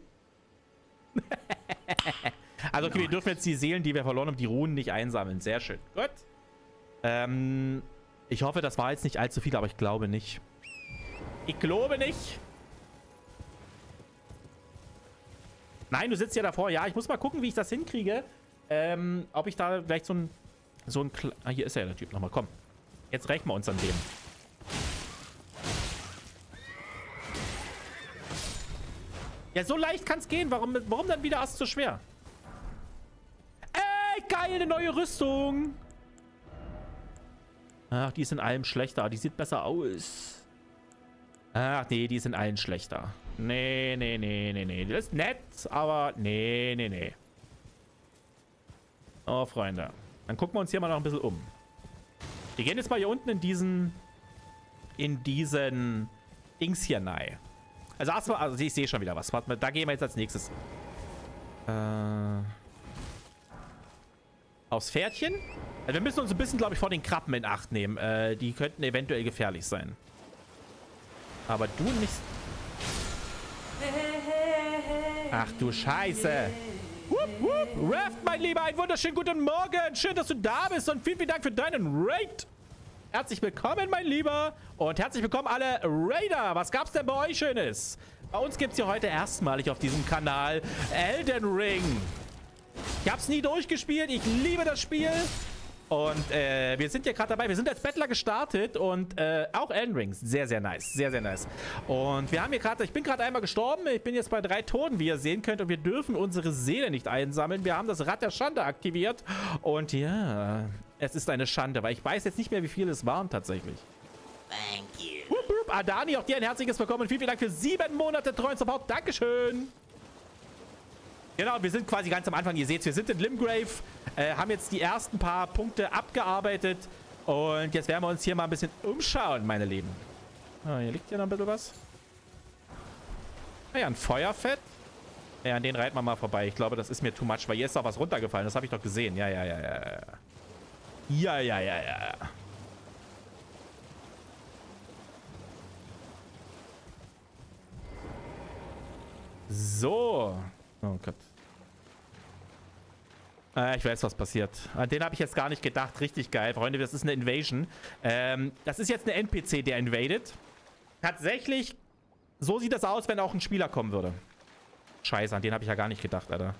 Also okay, wir dürfen jetzt die Seelen, die wir verloren haben, die Runen nicht einsammeln. Sehr schön. Gut. Ähm, ich hoffe, das war jetzt nicht allzu viel, aber ich glaube nicht. Ich glaube nicht. Nein, du sitzt ja davor. Ja, ich muss mal gucken, wie ich das hinkriege. Ähm, ob ich da vielleicht so ein... So ein... Ah, hier ist ja der Typ nochmal. Komm. Jetzt rächen wir uns an dem. Ja, so leicht kann es gehen. Warum, warum dann wieder erst so schwer? Ey, geil, eine neue Rüstung. Ach, die ist in allem schlechter. Die sieht besser aus. Ach, nee, die sind allen schlechter. Nee, nee, nee, nee, nee. Das ist nett, aber nee, nee, nee. Oh, Freunde. Dann gucken wir uns hier mal noch ein bisschen um. Wir gehen jetzt mal hier unten in diesen... In diesen... Dings hier rein. Also erstmal... Also ich sehe schon wieder was. Warte mal, da gehen wir jetzt als nächstes. Äh... Aufs Pferdchen? Also wir müssen uns ein bisschen, glaube ich, vor den Krabben in Acht nehmen. Äh, die könnten eventuell gefährlich sein. Aber du nicht... Ach du Scheiße. Wupp, wupp. Raft, mein Lieber, einen wunderschönen guten Morgen. Schön, dass du da bist und vielen, vielen Dank für deinen Raid. Herzlich willkommen, mein Lieber. Und herzlich willkommen alle Raider. Was gab's denn bei euch Schönes? Bei uns gibt's hier heute erstmalig auf diesem Kanal Elden Ring. Ich hab's nie durchgespielt. Ich liebe das Spiel. Und äh, wir sind ja gerade dabei. Wir sind als Bettler gestartet und äh, auch Elden Rings. Sehr, sehr nice. Sehr, sehr nice. Und wir haben hier gerade, ich bin gerade einmal gestorben. Ich bin jetzt bei drei Toten, wie ihr sehen könnt. Und wir dürfen unsere Seele nicht einsammeln. Wir haben das Rad der Schande aktiviert. Und ja, es ist eine Schande, weil ich weiß jetzt nicht mehr, wie viele es waren tatsächlich. Thank you. Wupp, wupp. Adani, auch dir ein herzliches Willkommen. Vielen, vielen Dank für sieben Monate treuen Support. Dankeschön. Genau, wir sind quasi ganz am Anfang. Ihr seht, wir sind in Limgrave, äh, haben jetzt die ersten paar Punkte abgearbeitet und jetzt werden wir uns hier mal ein bisschen umschauen, meine Lieben. Ah, hier liegt ja noch ein bisschen was. Ah ja, ein Feuerfett. Ja, an den reiten wir mal vorbei. Ich glaube, das ist mir too much, weil hier ist doch was runtergefallen. Das habe ich doch gesehen. Ja, ja, ja, ja, ja. Ja, ja, ja, ja. So. Oh Gott. Äh, ich weiß, was passiert. An den habe ich jetzt gar nicht gedacht. Richtig geil. Freunde, das ist eine Invasion. Ähm, das ist jetzt eine NPC, der invadet. Tatsächlich, so sieht das aus, wenn auch ein Spieler kommen würde. Scheiße, an den habe ich ja gar nicht gedacht, Alter.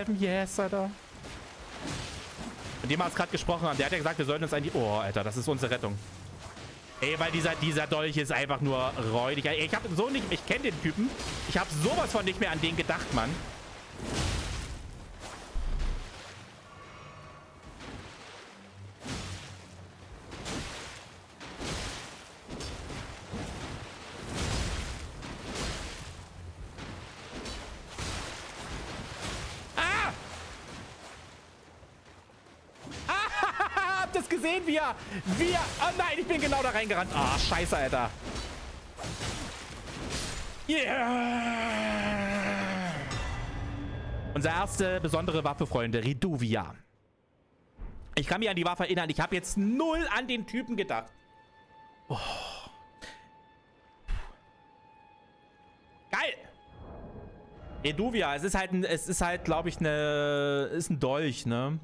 Uns helfen. Yes, Alter. Mit dem hat es gerade gesprochen. Der hat ja gesagt, wir sollten uns die... Oh, Alter, das ist unsere Rettung. Ey, weil dieser, dieser Dolch ist einfach nur räudig. Ich habe so nicht... Ich kenne den Typen. Ich habe sowas von nicht mehr an den gedacht, Mann. Wir, wir, oh nein, ich bin genau da reingerannt. Ah, oh, scheiße, Alter. Yeah. Unsere erste besondere Waffe, Freunde, Riduvia. Ich kann mich an die Waffe erinnern. Ich habe jetzt null an den Typen gedacht. Oh. Geil. Reduvia, es ist halt, ein, es ist halt, glaube ich, eine, ist ein Dolch, ne?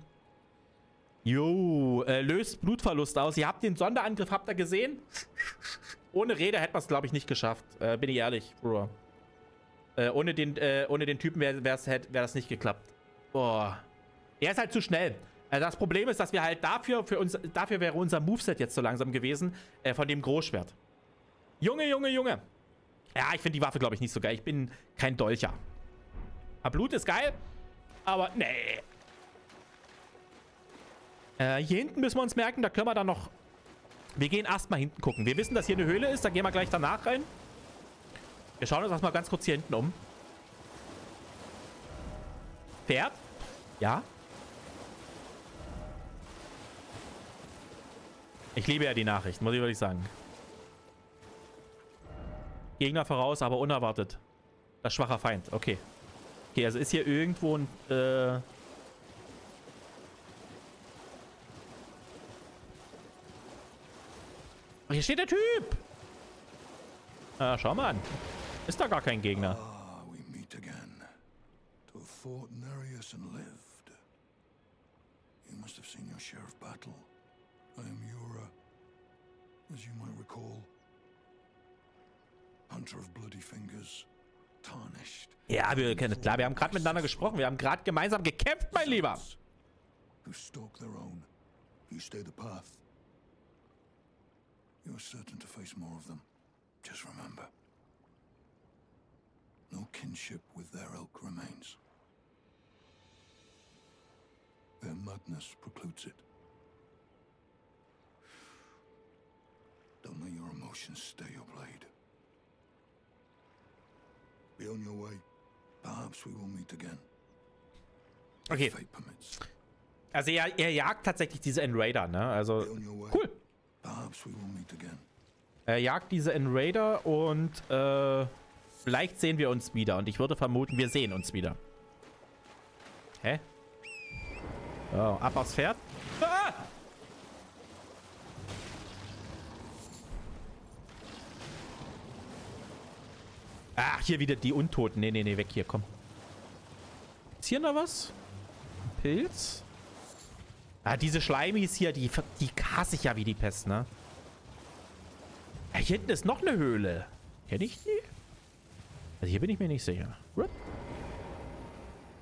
Jo, äh, löst Blutverlust aus. Ihr habt den Sonderangriff, habt ihr gesehen? Ohne Rede hätten wir es, glaube ich, nicht geschafft. Äh, bin ich ehrlich, Bro. Äh, ohne, den, äh, ohne den Typen wäre wär das nicht geklappt. Boah. Er ist halt zu schnell. Äh, das Problem ist, dass wir halt dafür, für uns, dafür wäre unser Moveset jetzt so langsam gewesen, äh, von dem Großschwert. Junge, Junge, Junge. Ja, ich finde die Waffe, glaube ich, nicht so geil. Ich bin kein Dolcher. Aber Blut ist geil, aber nee. Äh, hier hinten müssen wir uns merken, da können wir dann noch... Wir gehen erstmal hinten gucken. Wir wissen, dass hier eine Höhle ist, da gehen wir gleich danach rein. Wir schauen uns erstmal ganz kurz hier hinten um. Pferd? Ja. Ich liebe ja die Nachricht, muss ich wirklich sagen. Gegner voraus, aber unerwartet. Das schwacher Feind, okay. Okay, also ist hier irgendwo ein... Äh hier steht der Typ! Ah, schau mal an. Ist da gar kein Gegner. Ah, we meet again. To fought Nereus and lived. You must have seen your share of battle. I am Yura. As you might recall. Hunter of bloody fingers. Tarnished. Ja, wir kennen klar, wir haben gerade miteinander gesprochen. Wir haben gerade gemeinsam gekämpft, mein Lieber. Who stalk their own. You stay the path. You're certain to face more of them. Just remember. No kinship with their ilk remains. Their madness precludes it. Don't let your emotions stay your blade. Be on your way. Perhaps we will meet again. Okay, also er, er jagt tatsächlich diese Enraider, ne? Also, Be on your way. cool. Perhaps we will meet again. Er jagt diese Enraider und äh, vielleicht sehen wir uns wieder. Und ich würde vermuten, wir sehen uns wieder. Hä? Oh, ab aufs Pferd. Ah! Ach, hier wieder die Untoten. Nee, nee, nee, weg hier, komm. Ist hier noch was? Pilz? Ah, diese Schleimis hier, die, die hasse ich ja wie die Pest, ne? Ja, hier hinten ist noch eine Höhle. Kenne ich die? Also hier bin ich mir nicht sicher. Rup.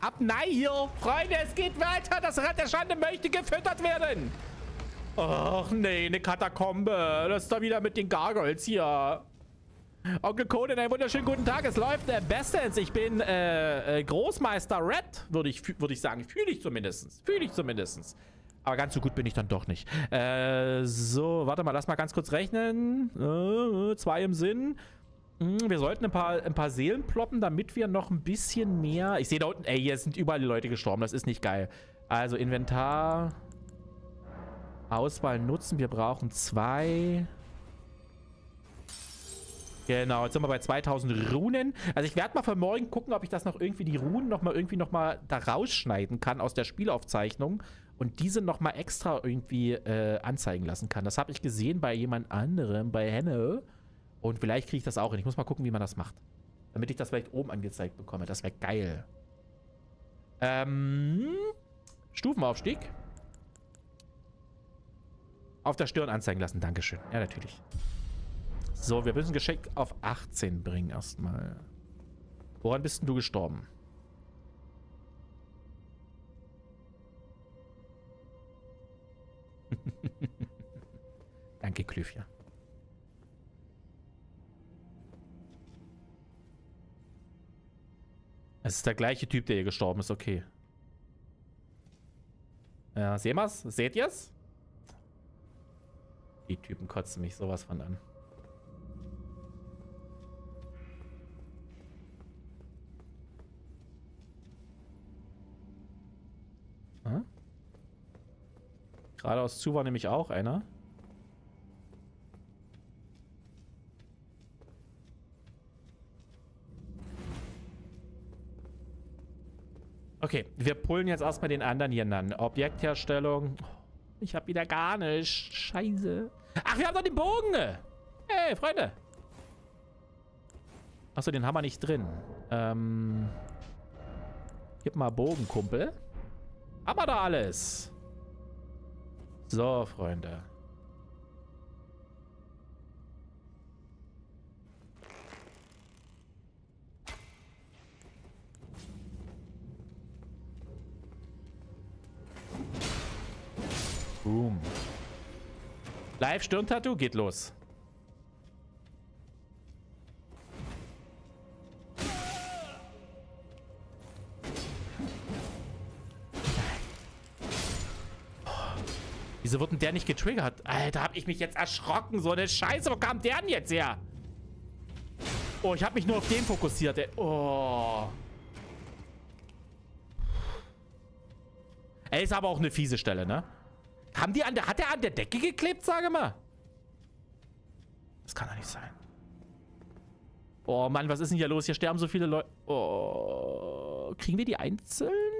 Ab nein hier! Freunde, es geht weiter! Das Rad der Schande möchte gefüttert werden! Ach nee, eine Katakombe. Das ist da wieder mit den Gargoyles hier. Onkel Conan, einen wunderschönen guten Tag. Es läuft äh, bestens. Ich bin äh, äh, Großmeister Red, würde ich, würd ich sagen. Fühle ich zumindest. Fühle ich zumindest. Aber ganz so gut bin ich dann doch nicht. Äh, so, warte mal, lass mal ganz kurz rechnen. Äh, zwei im Sinn. Hm, Wir sollten ein paar, ein paar Seelen ploppen, damit wir noch ein bisschen mehr... Ich sehe da unten, ey, hier sind überall die Leute gestorben. Das ist nicht geil. Also Inventar... Auswahl nutzen. Wir brauchen zwei... Genau, jetzt sind wir bei 2000 Runen. Also ich werde mal für morgen gucken, ob ich das noch irgendwie, die Runen noch mal irgendwie noch mal da rausschneiden kann aus der Spielaufzeichnung und diese noch mal extra irgendwie äh, anzeigen lassen kann. Das habe ich gesehen bei jemand anderem, bei Henne. Und vielleicht kriege ich das auch hin. Ich muss mal gucken, wie man das macht. Damit ich das vielleicht oben angezeigt bekomme. Das wäre geil. Ähm, Stufenaufstieg. Auf der Stirn anzeigen lassen. Dankeschön. Ja, natürlich. So, wir müssen Geschenk auf 18 bringen erstmal. Woran bist denn du gestorben? Danke, Klüfja. Es ist der gleiche Typ, der hier gestorben ist, okay. Ja, sehen wir's? Seht ihr's? Die Typen kotzen mich sowas von an. Geradeaus zu war nämlich auch einer. Okay, wir pullen jetzt erstmal den anderen hier an. Objektherstellung. Ich hab wieder gar nicht. Scheiße. Ach, wir haben doch den Bogen. Hey, Freunde. Achso, den haben wir nicht drin. Ähm. Gib mal Bogen, Kumpel. Haben wir da alles. So, Freunde. Boom. Live Stirntattoo geht los. Wieso wird denn der nicht getriggert? Alter, hab ich mich jetzt erschrocken. So eine Scheiße. Wo kam der denn jetzt her? Oh, ich habe mich nur auf den fokussiert. Ey. Oh. Ey, ist aber auch eine fiese Stelle, ne? Haben die an der, hat der an der Decke geklebt, sage mal? Das kann doch nicht sein. Oh Mann, was ist denn hier los? Hier sterben so viele Leute. Oh, kriegen wir die einzeln?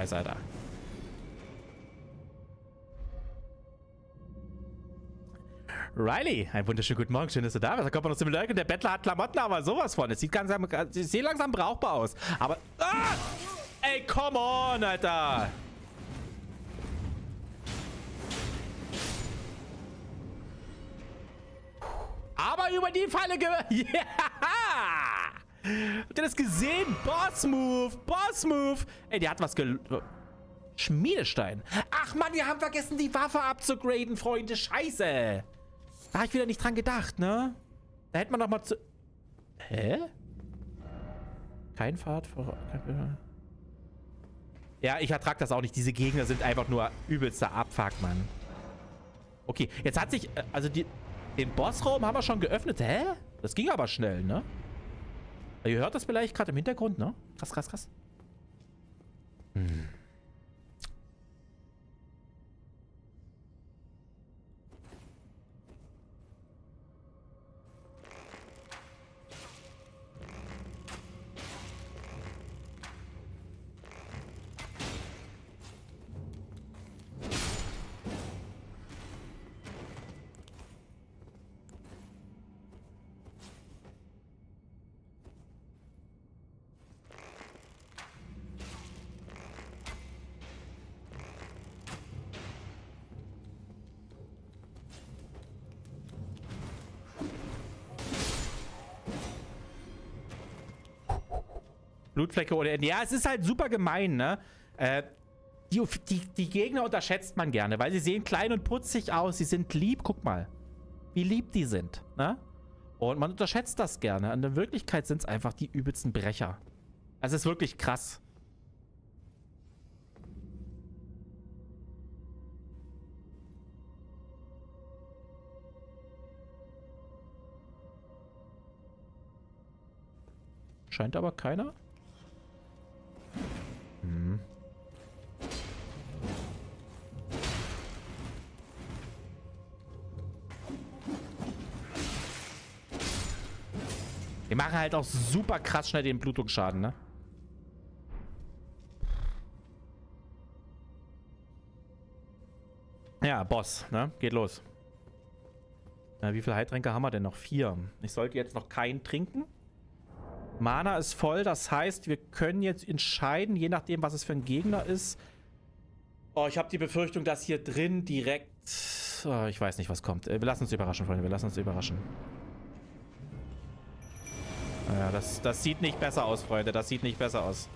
Scheiße, Alter. Riley, einen wunderschönen guten Morgen, schön, dass du da bist. Da kommt man noch zum Lurken. Der Bettler hat Klamotten, aber sowas von. Es sieht, langsam, es sieht langsam brauchbar aus. Aber, ah! Ey, come on, Alter. Aber über die Falle ge... Yeah! Habt ihr das gesehen? Boss Move! Boss Move! Ey, der hat was gel... Schmiedestein. Ach man, wir haben vergessen, die Waffe abzugraden, Freunde. Scheiße. Da habe ich wieder nicht dran gedacht, ne? Da hätte man doch mal zu... Hä? Kein Pfad vor... Ja, ich ertrag das auch nicht. Diese Gegner sind einfach nur übelster Abfuck, Mann. Okay, jetzt hat sich... äh, Also die, den Bossraum haben wir schon geöffnet. Hä? Das ging aber schnell, ne? Ihr hört das vielleicht gerade im Hintergrund, ne? Krass, krass, krass. Hm. Blutflecke oder... Ja, es ist halt super gemein, ne? Äh, die, die, die Gegner unterschätzt man gerne, weil sie sehen klein und putzig aus. Sie sind lieb. Guck mal, wie lieb die sind, ne? Und man unterschätzt das gerne. In der Wirklichkeit sind es einfach die übelsten Brecher. Das ist wirklich krass. Scheint aber keiner. Machen halt auch super krass schnell den Blutungsschaden, ne? Ja, Boss, ne? Geht los. Na, wie viele Heiltränke haben wir denn noch? Vier. Ich sollte jetzt noch keinen trinken. Mana ist voll, das heißt, wir können jetzt entscheiden, je nachdem, was es für ein Gegner ist. Oh, ich habe die Befürchtung, dass hier drin direkt... Oh, ich weiß nicht, was kommt. Äh, wir lassen uns überraschen, Freunde, wir lassen uns überraschen. Ja, das, das sieht nicht besser aus, Freunde, das sieht nicht besser aus.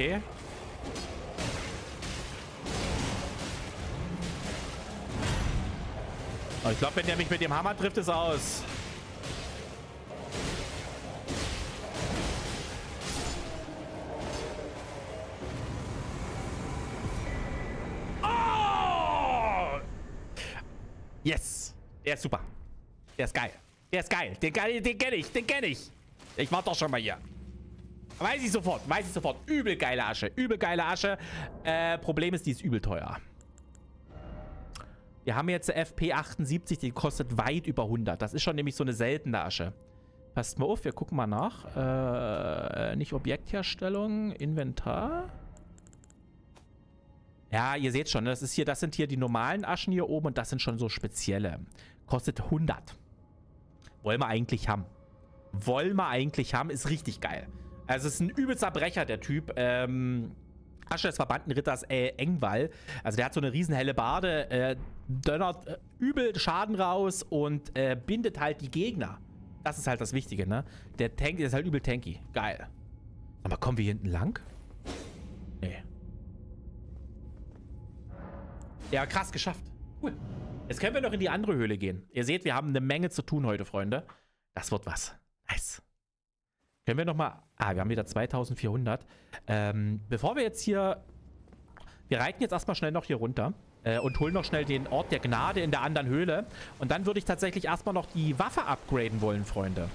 Okay. Aber ich glaube, wenn der mich mit dem Hammer trifft, ist aus. Oh! Yes. Der ist super. Der ist geil. Der ist geil. Den, den kenne ich. Den kenne ich. Ich war doch schon mal hier. Weiß ich sofort, weiß ich sofort. Übel geile Asche, übel geile Asche. Äh, Problem ist, die ist übel teuer. Wir haben jetzt eine FP78, die kostet weit über 100. Das ist schon nämlich so eine seltene Asche. Passt mal auf, wir gucken mal nach. Äh, nicht Objektherstellung, Inventar. Ja, ihr seht schon, das ist hier, das sind hier die normalen Aschen hier oben und das sind schon so spezielle. Kostet 100. Wollen wir eigentlich haben. Wollen wir eigentlich haben, ist richtig geil. Also es ist ein übelster Brecher, der Typ. Ähm, Asche des verbannten Ritters äh, Engwall. Also der hat so eine riesen helle Bade, äh, dönnert äh, übel Schaden raus und äh, bindet halt die Gegner. Das ist halt das Wichtige, ne? Der Tank der ist halt übel tanky. Geil. Aber kommen wir hier hinten lang? Nee. Ja, krass geschafft. Cool. Jetzt können wir noch in die andere Höhle gehen. Ihr seht, wir haben eine Menge zu tun heute, Freunde. Das wird was. Nice. Können wir nochmal... Ah, wir haben wieder 2400. Ähm, bevor wir jetzt hier... Wir reiten jetzt erstmal schnell noch hier runter äh, und holen noch schnell den Ort der Gnade in der anderen Höhle. Und dann würde ich tatsächlich erstmal noch die Waffe upgraden wollen, Freunde.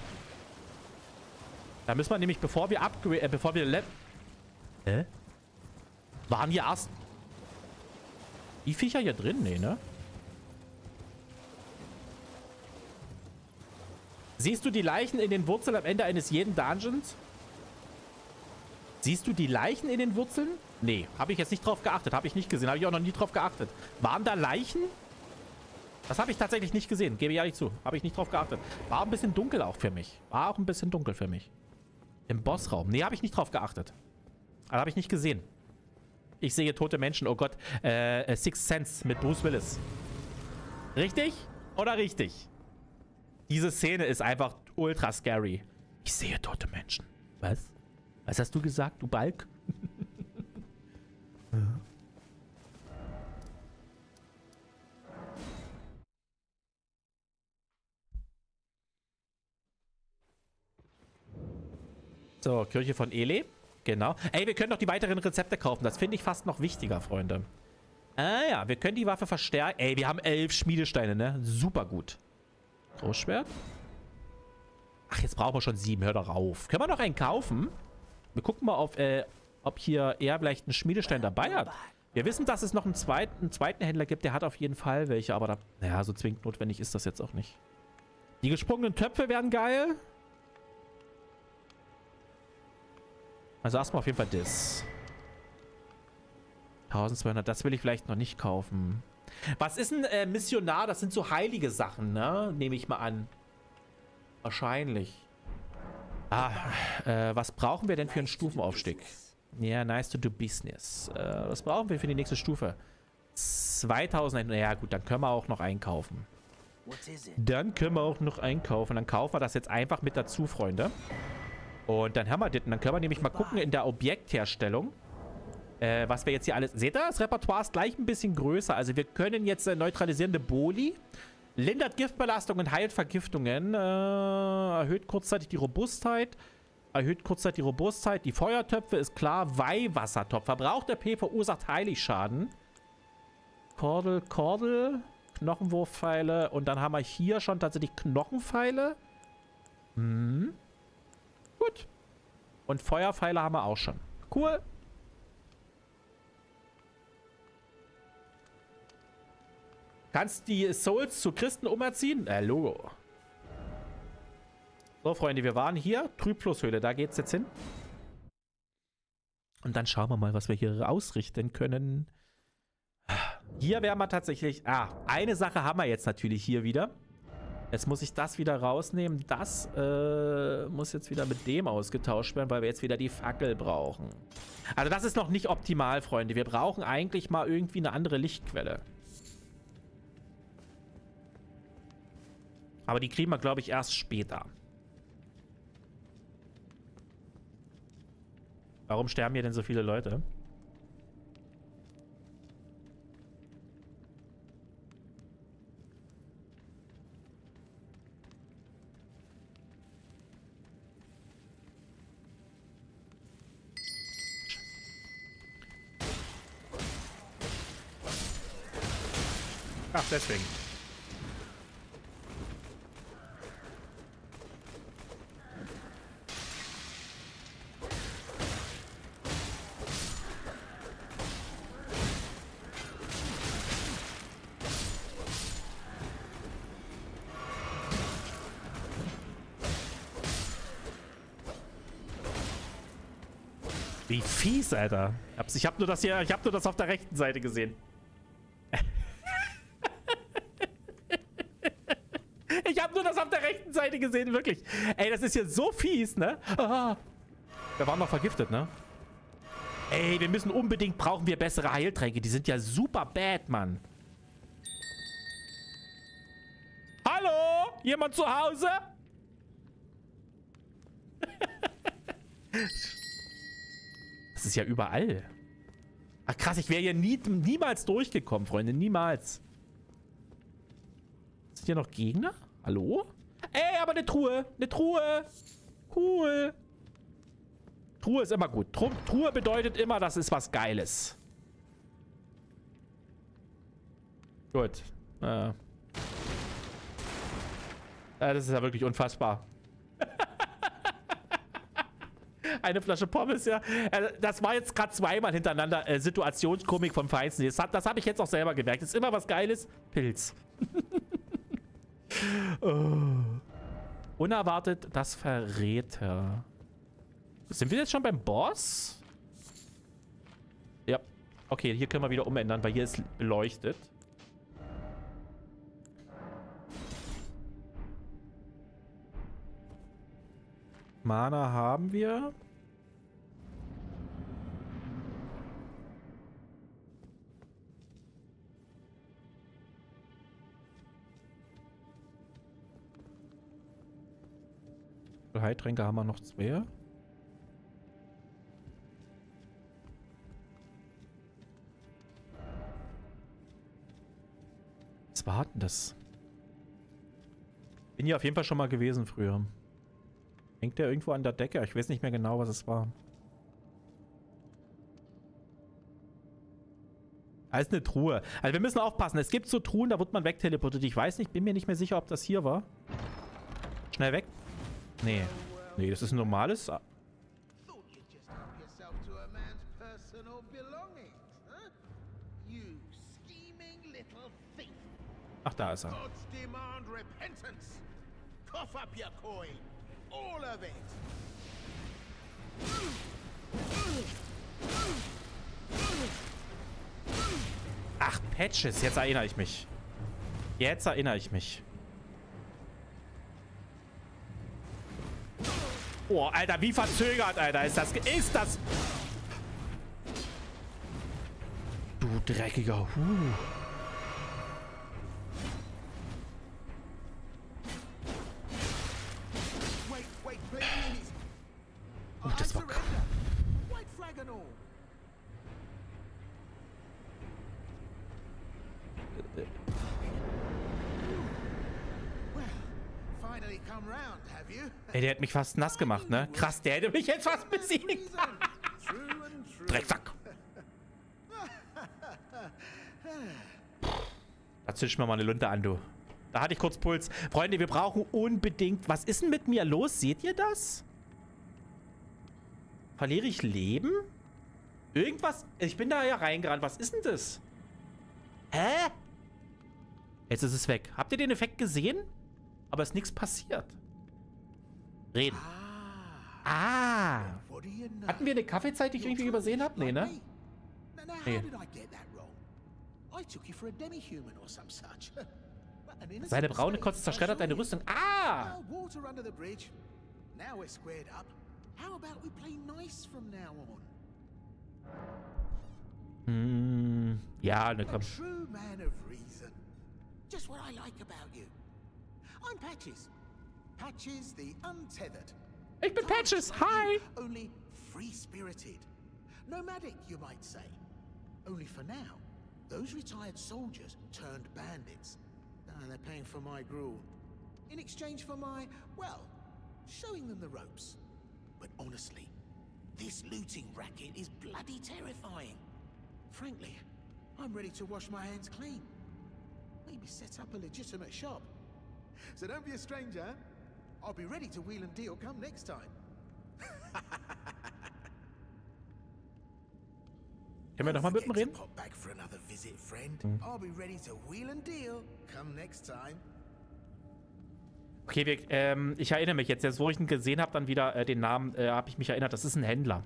Da müssen wir nämlich, bevor wir upgraden, äh, bevor wir... Hä? Waren hier erst... Die Viecher hier drin? Nee, ne? Siehst du die Leichen in den Wurzeln am Ende eines jeden Dungeons? Siehst du die Leichen in den Wurzeln? Nee, habe ich jetzt nicht drauf geachtet. Habe ich nicht gesehen. Habe ich auch noch nie drauf geachtet. Waren da Leichen? Das habe ich tatsächlich nicht gesehen. Gebe ich ehrlich zu. Habe ich nicht drauf geachtet. War ein bisschen dunkel auch für mich. War auch ein bisschen dunkel für mich. Im Bossraum. Nee, habe ich nicht drauf geachtet. Aber habe ich nicht gesehen. Ich sehe tote Menschen. Oh Gott. Äh, äh Sixth Sense mit Bruce Willis. Richtig? Oder richtig? Diese Szene ist einfach ultra scary. Ich sehe tote Menschen. Was? Was hast du gesagt, du Balk? So, Kirche von Ele. Genau. Ey, wir können doch die weiteren Rezepte kaufen. Das finde ich fast noch wichtiger, Freunde. Ah ja, wir können die Waffe verstärken. Ey, wir haben elf Schmiedesteine, ne? Super gut. Großschwert. Ach, jetzt brauchen wir schon sieben. Hör doch auf. Können wir noch einen kaufen? Wir gucken mal, auf, äh, ob hier er vielleicht einen Schmiedestein dabei hat. Wir wissen, dass es noch einen zweiten, einen zweiten Händler gibt. Der hat auf jeden Fall welche. Aber da, naja, so zwingend notwendig ist das jetzt auch nicht. Die gesprungenen Töpfe wären geil. Also erstmal auf jeden Fall das. 1200, das will ich vielleicht noch nicht kaufen. Was ist ein äh, Missionar? Das sind so heilige Sachen, ne? Nehme ich mal an. Wahrscheinlich. Ah, äh, was brauchen wir denn für einen Stufenaufstieg? Ja, yeah, nice to do business. Äh, was brauchen wir für die nächste Stufe? 2000, naja gut, dann können wir auch noch einkaufen. Dann können wir auch noch einkaufen. Dann kaufen wir das jetzt einfach mit dazu, Freunde. Und dann haben wir das. Und dann können wir nämlich mal gucken in der Objektherstellung, äh, was wir jetzt hier alles... Seht ihr, das Repertoire ist gleich ein bisschen größer. Also wir können jetzt äh, neutralisierende Boli, lindert Giftbelastungen, heilt Vergiftungen, äh, erhöht kurzzeitig die Robustheit, erhöht kurzzeitig die Robustheit. Die Feuertöpfe ist klar, Weihwassertopf. Verbraucht der P verursacht Heiligschaden. Kordel, Kordel, Knochenwurfpfeile. Und dann haben wir hier schon tatsächlich Knochenpfeile. Hm. Gut. Und Feuerpfeile haben wir auch schon. Cool. Kannst die Souls zu Christen umerziehen? Äh, Logo. So, Freunde, wir waren hier. Trübflusshöhle, da geht's jetzt hin. Und dann schauen wir mal, was wir hier ausrichten können. Hier wären wir tatsächlich... Ah, eine Sache haben wir jetzt natürlich hier wieder. Jetzt muss ich das wieder rausnehmen. Das äh, muss jetzt wieder mit dem ausgetauscht werden, weil wir jetzt wieder die Fackel brauchen. Also das ist noch nicht optimal, Freunde. Wir brauchen eigentlich mal irgendwie eine andere Lichtquelle. Aber die kriegen wir, glaube ich, erst später. Warum sterben hier denn so viele Leute? Ach, deswegen. Alter. Ich habe nur das hier, ich habe nur das auf der rechten Seite gesehen. ich habe nur das auf der rechten Seite gesehen, wirklich. Ey, das ist hier so fies, ne? Ah. Wir waren noch vergiftet, ne? Ey, wir müssen unbedingt, brauchen wir bessere Heiltränke. Die sind ja super bad, Mann. Hallo? Jemand zu Hause? ist ja überall. Ach krass, ich wäre hier nie, niemals durchgekommen, Freunde. Niemals. Sind hier noch Gegner? Hallo? Ey, aber eine Truhe. Eine Truhe. Cool. Truhe ist immer gut. Truhe bedeutet immer, das ist was Geiles. Gut. Äh. Das ist ja wirklich unfassbar. Eine Flasche Pommes, ja. Äh, das war jetzt gerade zweimal hintereinander äh, Situationskomik vom Feinsten. Das, das habe ich jetzt auch selber gemerkt. Das ist immer was Geiles. Pilz. oh. Unerwartet das Verräter. Sind wir jetzt schon beim Boss? Ja. Okay, hier können wir wieder umändern, weil hier ist beleuchtet. Mana haben wir. Heiltränke haben wir noch zwei. Was war denn das? Bin hier auf jeden Fall schon mal gewesen früher. Hängt der irgendwo an der Decke? Ich weiß nicht mehr genau, was es war. Da ist eine Truhe. Also wir müssen aufpassen. Es gibt so Truhen, da wird man wegteleportiert. Ich weiß nicht, bin mir nicht mehr sicher, ob das hier war. Schnell weg. Nee. Nee, das ist ein normales... Ach, da ist er. Ach, Patches. Jetzt erinnere ich mich. Jetzt erinnere ich mich. Oh, Alter, wie verzögert, Alter. Ist das... Ist das... Du dreckiger Huh. Hat mich fast nass gemacht, ne? Krass, der hätte mich jetzt fast besiegt. Drecksack. Da zünd mir mal eine Lunte an, du. Da hatte ich kurz Puls. Freunde, wir brauchen unbedingt... Was ist denn mit mir los? Seht ihr das? Verliere ich Leben? Irgendwas... Ich bin da ja reingerannt. Was ist denn das? Hä? Jetzt ist es weg. Habt ihr den Effekt gesehen? Aber ist nichts passiert. Reden. Ah. Hatten wir eine Kaffeezeit, die ich irgendwie übersehen habe? Nee, ne? Nee. Seine braune Kotze zerschreddert deine Rüstung. Ah! Hm, ja, ne, komm. Just what I like about you. I'm Patches. Patches the untethered. Ich bin Patches. Hi. Only free-spirited. Nomadic, you might say. Only for now, those retired soldiers turned bandits. And they're paying for my gruel. In exchange for my, well, showing them the ropes. But honestly, this looting racket is bloody terrifying. Frankly, I'm ready to wash my hands clean. Maybe set up a legitimate shop. So don't be a stranger. I'll be ready to wheel and deal come next time. Können wir doch mal mit ihm reden? Hm. Okay, wir, ähm, ich erinnere mich jetzt, jetzt wo ich ihn gesehen habe, dann wieder äh, den Namen, äh, habe ich mich erinnert, das ist ein Händler.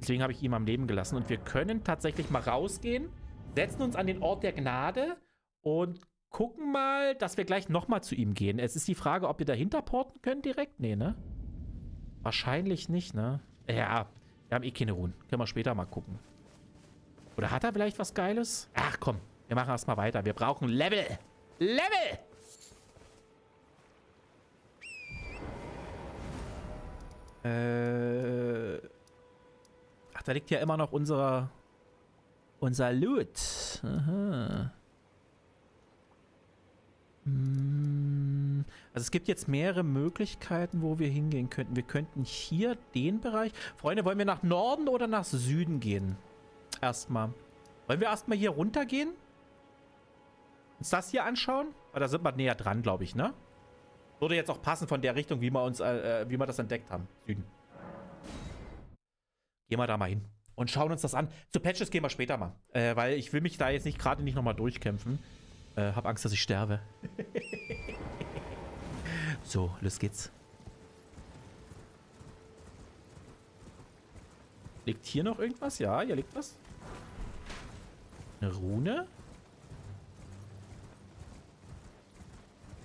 Deswegen habe ich ihn am Leben gelassen. Und wir können tatsächlich mal rausgehen, setzen uns an den Ort der Gnade und gucken mal, dass wir gleich nochmal zu ihm gehen. Es ist die Frage, ob wir dahinter porten können direkt. Nee, ne? Wahrscheinlich nicht, ne? Ja, wir haben eh keine Ruhen. Können wir später mal gucken. Oder hat er vielleicht was Geiles? Ach komm, wir machen erstmal weiter. Wir brauchen Level. Level! Äh. Ach, da liegt ja immer noch unser. Unser Loot. Aha. Hm, Also es gibt jetzt mehrere Möglichkeiten, wo wir hingehen könnten. Wir könnten hier den Bereich... Freunde, wollen wir nach Norden oder nach Süden gehen? Erstmal. Wollen wir erstmal hier runtergehen? Uns das hier anschauen? Weil da sind wir näher dran, glaube ich, ne? Würde jetzt auch passen von der Richtung, wie wir uns, äh, wie wir das entdeckt haben. Süden. Gehen wir da mal hin. Und schauen uns das an. Zu Patches gehen wir später mal. Äh, weil ich will mich da jetzt nicht gerade nicht nochmal durchkämpfen. Äh, hab Angst, dass ich sterbe. so, los geht's. Liegt hier noch irgendwas? Ja, hier liegt was. Eine Rune?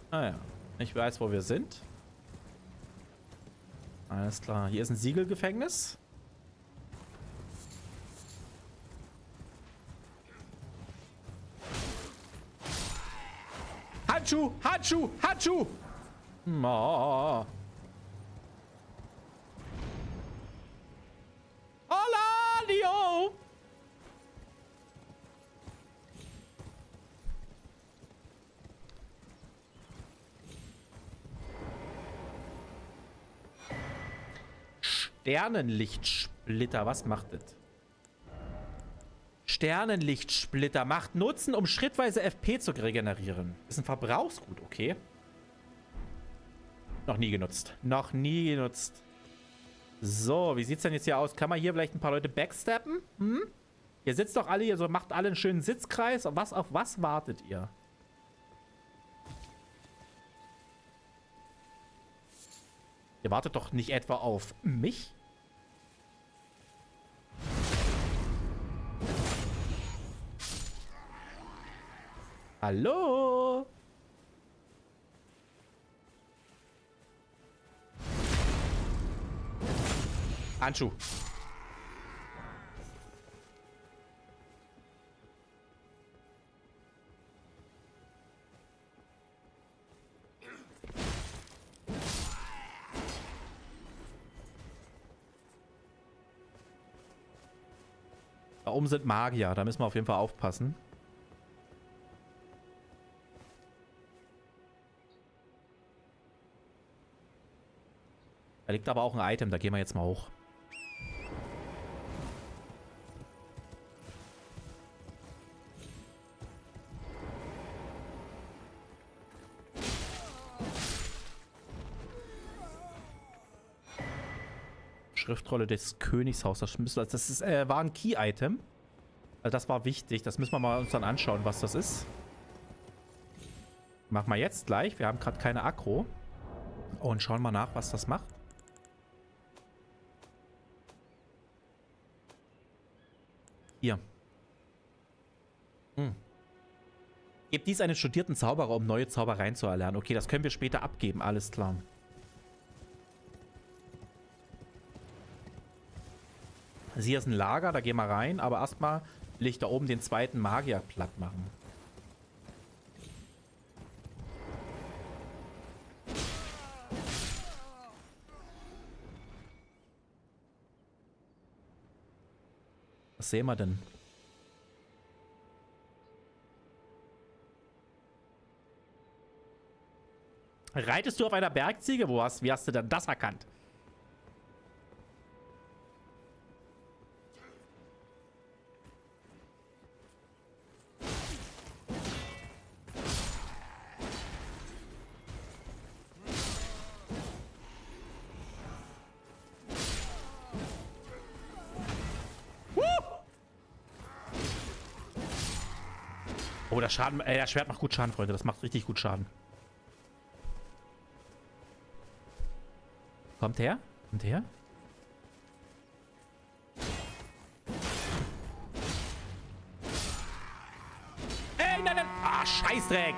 Ah ja. Ich weiß, wo wir sind. Alles klar. Hier ist ein Siegelgefängnis. Handschuh! Handschuh! Handschuh! Oh. Hola, Leo! Sternenlichtsplitter, was macht das? Sternenlichtsplitter macht Nutzen, um schrittweise FP zu regenerieren. Ist ein Verbrauchsgut, okay. Noch nie genutzt. Noch nie genutzt. So, wie sieht's denn jetzt hier aus? Kann man hier vielleicht ein paar Leute backstappen? Hm? Ihr sitzt doch alle hier so, macht alle einen schönen Sitzkreis. Auf was, auf was wartet ihr? Ihr wartet doch nicht etwa auf mich? Hallo? Handschuh. Da oben sind Magier, da müssen wir auf jeden Fall aufpassen. Da liegt aber auch ein Item, da gehen wir jetzt mal hoch. Schriftrolle des Königshaus. Das, das ist, äh, war ein Key-Item. Also das war wichtig. Das müssen wir mal uns dann anschauen, was das ist. Machen wir jetzt gleich. Wir haben gerade keine Akro. Und schauen mal nach, was das macht. Hier. Hm. Gebt dies einen studierten Zauberer, um neue Zaubereien zu erlernen. Okay, das können wir später abgeben. Alles klar. Also hier ist ein Lager, da gehen wir rein. Aber erstmal will ich da oben den zweiten Magier platt machen. Sehen wir denn? Reitest du auf einer Bergziege? Wo hast, wie hast du denn das erkannt? Schaden, äh, das Schwert macht gut Schaden, Freunde. Das macht richtig gut Schaden. Kommt her? Kommt her? Ey, nein, nein! Ah, Scheißdreck!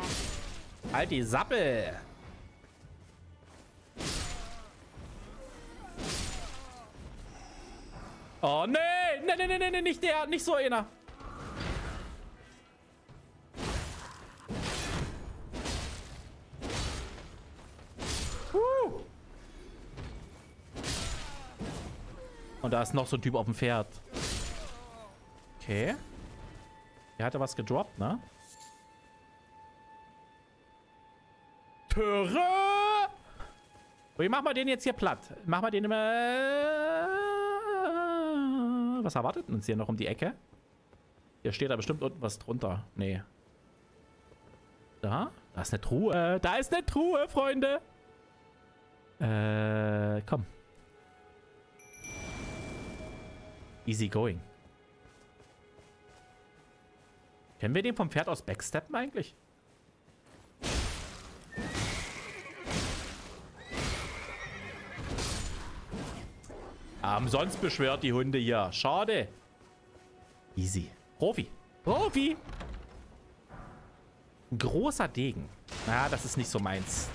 Halt die Sappel! Oh, nee! Nee, nee, nee, nee, nicht der! Nicht so einer! Und da ist noch so ein Typ auf dem Pferd. Okay. Der hatte was gedroppt, ne? Töre! Wie machen wir den jetzt hier platt? Machen wir den immer... Was erwartet uns hier noch um die Ecke? Hier steht da bestimmt unten was drunter. Nee. Da? Da ist eine Truhe. Da ist eine Truhe, Freunde. Äh, komm. Easy going. Können wir den vom Pferd aus backsteppen eigentlich? Haben sonst beschwert die Hunde hier. Schade. Easy. Profi. Profi. Ein großer Degen. Na, das ist nicht so meins.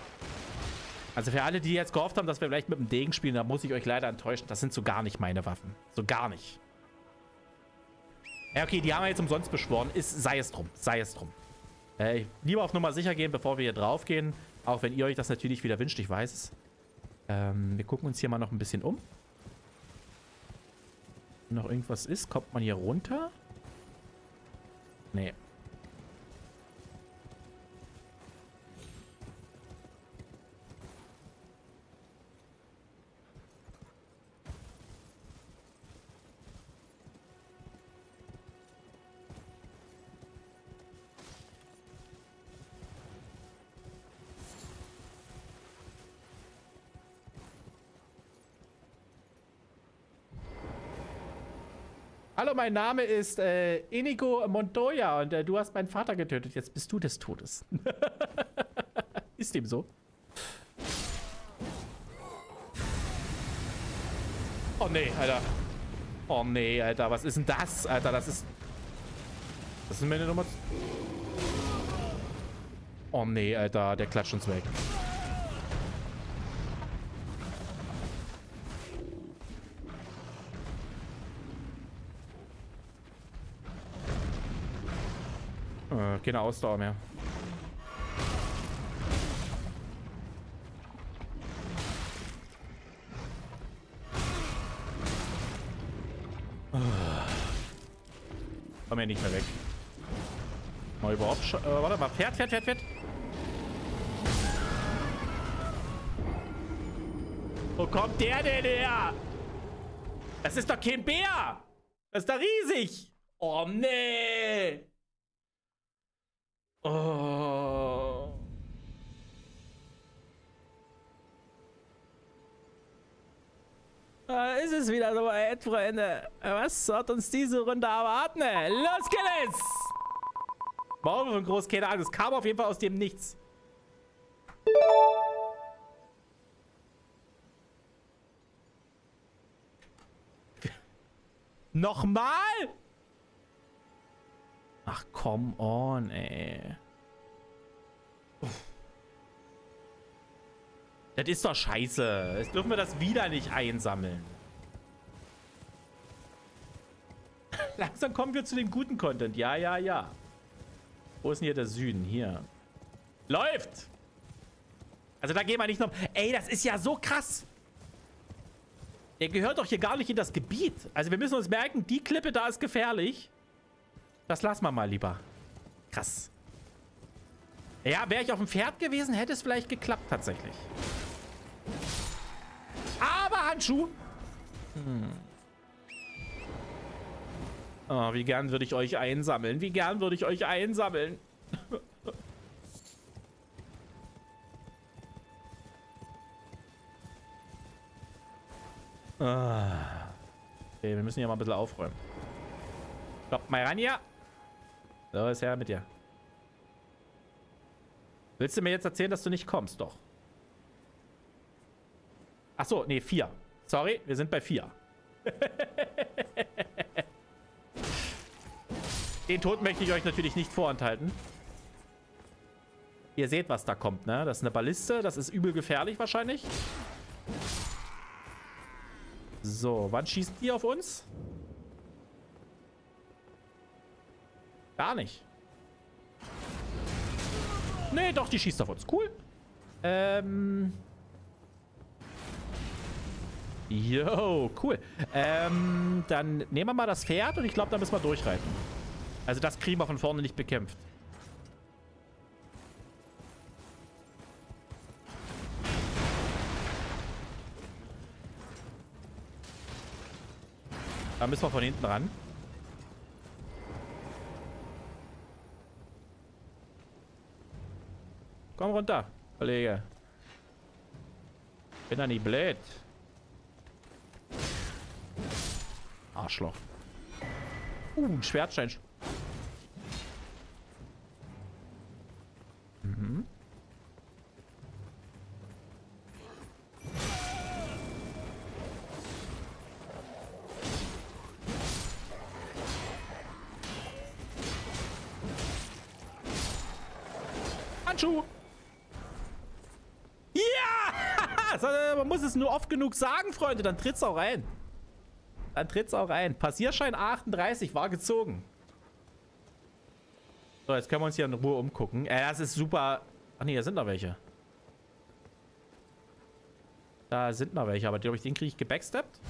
Also für alle, die jetzt gehofft haben, dass wir vielleicht mit dem Degen spielen, da muss ich euch leider enttäuschen. Das sind so gar nicht meine Waffen. So gar nicht. Ja, okay, die haben wir jetzt umsonst beschworen. Ist, sei es drum. Sei es drum. Äh, lieber auf Nummer sicher gehen, bevor wir hier drauf gehen. Auch wenn ihr euch das natürlich wieder wünscht, ich weiß es. Ähm, wir gucken uns hier mal noch ein bisschen um. Wenn noch irgendwas ist, kommt man hier runter? Nee. Mein Name ist äh, Inigo Montoya und äh, du hast meinen Vater getötet. Jetzt bist du des Todes. ist dem so? Oh nee, Alter. Oh nee, Alter. Was ist denn das, Alter? Das ist... Das ist meine Nummer... Oh nee, Alter. Der klatscht uns weg. Keine Ausdauer mehr. Komm ja nicht mehr weg. Mal überhaupt... Äh, warte mal. Pferd, Pferd, Pferd, Pferd. Wo kommt der denn her? Das ist doch kein Bär. Das ist doch riesig. Oh, nee. Oh. Da ist es wieder so weit, Freunde. Was soll uns diese Runde erwarten? Los geht's! Warum von groß? Keine Ahnung. Es kam auf jeden Fall aus dem Nichts. Nochmal? Ach, come on, ey. Das ist doch scheiße. Jetzt dürfen wir das wieder nicht einsammeln. Langsam kommen wir zu dem guten Content. Ja, ja, ja. Wo ist denn hier der Süden? Hier. Läuft! Also da gehen wir nicht noch... Ey, das ist ja so krass. Der gehört doch hier gar nicht in das Gebiet. Also wir müssen uns merken, die Klippe da ist gefährlich. Das lassen wir mal lieber. Krass. Ja, wäre ich auf dem Pferd gewesen, hätte es vielleicht geklappt tatsächlich. Aber Handschuh. Hm. Oh, wie gern würde ich euch einsammeln. Wie gern würde ich euch einsammeln. ah. Okay, wir müssen hier mal ein bisschen aufräumen. Kommt mal ran hier. So, ist her mit dir. Willst du mir jetzt erzählen, dass du nicht kommst? Doch. Ach so, nee, vier. Sorry, wir sind bei vier. Den Tod möchte ich euch natürlich nicht vorenthalten. Ihr seht, was da kommt, ne? Das ist eine Balliste. Das ist übel gefährlich wahrscheinlich. So, wann schießt die auf uns? Gar nicht. Nee, doch, die schießt auf uns. Cool. Ähm... Yo, cool. Ähm, dann nehmen wir mal das Pferd und ich glaube, da müssen wir durchreiten. Also das kriegen wir von vorne nicht bekämpft. Da müssen wir von hinten ran. Komm runter, Kollege. Bin da nicht blöd. Arschloch. Uh, ein Schwertstein. Mhm. Handschuh! Ja! Man muss es nur oft genug sagen, Freunde, dann tritt's auch rein. Dann tritt's auch rein. Passierschein 38 war gezogen. So, jetzt können wir uns hier in Ruhe umgucken. Äh, das ist super. Ach nee, da sind noch welche. Da sind noch welche, aber glaube ich, den kriege ich gebacksteppt.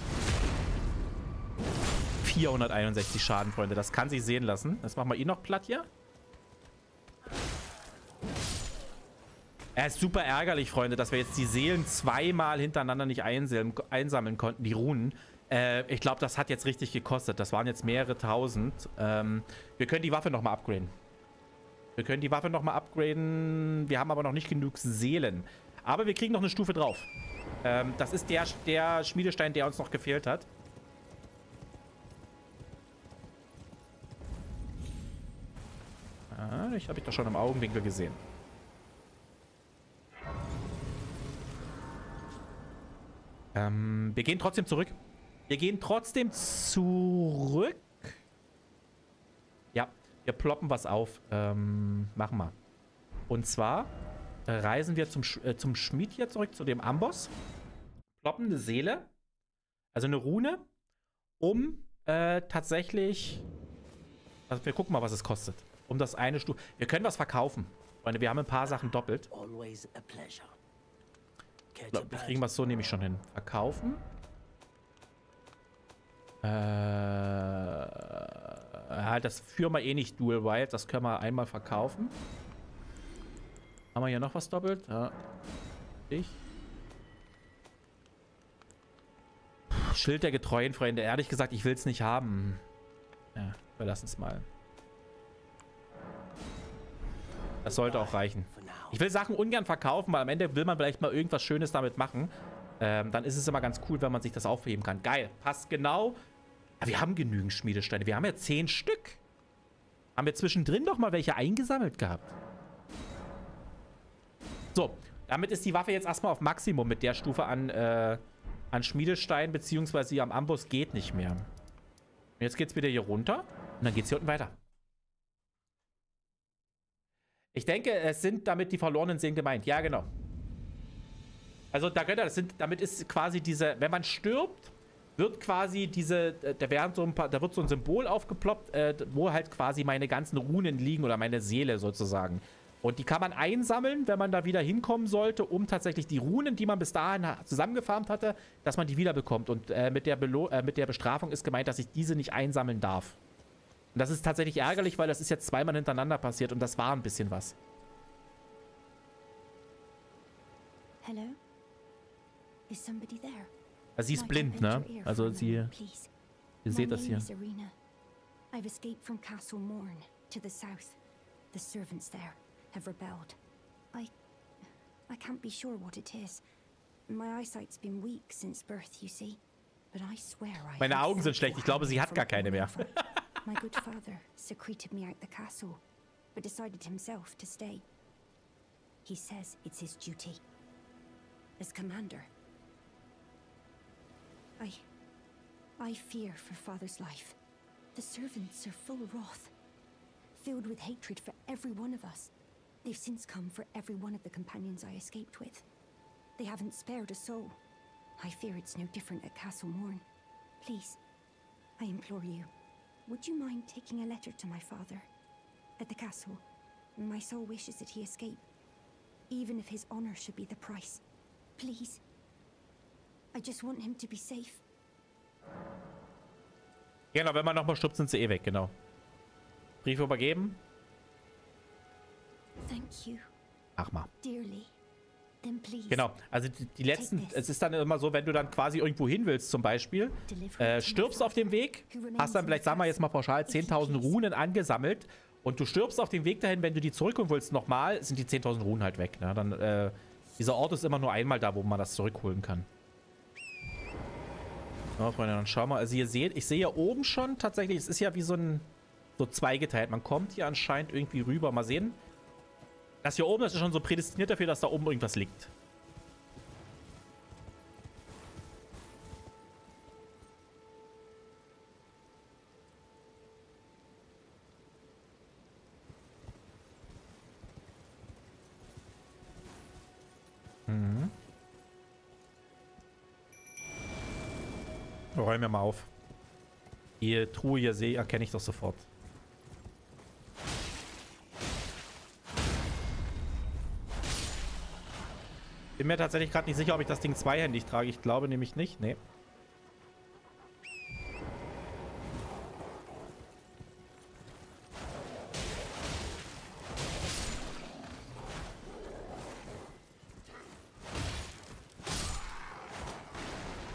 461 Schaden, Freunde. Das kann sich sehen lassen. Jetzt machen wir ihn noch platt hier. Er ist super ärgerlich, Freunde, dass wir jetzt die Seelen zweimal hintereinander nicht einsammeln konnten, die Runen. Äh, ich glaube, das hat jetzt richtig gekostet. Das waren jetzt mehrere tausend. Ähm, wir können die Waffe nochmal upgraden. Wir können die Waffe nochmal upgraden. Wir haben aber noch nicht genug Seelen. Aber wir kriegen noch eine Stufe drauf. Ähm, das ist der, der Schmiedestein, der uns noch gefehlt hat. Ah, ich habe ich doch schon im Augenwinkel gesehen. Ähm, wir gehen trotzdem zurück. Wir gehen trotzdem zurück. Ja, wir ploppen was auf. Ähm, machen wir. Und zwar äh, reisen wir zum, Sch äh, zum Schmied hier zurück, zu dem Amboss. Ploppen eine Seele. Also eine Rune. Um äh, tatsächlich... Also wir gucken mal, was es kostet. Um das eine Stufe... Wir können was verkaufen. Freunde, wir haben ein paar Sachen doppelt. Wir kriegen wir so nämlich schon hin. Verkaufen. Äh, halt, das führen wir eh nicht Dual Wild. Das können wir einmal verkaufen. Haben wir hier noch was doppelt? Ja. Ich. Schild der getreuen Freunde. Ehrlich gesagt, ich will es nicht haben. Ja, wir lassen es mal. Das sollte auch reichen. Ich will Sachen ungern verkaufen, weil am Ende will man vielleicht mal irgendwas Schönes damit machen. Ähm, dann ist es immer ganz cool, wenn man sich das aufheben kann. Geil, passt genau. Ja, wir haben genügend Schmiedesteine. Wir haben ja zehn Stück. Haben wir zwischendrin noch mal welche eingesammelt gehabt. So, damit ist die Waffe jetzt erstmal auf Maximum mit der Stufe an, äh, an Schmiedestein, beziehungsweise am Amboss geht nicht mehr. Und jetzt geht's wieder hier runter und dann geht's hier unten weiter. Ich denke, es sind damit die verlorenen Seelen gemeint. Ja, genau. Also da das sind, damit ist quasi diese, wenn man stirbt, wird quasi diese, äh, da werden so ein paar, da wird so ein Symbol aufgeploppt, äh, wo halt quasi meine ganzen Runen liegen oder meine Seele sozusagen. Und die kann man einsammeln, wenn man da wieder hinkommen sollte, um tatsächlich die Runen, die man bis dahin zusammengefarmt hatte, dass man die wiederbekommt. Und äh, mit, der äh, mit der Bestrafung ist gemeint, dass ich diese nicht einsammeln darf. Und das ist tatsächlich ärgerlich, weil das ist jetzt zweimal hintereinander passiert und das war ein bisschen was. Hello? Is somebody there? Also sie ist blind, ne? Also sie... Ihr seht das hier. I've escaped from Castle Morn to the south. The servants there have rebelled. I... I can't be sure what it is. My eyesight's been weak since birth, you see. But I swear I Meine Augen sind schlecht. Ich glaube, sie hat gar keine mehr. My good father secreted me out the castle, but decided himself to stay. He says it's his duty. As commander. I... I fear for father's life. The servants are full wrath. Filled with hatred for every one of us. They've since come for every one of the companions I escaped with. They haven't spared a soul. I fear it's no different at Castle Morn. Please, I implore you, would you mind taking a letter to my father? At the castle, my soul wishes that he escape, even if his honor should be the price. Please. I just want him to be safe. Genau, wenn man nochmal stirbt, sind sie eh weg, genau. Brief übergeben. Thank you, Ach mal. dearly. Genau, also die, die letzten, es ist dann immer so, wenn du dann quasi irgendwo hin willst zum Beispiel, äh, stirbst auf dem Weg, hast dann vielleicht, sagen wir jetzt mal pauschal, 10.000 Runen angesammelt und du stirbst auf dem Weg dahin, wenn du die zurückholen willst nochmal, sind die 10.000 Runen halt weg. Ne? Dann, äh, dieser Ort ist immer nur einmal da, wo man das zurückholen kann. Ja, Freunde, dann schauen wir. Also ihr seht, ich sehe hier oben schon tatsächlich, es ist ja wie so ein, so zweigeteilt. Man kommt hier anscheinend irgendwie rüber. Mal sehen. Das hier oben, das ist schon so prädestiniert dafür, dass da oben irgendwas liegt. Mhm. Räum mir mal auf. Die Truhe hier sehe, erkenne ich doch sofort. Bin mir tatsächlich gerade nicht sicher, ob ich das Ding zweihändig trage. Ich glaube nämlich nicht. Nee.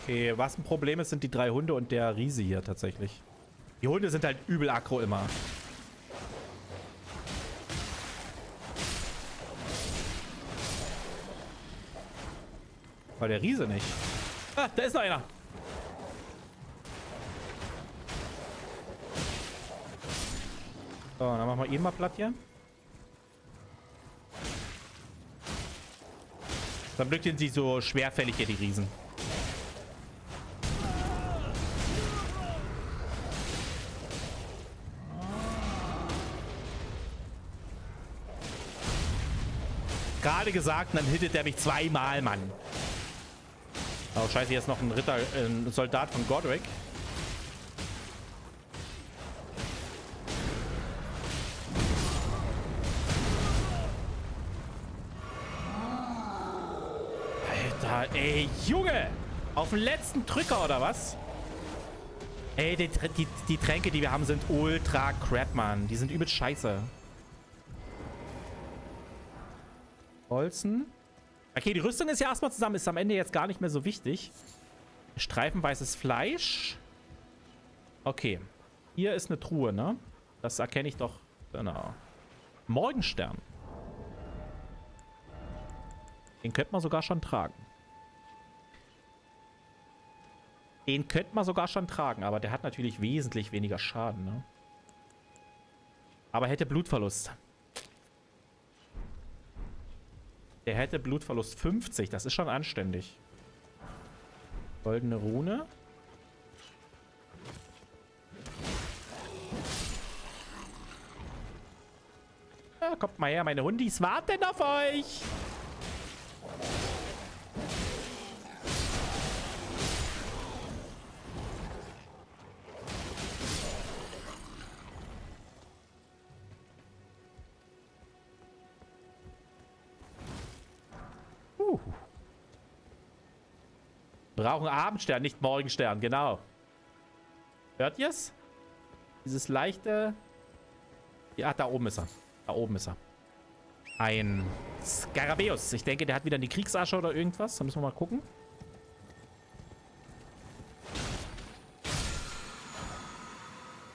Okay, was ein Problem ist, sind die drei Hunde und der Riese hier tatsächlich. Die Hunde sind halt übel aggro immer. Weil der Riese nicht. Ah, da ist noch einer. So, dann machen wir ihn mal platt hier. Dann Glück sind sie so schwerfällig hier, die Riesen. Gerade gesagt, dann hittet er mich zweimal, Mann. Oh, scheiße, hier ist noch ein Ritter, äh, ein Soldat von Godric. Alter, ey, Junge! Auf den letzten Drücker, oder was? Ey, die, die, die Tränke, die wir haben, sind ultra crap, Mann. Die sind übel scheiße. Holzen. Okay, die Rüstung ist ja erstmal zusammen. Ist am Ende jetzt gar nicht mehr so wichtig. Streifenweißes Fleisch. Okay. Hier ist eine Truhe, ne? Das erkenne ich doch. Genau. Morgenstern. Den könnte man sogar schon tragen. Den könnte man sogar schon tragen, aber der hat natürlich wesentlich weniger Schaden, ne? Aber hätte Blutverlust. Der hätte Blutverlust 50. Das ist schon anständig. Goldene Rune. Ja, kommt mal her, meine Hundis warten auf euch. Brauchen Abendstern, nicht Morgenstern, genau. Hört ihr's? Dieses leichte... Ja, da oben ist er. Da oben ist er. Ein Skarabäus. Ich denke, der hat wieder eine Kriegsasche oder irgendwas. Da müssen wir mal gucken.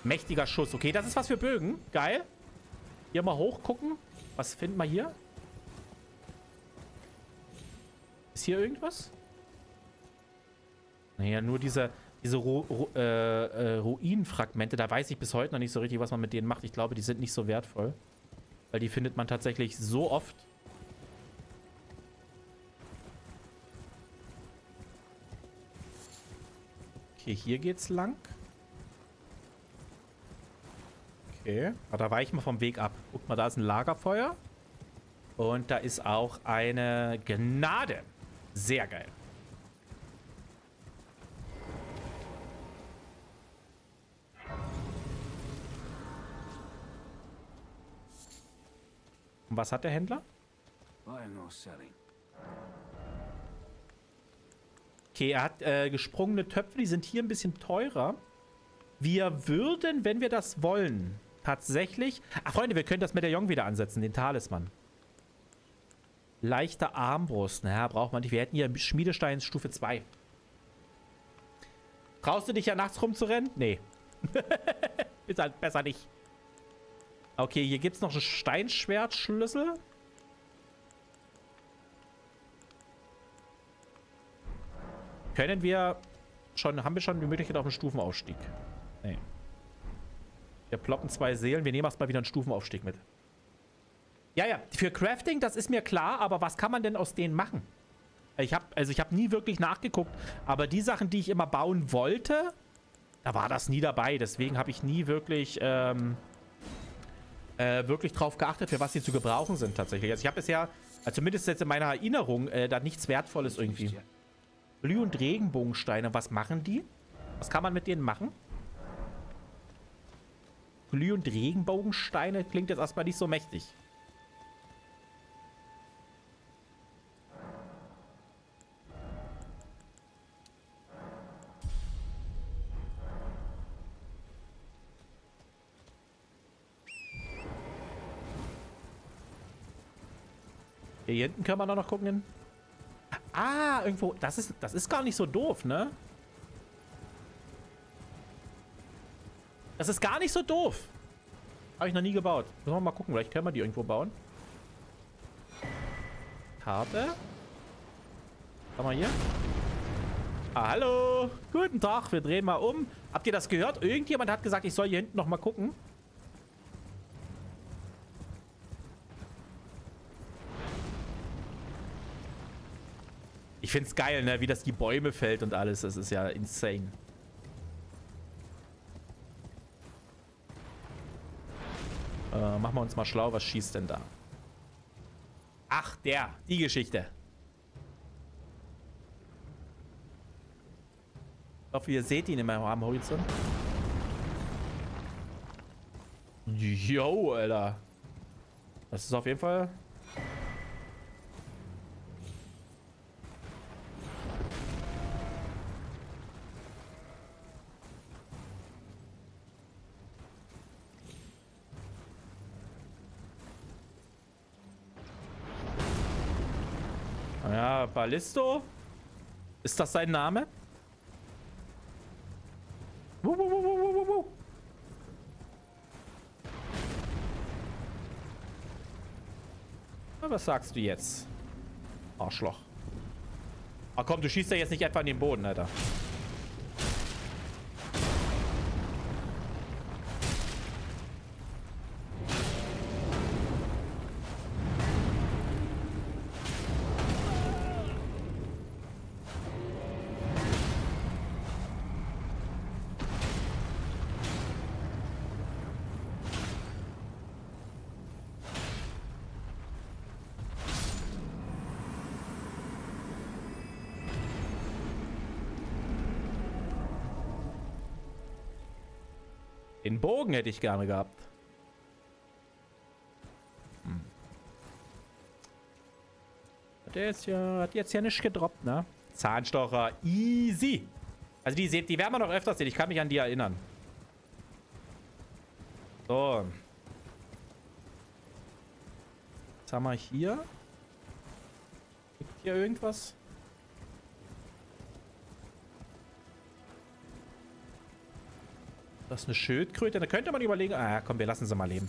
Mächtiger Schuss. Okay, das ist was für Bögen. Geil. Hier mal hochgucken. Was finden wir hier? Ist hier irgendwas? Naja, nur diese, diese Ru Ru äh, äh, Ruinenfragmente. Da weiß ich bis heute noch nicht so richtig, was man mit denen macht. Ich glaube, die sind nicht so wertvoll. Weil die findet man tatsächlich so oft. Okay, hier geht's lang. Okay. Aber da weichen wir vom Weg ab. Guck mal, da ist ein Lagerfeuer. Und da ist auch eine Gnade. Sehr geil. Und was hat der Händler? Okay, er hat äh, gesprungene Töpfe, die sind hier ein bisschen teurer. Wir würden, wenn wir das wollen, tatsächlich... Ach, Freunde, wir können das Medaillon wieder ansetzen, den Talisman. Leichte Armbrust. Naja, braucht man nicht. Wir hätten hier Schmiedestein Stufe 2. Traust du dich ja nachts rumzurennen? Nee. Ist halt besser nicht. Okay, hier gibt es noch einen Steinschwertschlüssel. Können wir schon, haben wir schon die Möglichkeit auf einen Stufenaufstieg? Nee. Wir ploppen zwei Seelen. Wir nehmen erstmal wieder einen Stufenaufstieg mit. Ja, ja, für Crafting, das ist mir klar, aber was kann man denn aus denen machen? Ich habe also ich habe nie wirklich nachgeguckt, aber die Sachen, die ich immer bauen wollte, da war das nie dabei. Deswegen habe ich nie wirklich ähm, äh, wirklich drauf geachtet, für was sie zu gebrauchen sind tatsächlich. Also ich habe bisher, also zumindest jetzt in meiner Erinnerung, äh, da nichts Wertvolles irgendwie. Blü- und Regenbogensteine, was machen die? Was kann man mit denen machen? Glüh- und Regenbogensteine klingt jetzt erstmal nicht so mächtig. Hier hinten können wir noch gucken. Ah, irgendwo. Das ist, das ist gar nicht so doof, ne? Das ist gar nicht so doof. Habe ich noch nie gebaut. Müssen wir mal gucken. Vielleicht können wir die irgendwo bauen. Karte. Schau mal hier. Ah, hallo. Guten Tag. Wir drehen mal um. Habt ihr das gehört? Irgendjemand hat gesagt, ich soll hier hinten noch mal gucken. Ich find's geil, ne? Wie das die Bäume fällt und alles. Das ist ja insane. Äh, machen wir uns mal schlau. Was schießt denn da? Ach, der. Die Geschichte. Ich hoffe, ihr seht ihn immer am Horizont. Yo, Alter. Das ist auf jeden Fall Ballisto? Ist das sein Name? Wuh, wuh, wuh, wuh, wuh, wuh. Was sagst du jetzt? Arschloch. Ach komm, du schießt ja jetzt nicht etwa in den Boden, Alter. Hätte ich gerne gehabt. Hm. Hat der jetzt ja, hat jetzt ja nicht gedroppt, ne? Zahnstocher, easy. Also die, seht, die werden wir noch öfters sehen. Ich kann mich an die erinnern. So. Was haben wir hier? Gibt hier irgendwas? Das ist eine Schildkröte. Da könnte man überlegen. Ah, komm, wir lassen sie mal leben.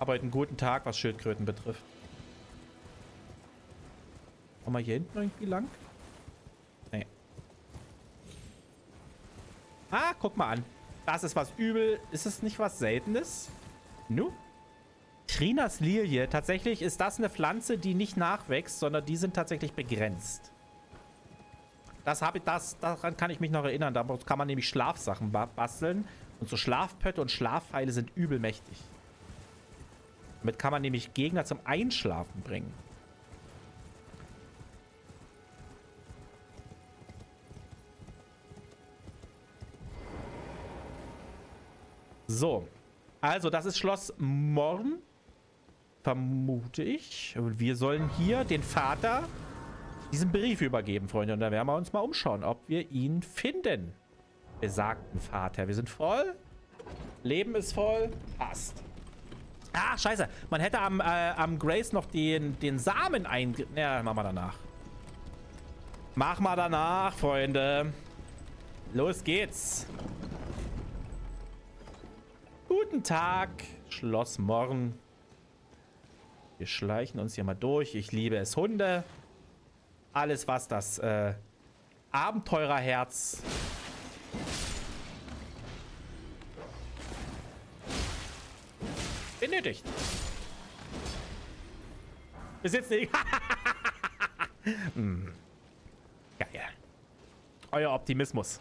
Aber heute einen guten Tag, was Schildkröten betrifft. Kommen wir hier hinten irgendwie lang? Nee. Ah, guck mal an. Das ist was übel. Ist es nicht was Seltenes? Nu? Trinas Lilie. Tatsächlich ist das eine Pflanze, die nicht nachwächst, sondern die sind tatsächlich begrenzt. Das habe ich, das, daran kann ich mich noch erinnern. Da kann man nämlich Schlafsachen ba basteln. Und so Schlafpötte und Schlafpfeile sind übel mächtig. Damit kann man nämlich Gegner zum Einschlafen bringen. So. Also, das ist Schloss Morn. Vermute ich. Und wir sollen hier den Vater diesen Brief übergeben, Freunde. Und da werden wir uns mal umschauen, ob wir ihn finden. Besagten Vater. Wir sind voll. Leben ist voll. Passt. Ah, scheiße. Man hätte am, äh, am Grace noch den, den Samen einge... Ja, machen wir danach. Mach mal danach, Freunde. Los geht's. Guten Tag, Schloss Morn. Wir schleichen uns hier mal durch. Ich liebe es, Hunde. Alles, was das äh, Abenteurerherz benötigt. Bis jetzt nicht. hm. Geil. Euer Optimismus.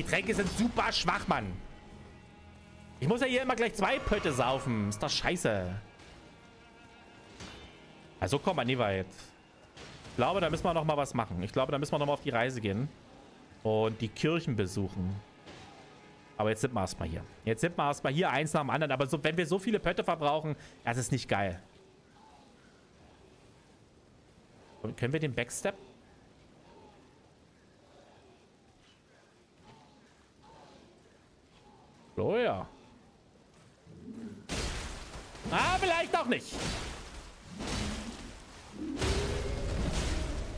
Die Tränke sind super schwach, Mann. Ich muss ja hier immer gleich zwei Pötte saufen. Ist doch scheiße. Also kommt man nie weit. Ich glaube, da müssen wir noch mal was machen. Ich glaube, da müssen wir noch mal auf die Reise gehen. Und die Kirchen besuchen. Aber jetzt sind wir erstmal hier. Jetzt sind wir erstmal hier, eins nach dem anderen. Aber so, wenn wir so viele Pötte verbrauchen, das ist nicht geil. Und können wir den Backstep So, ja. Ah, vielleicht auch nicht.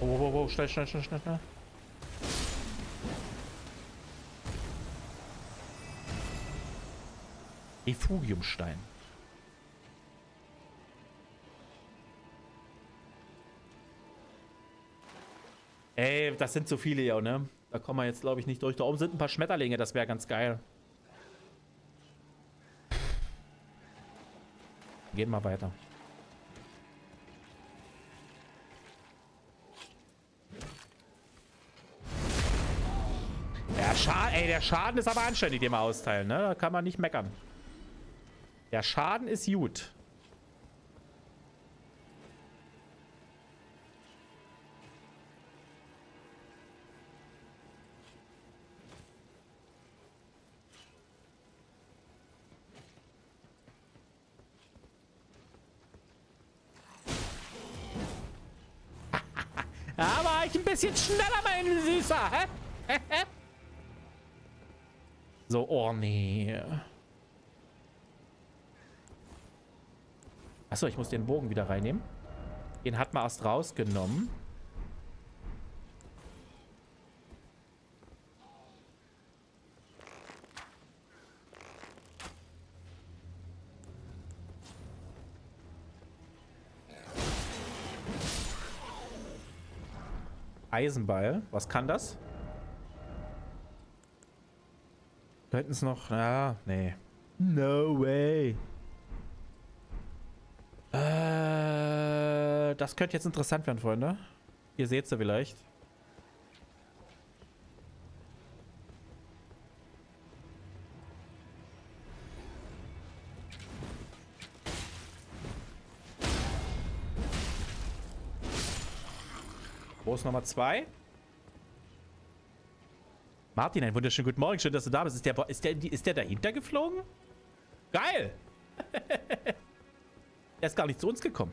Oh, oh, oh, schnell, schnell, schnell, schnell, schnell. Refugiumstein. Ey, das sind so viele ja, ne? Da kommen wir jetzt, glaube ich, nicht durch. Da oben sind ein paar Schmetterlinge, das wäre ganz geil. Gehen mal weiter. Der Schaden, ey, der Schaden ist aber anständig, den wir austeilen, ne? Da kann man nicht meckern. Der Schaden ist gut. Bisschen schneller, mein Süßer. Hä? so, oh nee. Achso, ich muss den Bogen wieder reinnehmen. Den hat man erst rausgenommen. Eisenball. Was kann das? Könnten es noch... Ja, nee. No way. Äh, das könnte jetzt interessant werden, Freunde. Ihr seht sie vielleicht. Groß Nummer zwei. Martin, ein wunderschönen guten Morgen. Schön, dass du da bist. Ist der, ist der, ist der dahinter geflogen? Geil. er ist gar nicht zu uns gekommen.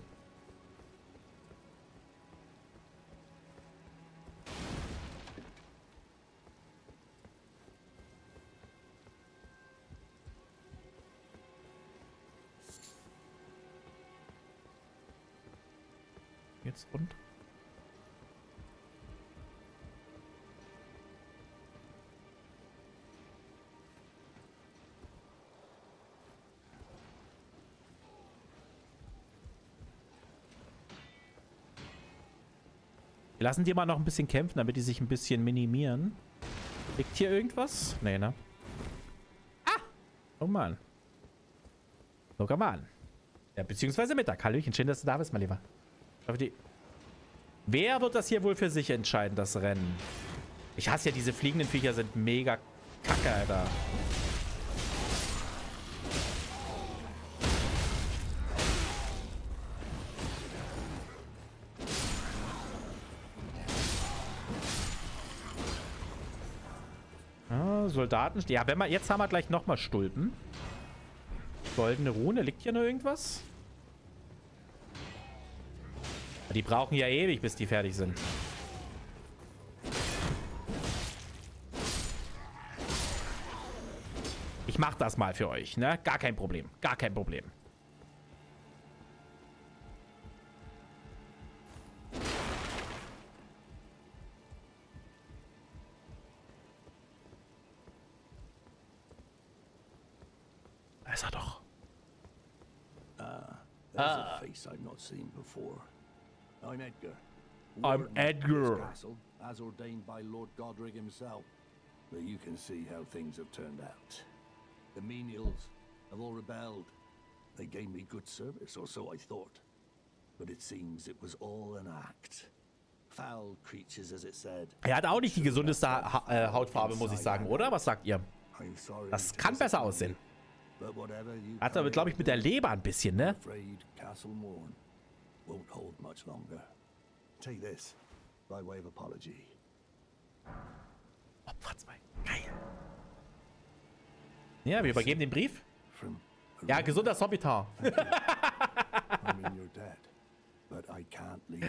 Jetzt runter. Wir lassen die mal noch ein bisschen kämpfen, damit die sich ein bisschen minimieren. Liegt hier irgendwas? Nee, ne? Ah! Oh Mann. Guck mal an. Ja, beziehungsweise Mittag. Hallöchen, schön, dass du da bist, mein Lieber. Die... Wer wird das hier wohl für sich entscheiden, das Rennen? Ich hasse ja diese fliegenden Viecher, sind mega kacke, Alter. Soldaten. Ja, wenn wir jetzt haben wir gleich nochmal Stulpen. Goldene Rune. Liegt hier noch irgendwas? Die brauchen ja ewig, bis die fertig sind. Ich mach das mal für euch, ne? Gar kein Problem. Gar kein Problem. Face I've not seen before. I'm Edgar. I'm warden of this Edgar. Castle, as ordained by Lord Godric himself. But you can see how things have turned out. The menials have all rebelled. They gave me good service, or so I thought. But it seems it was all an act. Foul creatures, as it said. Er hat auch nicht die gesundeste ha äh, Hautfarbe, muss ich sagen, oder? Was sagt ihr? I'm sorry Das kann besser aussehen. Hat aber, glaube ich, mit der Leber ein bisschen, ne? Opfer 2. Geil. Ja, wir übergeben den Brief. Ja, gesunder Sommitar. I mean, you're dead.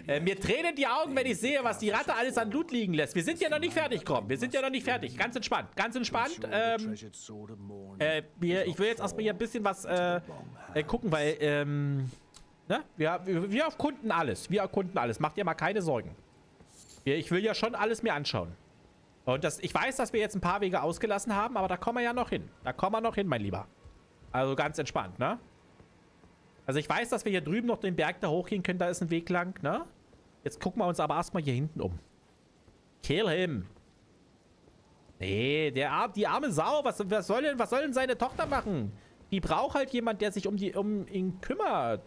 Äh, mir tränen die Augen, wenn ich sehe, was die Ratte alles an Blut liegen lässt. Wir sind ja noch nicht fertig, komm. Wir sind ja noch nicht fertig. Ganz entspannt. Ganz entspannt. Ähm, äh, wir, ich will jetzt erstmal hier ein bisschen was äh, äh, gucken, weil, ähm, ne? Wir, wir, wir erkunden alles. Wir erkunden alles. Macht ihr mal keine Sorgen. Ich will ja schon alles mir anschauen. Und das, ich weiß, dass wir jetzt ein paar Wege ausgelassen haben, aber da kommen wir ja noch hin. Da kommen wir noch hin, mein Lieber. Also ganz entspannt, ne? Also ich weiß, dass wir hier drüben noch den Berg da hochgehen können. Da ist ein Weg lang, ne? Jetzt gucken wir uns aber erstmal hier hinten um. Kill him. Nee, der, Ar- die arme Sau. Was, was, soll denn, was soll denn seine Tochter machen? Die braucht halt jemand, der sich um, die, um ihn kümmert.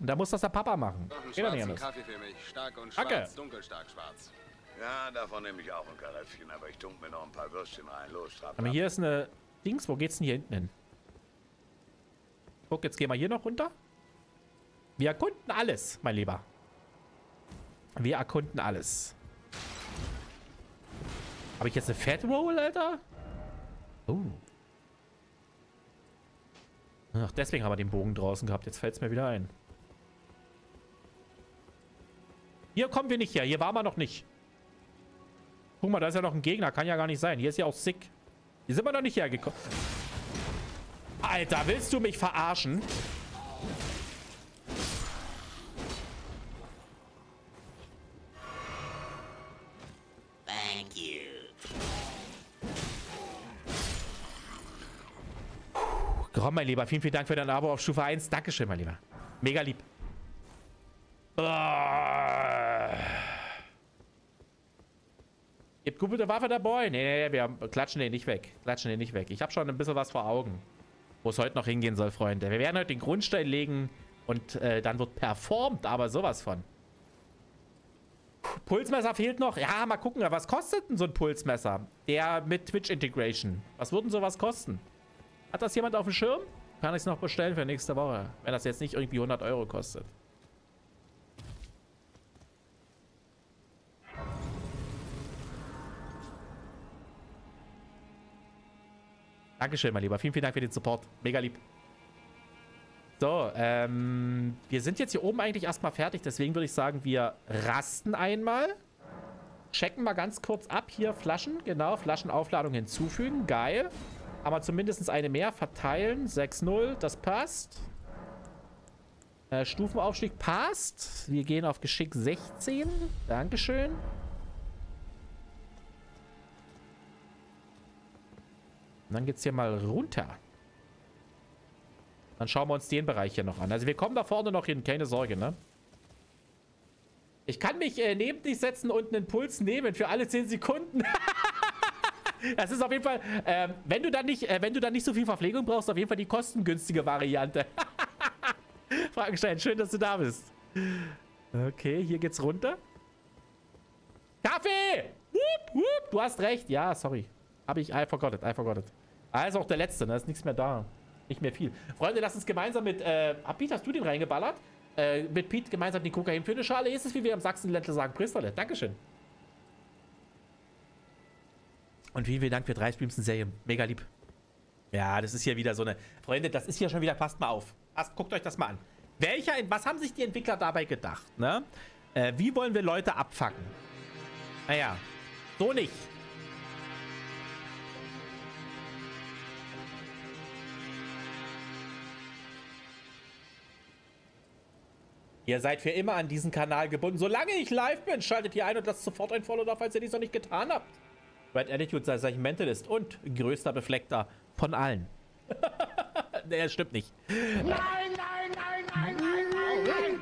Und da muss das der Papa machen. Noch einen Geht schwarzen. Kaffee für mich. Stark und Danke. schwarz, dunkelstark schwarz. Ja, davon nehme ich auch ein Kareffchen, aber ich dunk mir noch ein paar Würstchen rein. Los, Aber hier ist eine Dings. Wo geht's denn hier hinten hin? Guck, jetzt gehen wir hier noch runter. Wir erkunden alles, mein Lieber. Wir erkunden alles. Habe ich jetzt eine Fat Roll, Alter? Oh. Ach, deswegen haben wir den Bogen draußen gehabt. Jetzt fällt es mir wieder ein. Hier kommen wir nicht her. Hier waren wir noch nicht. Guck mal, da ist ja noch ein Gegner. Kann ja gar nicht sein. Hier ist ja auch sick. Hier sind wir noch nicht hergekommen. Alter, willst du mich verarschen? Thank you. Komm, mein Lieber. Vielen, vielen Dank für dein Abo auf Stufe 1. Dankeschön, mein Lieber. Mega lieb. Ah. Gibt gute Waffe der Boy. Nee, nee, wir klatschen den nicht weg. Klatschen den nicht weg. Ich habe schon ein bisschen was vor Augen, wo es heute noch hingehen soll, Freunde. Wir werden heute den Grundstein legen und äh, dann wird performt, aber sowas von. Pulsmesser fehlt noch. Ja, mal gucken, was kostet denn so ein Pulsmesser? Der mit Twitch Integration. Was würden sowas kosten? Hat das jemand auf dem Schirm? Kann ich es noch bestellen für nächste Woche, wenn das jetzt nicht irgendwie 100 Euro kostet. Dankeschön, mein Lieber. Vielen, vielen Dank für den Support. Mega lieb. So, ähm, wir sind jetzt hier oben eigentlich erstmal fertig. Deswegen würde ich sagen, wir rasten einmal. Checken mal ganz kurz ab. Hier Flaschen. Genau, Flaschenaufladung hinzufügen. Geil. Haben wir zumindest eine mehr. Verteilen. 6-0. Das passt. Äh, Stufenaufstieg passt. Wir gehen auf Geschick 16. Dankeschön. Und dann geht's hier mal runter. Dann schauen wir uns den Bereich hier noch an. Also wir kommen da vorne noch hin, keine Sorge, ne? Ich kann mich äh, neben dich setzen und einen Puls nehmen für alle 10 Sekunden. das ist auf jeden Fall, äh, wenn, du dann nicht, äh, wenn du dann nicht so viel Verpflegung brauchst, auf jeden Fall die kostengünstige Variante. Frankenstein, schön, dass du da bist. Okay, hier geht's runter. Kaffee! Wupp, wupp, du hast recht. Ja, sorry. Habe ich, I forgot it, I forgot it. Also auch der letzte, da ne? ist nichts mehr da. Nicht mehr viel. Freunde, lass uns gemeinsam mit, äh, Pete, hast du den reingeballert? Äh, mit Pete gemeinsam die Kokain für eine Schale ist es, wie wir im Sachsenländler sagen, Pristerle. Dankeschön. Und vielen, vielen Dank für drei Streams in Serie. Mega lieb. Ja, das ist hier wieder so eine... Freunde, das ist hier schon wieder... Passt mal auf. Passt, guckt euch das mal an. Welcher... Was haben sich die Entwickler dabei gedacht, ne? Äh, wie wollen wir Leute abfacken? Naja, so nicht. Ihr seid für immer an diesen Kanal gebunden. Solange ich live bin, schaltet ihr ein und lasst sofort ein Follow da, falls ihr dies noch nicht getan habt. Red Attitude sei sein Mentalist und größter Befleckter von allen. nee, das stimmt nicht. Nein, nein, nein, nein, nein, nein, nein.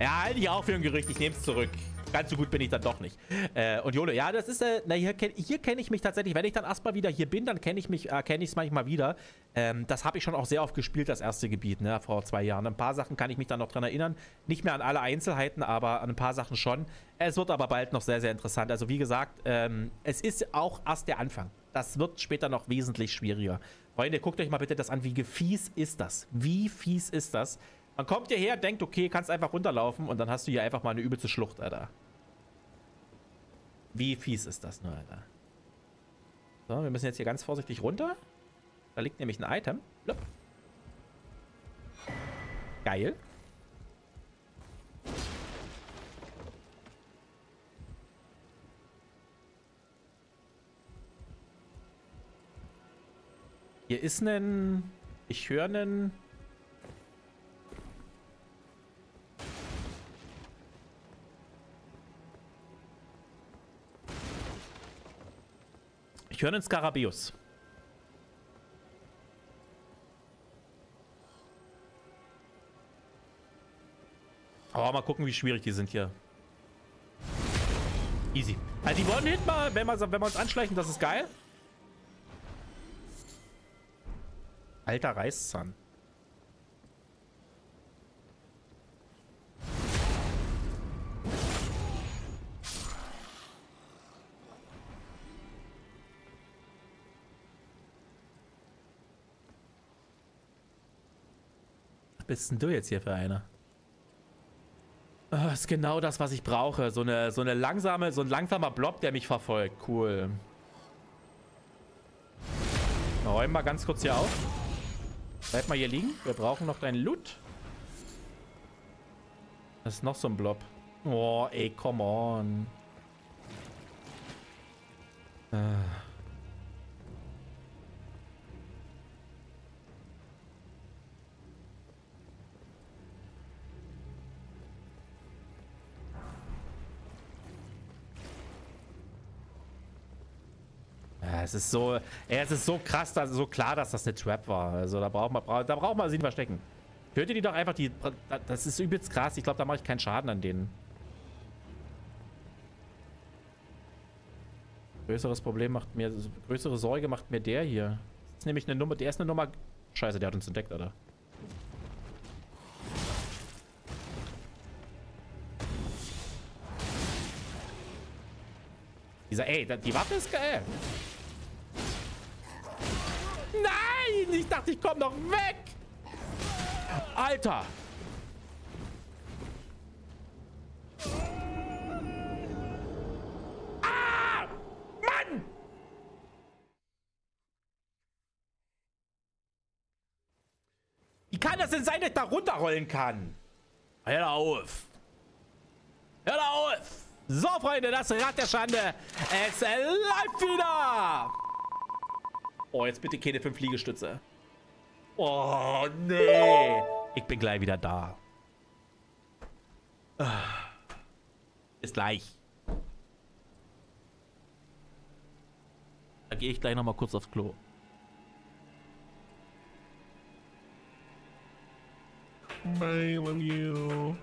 Ja, halte ich auch für ein Gerücht. Ich nehme es zurück ganz so gut bin ich dann doch nicht. Äh, und Jolo, ja, das ist, äh, na, hier kenne kenn ich mich tatsächlich, wenn ich dann erstmal wieder hier bin, dann kenne ich mich, äh, kenne ich es manchmal wieder. Ähm, das habe ich schon auch sehr oft gespielt, das erste Gebiet, ne, vor zwei Jahren. Ein paar Sachen kann ich mich dann noch dran erinnern. Nicht mehr an alle Einzelheiten, aber an ein paar Sachen schon. Es wird aber bald noch sehr, sehr interessant. Also wie gesagt, ähm, es ist auch erst der Anfang. Das wird später noch wesentlich schwieriger. Freunde, guckt euch mal bitte das an. Wie fies ist das? Wie fies ist das? Man kommt hierher, denkt, okay, kannst einfach runterlaufen und dann hast du hier einfach mal eine übelste Schlucht, Alter. Wie fies ist das nur, Alter? So, wir müssen jetzt hier ganz vorsichtig runter. Da liegt nämlich ein Item. Blop. Geil. Hier ist ein... Ich höre einen... Ich höre einen Skarabeus. Aber mal gucken, wie schwierig die sind hier. Easy. Also die One-Hit mal, wenn wir, wenn wir uns anschleichen, das ist geil. Alter Reißzahn. Bist denn du jetzt hier für einer? Oh, ist genau das, was ich brauche. So eine, so eine langsame, so ein langsamer Blob, der mich verfolgt. Cool. Räumen mal ganz kurz hier auf. Bleib mal hier liegen. Wir brauchen noch deinen Loot. Das ist noch so ein Blob. Oh, ey, come on. Es ist so, es ist so krass, dass, so klar, dass das eine Trap war. Also da braucht man, da braucht man sie nicht verstecken. Hört ihr die doch einfach, die, das ist übelst krass. Ich glaube, da mache ich keinen Schaden an denen. Größeres Problem macht mir, größere Sorge macht mir der hier. Das ist nämlich eine Nummer, der ist eine Nummer... Scheiße, der hat uns entdeckt, Alter. Dieser, ey, die Waffe ist geil. Nein! Ich dachte, ich komme noch weg! Alter! Ah! Mann! Wie kann das denn sein, dass ich da runterrollen kann? Hör auf! Hör auf! So, Freunde, das Rad der Schande. Es läuft wieder! Oh, jetzt bitte keine fünf Liegestütze. Oh, nee. Ich bin gleich wieder da. Ist gleich. Da gehe ich gleich noch mal kurz aufs Klo. I love you.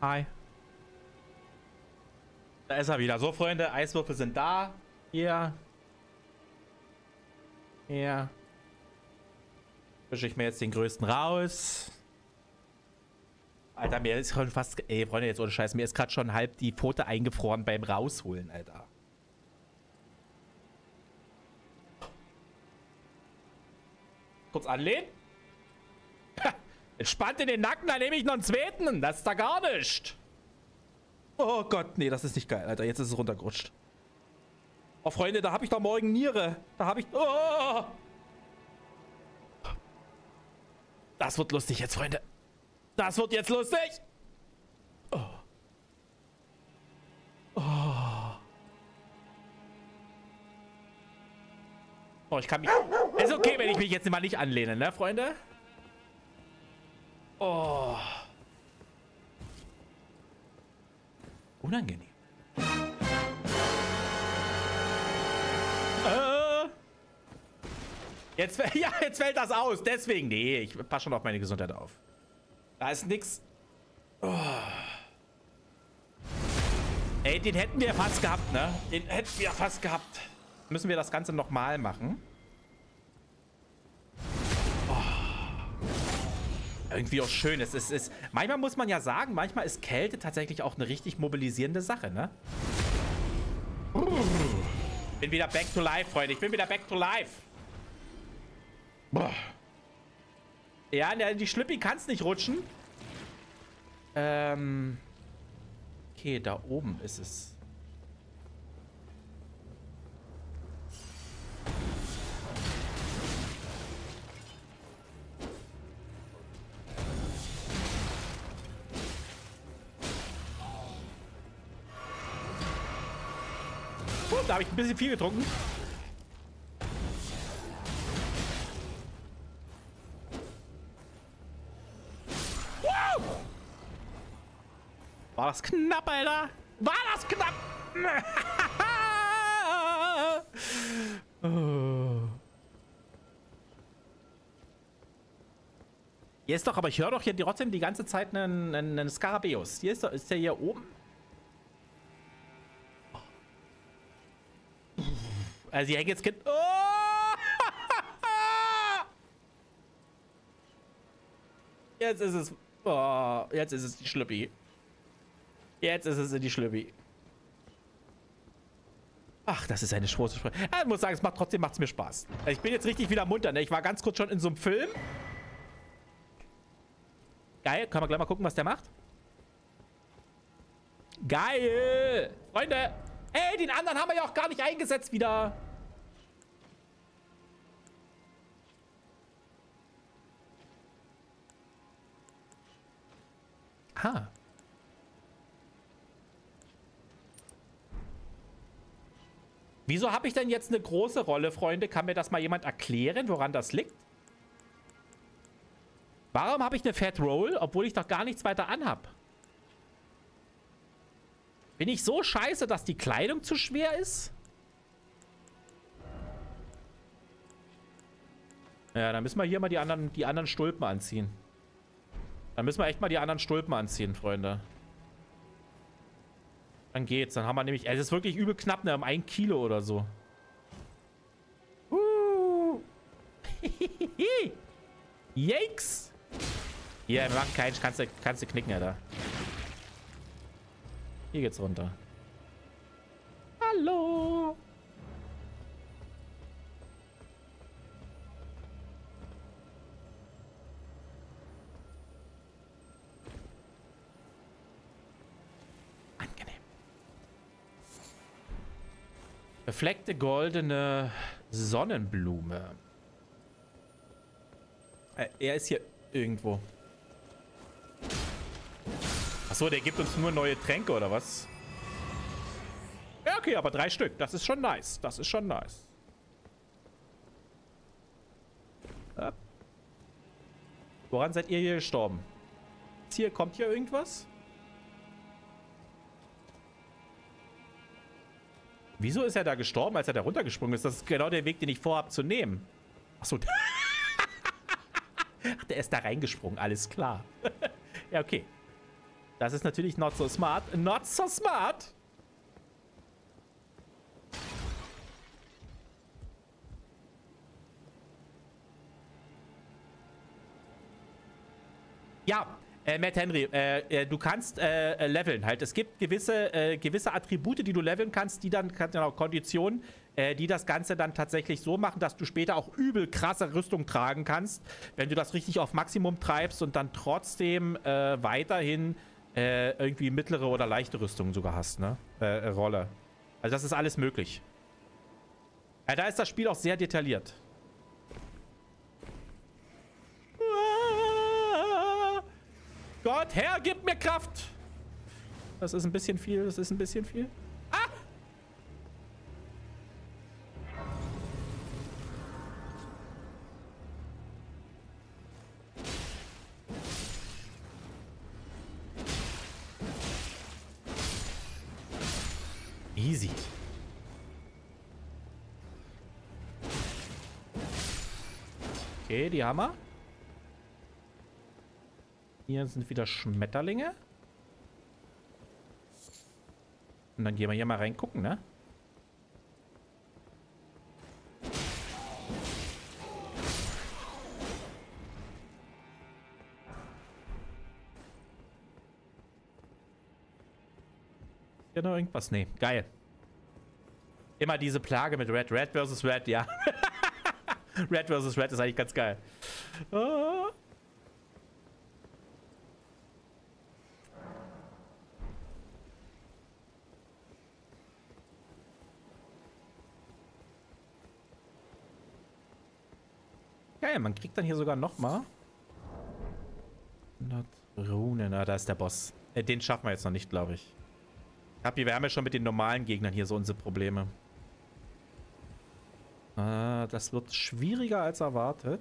Hi. Da ist er wieder. So, Freunde, Eiswürfel sind da. Hier. Hier. Wische ich mir jetzt den größten raus. Alter, mir ist schon fast... Ey, Freunde, jetzt ohne Scheiß. Mir ist gerade schon halb die Pfote eingefroren beim Rausholen, Alter. Kurz anlehnen. Entspannt in den Nacken, dann nehme ich noch einen zweiten. Das ist da gar nicht. Oh Gott, nee, das ist nicht geil, Alter. Jetzt ist es runtergerutscht. Oh, Freunde, da habe ich doch morgen Niere. Da habe ich... Oh! Das wird lustig jetzt, Freunde. Das wird jetzt lustig. Oh. Oh. Oh, ich kann mich... Ist okay, wenn ich mich jetzt mal nicht anlehne, ne, Freunde? Oh. Unangenehm. Äh. Jetzt, ja, jetzt fällt das aus. Deswegen, nee, ich passe schon auf meine Gesundheit auf. Da ist nix. Oh. Ey, den hätten wir fast gehabt, ne? Den hätten wir fast gehabt. Müssen wir das Ganze nochmal machen? Irgendwie auch schön. Es ist, ist, manchmal muss man ja sagen, manchmal ist Kälte tatsächlich auch eine richtig mobilisierende Sache, ne? Bin wieder back to life, Freunde. Ich bin wieder back to life. Boah. Ja, die Schlüppi kann es nicht rutschen. Ähm. Okay, da oben ist es. Da habe ich ein bisschen viel getrunken. War das knapp, Alter? War das knapp? Hier ist doch, aber ich höre doch hier trotzdem die ganze Zeit einen, einen Skarabäus. Hier ist, doch, ist der hier oben? Also die hängen jetzt... Oh! Jetzt ist es... Oh, jetzt ist es die Schlüppi. Jetzt ist es die Schlüppi. Ach, das ist eine große Sprache. Ich muss sagen, es macht trotzdem macht es mir Spaß. Also ich bin jetzt richtig wieder munter. Ne? Ich war ganz kurz schon in so einem Film. Geil. Können wir gleich mal gucken, was der macht? Geil. Freunde. Ey, den anderen haben wir ja auch gar nicht eingesetzt wieder. Ha. Wieso habe ich denn jetzt eine große Rolle, Freunde? Kann mir das mal jemand erklären, woran das liegt? Warum habe ich eine Fat Roll, obwohl ich doch gar nichts weiter anhab? Bin ich so scheiße, dass die Kleidung zu schwer ist? Ja, dann müssen wir hier mal die anderen, die anderen Stulpen anziehen. Dann müssen wir echt mal die anderen Stulpen anziehen, Freunde. Dann geht's. Dann haben wir nämlich... Es ist wirklich übel knapp, ne? Um ein Kilo oder so. Uh. Yikes! Hier, wir machen keinen... Kannst du, kannst du knicken, Alter. Hier geht's runter. Hallo! Befleckte goldene Sonnenblume. Äh, er ist hier irgendwo. Achso, der gibt uns nur neue Tränke, oder was? Ja, okay, aber drei Stück. Das ist schon nice. Das ist schon nice. Ja. Woran seid ihr hier gestorben? Hier, kommt hier irgendwas? Wieso ist er da gestorben, als er da runtergesprungen ist? Das ist genau der Weg, den ich vorhabe zu nehmen. Achso. Ach, der ist da reingesprungen. Alles klar. ja, okay. Das ist natürlich not so smart. Not so smart. Ja, äh, Matt Henry, äh, äh, du kannst äh, äh, leveln halt. Es gibt gewisse, äh, gewisse Attribute, die du leveln kannst, die dann, genau, Konditionen, die das Ganze dann tatsächlich so machen, dass du später auch übel krasse Rüstung tragen kannst, wenn du das richtig auf Maximum treibst und dann trotzdem weiterhin irgendwie mittlere oder leichte Rüstung sogar hast, ne? Rolle. Also das ist alles möglich. da ist das Spiel auch sehr detailliert. Gott, Herr, gib mir Kraft. Das ist ein bisschen viel, das ist ein bisschen viel. Hammer. Hier sind wieder Schmetterlinge. Und dann gehen wir hier mal reingucken, ne? Hier noch irgendwas? Nee, geil. Immer diese Plage mit Red. Red versus Red, ja. Red versus Red ist eigentlich ganz geil. Oh. Geil, man kriegt dann hier sogar nochmal 100 Runen. Ah, da ist der Boss. Äh, den schaffen wir jetzt noch nicht, glaube ich. Kapi, wir haben ja schon mit den normalen Gegnern hier so unsere Probleme. Ah, das wird schwieriger als erwartet.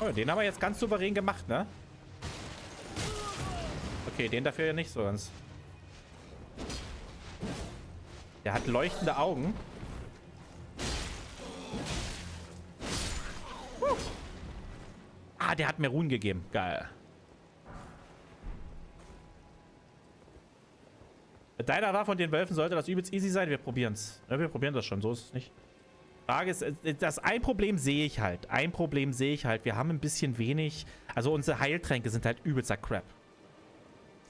Oh, den haben wir jetzt ganz souverän gemacht, ne? Okay, den dafür ja nicht so ganz. Der hat leuchtende Augen. Der hat mir Ruhen gegeben. Geil. Deiner da von den Wölfen sollte das übelst easy sein. Wir probieren es. Ja, wir probieren das schon. So ist es nicht. Frage ist, äh, das ein Problem sehe ich halt. Ein Problem sehe ich halt. Wir haben ein bisschen wenig. Also unsere Heiltränke sind halt übelster Crap.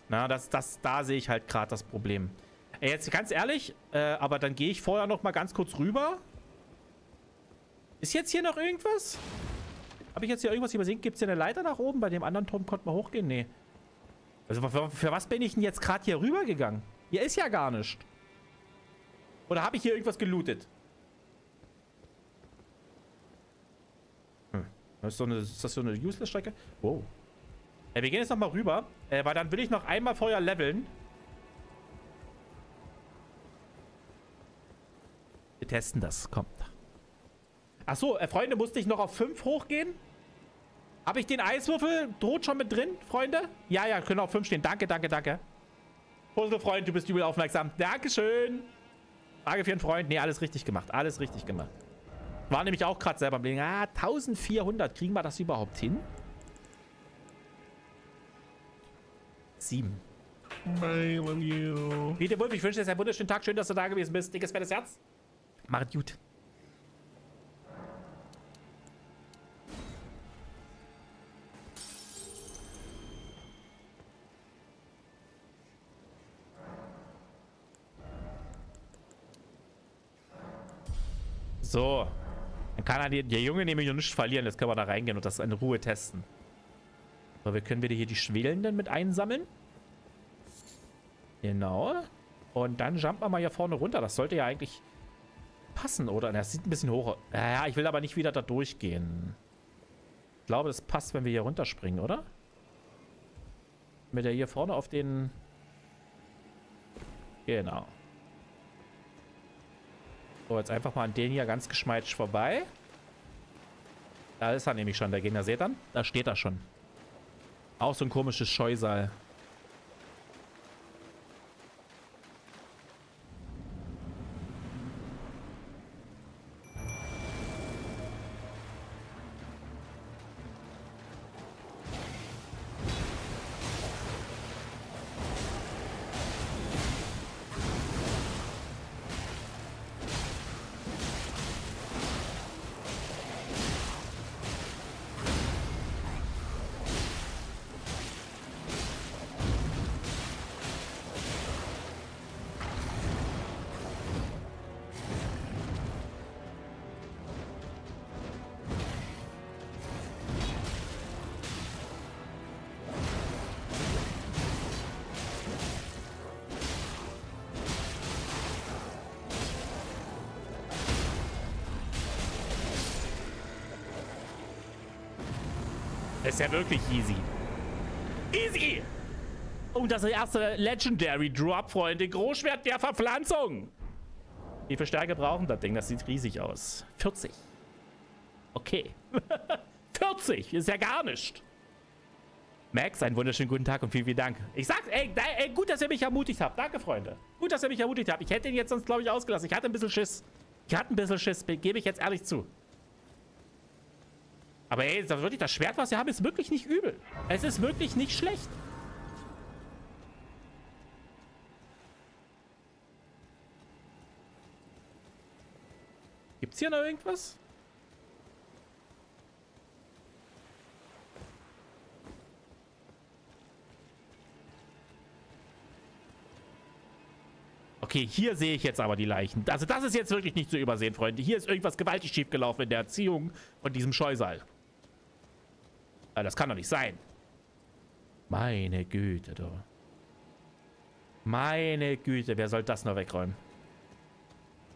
Na, das, das, da sehe ich halt gerade das Problem. Ey, jetzt ganz ehrlich, äh, aber dann gehe ich vorher noch mal ganz kurz rüber. Ist jetzt hier noch irgendwas? Habe ich jetzt hier irgendwas übersehen? Gibt es hier eine Leiter nach oben? Bei dem anderen Turm konnte man hochgehen? Nee. Also für, für was bin ich denn jetzt gerade hier rübergegangen? Hier ist ja gar nichts. Oder habe ich hier irgendwas gelootet? Hm. Das ist, so eine, ist das so eine Useless-Strecke? Wow. Ja, wir gehen jetzt nochmal rüber, äh, weil dann will ich noch einmal Feuer leveln. Wir testen das. Kommt. Achso, äh, Freunde, musste ich noch auf 5 hochgehen? Habe ich den Eiswürfel tot schon mit drin, Freunde? Ja, ja, können auf 5 stehen. Danke, danke, danke. Puzzle-Freund, du bist übel aufmerksam. Dankeschön. Frage für einen Freund. Nee, alles richtig gemacht. Alles richtig gemacht. War nämlich auch gerade selber am Blicken. Ah, 1400. Kriegen wir das überhaupt hin? 7. Peter Wolf, ich wünsche dir einen wunderschönen Tag. Schön, dass du da gewesen bist. Dickes, fettes Herz. Macht gut. So. Dann kann er der Junge nämlich noch nicht verlieren. Jetzt können wir da reingehen und das in Ruhe testen. So, wir können wieder hier die Schwelenden mit einsammeln. Genau. Und dann jumpen wir mal hier vorne runter. Das sollte ja eigentlich passen, oder? Das sieht ein bisschen hoch aus. Ja, ich will aber nicht wieder da durchgehen. Ich glaube, das passt, wenn wir hier runterspringen, oder? Mit der hier vorne auf den... Genau. So, jetzt einfach mal an den hier ganz geschmeidig vorbei. Da ist er nämlich schon, der Gegner. Seht ihr? Da steht er schon. Auch so ein komisches Scheusal. Ja wirklich easy. Easy! Und das erste Legendary Drop, Freunde. Großschwert der Verpflanzung. Wie viel Stärke brauchen das Ding? Das sieht riesig aus. 40. Okay. 40 ist ja gar nicht. Max, einen wunderschönen guten Tag und vielen, vielen Dank. Ich sag's, ey, ey, gut, dass ihr mich ermutigt habt. Danke, Freunde. Gut, dass ihr mich ermutigt habt. Ich hätte ihn jetzt sonst, glaube ich, ausgelassen. Ich hatte ein bisschen Schiss. Ich hatte ein bisschen Schiss, gebe ich jetzt ehrlich zu. Aber ey, das wirklich das Schwert, was wir haben, ist wirklich nicht übel. Es ist wirklich nicht schlecht. Gibt's hier noch irgendwas? Okay, hier sehe ich jetzt aber die Leichen. Also das ist jetzt wirklich nicht zu übersehen, Freunde. Hier ist irgendwas gewaltig schiefgelaufen in der Erziehung von diesem Scheusal. Das kann doch nicht sein. Meine Güte, du. Meine Güte, wer soll das noch wegräumen?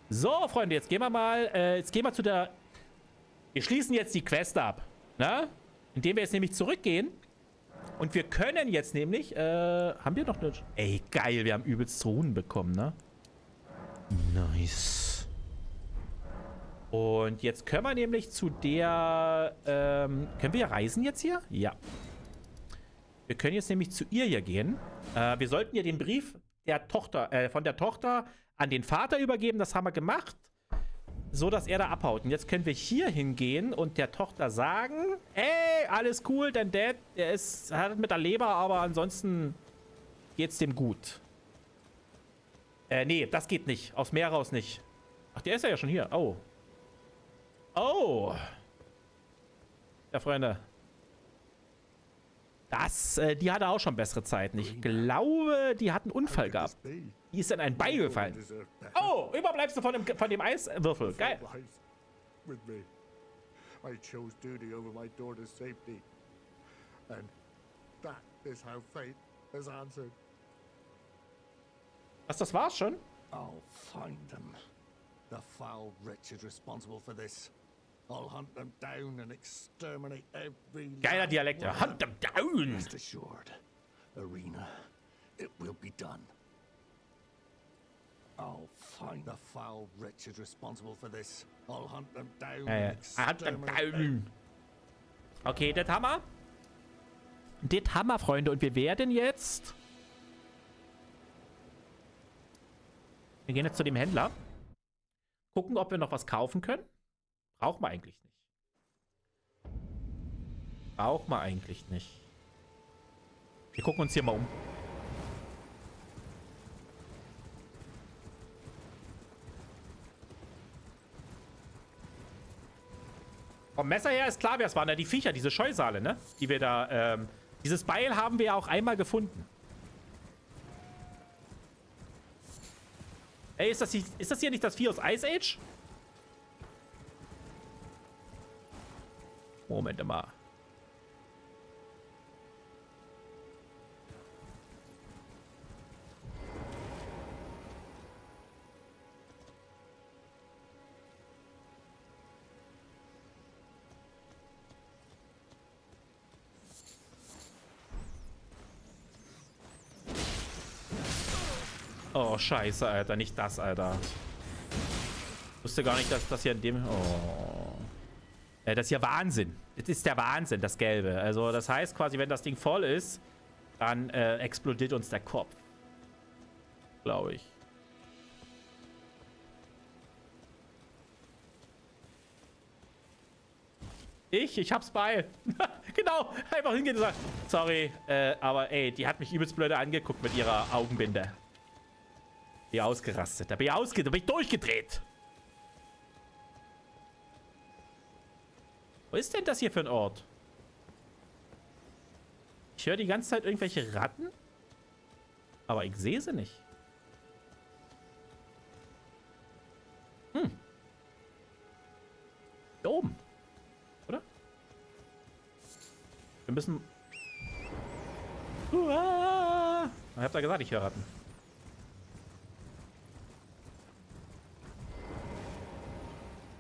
So, Freunde, jetzt gehen wir mal, äh, jetzt gehen wir zu der... Wir schließen jetzt die Quest ab, ne? Indem wir jetzt nämlich zurückgehen. Und wir können jetzt nämlich, äh, haben wir noch eine... Ey, geil, wir haben übelst Runen bekommen, ne? Nice. Und jetzt können wir nämlich zu der... Ähm, können wir reisen jetzt hier? Ja. Wir können jetzt nämlich zu ihr hier gehen. Äh, wir sollten ihr den Brief der Tochter, äh, von der Tochter an den Vater übergeben. Das haben wir gemacht. So, dass er da abhaut. Und jetzt können wir hier hingehen und der Tochter sagen, ey, alles cool, dein Dad, der ist, hat mit der Leber, aber ansonsten geht's dem gut. Äh, nee, das geht nicht. Aus Meer raus nicht. Ach, der ist ja schon hier. Oh. Oh. Ja, Freunde. Das, äh, die hatte auch schon bessere Zeiten. Ich glaube, die hat einen Unfall gehabt. Die ist in ein Bein gefallen. Oh, Überbleibsel von dem, von dem Eiswürfel. Geil. I chose duty over my daughter's safety. And that is how fate has answered. Was, das war's schon? I'll find them. The foul wretches responsible for this. I'll hunt them down and exterminate every Geiler Dialekt. one. Hunt them down. Rest assured, Arena, it will be done. I'll find the foul wretches responsible for this. I'll hunt them down Ja, ja. Hunt them down. Okay, das haben wir. Das haben wir, Freunde. Und wir werden jetzt... Wir gehen jetzt zu dem Händler. Gucken, ob wir noch was kaufen können. Brauchen wir eigentlich nicht. Brauchen wir eigentlich nicht. Wir gucken uns hier mal um. Vom Messer her ist klar, wer es waren. Ne? Die Viecher, diese Scheusale, ne? Die wir da, ähm... Dieses Beil haben wir ja auch einmal gefunden. Ey, ist das, hier, ist das hier nicht das Vieh aus Ice Age? Moment mal. Oh, scheiße, Alter. Nicht das, Alter. Ich wusste gar nicht, dass das hier in dem... Oh. Äh, das ist ja Wahnsinn. Das ist der Wahnsinn, das Gelbe. Also, das heißt quasi, wenn das Ding voll ist, dann äh, explodiert uns der Kopf. Glaube ich. Ich? Ich hab's bei. genau. Einfach hingehen und sagen, sorry, äh, aber ey, die hat mich übelst blöde angeguckt mit ihrer Augenbinde. Bin ausgerastet. Da bin ich ausgedreht. Da bin ich durchgedreht. Wo ist denn das hier für ein Ort? Ich höre die ganze Zeit irgendwelche Ratten. Aber ich sehe sie nicht. Hm. Hier oben. Oder? Wir müssen... Uah. Ich hab da gesagt, ich höre Ratten.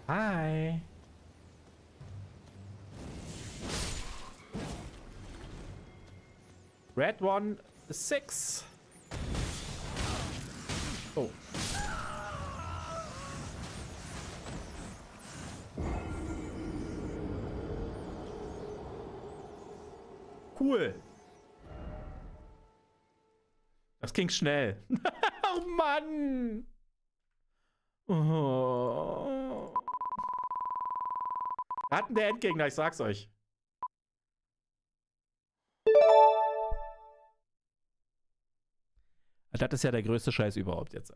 Hi. Red one six. Oh. Cool. Das ging schnell. oh Mann. Oh. Hatten der Endgegner, ich sag's euch. Das ist ja der größte Scheiß überhaupt jetzt.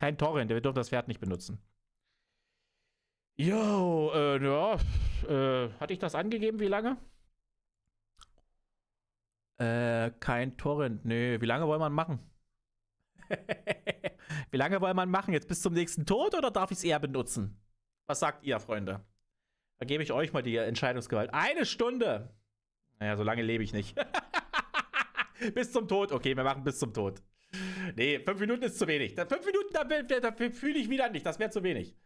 Kein Torrent, wir dürfen das Pferd nicht benutzen. Jo, äh, ja. Äh, hatte ich das angegeben, wie lange? Äh, kein Torrent. Nee, wie lange wollen wir machen? wie lange wollen wir machen? Jetzt bis zum nächsten Tod oder darf ich es eher benutzen? Was sagt ihr, Freunde? Da gebe ich euch mal die Entscheidungsgewalt. Eine Stunde! Naja, so lange lebe ich nicht. bis zum Tod. Okay, wir machen bis zum Tod. Nee, fünf Minuten ist zu wenig. Fünf Minuten, da, da, fühle ich wieder nicht. Das wäre zu wenig.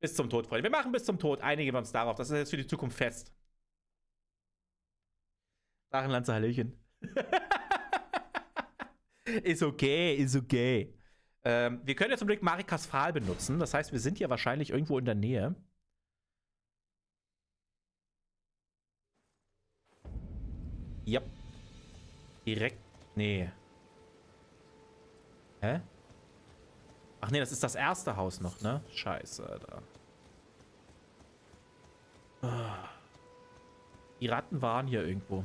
Bis zum Tod, Freunde. Wir machen bis zum Tod. Einigen wir uns darauf. Das ist jetzt für die Zukunft fest. Drachenlanze, Hallöchen. ist okay, ist okay. Ähm, wir können jetzt zum Glück Marikas Pfahl benutzen. Das heißt, wir sind hier wahrscheinlich irgendwo in der Nähe. Ja. Direkt. Nee. Hä? Ach nee, das ist das erste Haus noch, ne? Scheiße, Alter. Ah. Die Ratten waren hier irgendwo.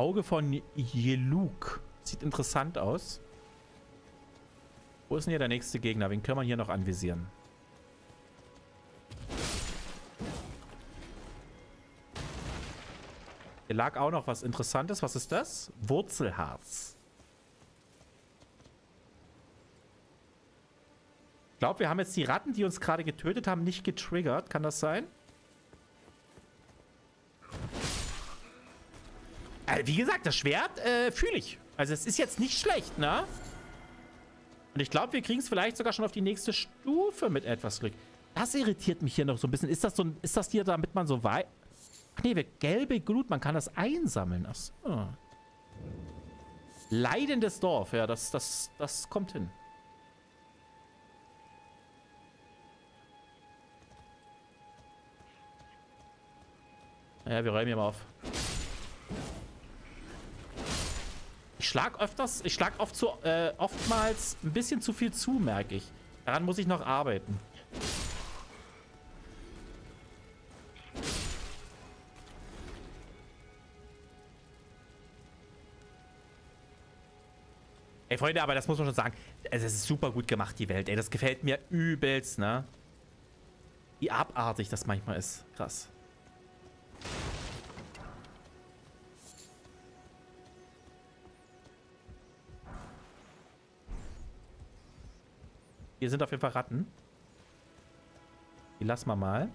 Auge von Jeluk. Sieht interessant aus. Wo ist denn hier der nächste Gegner? Wen können wir hier noch anvisieren? Hier lag auch noch was Interessantes. Was ist das? Wurzelharz. Ich glaube, wir haben jetzt die Ratten, die uns gerade getötet haben, nicht getriggert. Kann das sein? Wie gesagt, das Schwert äh, fühle ich. Also es ist jetzt nicht schlecht, ne? Und ich glaube, wir kriegen es vielleicht sogar schon auf die nächste Stufe mit etwas Glück. Das irritiert mich hier noch so ein bisschen. Ist das so ist das hier, damit man so weit... Ach nee, gelbe Glut, man kann das einsammeln. Achso. Leidendes Dorf, ja, das, das, das kommt hin. Ja, wir räumen hier mal auf. Ich schlag öfters, ich schlag oft zu, äh, oftmals ein bisschen zu viel zu, merke ich. Daran muss ich noch arbeiten. Ey, Freunde, aber das muss man schon sagen. Es ist super gut gemacht, die Welt. Ey, das gefällt mir übelst, ne? Wie abartig das manchmal ist. Krass. Hier sind auf jeden Fall Ratten. Die lassen wir mal.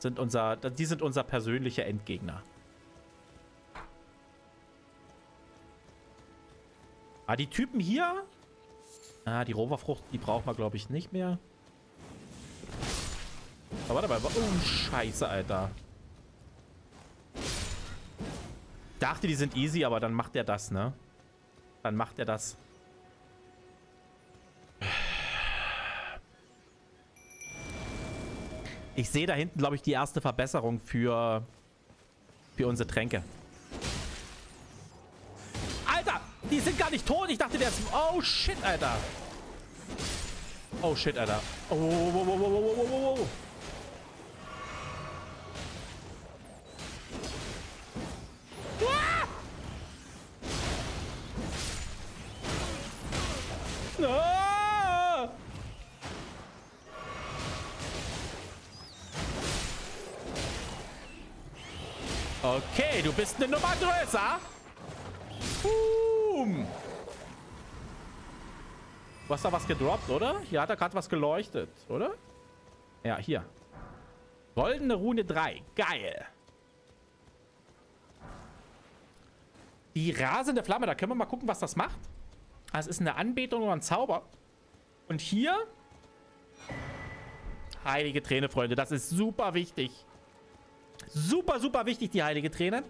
Sind unser, die sind unser persönlicher Endgegner. Ah, die Typen hier. Ah, die Roverfrucht, die brauchen wir, glaube ich, nicht mehr. Aber warte mal. Oh, scheiße, Alter. Dachte, die sind easy, aber dann macht er das, ne? Dann macht er das. Ich sehe da hinten, glaube ich, die erste Verbesserung für, für unsere Tränke. Die sind gar nicht tot. Ich dachte, der ist... Oh, shit, Alter. Oh, shit, Alter. Oh, oh, oh, oh, oh, oh, oh, oh. Eine Nummer größer. Boom. Du hast da was gedroppt, oder? Hier hat er gerade was geleuchtet, oder? Ja, hier. Goldene Rune 3. Geil. Die rasende Flamme, da können wir mal gucken, was das macht. Das ist eine Anbetung oder ein Zauber. Und hier... Heilige Träne, Freunde. Das ist super wichtig. Super, super wichtig, die heilige Träne.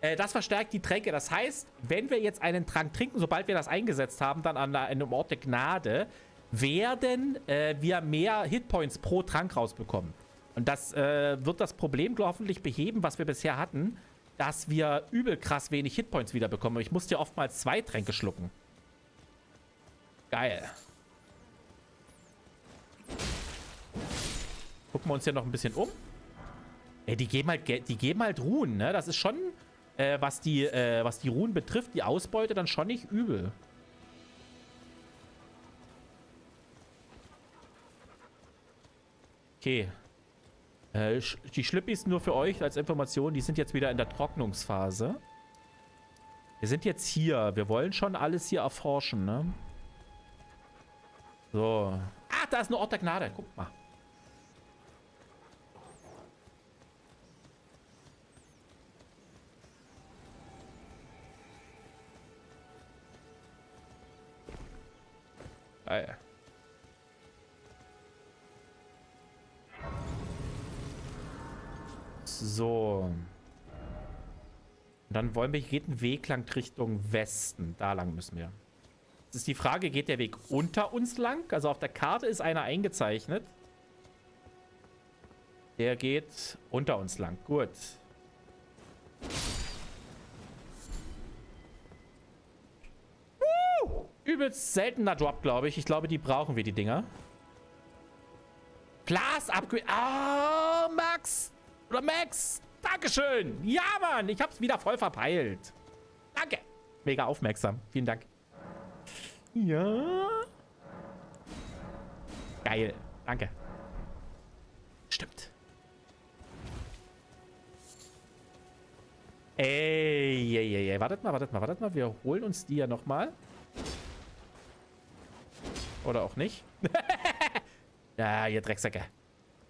Äh, das verstärkt die Tränke. Das heißt, wenn wir jetzt einen Trank trinken, sobald wir das eingesetzt haben, dann an einem Ort der Gnade, werden äh, wir mehr Hitpoints pro Trank rausbekommen. Und das äh, wird das Problem hoffentlich beheben, was wir bisher hatten, dass wir übel krass wenig Hitpoints wiederbekommen. Ich musste ja oftmals zwei Tränke schlucken. Geil. Gucken wir uns hier noch ein bisschen um. Ey, die geben halt, die geben halt Ruhen, ne? Das ist schon äh, was, die, äh, was die Runen betrifft, die Ausbeute dann schon nicht übel. Okay. Äh, die Schlippis nur für euch als Information, die sind jetzt wieder in der Trocknungsphase. Wir sind jetzt hier. Wir wollen schon alles hier erforschen, ne? So. Ah, da ist ein Ort der Gnade. Guck mal. Ah, So. Und dann wollen wir, geht ein Weg lang Richtung Westen. Da lang müssen wir. Jetzt ist die Frage, geht der Weg unter uns lang? Also auf der Karte ist einer eingezeichnet. Der geht unter uns lang. Gut. Übelst seltener Drop, glaube ich. Ich glaube, die brauchen wir, die Dinger. Glas-Upgrade. Ah, oh, Max. Oder Max. Dankeschön. Ja, Mann. Ich hab's wieder voll verpeilt. Danke. Mega aufmerksam. Vielen Dank. Ja. Geil. Danke. Stimmt. Ey, ey, ey, ey. Wartet mal, wartet mal, wartet mal. Wir holen uns die ja nochmal. Oder auch nicht. ja, ihr Drecksäcke.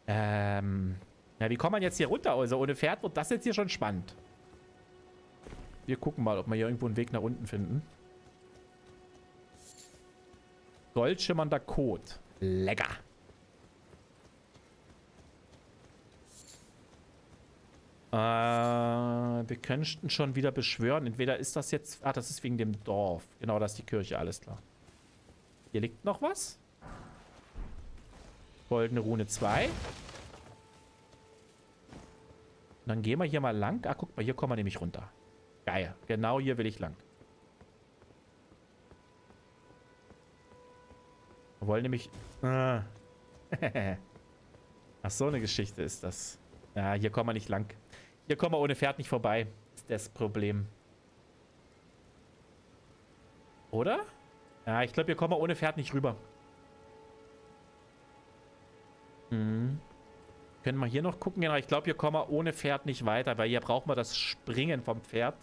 Ähm. Ja, wie kommt man jetzt hier runter? Also ohne Pferd wird das jetzt hier schon spannend. Wir gucken mal, ob wir hier irgendwo einen Weg nach unten finden. Goldschimmernder Code. Lecker. Äh, wir könnten schon wieder beschwören. Entweder ist das jetzt... Ah, das ist wegen dem Dorf. Genau, das ist die Kirche, alles klar. Hier liegt noch was. Goldene Rune 2. Dann gehen wir hier mal lang. Ah, guck mal, hier kommen wir nämlich runter. Geil. Genau hier will ich lang. Wir wollen nämlich... Ah. Ach, so eine Geschichte ist das. Ja, hier kommen wir nicht lang. Hier kommen wir ohne Pferd nicht vorbei. Ist das Problem. Oder? Ja, ich glaube, hier kommen wir ohne Pferd nicht rüber. Mhm. Können wir hier noch gucken? Genau, ich glaube, hier kommen wir ohne Pferd nicht weiter, weil hier brauchen wir das Springen vom Pferd.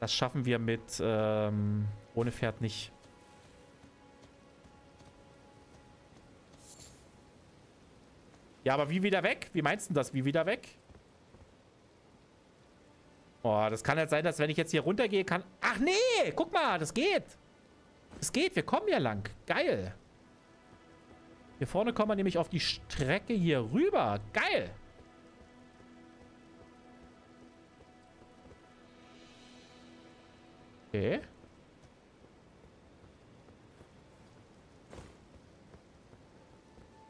Das schaffen wir mit ähm, ohne Pferd nicht. Ja, aber wie wieder weg? Wie meinst du das? Wie wieder weg? Oh, das kann halt sein, dass wenn ich jetzt hier runtergehe, kann... Ach nee, guck mal, das geht. Das geht, wir kommen hier lang. Geil. Hier vorne kommen wir nämlich auf die Strecke hier rüber. Geil. Okay.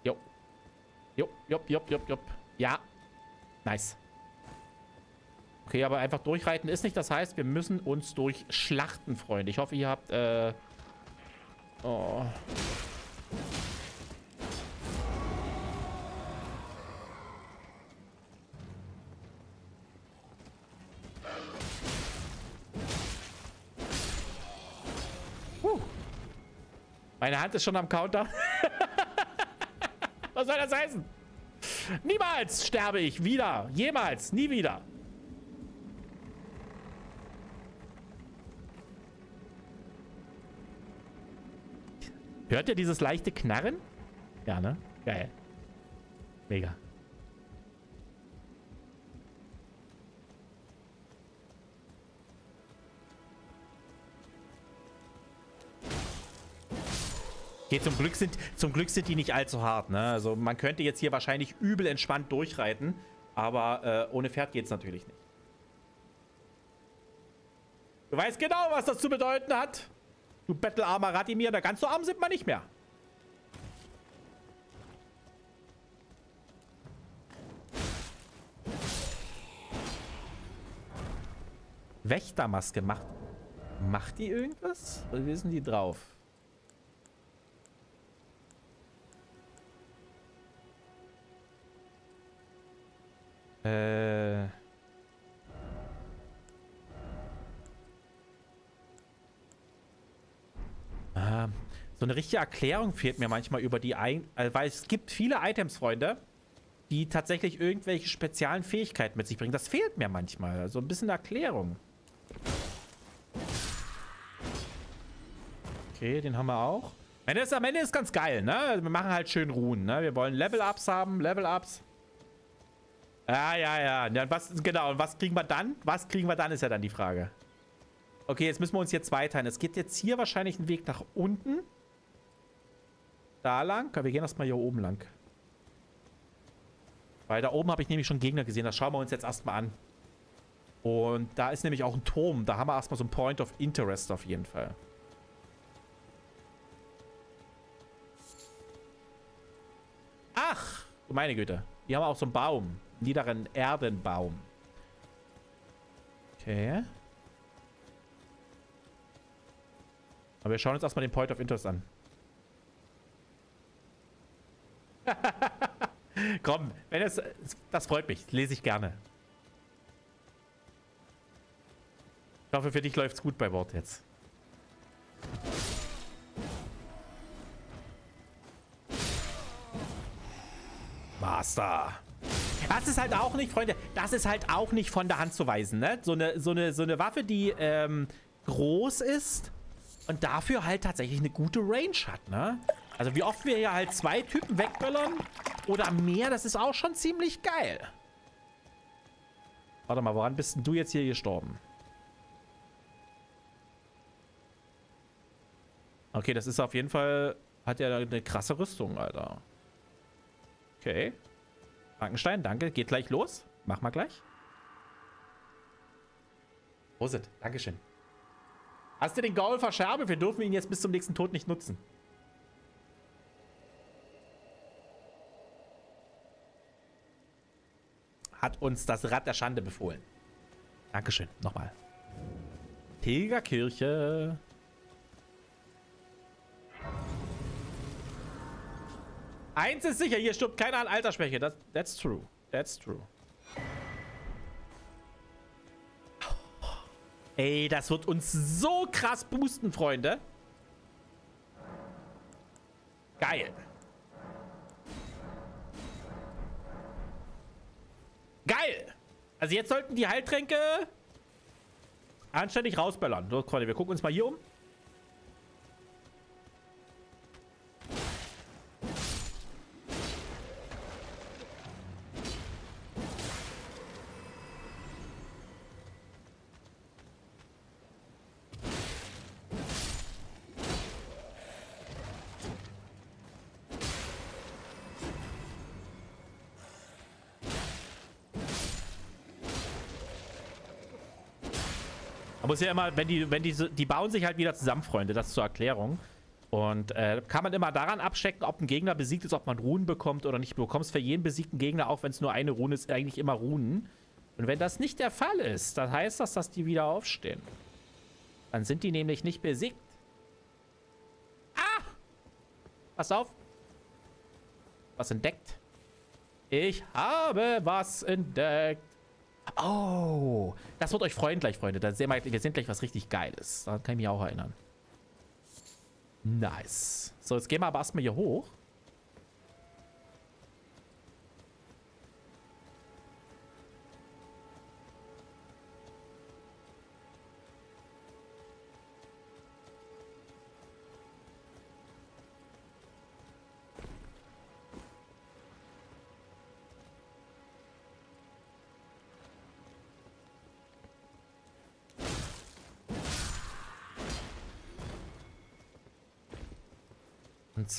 Jo. Jo, jop, jop, jop, jop. Ja. Nice. Okay, aber einfach durchreiten ist nicht. Das heißt, wir müssen uns durchschlachten, Freunde. Ich hoffe, ihr habt... Äh oh. Meine Hand ist schon am Counter. Was soll das heißen? Niemals sterbe ich wieder. Jemals. Nie wieder. Hört ihr dieses leichte Knarren? Ja, ne? Geil. Mega. Okay, zum Glück, sind, zum Glück sind die nicht allzu hart, ne? Also man könnte jetzt hier wahrscheinlich übel entspannt durchreiten, aber äh, ohne Pferd geht es natürlich nicht. Du weißt genau, was das zu bedeuten hat. Du bettelarmer Radimir, da ganz so arm sind wir nicht mehr. Wächtermaske macht. Macht die irgendwas? Oder wie sind die drauf? Äh. Ah, so eine richtige Erklärung fehlt mir manchmal über die ein äh, weil es gibt viele Items, Freunde, die tatsächlich irgendwelche speziellen Fähigkeiten mit sich bringen. Das fehlt mir manchmal. Also ein bisschen Erklärung. Okay, den haben wir auch. Am Ende ist, am Ende ist ganz geil, ne? Wir machen halt schön Ruhen, ne? Wir wollen Level-Ups haben, Level-Ups. Ja, ja, ja. ja was, genau, und was kriegen wir dann? Was kriegen wir dann, ist ja dann die Frage. Okay, jetzt müssen wir uns hier zweiteilen. Es geht jetzt hier wahrscheinlich ein Weg nach unten. Da lang. Wir gehen erstmal hier oben lang. Weil da oben habe ich nämlich schon Gegner gesehen. Das schauen wir uns jetzt erstmal an. Und da ist nämlich auch ein Turm. Da haben wir erstmal so ein Point of Interest auf jeden Fall. Ach, meine Güte. Hier haben wir auch so einen Baum niederen Erdenbaum. Okay. Aber wir schauen uns erstmal den Point of Interest an. Komm, wenn es. Das freut mich. Lese ich gerne. Ich hoffe, für dich läuft's gut bei Wort jetzt. Master. Das ist halt auch nicht, Freunde, das ist halt auch nicht von der Hand zu weisen, ne? So eine, so eine, so eine Waffe, die ähm, groß ist und dafür halt tatsächlich eine gute Range hat, ne? Also wie oft wir hier halt zwei Typen wegböllern oder mehr, das ist auch schon ziemlich geil. Warte mal, woran bist denn du jetzt hier gestorben? Okay, das ist auf jeden Fall... Hat ja eine krasse Rüstung, Alter. Okay. Frankenstein, danke. Geht gleich los. Mach mal gleich. Prosit, Dankeschön. Hast du den Gaul verscherbe? Wir dürfen ihn jetzt bis zum nächsten Tod nicht nutzen. Hat uns das Rad der Schande befohlen. Dankeschön. Nochmal. Pilgerkirche. Eins ist sicher, hier stirbt keiner an Altersschwäche. Das, that's true. That's true. Ey, das wird uns so krass boosten, Freunde. Geil. Geil. Also jetzt sollten die Heiltränke anständig rausböllern. So, Freunde, wir gucken uns mal hier um. Muss ja immer, wenn die, wenn die, die bauen sich halt wieder zusammen, Freunde, das zur Erklärung. Und äh, kann man immer daran abchecken, ob ein Gegner besiegt ist, ob man Runen bekommt oder nicht. Du bekommst für jeden besiegten Gegner, auch wenn es nur eine Rune ist, eigentlich immer Runen. Und wenn das nicht der Fall ist, dann heißt das, dass die wieder aufstehen. Dann sind die nämlich nicht besiegt. Ah! Pass auf. Was entdeckt? Ich habe was entdeckt. Oh, das wird euch freuen gleich, Freunde. Da sehen wir, wir sind gleich was richtig Geiles. Daran kann ich mich auch erinnern. Nice. So, jetzt gehen wir aber erstmal hier hoch.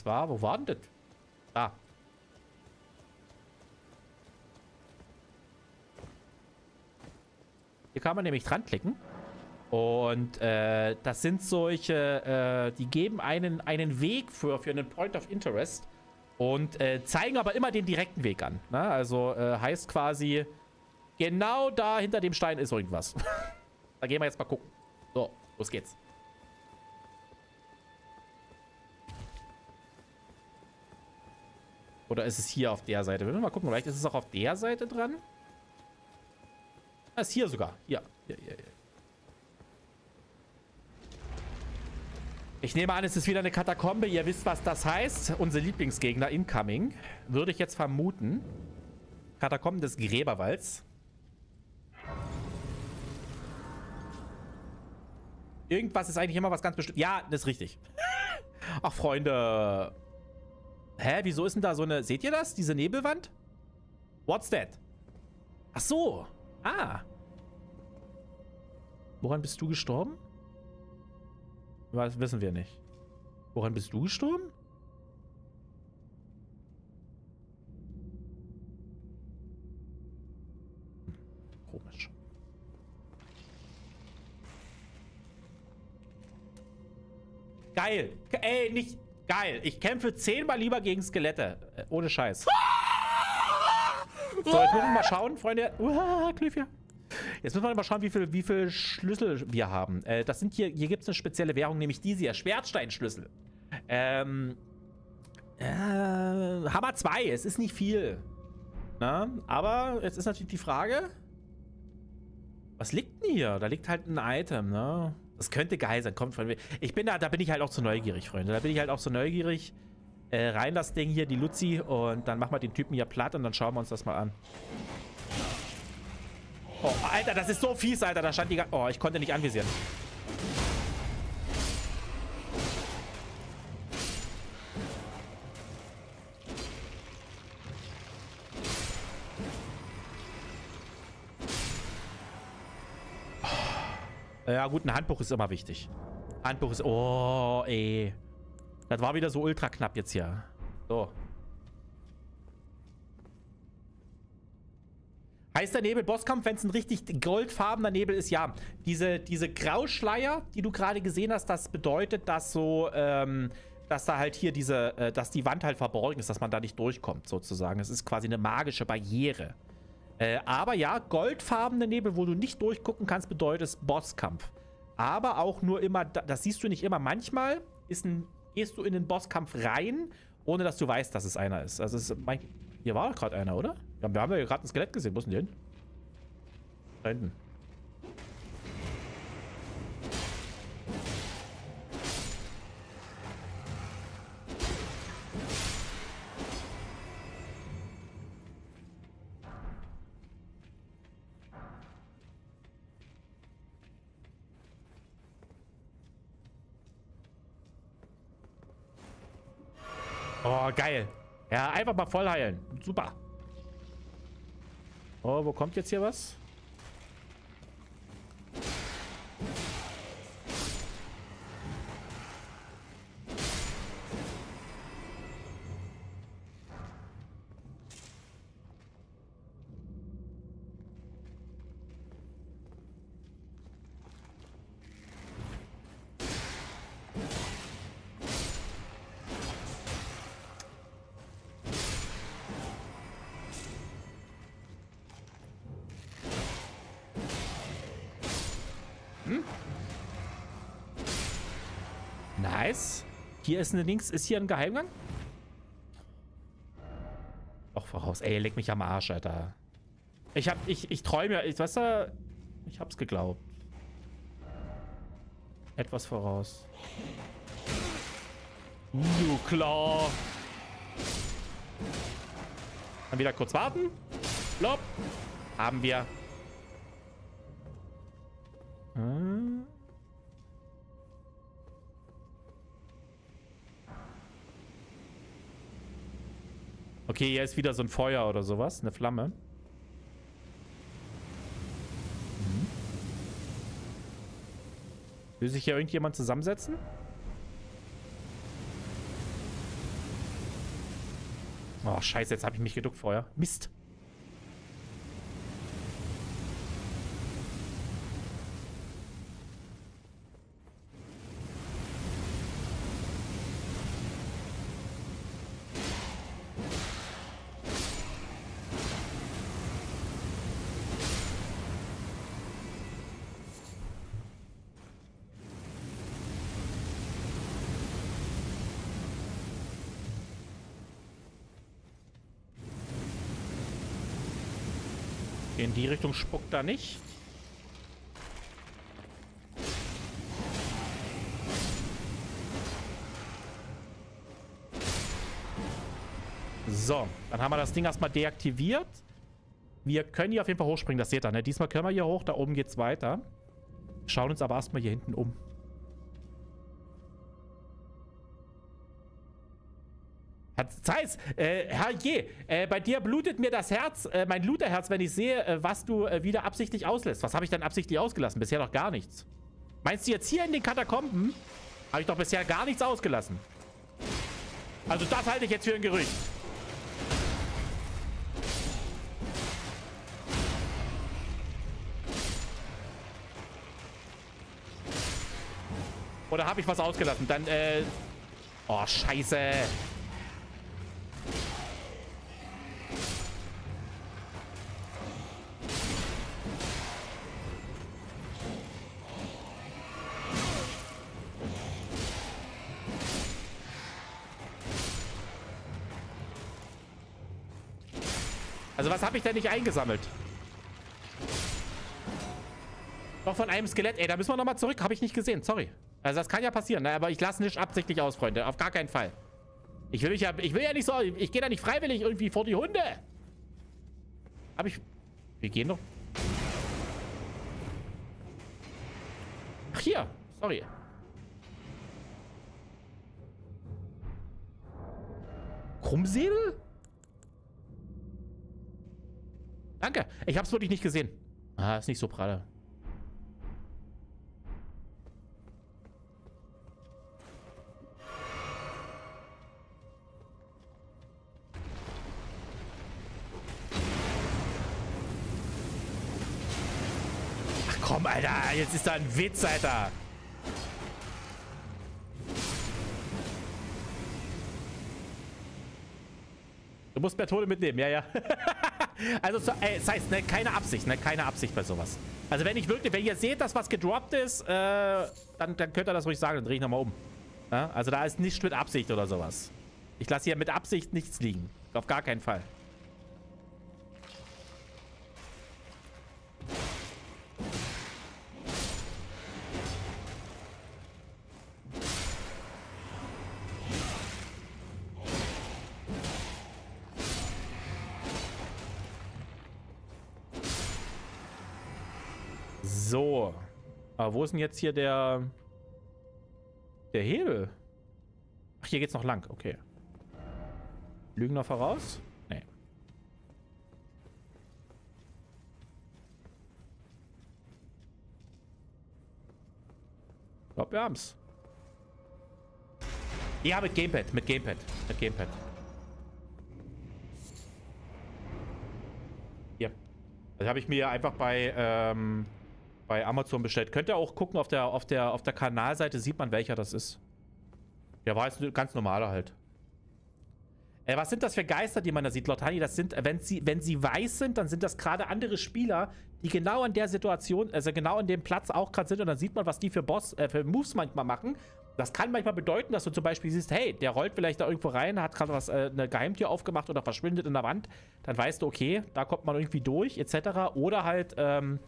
Zwar, wo war denn das? Da. Hier kann man nämlich dran klicken. Und äh, das sind solche, äh, die geben einen, einen Weg für, für einen Point of Interest und äh, zeigen aber immer den direkten Weg an. Ne? Also äh, heißt quasi, genau da hinter dem Stein ist irgendwas. da gehen wir jetzt mal gucken. So, los geht's. Oder ist es hier auf der Seite? Wir mal gucken, vielleicht ist es auch auf der Seite dran. Ah, ist hier sogar. Ja. Hier, hier, hier. Ich nehme an, es ist wieder eine Katakombe. Ihr wisst, was das heißt. Unser Lieblingsgegner incoming. Würde ich jetzt vermuten. Katakomben des Gräberwalds. Irgendwas ist eigentlich immer was ganz bestimmt. Ja, das ist richtig. Ach, Freunde. Hä, wieso ist denn da so eine... Seht ihr das? Diese Nebelwand? What's that? Ach so. Ah. Woran bist du gestorben? Was wissen wir nicht. Woran bist du gestorben? Komisch. Geil. Ey, nicht... Geil. Ich kämpfe zehnmal lieber gegen Skelette. Äh, ohne Scheiß. So, jetzt müssen wir mal schauen, Freunde. Klüfja. Jetzt müssen wir mal schauen, wie viele wie viel Schlüssel wir haben. Äh, das sind hier, hier gibt es eine spezielle Währung, nämlich diese hier, Schwertsteinschlüssel. Ähm, äh, Hammer 2, es ist nicht viel. Na, aber jetzt ist natürlich die Frage. Was liegt denn hier? Da liegt halt ein Item, ne? Das könnte geil sein. Kommt von mir. Ich bin da, da bin ich halt auch zu neugierig, Freunde. Da bin ich halt auch zu neugierig. Äh, rein das Ding hier, die Luzi. Und dann machen wir den Typen hier platt und dann schauen wir uns das mal an. Oh, Alter, das ist so fies, Alter. Da stand die... Oh, ich konnte nicht anvisieren. Gut, ein Handbuch ist immer wichtig. Handbuch ist... Oh, ey. Das war wieder so ultra knapp jetzt hier. So. Heißt der Nebel Bosskampf, wenn es ein richtig goldfarbener Nebel ist? Ja. Diese, diese Grauschleier, die du gerade gesehen hast, das bedeutet, dass so, ähm, dass da halt hier diese, äh, dass die Wand halt verborgen ist, dass man da nicht durchkommt, sozusagen. Es ist quasi eine magische Barriere. Äh, aber ja, goldfarbene Nebel, wo du nicht durchgucken kannst, bedeutet Bosskampf. Aber auch nur immer, das siehst du nicht immer. Manchmal ist ein, gehst du in den Bosskampf rein, ohne dass du weißt, dass es einer ist. Also es, mein, hier war gerade einer, oder? Ja, wir haben ja gerade ein Skelett gesehen. Wo ist denn hin? Da hinten. Geil. Ja, einfach mal voll heilen. Super. Oh, wo kommt jetzt hier was? Hier ist eine Dings. Ist hier ein Geheimgang? Auch voraus. Ey, leck mich am Arsch, Alter. Ich hab, ich, ich träume ja, ich, weißt du, ich hab's geglaubt. Etwas voraus. Du klar. Dann wieder kurz warten. Blopp. Haben wir. Okay, hier ist wieder so ein Feuer oder sowas. Eine Flamme. Mhm. Will sich hier irgendjemand zusammensetzen? Oh, scheiße, jetzt habe ich mich geduckt vorher. Mist. Die Richtung spuckt da nicht. So, dann haben wir das Ding erstmal deaktiviert. Wir können hier auf jeden Fall hochspringen, das seht ihr, ne? Diesmal können wir hier hoch, da oben geht's weiter. Schauen uns aber erstmal hier hinten um. Zeiss, äh, Herr Je, äh, bei dir blutet mir das Herz, äh, mein Luterherz, wenn ich sehe, äh, was du äh, wieder absichtlich auslässt. Was habe ich dann absichtlich ausgelassen? Bisher noch gar nichts. Meinst du jetzt hier in den Katakomben? Habe ich doch bisher gar nichts ausgelassen. Also das halte ich jetzt für ein Gerücht. Oder habe ich was ausgelassen? Dann, äh... Oh, scheiße. Habe ich denn nicht eingesammelt? Noch von einem Skelett. Ey, da müssen wir nochmal zurück. Habe ich nicht gesehen. Sorry. Also das kann ja passieren. Ne? Aber ich lasse nicht absichtlich aus, Freunde. Auf gar keinen Fall. Ich will mich ja, ich will ja nicht so, ich gehe da nicht freiwillig irgendwie vor die Hunde. Hab ich, wir gehen doch. Ach hier, sorry. Krummsäbel? Danke. Ich hab's wirklich nicht gesehen. Ah, ist nicht so pralle. Ach komm, Alter. Jetzt ist da ein Witz, Alter. Du musst Bertone mitnehmen, ja, ja. also, so, ey, das heißt, ne, keine Absicht, ne, keine Absicht bei sowas. Also, wenn ich wirklich, wenn ihr seht, dass was gedroppt ist, äh, dann, dann könnt ihr das ruhig sagen, dann drehe ich nochmal um. Ja? Also, da ist nichts mit Absicht oder sowas. Ich lasse hier mit Absicht nichts liegen. Auf gar keinen Fall. Aber wo ist denn jetzt hier der... Der Hebel? Ach, hier geht's noch lang. Okay. Lügen noch voraus? Nee. Ich glaube, wir haben's. Ja, mit Gamepad. Mit Gamepad. Mit Gamepad. Hier. Das habe ich mir einfach bei... Ähm bei Amazon bestellt. Könnt ihr auch gucken, auf der, auf der, auf der Kanalseite sieht man, welcher das ist. Der war jetzt ganz normaler halt. Äh, was sind das für Geister, die man da sieht, Lotani? Das sind, wenn sie, wenn sie weiß sind, dann sind das gerade andere Spieler, die genau an der Situation, also genau an dem Platz auch gerade sind und dann sieht man, was die für Boss, äh, für Moves manchmal machen. Das kann manchmal bedeuten, dass du zum Beispiel siehst, hey, der rollt vielleicht da irgendwo rein, hat gerade was, äh, eine Geheimtür aufgemacht oder verschwindet in der Wand. Dann weißt du, okay, da kommt man irgendwie durch, etc. Oder halt, ähm,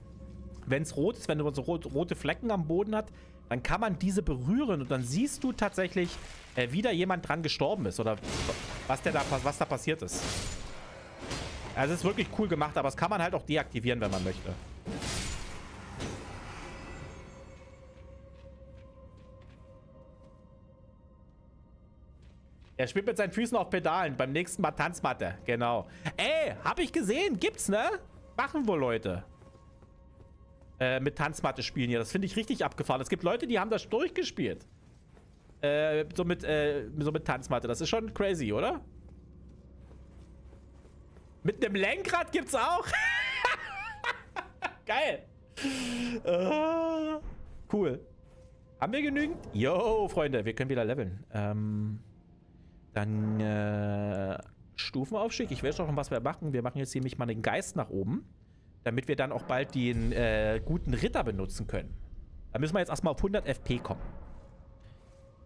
wenn es rot ist, wenn du so rot, rote Flecken am Boden hat, dann kann man diese berühren und dann siehst du tatsächlich, äh, wie da jemand dran gestorben ist oder was, der da, was da passiert ist. Also es ist wirklich cool gemacht, aber es kann man halt auch deaktivieren, wenn man möchte. Er spielt mit seinen Füßen auf Pedalen. Beim nächsten Mal Tanzmatte. Genau. Ey, hab ich gesehen. Gibt's, ne? Machen wohl Leute äh, mit Tanzmatte spielen hier. Das finde ich richtig abgefahren. Es gibt Leute, die haben das durchgespielt. Äh, so mit, äh, so mit Tanzmatte. Das ist schon crazy, oder? Mit einem Lenkrad gibt's auch. Geil. Uh, cool. Haben wir genügend? Yo, Freunde, wir können wieder leveln. Ähm, dann äh, Stufenaufstieg. Ich weiß schon, was wir machen. Wir machen jetzt nämlich mal den Geist nach oben damit wir dann auch bald den äh, guten Ritter benutzen können. Da müssen wir jetzt erstmal auf 100 FP kommen.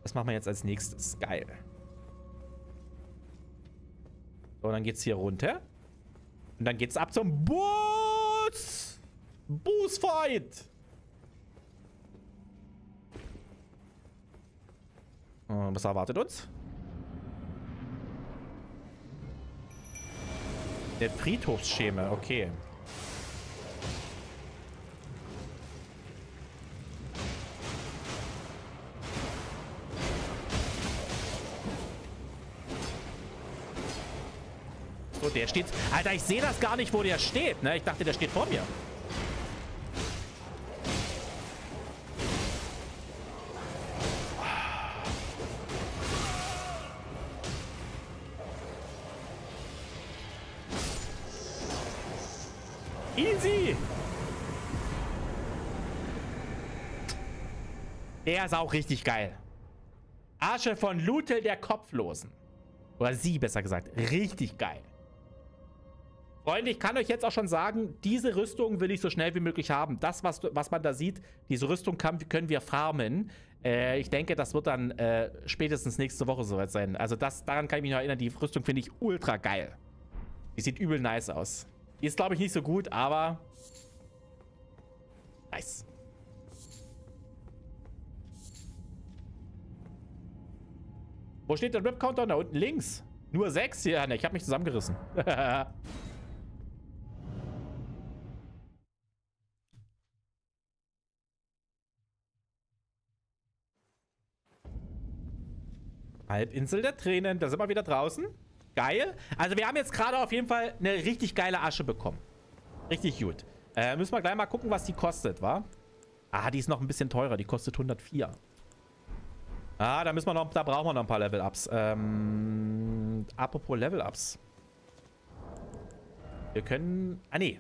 Das machen wir jetzt als nächstes. Geil. So, dann geht's hier runter. Und dann geht's ab zum Boots! Boostfight! Was erwartet uns? Der Friedhofsschema, okay. So, der steht... Alter, ich sehe das gar nicht, wo der steht, ne? Ich dachte, der steht vor mir. Easy! Der ist auch richtig geil. Asche von Lutel der Kopflosen. Oder sie, besser gesagt. Richtig geil. Freunde, ich kann euch jetzt auch schon sagen, diese Rüstung will ich so schnell wie möglich haben. Das, was, was man da sieht, diese Rüstung kann, können wir farmen. Äh, ich denke, das wird dann äh, spätestens nächste Woche soweit sein. Also das, daran kann ich mich noch erinnern. Die Rüstung finde ich ultra geil. Die sieht übel nice aus. Die ist, glaube ich, nicht so gut, aber... Nice. Wo steht der Rip-Counter? Da unten links. Nur sechs hier. Ah, ne, ich habe mich zusammengerissen. Halbinsel der Tränen. Da sind wir wieder draußen. Geil. Also wir haben jetzt gerade auf jeden Fall eine richtig geile Asche bekommen. Richtig gut. Äh, müssen wir gleich mal gucken, was die kostet, wa? Ah, die ist noch ein bisschen teurer. Die kostet 104. Ah, da müssen wir noch, da brauchen wir noch ein paar Level-Ups. Ähm, apropos Level-Ups. Wir können, ah nee.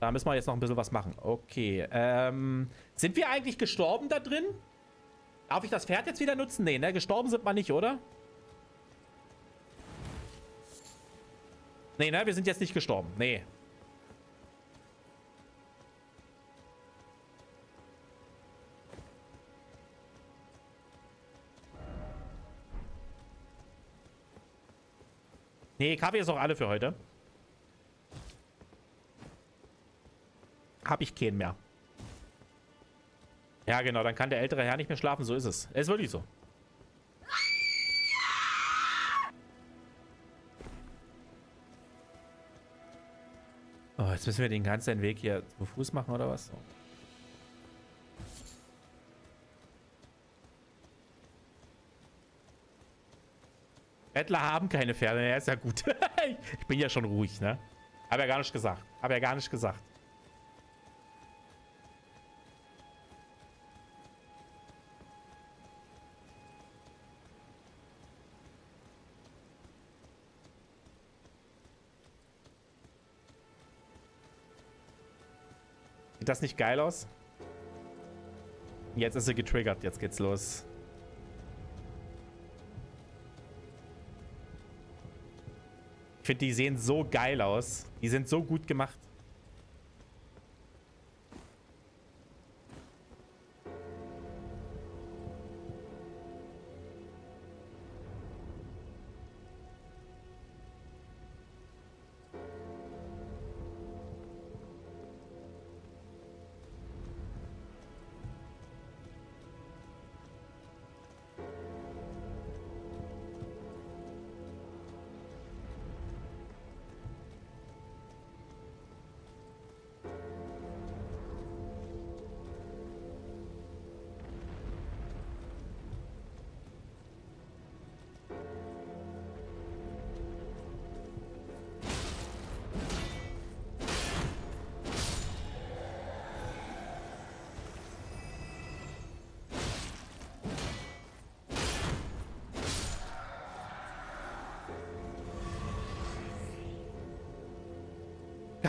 Da müssen wir jetzt noch ein bisschen was machen. Okay, ähm, sind wir eigentlich gestorben da drin? Darf ich das Pferd jetzt wieder nutzen? Nee, ne? Gestorben sind wir nicht, oder? Nee, ne? Wir sind jetzt nicht gestorben. Nee. Nee, Kaffee ist auch alle für heute. Hab ich keinen mehr. Ja, genau, dann kann der ältere Herr nicht mehr schlafen, so ist es. Es ist wirklich so. Oh, jetzt müssen wir den ganzen Weg hier zu Fuß machen, oder was? Bettler haben keine Pferde. Ja, ist ja gut. ich bin ja schon ruhig, ne? Hab ja gar nicht gesagt. Hab ja gar nicht gesagt. Sieht das nicht geil aus? Jetzt ist sie getriggert. Jetzt geht's los. Ich finde, die sehen so geil aus. Die sind so gut gemacht.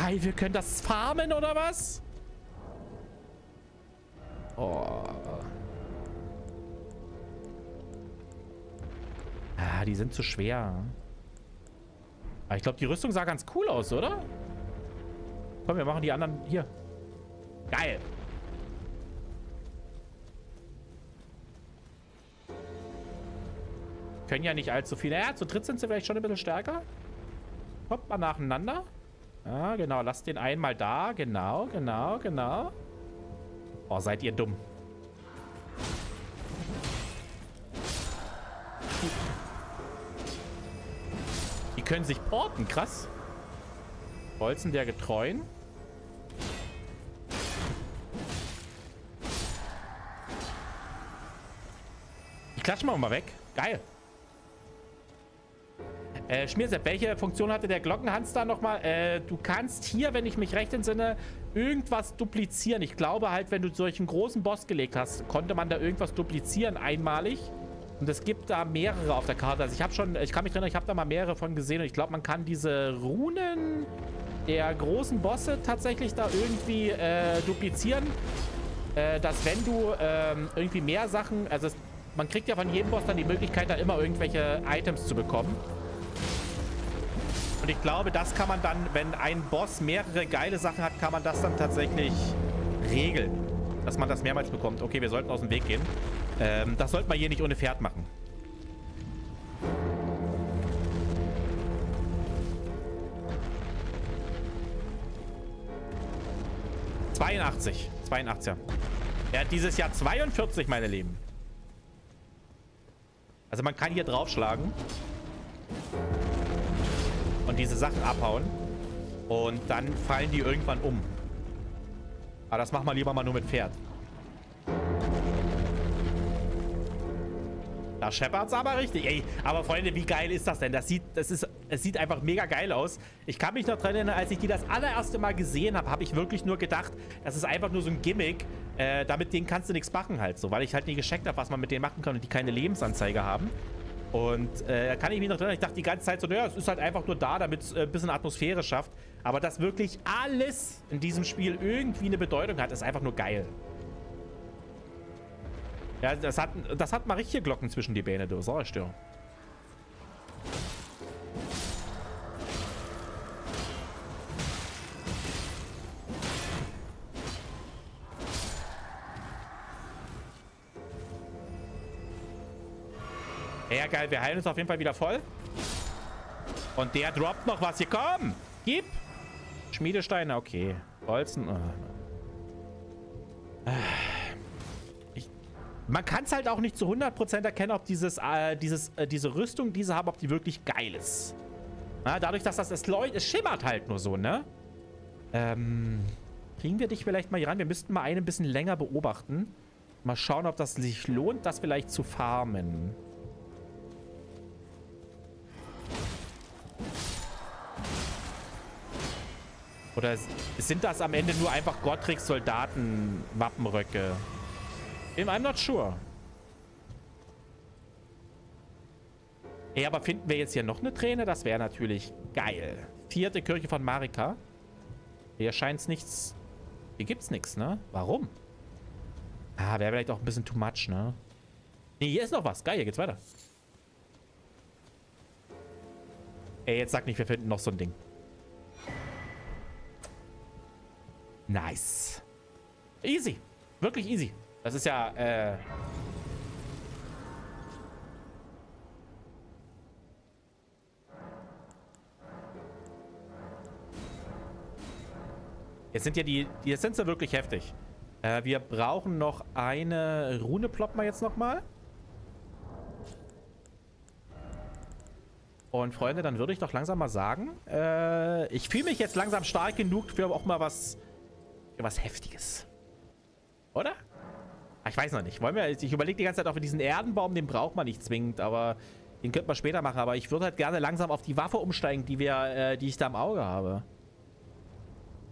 Geil, wir können das farmen oder was? Oh. Ah, die sind zu schwer. Aber ich glaube, die Rüstung sah ganz cool aus, oder? Komm, wir machen die anderen hier. Geil. Können ja nicht allzu viele. Ja, zu dritt sind sie vielleicht schon ein bisschen stärker. Kommt mal nacheinander. Ja, genau. Lasst den einmal da. Genau, genau, genau. Oh, seid ihr dumm. Die können sich porten. Krass. Bolzen der Getreuen. Ich klatsche mal mal weg. Geil. Äh, Schmiersepp, welche Funktion hatte der Glockenhans da nochmal? Äh, du kannst hier, wenn ich mich recht entsinne, irgendwas duplizieren. Ich glaube halt, wenn du solchen großen Boss gelegt hast, konnte man da irgendwas duplizieren einmalig. Und es gibt da mehrere auf der Karte. Also ich habe schon, ich kann mich erinnern, ich habe da mal mehrere von gesehen. Und ich glaube, man kann diese Runen der großen Bosse tatsächlich da irgendwie äh, duplizieren. Äh, dass wenn du ähm, irgendwie mehr Sachen, also es, man kriegt ja von jedem Boss dann die Möglichkeit, da immer irgendwelche Items zu bekommen. Und ich glaube, das kann man dann, wenn ein Boss mehrere geile Sachen hat, kann man das dann tatsächlich regeln. Dass man das mehrmals bekommt. Okay, wir sollten aus dem Weg gehen. Ähm, das sollte man hier nicht ohne Pferd machen. ...82. 82, ja. Er hat dieses Jahr 42, meine Lieben. Also man kann hier draufschlagen. Und diese Sachen abhauen. Und dann fallen die irgendwann um. Aber das machen wir lieber mal nur mit Pferd. Da scheppert's aber richtig. Ey, aber Freunde, wie geil ist das denn? Das sieht, das ist, es sieht einfach mega geil aus. Ich kann mich noch dran erinnern, als ich die das allererste Mal gesehen habe, habe ich wirklich nur gedacht, das ist einfach nur so ein Gimmick. Äh, damit denen kannst du nichts machen halt so, weil ich halt nie gecheckt habe, was man mit denen machen kann und die keine Lebensanzeige haben. Und äh, da kann ich mich noch erinnern, ich dachte die ganze Zeit so, naja, es ist halt einfach nur da, damit es äh, ein bisschen Atmosphäre schafft. Aber dass wirklich alles in diesem Spiel irgendwie eine Bedeutung hat, ist einfach nur geil. Ja, das hat, das hat mal richtige Glocken zwischen die Beine, du. Sag ich. Ja, geil. Wir heilen uns auf jeden Fall wieder voll. Und der droppt noch was. Hier, komm! Gib! Schmiedesteine, okay. Bolzen. Oh. Ich, man kann es halt auch nicht zu 100% erkennen, ob dieses, äh, dieses, äh, diese Rüstung, diese haben, ob die wirklich geil ist. Na, dadurch, dass das, es schimmert halt nur so, ne? Ähm, kriegen wir dich vielleicht mal hier ran? Wir müssten mal einen ein bisschen länger beobachten. Mal schauen, ob das sich lohnt, das vielleicht zu farmen. Oder sind das am Ende nur einfach Gottricks Soldaten-Wappenröcke? I'm not sure. Ey, aber finden wir jetzt hier noch eine Träne? Das wäre natürlich geil. Vierte Kirche von Marika. Hier scheint es nichts... Hier gibt's nichts, ne? Warum? Ah, wäre vielleicht auch ein bisschen too much, ne? Nee, hier ist noch was. Geil, hier geht's weiter. Ey, jetzt sag nicht, wir finden noch so ein Ding. Nice. Easy. Wirklich easy. Das ist ja, äh... Jetzt sind ja die, die Essenzen wirklich heftig. Äh, wir brauchen noch eine Rune, ploppen wir jetzt nochmal. Und Freunde, dann würde ich doch langsam mal sagen, äh, ich fühle mich jetzt langsam stark genug für auch mal was was Heftiges. Oder? Ah, ich weiß noch nicht. Wollen wir, ich überlege die ganze Zeit auch für diesen Erdenbaum, den braucht man nicht zwingend, aber den könnte man später machen. Aber ich würde halt gerne langsam auf die Waffe umsteigen, die wir, äh, die ich da im Auge habe.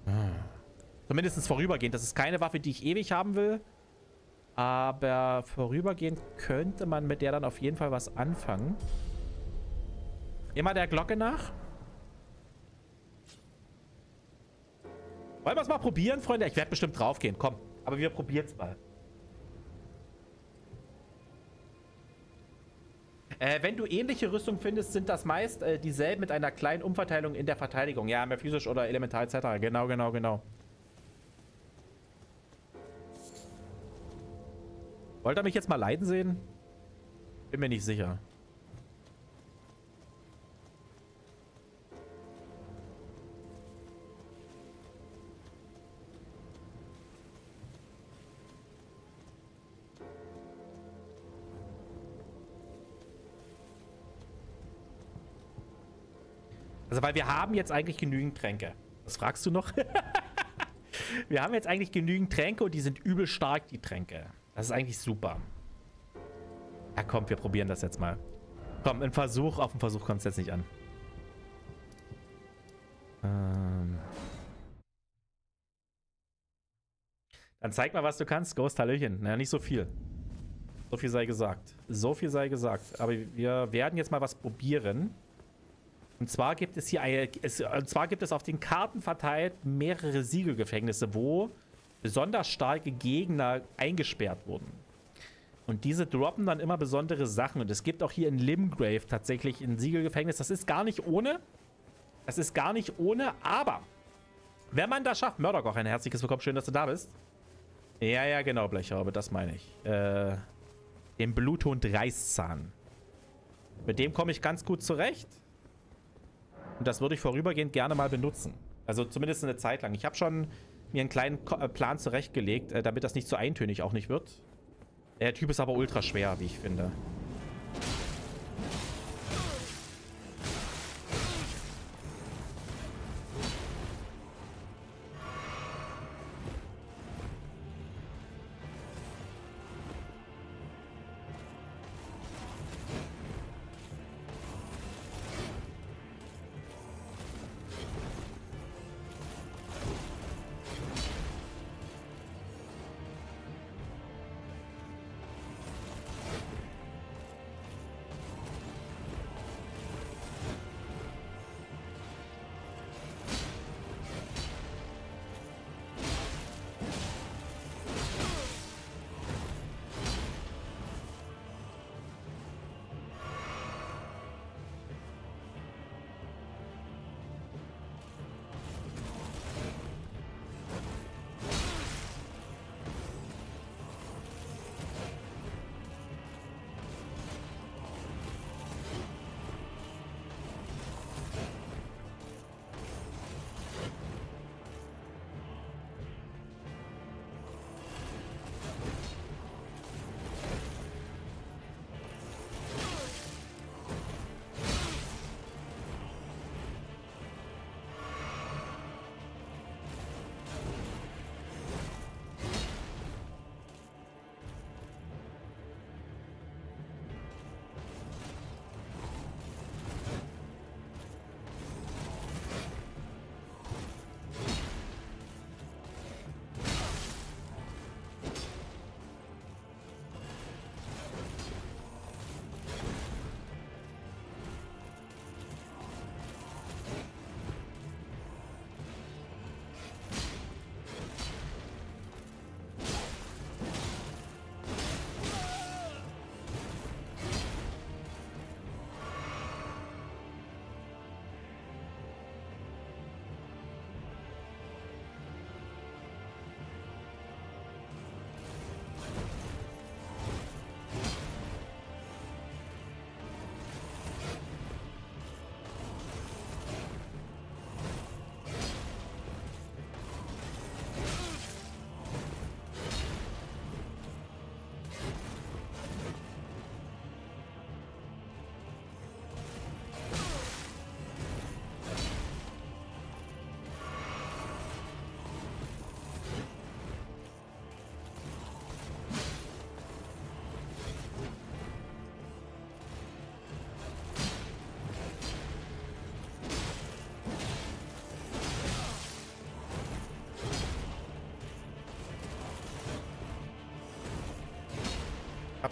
Hm. Zumindest vorübergehend. Das ist keine Waffe, die ich ewig haben will. Aber vorübergehend könnte man mit der dann auf jeden Fall was anfangen. Immer der Glocke nach. Wollen wir es mal probieren, Freunde? Ich werde bestimmt draufgehen. Komm. Aber wir probieren es mal. Äh, wenn du ähnliche Rüstung findest, sind das meist äh, dieselben mit einer kleinen Umverteilung in der Verteidigung. Ja, mehr physisch oder elementar etc. Genau, genau, genau. Wollt ihr mich jetzt mal leiden sehen? Bin mir nicht sicher. Also, weil wir haben jetzt eigentlich genügend Tränke. Was fragst du noch? wir haben jetzt eigentlich genügend Tränke und die sind übel stark, die Tränke. Das ist eigentlich super. Ja, komm, wir probieren das jetzt mal. Komm, ein Versuch. Auf den Versuch kommt es jetzt nicht an. Ähm. Dann zeig mal, was du kannst. Ghost, Hallöchen. Naja, nicht so viel. So viel sei gesagt. So viel sei gesagt. Aber wir werden jetzt mal was probieren. Und zwar gibt es hier eine, es, und zwar gibt es auf den Karten verteilt mehrere Siegelgefängnisse, wo besonders starke Gegner eingesperrt wurden. Und diese droppen dann immer besondere Sachen. Und es gibt auch hier in Limgrave tatsächlich ein Siegelgefängnis. Das ist gar nicht ohne. Das ist gar nicht ohne, aber wenn man das schafft, Mörderkoch, ein herzliches Willkommen, schön, dass du da bist. Ja, ja, genau, Blechhaube, das meine ich. Äh, den Bluthund Reißzahn. Mit dem komme ich ganz gut zurecht. Und das würde ich vorübergehend gerne mal benutzen. Also zumindest eine Zeit lang. Ich habe schon mir einen kleinen äh, Plan zurechtgelegt, äh, damit das nicht zu eintönig auch nicht wird. Der Typ ist aber ultra schwer, wie ich finde.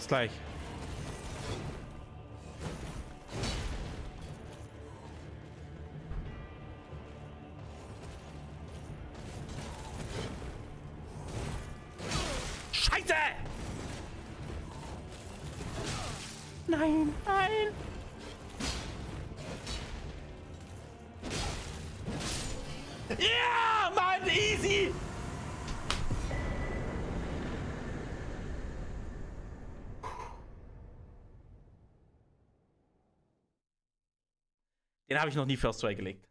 Hab's gleich. Den habe ich noch nie First Try gelegt.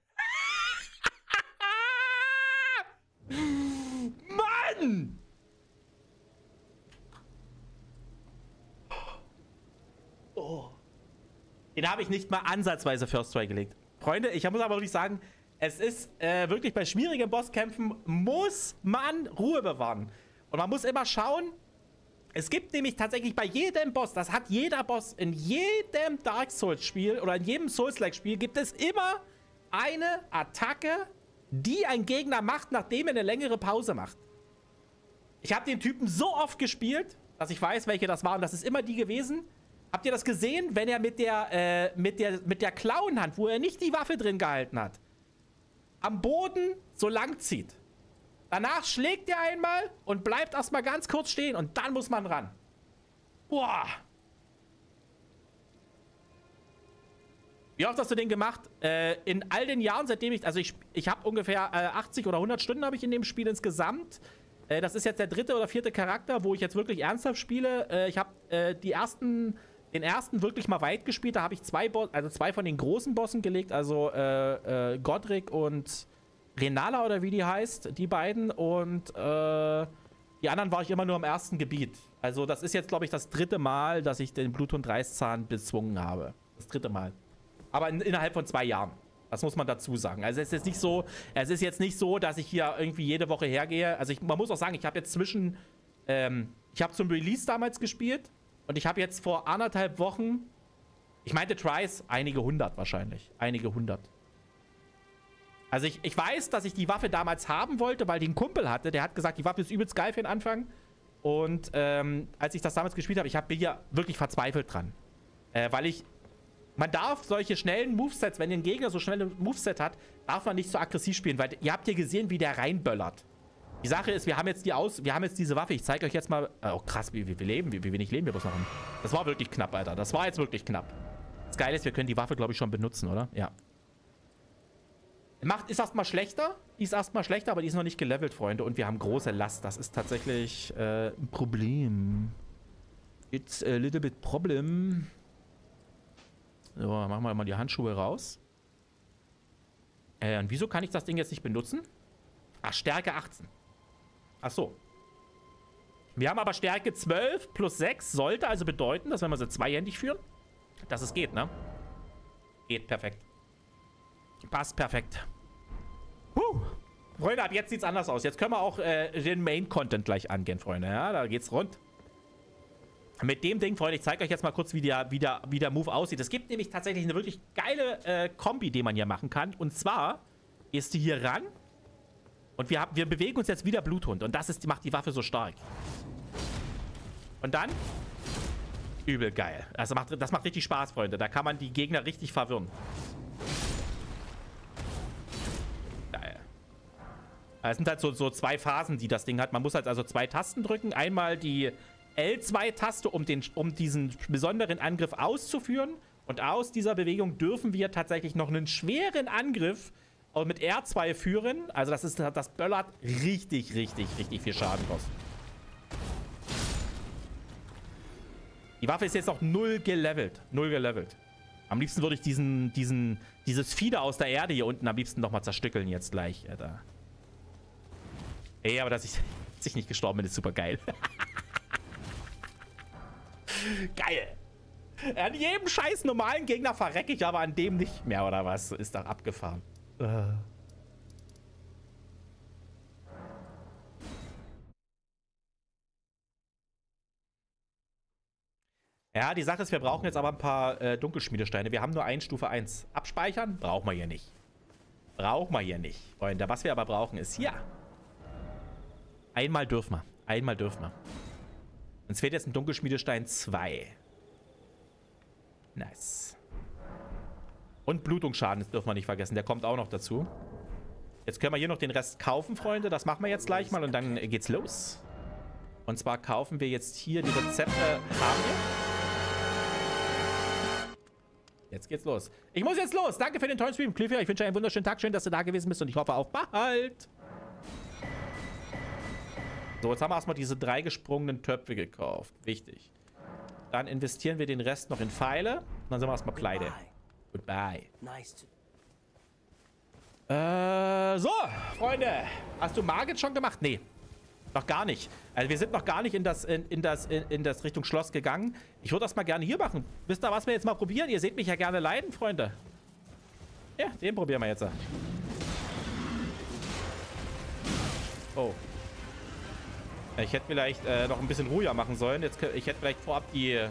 Mann! Oh. Den habe ich nicht mal ansatzweise First Try gelegt. Freunde, ich muss aber wirklich sagen, es ist äh, wirklich bei schwierigen Bosskämpfen muss man Ruhe bewahren. Und man muss immer schauen, es gibt nämlich tatsächlich bei jedem Boss, das hat jeder Boss, in jedem Dark Souls Spiel oder in jedem Souls-like Spiel gibt es immer eine Attacke, die ein Gegner macht, nachdem er eine längere Pause macht. Ich habe den Typen so oft gespielt, dass ich weiß, welche das waren. Das ist immer die gewesen. Habt ihr das gesehen, wenn er mit der, äh, mit der, mit der Klauenhand, wo er nicht die Waffe drin gehalten hat, am Boden so lang zieht? Danach schlägt er einmal und bleibt erstmal ganz kurz stehen und dann muss man ran. Boah. Wie oft hast du den gemacht? Äh, in all den Jahren, seitdem ich, also ich, ich habe ungefähr äh, 80 oder 100 Stunden habe ich in dem Spiel insgesamt. Äh, das ist jetzt der dritte oder vierte Charakter, wo ich jetzt wirklich ernsthaft spiele. Äh, ich habe äh, die ersten, den ersten wirklich mal weit gespielt. Da habe ich zwei, Bo also zwei von den großen Bossen gelegt, also äh, Godric und Renala oder wie die heißt, die beiden. Und äh, die anderen war ich immer nur im ersten Gebiet. Also das ist jetzt, glaube ich, das dritte Mal, dass ich den Bluthund Reißzahn bezwungen habe. Das dritte Mal. Aber in, innerhalb von zwei Jahren. Das muss man dazu sagen. Also es ist nicht so, es ist jetzt nicht so, dass ich hier irgendwie jede Woche hergehe. Also ich, man muss auch sagen, ich habe jetzt zwischen, ähm, ich habe zum Release damals gespielt und ich habe jetzt vor anderthalb Wochen, ich meinte Tries, einige hundert wahrscheinlich. Einige hundert. Also ich, ich weiß, dass ich die Waffe damals haben wollte, weil die ein Kumpel hatte. Der hat gesagt, die Waffe ist übelst geil für den Anfang. Und ähm, als ich das damals gespielt habe, ich hab, bin hier wirklich verzweifelt dran. Äh, weil ich... Man darf solche schnellen Movesets, wenn ein Gegner so schnelle Moveset hat, darf man nicht so aggressiv spielen, weil ihr habt hier gesehen, wie der reinböllert. Die Sache ist, wir haben jetzt die aus, wir haben jetzt diese Waffe. Ich zeige euch jetzt mal. Oh krass, wie, wie wir leben, wie, wie wenig leben wir bloß noch haben. Das war wirklich knapp, Alter. Das war jetzt wirklich knapp. Das Geile ist, wir können die Waffe, glaube ich, schon benutzen, oder? Ja. Macht, ist erstmal schlechter. Die ist erstmal schlechter, aber die ist noch nicht gelevelt, Freunde. Und wir haben große Last. Das ist tatsächlich äh, ein Problem. It's a little bit problem. So, machen wir mal die Handschuhe raus. Äh, und wieso kann ich das Ding jetzt nicht benutzen? Ach, Stärke 18. Ach so. Wir haben aber Stärke 12 plus 6. Sollte also bedeuten, dass wenn wir sie zweihändig führen, dass es geht, ne? Geht, perfekt. Passt perfekt. Puh. Freunde, ab jetzt sieht's anders aus. Jetzt können wir auch äh, den Main-Content gleich angehen, Freunde. Ja, da geht's rund. Mit dem Ding, Freunde, ich zeige euch jetzt mal kurz, wie der, wie, der, wie der Move aussieht. Es gibt nämlich tatsächlich eine wirklich geile äh, Kombi, die man hier machen kann. Und zwar gehst du hier ran und wir, haben, wir bewegen uns jetzt wieder Bluthund. Und das ist, macht die Waffe so stark. Und dann übel geil. Also macht, das macht richtig Spaß, Freunde. Da kann man die Gegner richtig verwirren. Es sind halt so, so zwei Phasen, die das Ding hat. Man muss halt also zwei Tasten drücken. Einmal die L2-Taste, um, um diesen besonderen Angriff auszuführen. Und aus dieser Bewegung dürfen wir tatsächlich noch einen schweren Angriff mit R2 führen. Also das ist das böllert richtig, richtig, richtig viel Schaden raus. Die Waffe ist jetzt noch null gelevelt. Null gelevelt. Am liebsten würde ich diesen, diesen, dieses Fieder aus der Erde hier unten am liebsten nochmal zerstückeln jetzt gleich. Alter. Ey, aber dass ich, dass ich nicht gestorben bin, ist super geil. geil. An jedem scheiß normalen Gegner verrecke ich, aber an dem nicht mehr, oder was? Ist doch abgefahren. Uh. Ja, die Sache ist, wir brauchen jetzt aber ein paar äh, Dunkelschmiedesteine. Wir haben nur ein Stufe 1. Abspeichern brauchen wir hier nicht. Brauchen wir hier nicht. Freunde, was wir aber brauchen ist hier. Einmal dürfen wir. Einmal dürfen wir. Uns fehlt jetzt ein Dunkelschmiedestein 2. Nice. Und Blutungsschaden, das dürfen wir nicht vergessen. Der kommt auch noch dazu. Jetzt können wir hier noch den Rest kaufen, Freunde. Das machen wir jetzt gleich mal und dann geht's los. Und zwar kaufen wir jetzt hier die Rezepte. Haben wir? Jetzt geht's los. Ich muss jetzt los. Danke für den tollen Stream, Cliffy. Ich wünsche dir einen wunderschönen Tag. Schön, dass du da gewesen bist und ich hoffe auf bald. So, jetzt haben wir erstmal diese drei gesprungenen Töpfe gekauft. Wichtig. Dann investieren wir den Rest noch in Pfeile. Und dann sind wir erstmal pleite. Goodbye. Nice Äh, so, Freunde. Hast du Margit schon gemacht? Nee. Noch gar nicht. Also wir sind noch gar nicht in das, in, in das, in, in, das Richtung Schloss gegangen. Ich würde das mal gerne hier machen. Wisst ihr, was wir jetzt mal probieren? Ihr seht mich ja gerne leiden, Freunde. Ja, den probieren wir jetzt. Oh. Ich hätte vielleicht äh, noch ein bisschen ruhiger machen sollen. Jetzt, ich hätte vielleicht vorab die äh,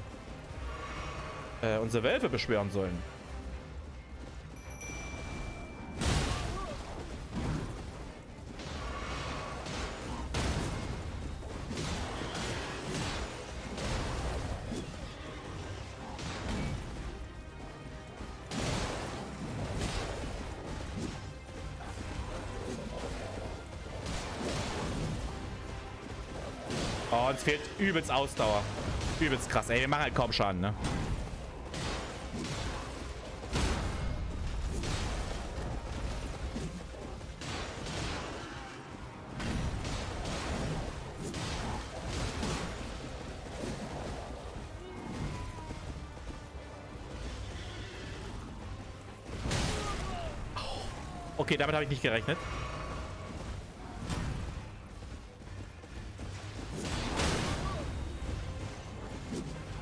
unsere Wölfe beschwören sollen. Uns fehlt übelst Ausdauer. Übelst krass. Ey, wir machen halt kaum Schaden, ne? Okay, damit habe ich nicht gerechnet.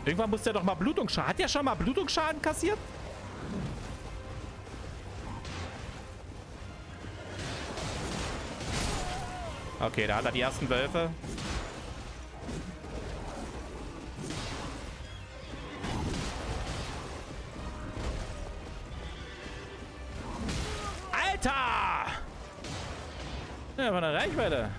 Irgendwann muss der doch mal Blutungsschaden. Hat der schon mal Blutungsschaden kassiert? Okay, da hat er die ersten Wölfe. Alter! Ja, von der Reichweite.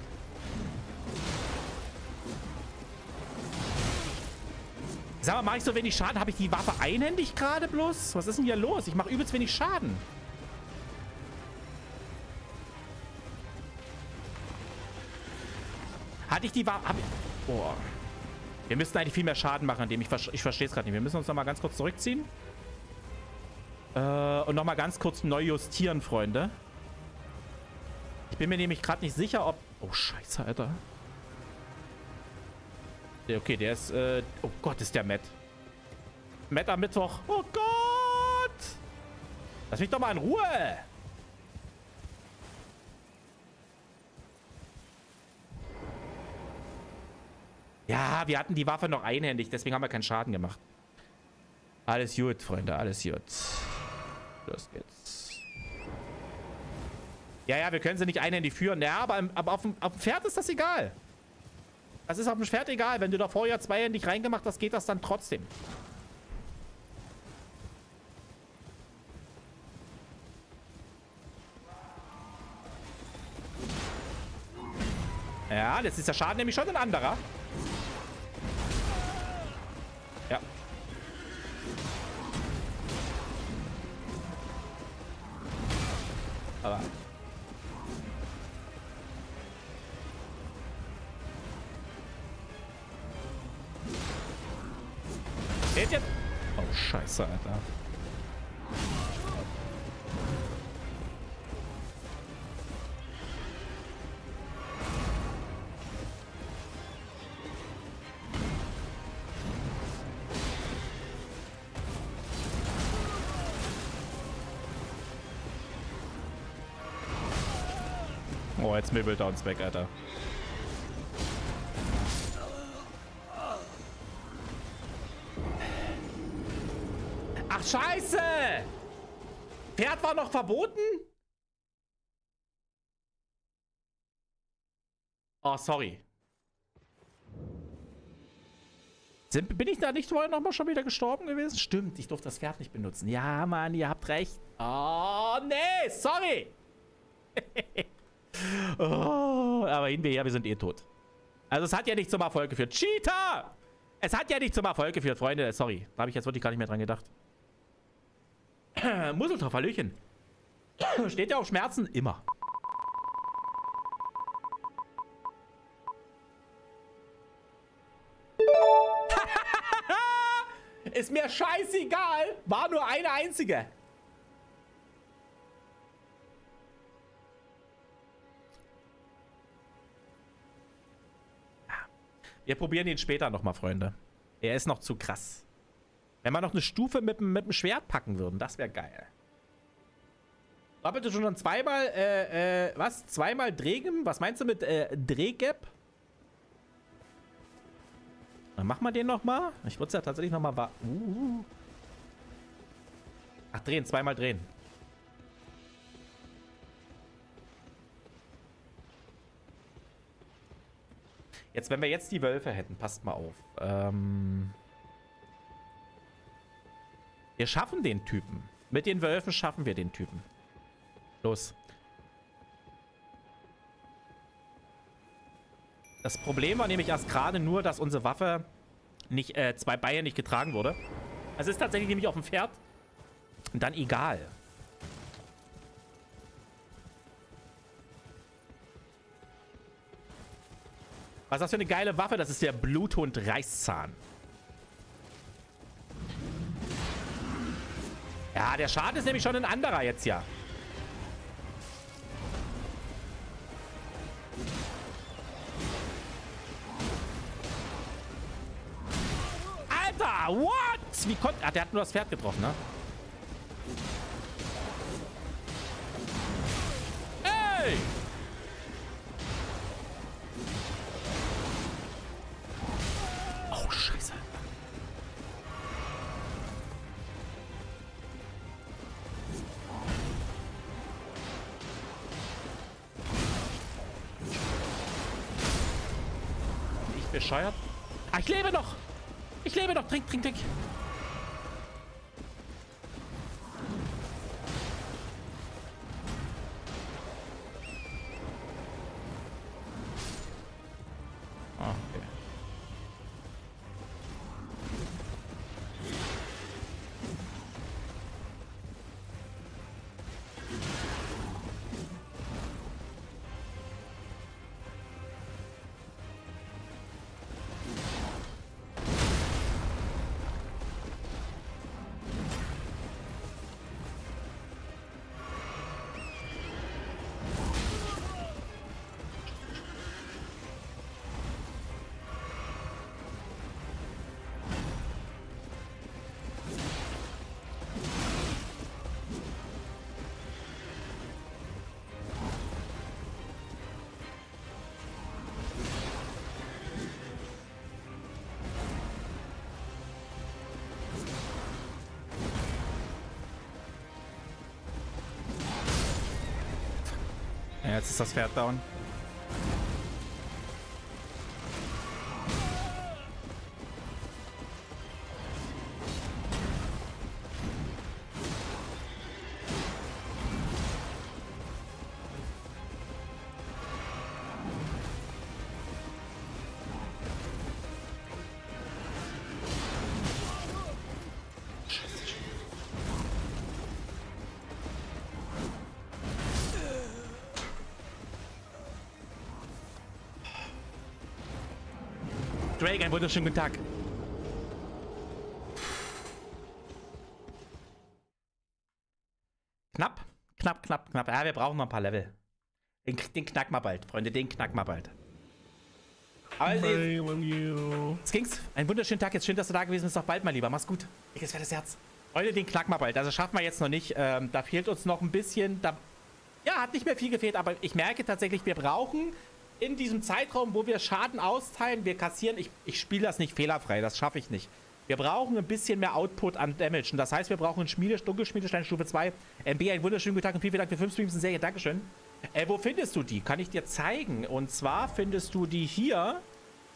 Sag mal, mache ich so wenig Schaden? Habe ich die Waffe einhändig gerade bloß? Was ist denn hier los? Ich mache übelst wenig Schaden. Hatte ich die Waffe... Boah. Wir müssten eigentlich viel mehr Schaden machen, indem ich... Ich verstehe es gerade nicht. Wir müssen uns noch mal ganz kurz zurückziehen. Äh, und noch mal ganz kurz neu justieren, Freunde. Ich bin mir nämlich gerade nicht sicher, ob... Oh, scheiße, Alter. Okay, der ist... Äh, oh Gott, ist der Matt. Matt am Mittwoch. Oh Gott! Lass mich doch mal in Ruhe! Ja, wir hatten die Waffe noch einhändig, deswegen haben wir keinen Schaden gemacht. Alles gut, Freunde, alles gut. Los geht's. Ja, ja, wir können sie nicht einhändig führen. Ja, aber, aber auf, dem, auf dem Pferd ist das egal. Das ist auf dem Schwert egal. Wenn du da vorher zweihändig reingemacht hast, geht das dann trotzdem. Ja, jetzt ist der Schaden nämlich schon ein anderer. Ja. Aber... scheiße, Alter. Oh, jetzt mibbelt er uns weg, Alter. Scheiße! Pferd war noch verboten? Oh, sorry. Sind, bin ich da nicht vorher nochmal schon wieder gestorben gewesen? Stimmt, ich durfte das Pferd nicht benutzen. Ja, Mann, ihr habt recht. Oh, nee, sorry. oh, aber hin wir ja, wir sind eh tot. Also es hat ja nicht zum Erfolg geführt. Cheater! Es hat ja nicht zum Erfolg geführt, Freunde. Sorry, da habe ich jetzt wirklich gar nicht mehr dran gedacht. Museltoff, Hallöchen. Steht ja auf Schmerzen? Immer. Ist mir scheißegal. War nur eine einzige. Wir probieren ihn später nochmal, Freunde. Er ist noch zu krass. Wenn wir noch eine Stufe mit, mit dem Schwert packen würden, das wäre geil. Doppelte schon zweimal, äh, äh, was? Zweimal Drehgem? Was meinst du mit, äh, Drehgap? Dann machen wir den nochmal. Ich würde es ja tatsächlich nochmal war. Uh. Ach, drehen, zweimal drehen. Jetzt, wenn wir jetzt die Wölfe hätten, passt mal auf. Ähm wir schaffen den Typen. Mit den Wölfen schaffen wir den Typen. Los. Das Problem war nämlich erst gerade nur, dass unsere Waffe nicht, äh, zwei Beine nicht getragen wurde. Also ist tatsächlich nämlich auf dem Pferd. Und dann egal. Was ist das für eine geile Waffe? Das ist der Bluthund Reißzahn. Ja, der Schaden ist nämlich schon ein anderer jetzt ja. Alter, what? Wie konnte... Ach, der hat nur das Pferd getroffen, ne? Ey! Bescheuert? Ah, ich lebe noch! Ich lebe noch! Trink, trink, trink! Das Pferd down. Drake, einen wunderschönen guten Tag. Knapp, knapp, knapp, knapp. Ja, wir brauchen noch ein paar Level. Den, den knacken wir bald, Freunde, den knacken wir bald. Aber jetzt ging's. Einen wunderschönen Tag. Jetzt schön, dass du da gewesen bist. Doch bald, mein Lieber. Mach's gut. Ich das Herz. Freunde, den knacken wir bald. Also schaffen wir jetzt noch nicht. Ähm, da fehlt uns noch ein bisschen. Da, ja, hat nicht mehr viel gefehlt, aber ich merke tatsächlich, wir brauchen in diesem Zeitraum, wo wir Schaden austeilen, wir kassieren, ich, ich spiele das nicht fehlerfrei, das schaffe ich nicht. Wir brauchen ein bisschen mehr Output an Damage. Und das heißt, wir brauchen Schmiede, Dunkelschmiedestein Stufe 2. MB, einen wunderschönen guten Tag und vielen, vielen Dank für 5 Streams in Serie. Dankeschön. Äh, wo findest du die? Kann ich dir zeigen. Und zwar findest du die hier,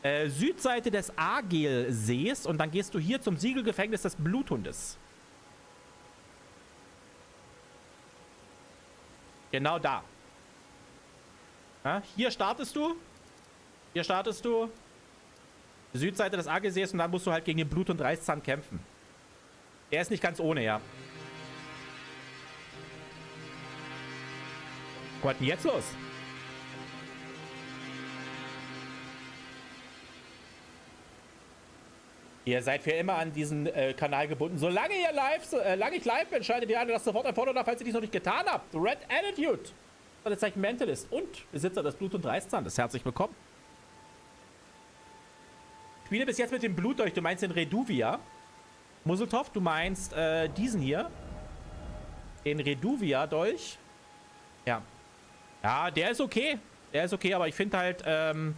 äh, Südseite des Agel-Sees. Und dann gehst du hier zum Siegelgefängnis des Bluthundes. Genau da. Ja, hier startest du. Hier startest du. Südseite des Agesees und dann musst du halt gegen den Blut- und Reißzahn kämpfen. Der ist nicht ganz ohne, ja. Was denn jetzt los? Ihr seid für immer an diesen äh, Kanal gebunden. Solange ihr live, so, äh, ich live bin, schaltet ihr an das sofort ein Foto falls ihr dies noch nicht getan habt. Red Attitude. Das Zeichen Mentalist und Besitzer des Blut- und Reißzahns. Herzlich willkommen. Spiele bis jetzt mit dem Blut durch. Du meinst den Reduvia. Museltoff, du meinst äh, diesen hier. Den Reduvia-Dolch. Ja. Ja, der ist okay. Der ist okay, aber ich finde halt, ähm,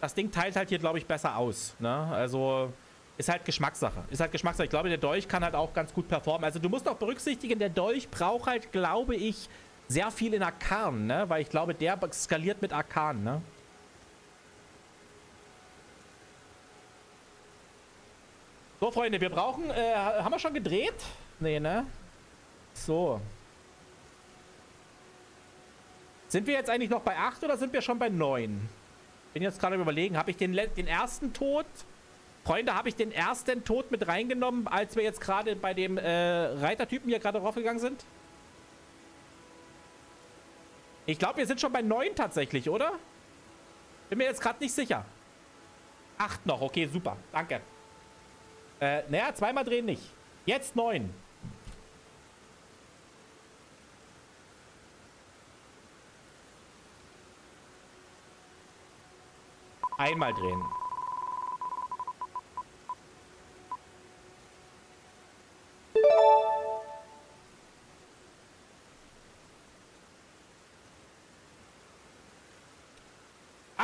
das Ding teilt halt hier, glaube ich, besser aus. Ne? Also, ist halt Geschmackssache. Ist halt Geschmackssache. Ich glaube, der Dolch kann halt auch ganz gut performen. Also, du musst auch berücksichtigen, der Dolch braucht halt, glaube ich, sehr viel in Arkan, ne? Weil ich glaube, der skaliert mit Arkan, ne? So, Freunde, wir brauchen, äh, haben wir schon gedreht? Nee, ne? So. Sind wir jetzt eigentlich noch bei 8 oder sind wir schon bei 9? Bin jetzt gerade überlegen, habe ich den, den ersten Tod... Freunde, habe ich den ersten Tod mit reingenommen, als wir jetzt gerade bei dem äh, Reitertypen hier gerade raufgegangen sind? Ich glaube, wir sind schon bei 9 tatsächlich, oder? Bin mir jetzt gerade nicht sicher. 8 noch, okay, super. Danke. Äh, naja, zweimal drehen nicht. Jetzt 9. Einmal drehen.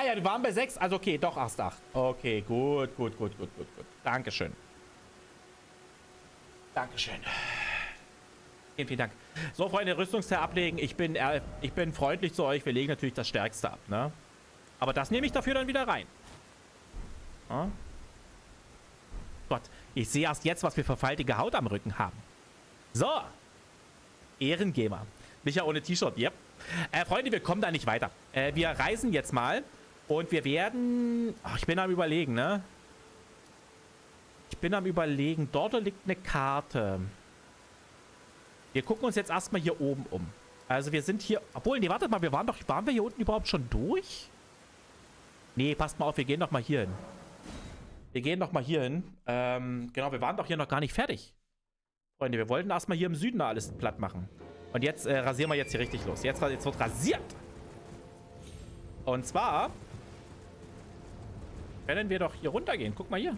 Ah ja, wir waren bei 6. Also okay, doch erst 8. Okay, gut, gut, gut, gut, gut, gut. Dankeschön. Dankeschön. Vielen, vielen Dank. So, Freunde, Rüstungsteil ablegen. Ich bin, äh, ich bin freundlich zu euch. Wir legen natürlich das Stärkste ab, ne? Aber das nehme ich dafür dann wieder rein. Ja? Gott, ich sehe erst jetzt, was wir für faltige Haut am Rücken haben. So. Ehrengamer. Micha ohne T-Shirt, yep. Äh, Freunde, wir kommen da nicht weiter. Äh, wir reisen jetzt mal. Und wir werden... Oh, ich bin am überlegen, ne? Ich bin am überlegen. Dort liegt eine Karte. Wir gucken uns jetzt erstmal hier oben um. Also wir sind hier... Obwohl, nee, wartet mal. Wir waren doch... Waren wir hier unten überhaupt schon durch? Nee, passt mal auf. Wir gehen doch mal hier hin. Wir gehen doch mal hier hin. Ähm, genau, wir waren doch hier noch gar nicht fertig. Freunde, wir wollten erstmal hier im Süden alles platt machen. Und jetzt äh, rasieren wir jetzt hier richtig los. Jetzt, jetzt wird rasiert. Und zwar können wir doch hier runtergehen. Guck mal hier.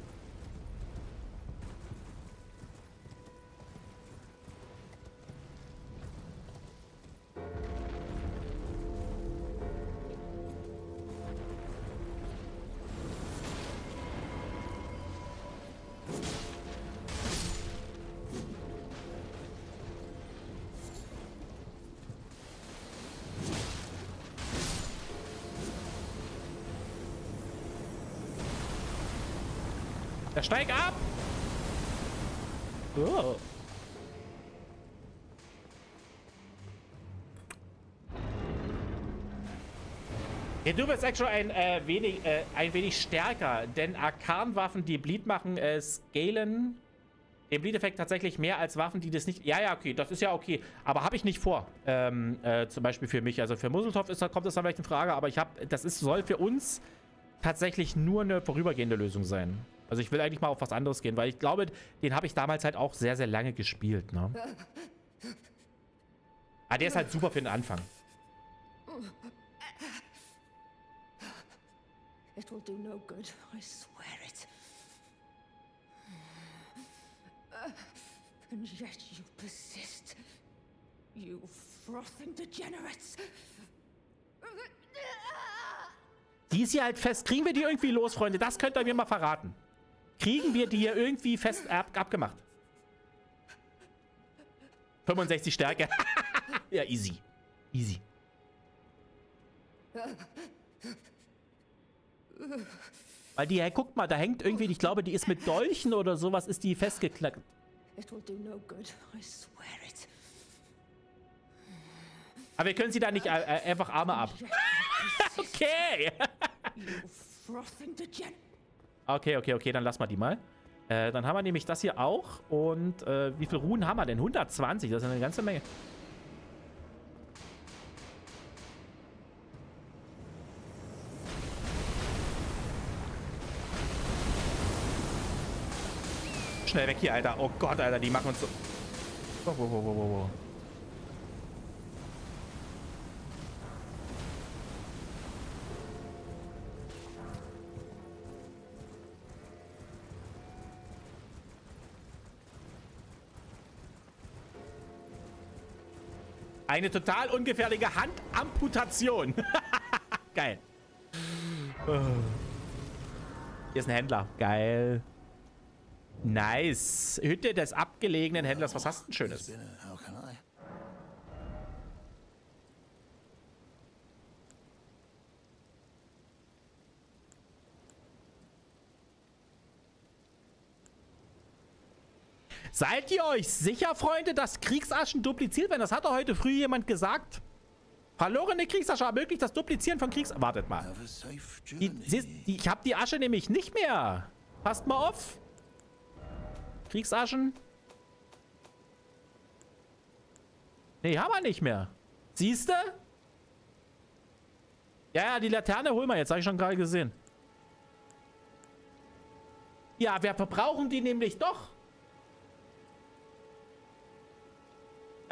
Steig ab! Oh. Ja, du bist actually ein, äh, wenig, äh, ein wenig stärker, denn Arkanwaffen, die Bleed machen, äh, scalen den Bleed-Effekt tatsächlich mehr als Waffen, die das nicht... Ja, ja, okay, das ist ja okay. Aber habe ich nicht vor, ähm, äh, zum Beispiel für mich. Also für Museltoff ist, kommt das dann vielleicht in Frage, aber ich habe... Das ist, soll für uns tatsächlich nur eine vorübergehende Lösung sein. Also ich will eigentlich mal auf was anderes gehen, weil ich glaube, den habe ich damals halt auch sehr, sehr lange gespielt, ne? Ah, der ist halt super für den Anfang. It will do no good, I swear it. And yet you persist. You frothing degenerates. Die ist hier halt fest. Kriegen wir die irgendwie los, Freunde? Das könnt ihr mir mal verraten. Kriegen wir die hier irgendwie fest ab abgemacht? 65 Stärke. ja, easy. Easy. Weil die, hey, guckt mal, da hängt irgendwie, ich glaube, die ist mit Dolchen oder sowas, ist die it. Aber wir können sie da nicht äh, äh, einfach Arme ab. okay. Okay, okay, okay, dann lass mal die mal. Äh, dann haben wir nämlich das hier auch. Und äh, wie viele Ruhen haben wir denn? 120, das ist eine ganze Menge. Schnell weg hier, Alter. Oh Gott, Alter, die machen uns so... Wow, wow, wow, wow, wow. Eine total ungefährliche Handamputation. Geil. Hier ist ein Händler. Geil. Nice. Hütte des abgelegenen Händlers. Was hast du denn Schönes? Seid ihr euch sicher, Freunde, dass Kriegsaschen dupliziert werden? Das hat doch heute früh jemand gesagt. Verlorene Kriegsasche ermöglicht das Duplizieren von Kriegs... Wartet mal. Die, die, ich habe die Asche nämlich nicht mehr. Passt mal auf. Kriegsaschen. Nee, haben wir nicht mehr. Siehst du? Ja, ja, die Laterne holen wir jetzt. Habe ich schon gerade gesehen. Ja, wir verbrauchen die nämlich doch.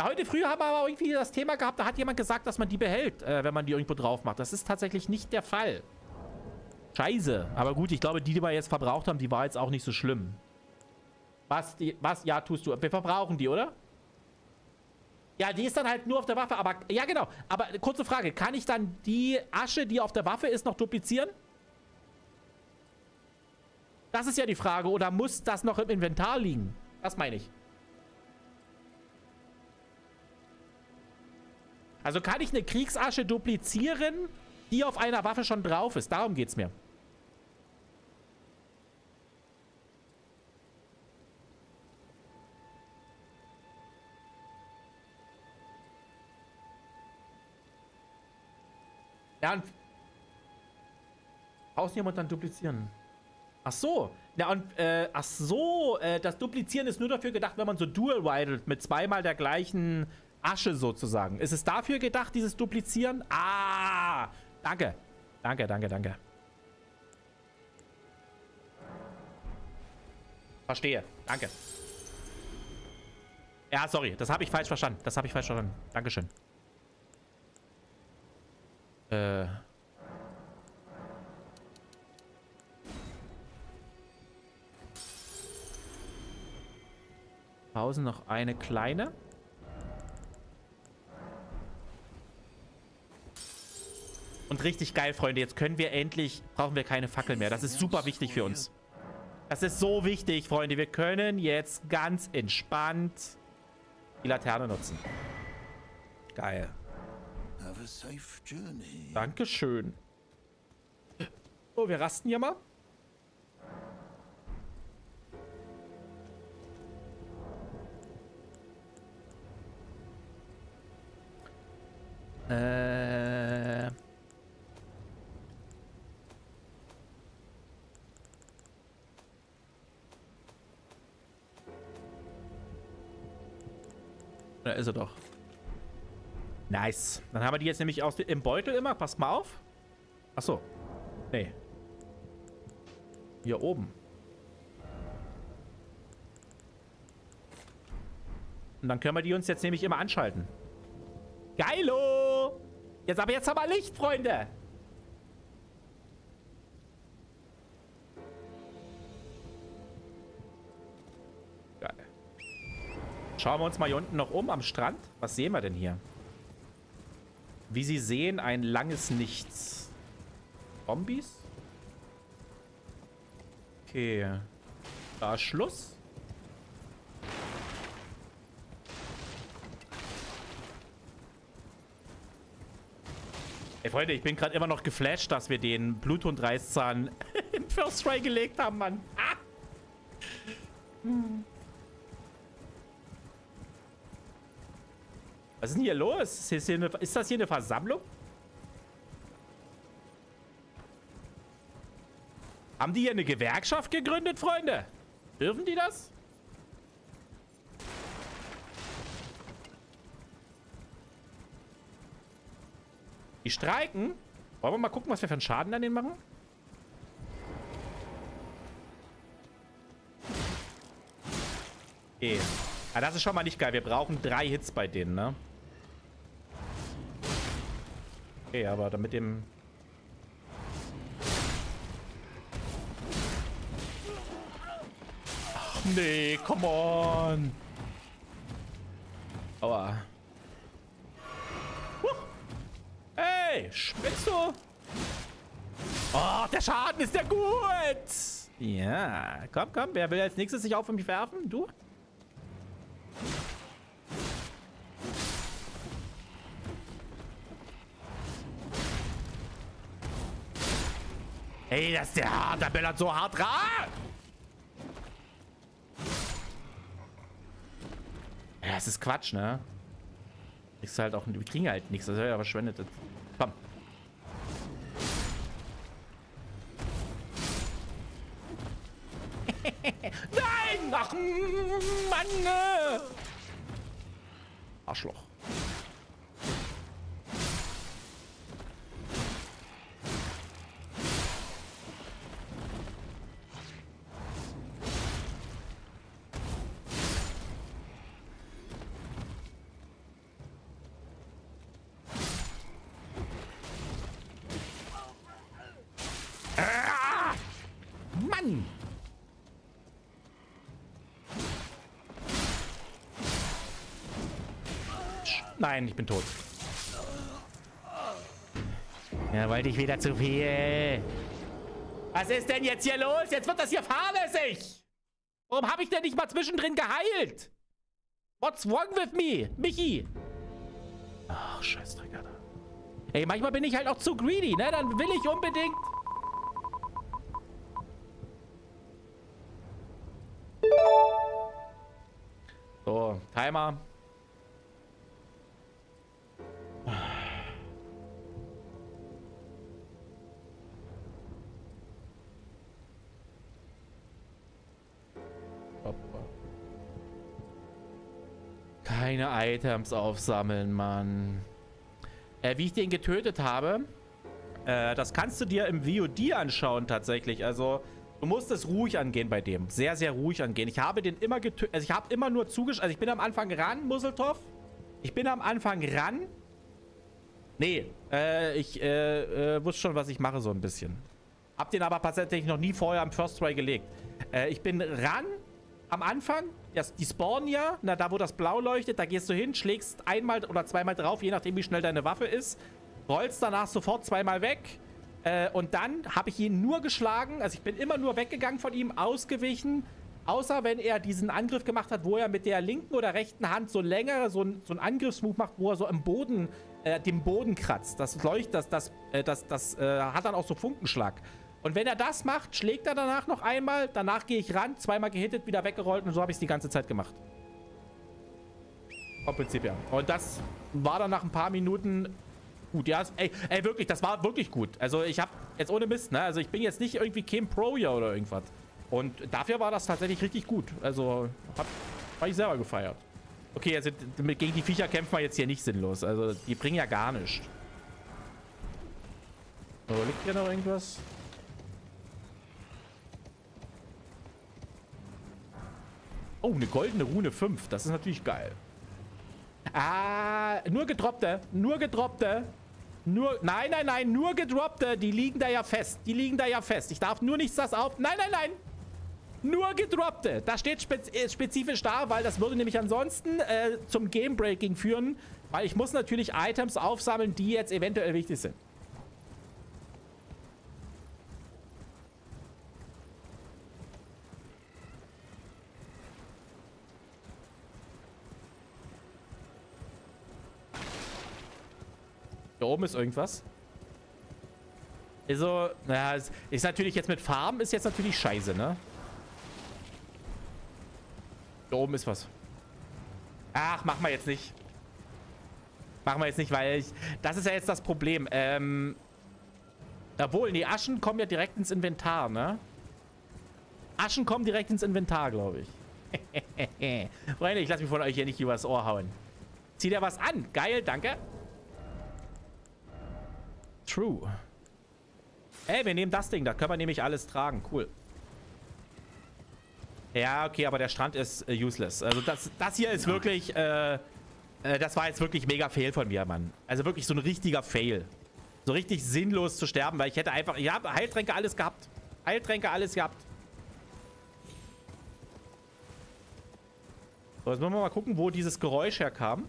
Heute früh haben wir aber irgendwie das Thema gehabt, da hat jemand gesagt, dass man die behält, äh, wenn man die irgendwo drauf macht. Das ist tatsächlich nicht der Fall. Scheiße. Aber gut, ich glaube, die, die wir jetzt verbraucht haben, die war jetzt auch nicht so schlimm. Was? Die, was? Ja, tust du. Wir verbrauchen die, oder? Ja, die ist dann halt nur auf der Waffe, aber... Ja, genau. Aber kurze Frage. Kann ich dann die Asche, die auf der Waffe ist, noch duplizieren? Das ist ja die Frage. Oder muss das noch im Inventar liegen? Das meine ich. Also kann ich eine Kriegsasche duplizieren, die auf einer Waffe schon drauf ist. Darum geht es mir. Ja, und rausnehmen und dann duplizieren. Ach so. Ja, und, äh, ach so, äh, das Duplizieren ist nur dafür gedacht, wenn man so dual widelt mit zweimal der gleichen Asche sozusagen. Ist es dafür gedacht, dieses Duplizieren? Ah, danke. Danke, danke, danke. Verstehe. Danke. Ja, sorry. Das habe ich falsch verstanden. Das habe ich falsch verstanden. Dankeschön. Äh... Pause noch eine kleine. Und richtig geil, Freunde. Jetzt können wir endlich, brauchen wir keine Fackel mehr. Das ist super wichtig für uns. Das ist so wichtig, Freunde. Wir können jetzt ganz entspannt die Laterne nutzen. Geil. Dankeschön. Oh, wir rasten hier mal. Äh... Da ist er doch. Nice. Dann haben wir die jetzt nämlich aus im Beutel immer. Passt mal auf. Achso. Nee. Hier oben. Und dann können wir die uns jetzt nämlich immer anschalten. Geilo! Jetzt aber jetzt haben wir Licht, Freunde. Schauen wir uns mal hier unten noch um am Strand. Was sehen wir denn hier? Wie Sie sehen, ein langes Nichts. Zombies? Okay. Da ist Schluss. Ey, Freunde, ich bin gerade immer noch geflasht, dass wir den Bluthund-Reißzahn in First Try gelegt haben, Mann. Ah! Hm. Was ist denn hier los? Ist, hier eine, ist das hier eine Versammlung? Haben die hier eine Gewerkschaft gegründet, Freunde? Dürfen die das? Die streiken? Wollen wir mal gucken, was wir für einen Schaden an denen machen? Okay. Ah, das ist schon mal nicht geil. Wir brauchen drei Hits bei denen, ne? Okay, aber damit dem... Ach nee, come on. Aua. Huh. Hey, spinnst du? Oh, der Schaden ist ja gut. Ja, komm, komm. Wer will als nächstes sich auf mich werfen? Du? Ey, das ist der hart. Der bellert so hart ran. Ja, das ist Quatsch, ne? Kriegst halt auch, wir kriegen halt nichts. Das ist ja verschwendet. Komm. Nein! Ach, Mann! Arschloch. Nein, ich bin tot. Ja, wollte ich wieder zu viel. Was ist denn jetzt hier los? Jetzt wird das hier fahrlässig. Warum habe ich denn nicht mal zwischendrin geheilt? What's wrong with me? Michi. Ach, Scheißdreck, Alter. Ey, manchmal bin ich halt auch zu greedy, ne? Dann will ich unbedingt... So, Timer. Keine Items aufsammeln, Mann. Äh, wie ich den getötet habe, äh, das kannst du dir im VOD anschauen tatsächlich. Also, du musst es ruhig angehen bei dem. Sehr, sehr ruhig angehen. Ich habe den immer getötet. Also, ich habe immer nur zugeschaut. Also, ich bin am Anfang ran, Museltoff. Ich bin am Anfang ran. Nee, äh, ich äh, äh, wusste schon, was ich mache, so ein bisschen. Hab den aber tatsächlich noch nie vorher am First Try gelegt. Äh, ich bin ran am Anfang. Das, die spawnen ja, na, da wo das blau leuchtet, da gehst du hin, schlägst einmal oder zweimal drauf, je nachdem wie schnell deine Waffe ist. Rollst danach sofort zweimal weg. Äh, und dann habe ich ihn nur geschlagen. Also ich bin immer nur weggegangen von ihm, ausgewichen. Außer wenn er diesen Angriff gemacht hat, wo er mit der linken oder rechten Hand so länger so, so einen Angriffsmove macht, wo er so im Boden, äh, dem Boden kratzt. Das leuchtet, das, das, äh, das, das äh, hat dann auch so Funkenschlag. Und wenn er das macht, schlägt er danach noch einmal. Danach gehe ich ran, zweimal gehittet, wieder weggerollt und so habe ich es die ganze Zeit gemacht. Vom Prinzip ja. Und das war dann nach ein paar Minuten gut. Ja, ey, ey, wirklich, das war wirklich gut. Also ich habe jetzt ohne Mist, ne? Also ich bin jetzt nicht irgendwie Kim Pro hier oder irgendwas. Und dafür war das tatsächlich richtig gut. Also hat, war ich selber gefeiert. Okay, also gegen die Viecher kämpfen wir jetzt hier nicht sinnlos. Also die bringen ja gar nichts. So, liegt hier noch irgendwas? Oh, eine goldene Rune 5. Das ist natürlich geil. Ah, nur gedroppte. Nur gedroppte. Nur, nein, nein, nein, nur gedroppte. Die liegen da ja fest. Die liegen da ja fest. Ich darf nur nichts das auf... Nein, nein, nein. Nur gedroppte. Da steht äh, spezifisch da, weil das würde nämlich ansonsten äh, zum Gamebreaking führen. Weil ich muss natürlich Items aufsammeln, die jetzt eventuell wichtig sind. Hier oben ist irgendwas. Also, naja, ist, ist natürlich jetzt mit Farben ist jetzt natürlich scheiße, ne? Hier oben ist was. Ach, machen wir jetzt nicht. Machen wir jetzt nicht, weil ich... Das ist ja jetzt das Problem. Ähm... Obwohl, die Aschen kommen ja direkt ins Inventar, ne? Aschen kommen direkt ins Inventar, glaube ich. Freunde, ich lasse mich von euch hier nicht übers Ohr hauen. Zieh dir was an. Geil, danke. True. Ey, wir nehmen das Ding. Da können wir nämlich alles tragen. Cool. Ja, okay, aber der Strand ist äh, useless. Also das, das hier ist wirklich, äh, äh, das war jetzt wirklich mega Fail von mir, Mann. Also wirklich so ein richtiger Fail. So richtig sinnlos zu sterben, weil ich hätte einfach, ich habe Heiltränke alles gehabt. Heiltränke alles gehabt. So, jetzt müssen wir mal gucken, wo dieses Geräusch herkam.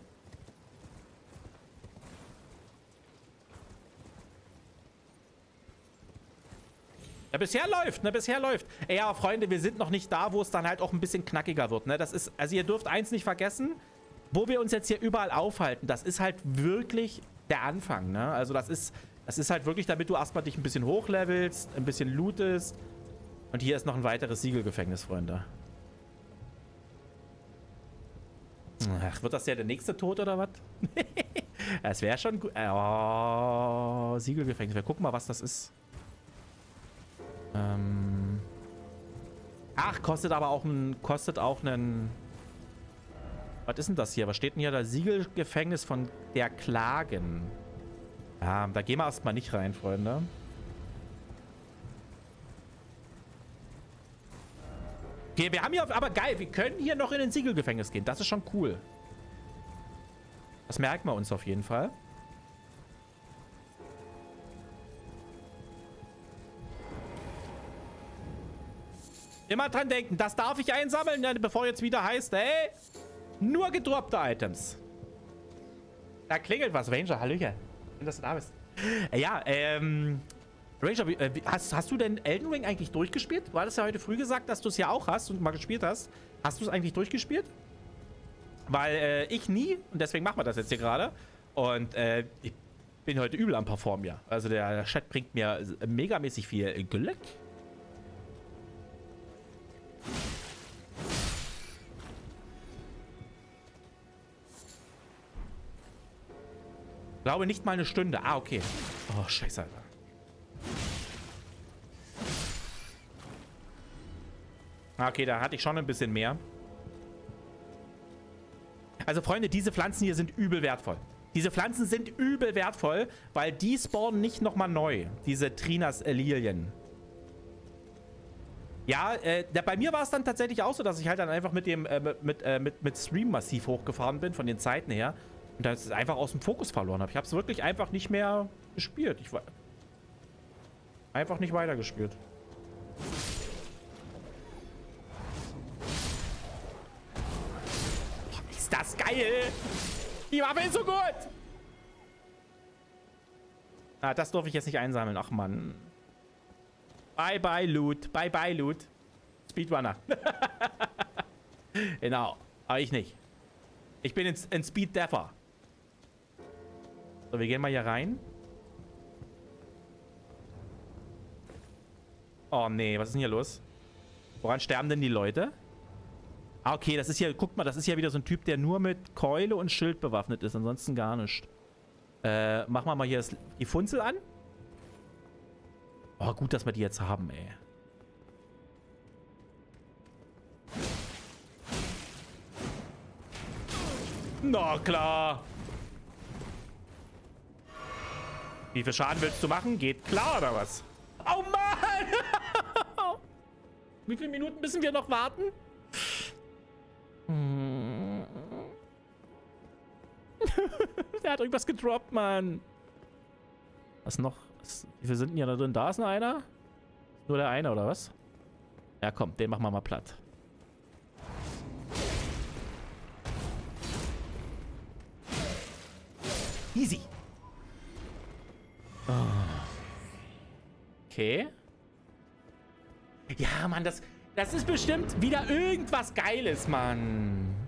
Na, bisher läuft, ne, bisher läuft. Ey, ja, Freunde, wir sind noch nicht da, wo es dann halt auch ein bisschen knackiger wird, ne. Das ist, also ihr dürft eins nicht vergessen, wo wir uns jetzt hier überall aufhalten, das ist halt wirklich der Anfang, ne. Also das ist, das ist halt wirklich, damit du erstmal dich ein bisschen hochlevelst, ein bisschen lootest. Und hier ist noch ein weiteres Siegelgefängnis, Freunde. Ach, wird das ja der nächste Tod oder was? das wäre schon gut. Oh, Siegelgefängnis. Wir gucken mal, was das ist. Ähm Ach, kostet aber auch ein, kostet auch einen... Was ist denn das hier? Was steht denn hier? Das Siegelgefängnis von der Klagen. Ja, da gehen wir erstmal nicht rein, Freunde. Okay, wir haben hier... Aber geil, wir können hier noch in den Siegelgefängnis gehen. Das ist schon cool. Das merken wir uns auf jeden Fall. Immer dran denken, das darf ich einsammeln, bevor jetzt wieder heißt, ey, nur gedroppte Items. Da klingelt was, Ranger, Hallöchen. Schön, dass du da bist. Äh, ja, ähm, Ranger, äh, hast, hast du denn Elden Ring eigentlich durchgespielt? Du hattest ja heute früh gesagt, dass du es ja auch hast und mal gespielt hast. Hast du es eigentlich durchgespielt? Weil äh, ich nie, und deswegen machen wir das jetzt hier gerade. Und äh, ich bin heute übel am Performen, ja. Also der Chat bringt mir megamäßig viel Glück. Glaube nicht mal eine Stunde. Ah, okay. Oh, scheiße. Ah, okay, da hatte ich schon ein bisschen mehr. Also, Freunde, diese Pflanzen hier sind übel wertvoll. Diese Pflanzen sind übel wertvoll, weil die spawnen nicht nochmal neu. Diese Trinas Lilien. Ja, äh, bei mir war es dann tatsächlich auch so, dass ich halt dann einfach mit dem, äh, mit, äh, mit, mit Stream massiv hochgefahren bin, von den Zeiten her. Und das einfach aus dem Fokus verloren habe. Ich habe es wirklich einfach nicht mehr gespielt. Ich war einfach nicht weitergespielt. Ist das geil? Die Waffe ist so gut! Ah, das durfte ich jetzt nicht einsammeln. Ach, Mann. Bye, bye, Loot. Bye, bye, Loot. Speedrunner. genau. Aber ich nicht. Ich bin ein Speed Deffer. So, wir gehen mal hier rein. Oh, nee. Was ist denn hier los? Woran sterben denn die Leute? Ah, okay. Das ist hier... Guckt mal, das ist ja wieder so ein Typ, der nur mit Keule und Schild bewaffnet ist. Ansonsten gar nicht. Äh, machen wir mal hier das, die Funzel an. Oh, gut, dass wir die jetzt haben, ey. Na klar. Wie viel Schaden willst du machen? Geht klar, oder was? Oh Mann! Wie viele Minuten müssen wir noch warten? Der hat irgendwas gedroppt, Mann. Was noch? Wie viele sind denn hier da drin? Da ist noch einer? Nur der eine, oder was? Ja, komm, den machen wir mal platt. Easy. Oh. Okay. Ja, Mann, das, das ist bestimmt wieder irgendwas Geiles, Mann.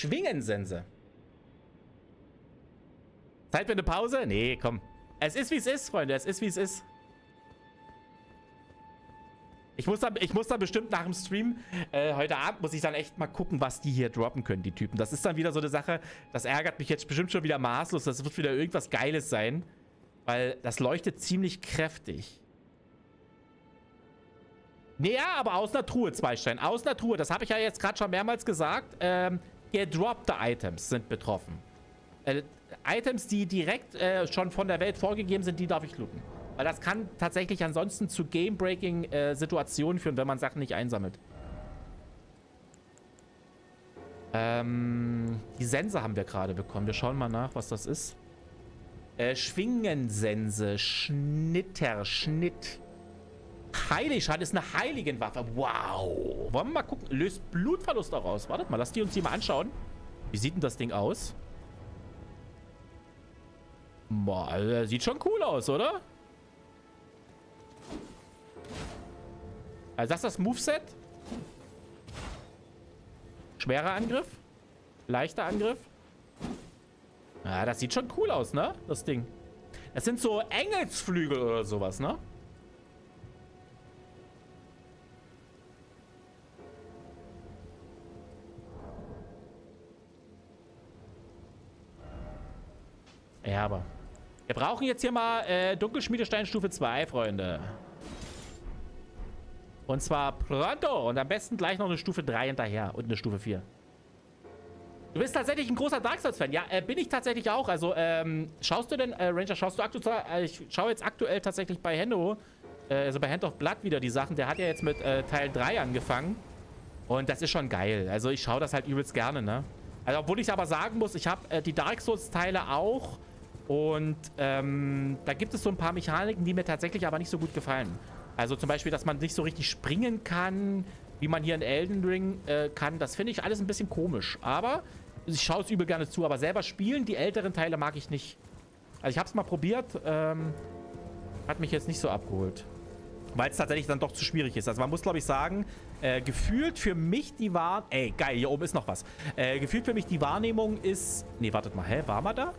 Schwingensense. Zeit für eine Pause? Nee, komm. Es ist, wie es ist, Freunde. Es ist, wie es ist. Ich muss, dann, ich muss dann bestimmt nach dem Stream, äh, heute Abend muss ich dann echt mal gucken, was die hier droppen können, die Typen. Das ist dann wieder so eine Sache, das ärgert mich jetzt bestimmt schon wieder maßlos. Das wird wieder irgendwas Geiles sein. Weil das leuchtet ziemlich kräftig. Nee, ja, aber aus einer Truhe, zwei Steine. Aus einer Truhe, das habe ich ja jetzt gerade schon mehrmals gesagt. Ähm, gedroppte Items sind betroffen. Äh, Items, die direkt äh, schon von der Welt vorgegeben sind, die darf ich looten. Weil das kann tatsächlich ansonsten zu Game-Breaking-Situationen äh, führen, wenn man Sachen nicht einsammelt. Ähm, die Sense haben wir gerade bekommen. Wir schauen mal nach, was das ist. Äh, Schwingensense. Schnitter. Schnitt. Heiligschad ist eine Heiligenwaffe. Wow. Wollen wir mal gucken. Löst Blutverlust auch aus. Wartet mal, lass die uns die mal anschauen. Wie sieht denn das Ding aus? Boah, also, sieht schon cool aus, oder? Also das ist das Moveset. Schwerer Angriff. Leichter Angriff. Ja, das sieht schon cool aus, ne? Das Ding. Das sind so Engelsflügel oder sowas, ne? Ja, aber. Wir brauchen jetzt hier mal äh, Dunkelschmiedestein Stufe 2, Freunde. Und zwar pronto. Und am besten gleich noch eine Stufe 3 hinterher. Und eine Stufe 4. Du bist tatsächlich ein großer Dark Souls-Fan. Ja, äh, bin ich tatsächlich auch. Also, ähm, schaust du denn, äh, Ranger, schaust du aktuell, äh, ich schaue jetzt aktuell tatsächlich bei Hendo, äh, also bei Hand of Blood wieder die Sachen. Der hat ja jetzt mit äh, Teil 3 angefangen. Und das ist schon geil. Also, ich schaue das halt übelst gerne, ne? Also, obwohl ich aber sagen muss, ich habe äh, die Dark Souls-Teile auch und ähm, da gibt es so ein paar Mechaniken, die mir tatsächlich aber nicht so gut gefallen. Also zum Beispiel, dass man nicht so richtig springen kann, wie man hier in Elden Ring äh, kann. Das finde ich alles ein bisschen komisch. Aber ich schaue es übel gerne zu. Aber selber spielen, die älteren Teile mag ich nicht. Also ich habe es mal probiert. Ähm, hat mich jetzt nicht so abgeholt. Weil es tatsächlich dann doch zu schwierig ist. Also man muss, glaube ich, sagen, äh, gefühlt für mich die Wahrnehmung... Ey, geil, hier oben ist noch was. Äh, gefühlt für mich die Wahrnehmung ist... Nee, wartet mal. Hä, war man da?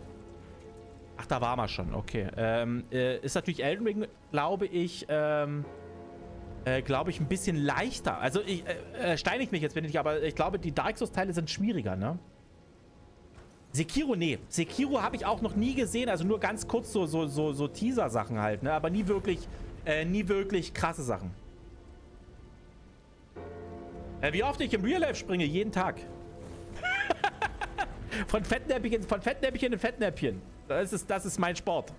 Ach, da war man schon. Okay. Ähm, äh, ist natürlich Elden Ring, glaube ich, ähm, äh, glaube ich, ein bisschen leichter. Also, ich, äh, äh steinigt mich jetzt, bin ich, aber ich glaube, die Dark Souls-Teile sind schwieriger, ne? Sekiro, nee. Sekiro habe ich auch noch nie gesehen. Also nur ganz kurz so, so, so, so Teaser-Sachen halt, ne? Aber nie wirklich, äh, nie wirklich krasse Sachen. Äh, wie oft ich im Real Life springe? Jeden Tag. von Fettnäppchen, von Fettnäppchen in Fettnäppchen. Das ist, das ist mein Sport.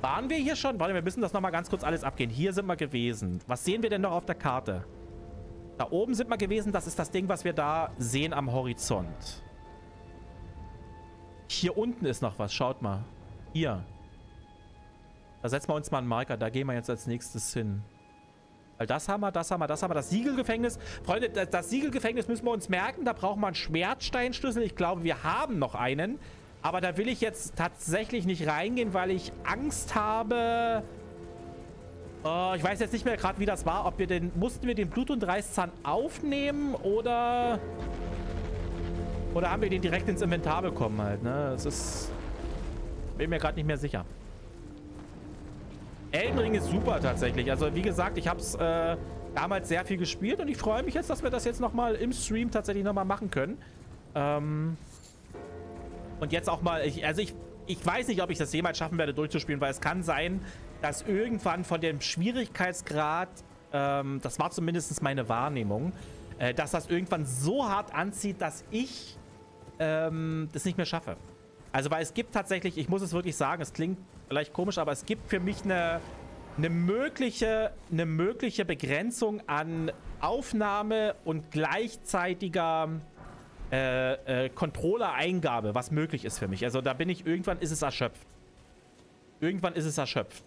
Waren wir hier schon? Warte, wir müssen das nochmal ganz kurz alles abgehen. Hier sind wir gewesen. Was sehen wir denn noch auf der Karte? Da oben sind wir gewesen. Das ist das Ding, was wir da sehen am Horizont. Hier unten ist noch was. Schaut mal. Hier. Da setzen wir uns mal einen Marker. Da gehen wir jetzt als nächstes hin. Weil das haben wir, das haben wir, das haben wir. Das Siegelgefängnis. Freunde, das, das Siegelgefängnis müssen wir uns merken. Da braucht man einen Schwertsteinschlüssel. Ich glaube, wir haben noch einen. Aber da will ich jetzt tatsächlich nicht reingehen, weil ich Angst habe... Oh, ich weiß jetzt nicht mehr gerade, wie das war. Ob wir den... Mussten wir den Blut- und Reißzahn aufnehmen oder... Oder haben wir den direkt ins Inventar bekommen halt, ne? Das ist... Bin mir gerade nicht mehr sicher. Elden Ring ist super tatsächlich. Also wie gesagt, ich habe es äh, damals sehr viel gespielt und ich freue mich jetzt, dass wir das jetzt nochmal im Stream tatsächlich nochmal machen können. Ähm und jetzt auch mal, ich, also ich, ich weiß nicht, ob ich das jemals schaffen werde durchzuspielen, weil es kann sein, dass irgendwann von dem Schwierigkeitsgrad, ähm, das war zumindest meine Wahrnehmung, äh, dass das irgendwann so hart anzieht, dass ich ähm, das nicht mehr schaffe. Also weil es gibt tatsächlich, ich muss es wirklich sagen, es klingt vielleicht komisch, aber es gibt für mich eine, eine, mögliche, eine mögliche Begrenzung an Aufnahme und gleichzeitiger äh, äh, Controller-Eingabe, was möglich ist für mich. Also da bin ich, irgendwann ist es erschöpft. Irgendwann ist es erschöpft.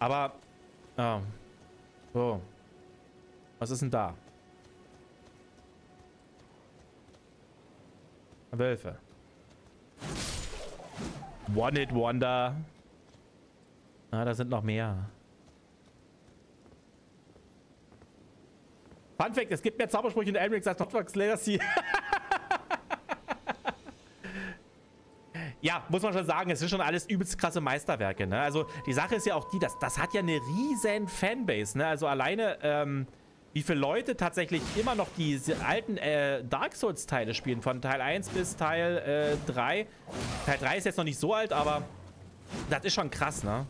Aber, oh. so. Was ist denn da? Wölfe. One It Wonder. Ah, da sind noch mehr. Fun Fact, es gibt mehr Zaubersprüche in Elric als Hogwarts Legacy. ja, muss man schon sagen, es sind schon alles übelst krasse Meisterwerke. Ne? Also die Sache ist ja auch die, dass das hat ja eine riesen Fanbase. Ne? Also alleine, ähm, wie viele Leute tatsächlich immer noch diese alten äh, Dark Souls-Teile spielen. Von Teil 1 bis Teil äh, 3. Teil 3 ist jetzt noch nicht so alt, aber das ist schon krass, ne?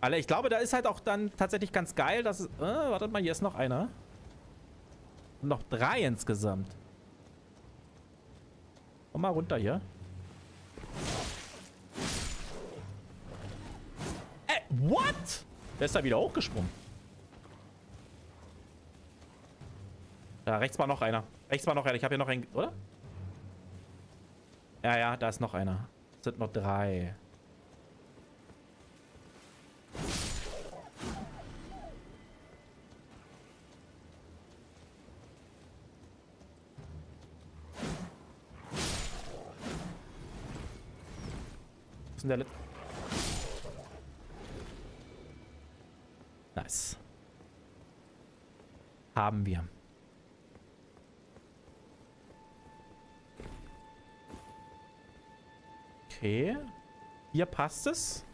Alle, ich glaube, da ist halt auch dann tatsächlich ganz geil, dass. Äh, wartet mal, hier ist noch einer. Noch drei insgesamt. Komm mal runter hier. Ey, what? Der ist da wieder hochgesprungen. Da rechts war noch einer. Rechts war noch einer. Ich habe hier noch einen, oder? Ja, ja, da ist noch einer. Es sind noch drei. ist denn der? Nice. Haben wir. Okay. Hier passt es.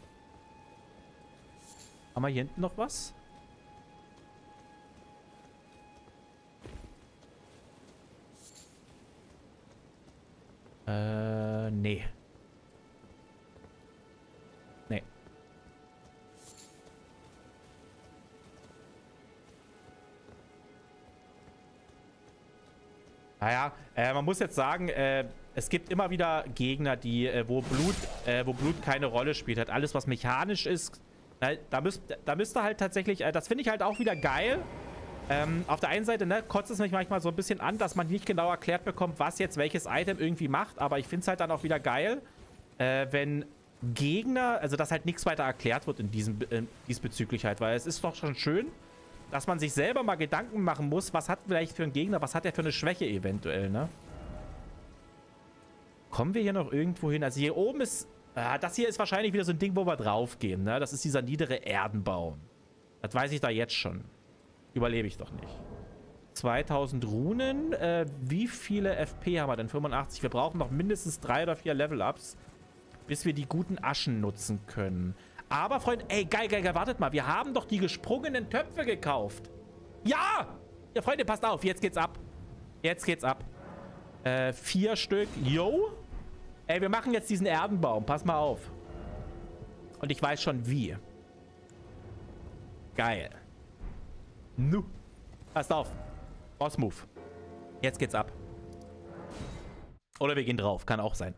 Haben wir hier hinten noch was? Äh, nee. Nee. Naja, äh, man muss jetzt sagen, äh, es gibt immer wieder Gegner, die, äh, wo, Blut, äh, wo Blut keine Rolle spielt. Halt alles, was mechanisch ist, da, müsst, da müsste halt tatsächlich, äh, das finde ich halt auch wieder geil. Ähm, auf der einen Seite ne, kotzt es mich manchmal so ein bisschen an, dass man nicht genau erklärt bekommt, was jetzt welches Item irgendwie macht. Aber ich finde es halt dann auch wieder geil, äh, wenn Gegner, also dass halt nichts weiter erklärt wird in diesem äh, diesbezüglich halt. Weil es ist doch schon schön, dass man sich selber mal Gedanken machen muss, was hat vielleicht für einen Gegner, was hat er für eine Schwäche eventuell, ne? Kommen wir hier noch irgendwo hin? Also hier oben ist... Äh, das hier ist wahrscheinlich wieder so ein Ding, wo wir draufgehen, ne? Das ist dieser niedere Erdenbaum. Das weiß ich da jetzt schon. Überlebe ich doch nicht. 2000 Runen. Äh, wie viele FP haben wir denn? 85. Wir brauchen noch mindestens drei oder vier Level-Ups, bis wir die guten Aschen nutzen können. Aber, Freunde, ey, geil, geil, geil, wartet mal. Wir haben doch die gesprungenen Töpfe gekauft. Ja! Ja, Freunde, passt auf. Jetzt geht's ab. Jetzt geht's ab. Äh, vier Stück. Yo! Ey, wir machen jetzt diesen Erdenbaum. Pass mal auf. Und ich weiß schon wie. Geil. Nu. Passt auf. Boss-Move. Jetzt geht's ab. Oder wir gehen drauf. Kann auch sein.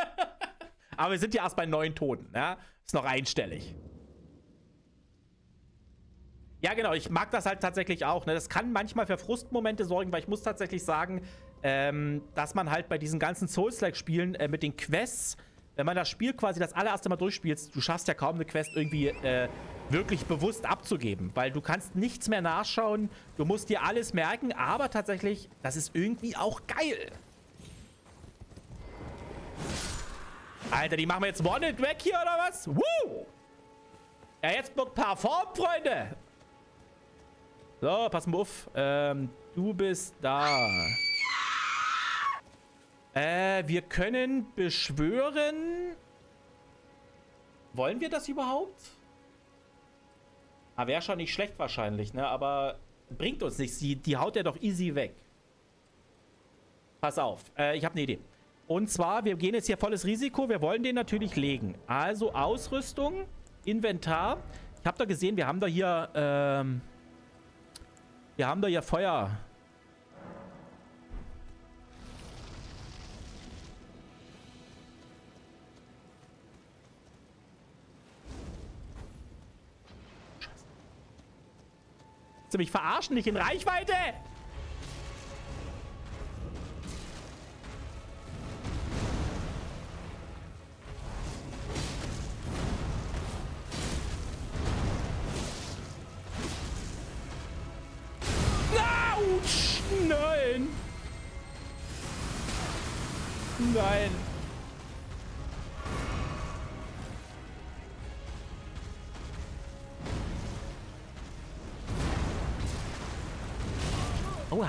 Aber wir sind ja erst bei neun Toten. Ja? Ist noch einstellig. Ja, genau. Ich mag das halt tatsächlich auch. Ne? Das kann manchmal für Frustmomente sorgen, weil ich muss tatsächlich sagen, ähm, dass man halt bei diesen ganzen Souls-like-Spielen äh, mit den Quests, wenn man das Spiel quasi das allererste Mal durchspielst, du schaffst ja kaum eine Quest irgendwie äh, wirklich bewusst abzugeben, weil du kannst nichts mehr nachschauen, du musst dir alles merken, aber tatsächlich, das ist irgendwie auch geil. Alter, die machen wir jetzt One weg hier, oder was? Woo! Ja, jetzt wird Perform, Freunde. So, pass mal auf. Ähm, du bist da. Äh, wir können beschwören. Wollen wir das überhaupt? Ah, wäre schon nicht schlecht wahrscheinlich, ne? Aber bringt uns nichts. Die, die haut er doch easy weg. Pass auf. Äh, ich habe eine Idee. Und zwar, wir gehen jetzt hier volles Risiko. Wir wollen den natürlich legen. Also Ausrüstung, Inventar. Ich habe da gesehen, wir haben da hier, ähm, wir haben da hier Feuer. Du mich verarschen? Nicht in Reichweite? Nein! Nein! Aua.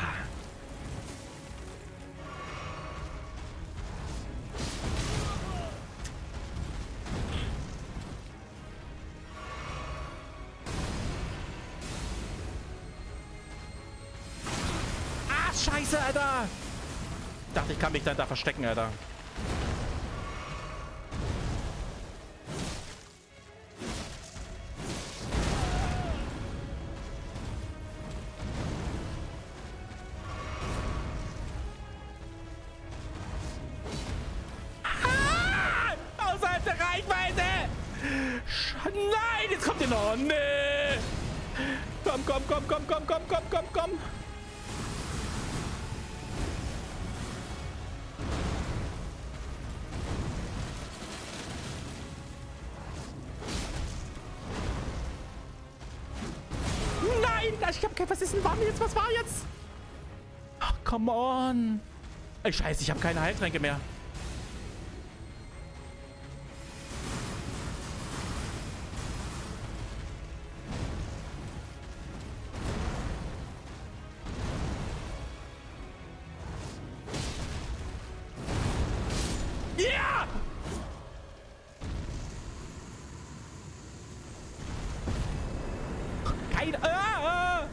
Ah, scheiße, Alter! Dachte, ich kann mich dann da verstecken, Alter. Ey, scheiße, ich habe keine Heiltränke mehr. Ja! Kein... Ah.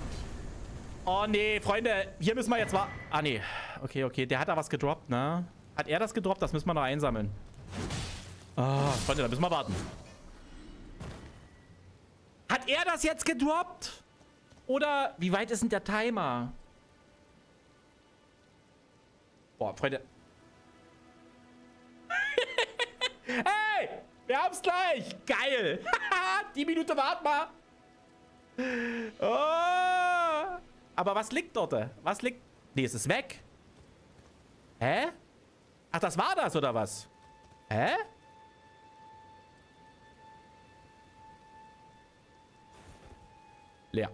Oh nee, Freunde, hier müssen wir jetzt warten. Ah nee, okay, okay, der hat da was gedroppt, ne? Hat er das gedroppt? Das müssen wir noch einsammeln. Ah, Freunde, da müssen wir warten. Hat er das jetzt gedroppt? Oder wie weit ist denn der Timer? Boah, Freunde. hey, wir haben's gleich. Geil. Die Minute warten wir. Oh. Aber was liegt dort? Was liegt... Nee, es ist weg. Hä? Ach, das war das, oder was? Hä? Leer.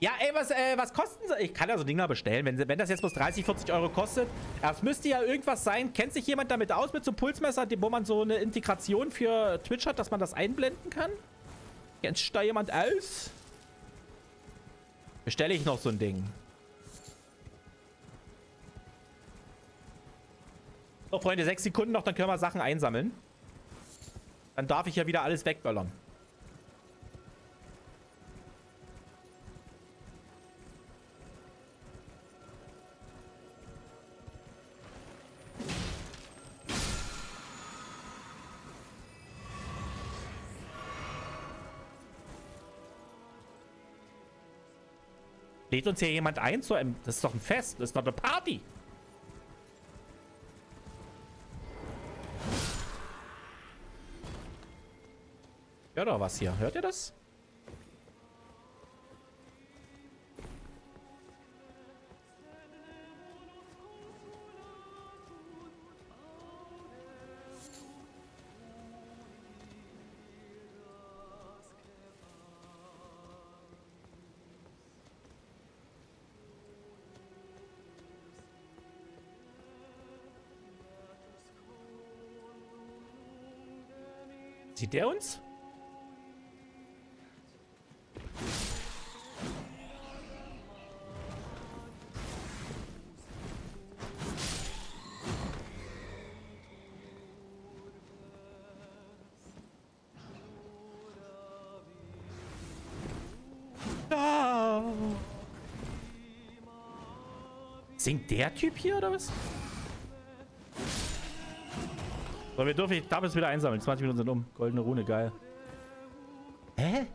Ja, ey, was, äh, was kosten sie? Ich kann ja so Dinger bestellen, wenn, wenn das jetzt bloß 30, 40 Euro kostet. Das müsste ja irgendwas sein. Kennt sich jemand damit aus mit so einem Pulsmesser, wo man so eine Integration für Twitch hat, dass man das einblenden kann? Kennt sich da jemand aus? Bestelle ich noch so ein Ding. So, Freunde, sechs Sekunden noch, dann können wir Sachen einsammeln. Dann darf ich ja wieder alles wegböllern. Lädt uns hier jemand ein zu einem... Das ist doch ein Fest. Das ist doch eine Party. Hört doch was hier. Hört ihr das? Sieht der uns? Ah. Singt der Typ hier oder was? So, wir dürfen, ich darf es wieder einsammeln. 20 Minuten sind um. Goldene Rune, geil. Hä?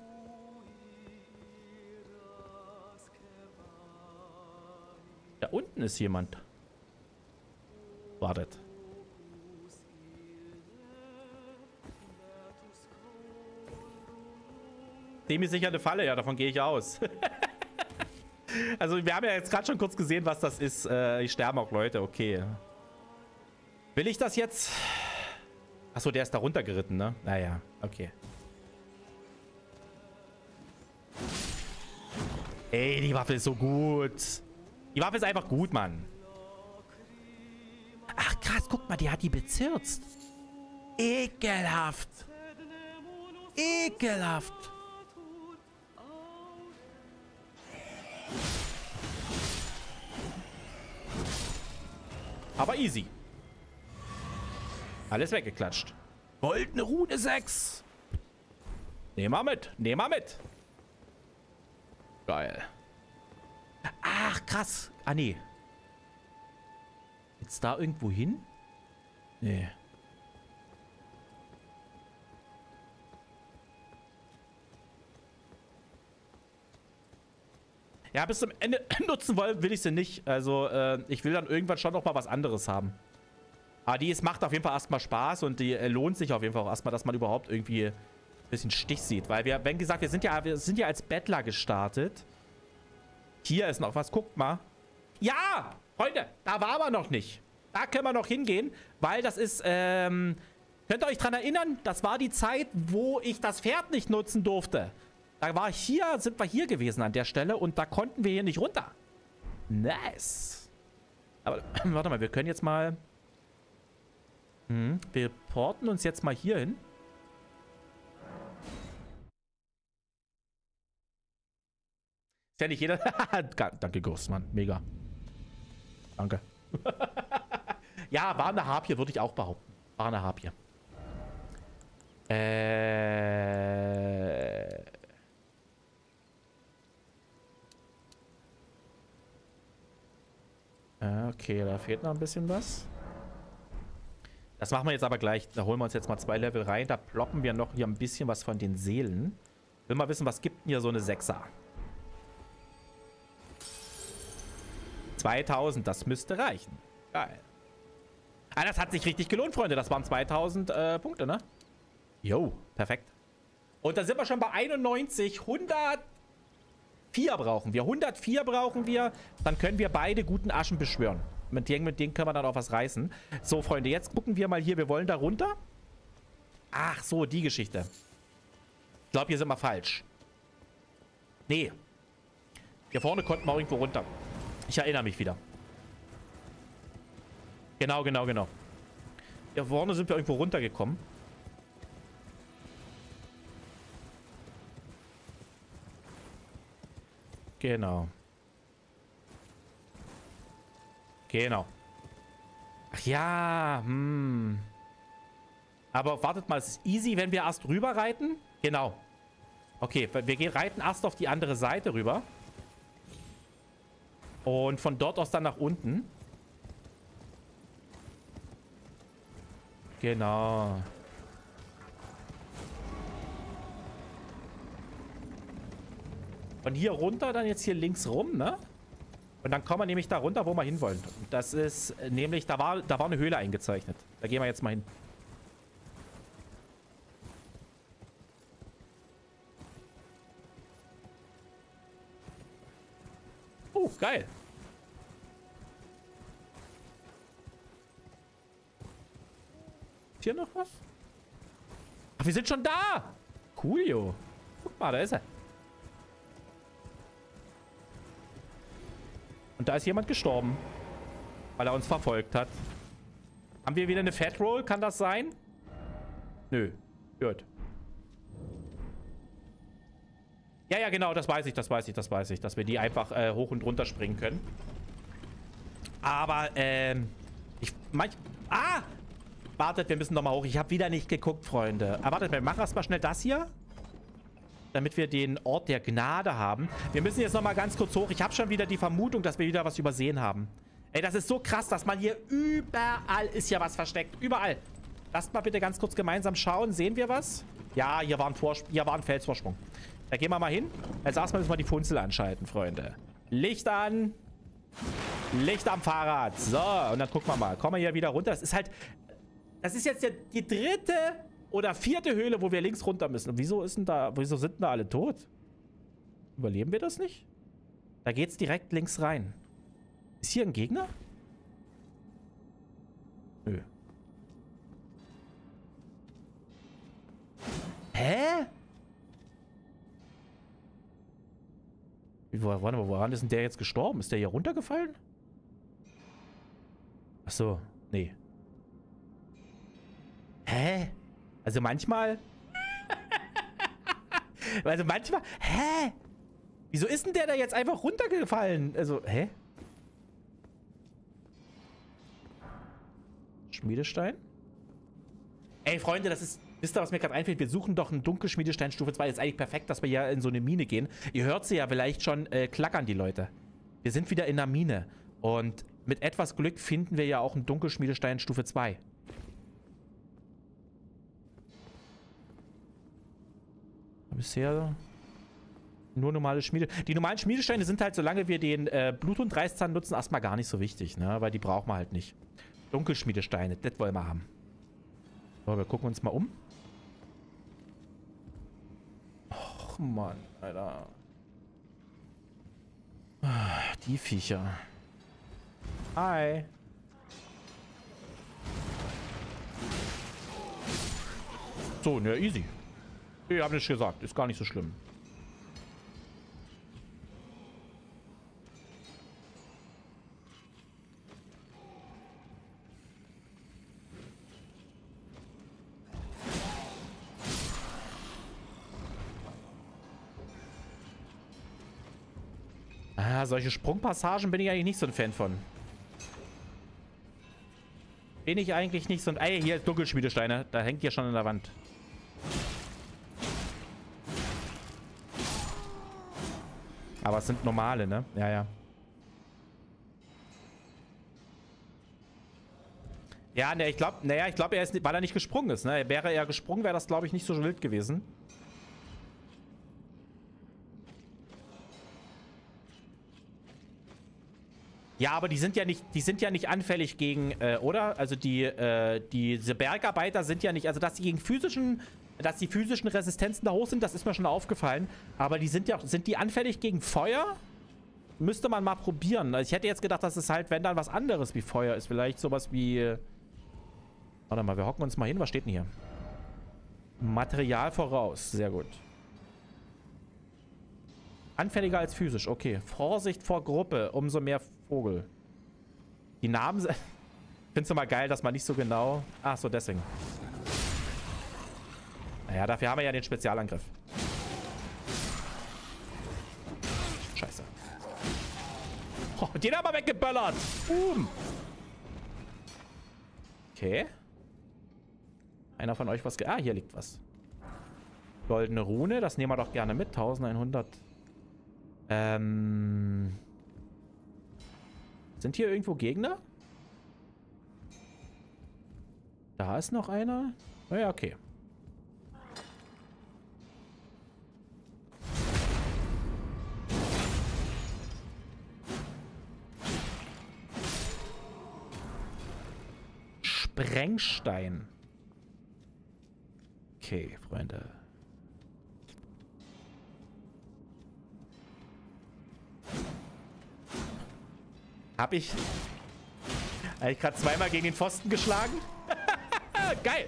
Da unten ist jemand. Wartet. Dem ist sicher eine Falle, ja, davon gehe ich aus. also, wir haben ja jetzt gerade schon kurz gesehen, was das ist. Äh, ich sterben auch Leute, okay. Will ich das jetzt? Achso, der ist da runtergeritten, ne? Naja, okay. Ey, die Waffe ist so gut. Die Waffe ist einfach gut, Mann. Ach, krass, guck mal, die hat die bezirzt. Ekelhaft. Ekelhaft. Aber easy. Alles weggeklatscht. Goldene Rune 6. Nehmen wir mit. Nehmen wir mit. Geil. Ach, krass. Ah, nee. Jetzt da irgendwo hin? Nee. Ja, bis zum Ende nutzen wollen will ich sie nicht. Also, äh, ich will dann irgendwann schon noch mal was anderes haben. Aber die es macht auf jeden Fall erstmal Spaß und die äh, lohnt sich auf jeden Fall auch erstmal, dass man überhaupt irgendwie ein bisschen Stich sieht. Weil wir, wenn gesagt, wir sind ja, wir sind ja als Bettler gestartet. Hier ist noch was, guckt mal. Ja, Freunde, da war aber noch nicht. Da können wir noch hingehen, weil das ist, ähm, könnt ihr euch dran erinnern? Das war die Zeit, wo ich das Pferd nicht nutzen durfte. Da war hier, sind wir hier gewesen an der Stelle und da konnten wir hier nicht runter. Nice. Aber warte mal, wir können jetzt mal... Hm, wir porten uns jetzt mal hier hin. Ist ja nicht jeder... Danke, Großmann. Mega. Danke. ja, war eine Harpie, würde ich auch behaupten. War eine Harpie. Äh... Okay, da fehlt noch ein bisschen was. Das machen wir jetzt aber gleich. Da holen wir uns jetzt mal zwei Level rein. Da ploppen wir noch hier ein bisschen was von den Seelen. Will mal wissen, was gibt denn hier so eine Sechser? 2000, das müsste reichen. Geil. Ah, das hat sich richtig gelohnt, Freunde. Das waren 2000 äh, Punkte, ne? Jo, perfekt. Und da sind wir schon bei 91. 100 104 brauchen wir. 104 brauchen wir. Dann können wir beide guten Aschen beschwören. Mit denen, mit denen können wir dann auch was reißen. So, Freunde, jetzt gucken wir mal hier. Wir wollen da runter. Ach so, die Geschichte. Ich glaube, hier sind wir falsch. Nee. Hier vorne konnten wir irgendwo runter. Ich erinnere mich wieder. Genau, genau, genau. Hier vorne sind wir irgendwo runtergekommen. Genau. Genau. Ach ja, hm. Aber wartet mal, es ist easy, wenn wir erst rüber reiten? Genau. Okay, wir reiten erst auf die andere Seite rüber. Und von dort aus dann nach unten. Genau. Von hier runter, dann jetzt hier links rum, ne? Und dann kommen wir nämlich da runter, wo wir hinwollen. Das ist äh, nämlich, da war, da war eine Höhle eingezeichnet. Da gehen wir jetzt mal hin. Oh, geil. Ist hier noch was? Ach, wir sind schon da. Coolio. Guck mal, da ist er. Und da ist jemand gestorben. Weil er uns verfolgt hat. Haben wir wieder eine Fat Roll? Kann das sein? Nö. Gut. Ja, ja, genau. Das weiß ich, das weiß ich, das weiß ich. Dass wir die einfach äh, hoch und runter springen können. Aber, ähm... Ich... Manch... Ah! Wartet, wir müssen nochmal hoch. Ich habe wieder nicht geguckt, Freunde. Aber wartet, wir machen erstmal schnell das hier damit wir den Ort der Gnade haben. Wir müssen jetzt nochmal ganz kurz hoch. Ich habe schon wieder die Vermutung, dass wir wieder was übersehen haben. Ey, das ist so krass, dass man hier überall ist ja was versteckt. Überall. Lasst mal bitte ganz kurz gemeinsam schauen. Sehen wir was? Ja, hier war ein, Vorsp hier war ein Felsvorsprung. Da gehen wir mal hin. Als erstes müssen wir die Funzel anschalten, Freunde. Licht an. Licht am Fahrrad. So, und dann gucken wir mal. Kommen wir hier wieder runter. Das ist halt... Das ist jetzt die dritte oder vierte Höhle, wo wir links runter müssen. Und wieso ist denn da, wieso sind denn da alle tot? Überleben wir das nicht? Da geht's direkt links rein. Ist hier ein Gegner? Nö. Hä? Wie, wo, warte mal, woran ist denn der jetzt gestorben? Ist der hier runtergefallen? Ach so, nee. Hä? Also manchmal... also manchmal... Hä? Wieso ist denn der da jetzt einfach runtergefallen? Also, hä? Schmiedestein? Ey, Freunde, das ist... Wisst ihr, was mir gerade einfällt? Wir suchen doch einen Dunkelschmiedestein Stufe 2. Ist eigentlich perfekt, dass wir hier in so eine Mine gehen. Ihr hört sie ja vielleicht schon äh, klackern, die Leute. Wir sind wieder in der Mine. Und mit etwas Glück finden wir ja auch einen Dunkelschmiedestein Stufe 2. Bisher nur normale Schmiede. Die normalen Schmiedesteine sind halt, solange wir den äh, Bluthund-Reißzahn nutzen, erstmal gar nicht so wichtig, ne? Weil die brauchen wir halt nicht. Dunkelschmiedesteine, das wollen wir haben. So, wir gucken uns mal um. Och, Mann, Alter. Die Viecher. Hi. So, ne, easy. Ich hab nicht gesagt. Ist gar nicht so schlimm. Ah, solche Sprungpassagen bin ich eigentlich nicht so ein Fan von. Bin ich eigentlich nicht so ein... Ey, hier ist Dunkelschmiedesteine. Da hängt ja schon an der Wand. Aber es sind normale, ne? Ja, ja. Ja, ne, ich glaube, naja, ich glaube, er ist, weil er nicht gesprungen ist, ne? Wäre er gesprungen, wäre das, glaube ich, nicht so wild gewesen. Ja, aber die sind ja nicht, die sind ja nicht anfällig gegen, äh, oder? Also die, äh, diese Bergarbeiter sind ja nicht, also dass sie gegen physischen, dass die physischen Resistenzen da hoch sind, das ist mir schon aufgefallen. Aber die sind ja, sind die anfällig gegen Feuer? Müsste man mal probieren. Also ich hätte jetzt gedacht, dass es halt, wenn dann was anderes wie Feuer ist. Vielleicht sowas wie... Warte mal, wir hocken uns mal hin. Was steht denn hier? Material voraus. Sehr gut. Anfälliger als physisch. Okay. Vorsicht vor Gruppe. Umso mehr Vogel. Die Namen... Findest du mal geil, dass man nicht so genau... Ach so, deswegen. Naja, dafür haben wir ja den Spezialangriff. Scheiße. Oh, den haben wir weggeböllert. Boom. Okay. Einer von euch was... Ah, hier liegt was. Goldene Rune, das nehmen wir doch gerne mit. 1100. Ähm... Sind hier irgendwo Gegner? Da ist noch einer. Naja, okay. Sprengstein. Okay, Freunde. Hab ich... Habe ich gerade zweimal gegen den Pfosten geschlagen? Geil.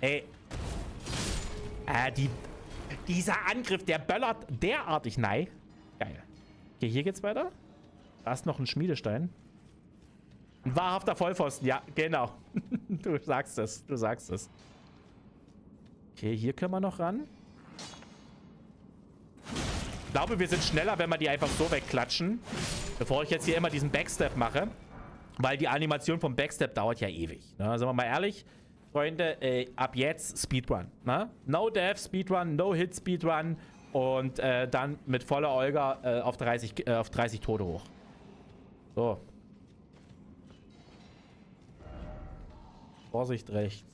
Ey. Äh, die, dieser Angriff, der böllert derartig. Nein. Geil. Okay, hier geht's weiter. Da ist noch ein Schmiedestein. Ein wahrhafter Vollpfosten. Ja, genau. du sagst es. Du sagst es. Okay, hier können wir noch ran. Ich glaube, wir sind schneller, wenn wir die einfach so wegklatschen. Bevor ich jetzt hier immer diesen Backstep mache. Weil die Animation vom Backstep dauert ja ewig. Ne? Sagen wir mal ehrlich. Freunde, äh, ab jetzt Speedrun. Ne? No Death Speedrun, No Hit Speedrun. Und äh, dann mit voller Olga äh, auf, 30, äh, auf 30 Tode hoch. So. Vorsicht rechts.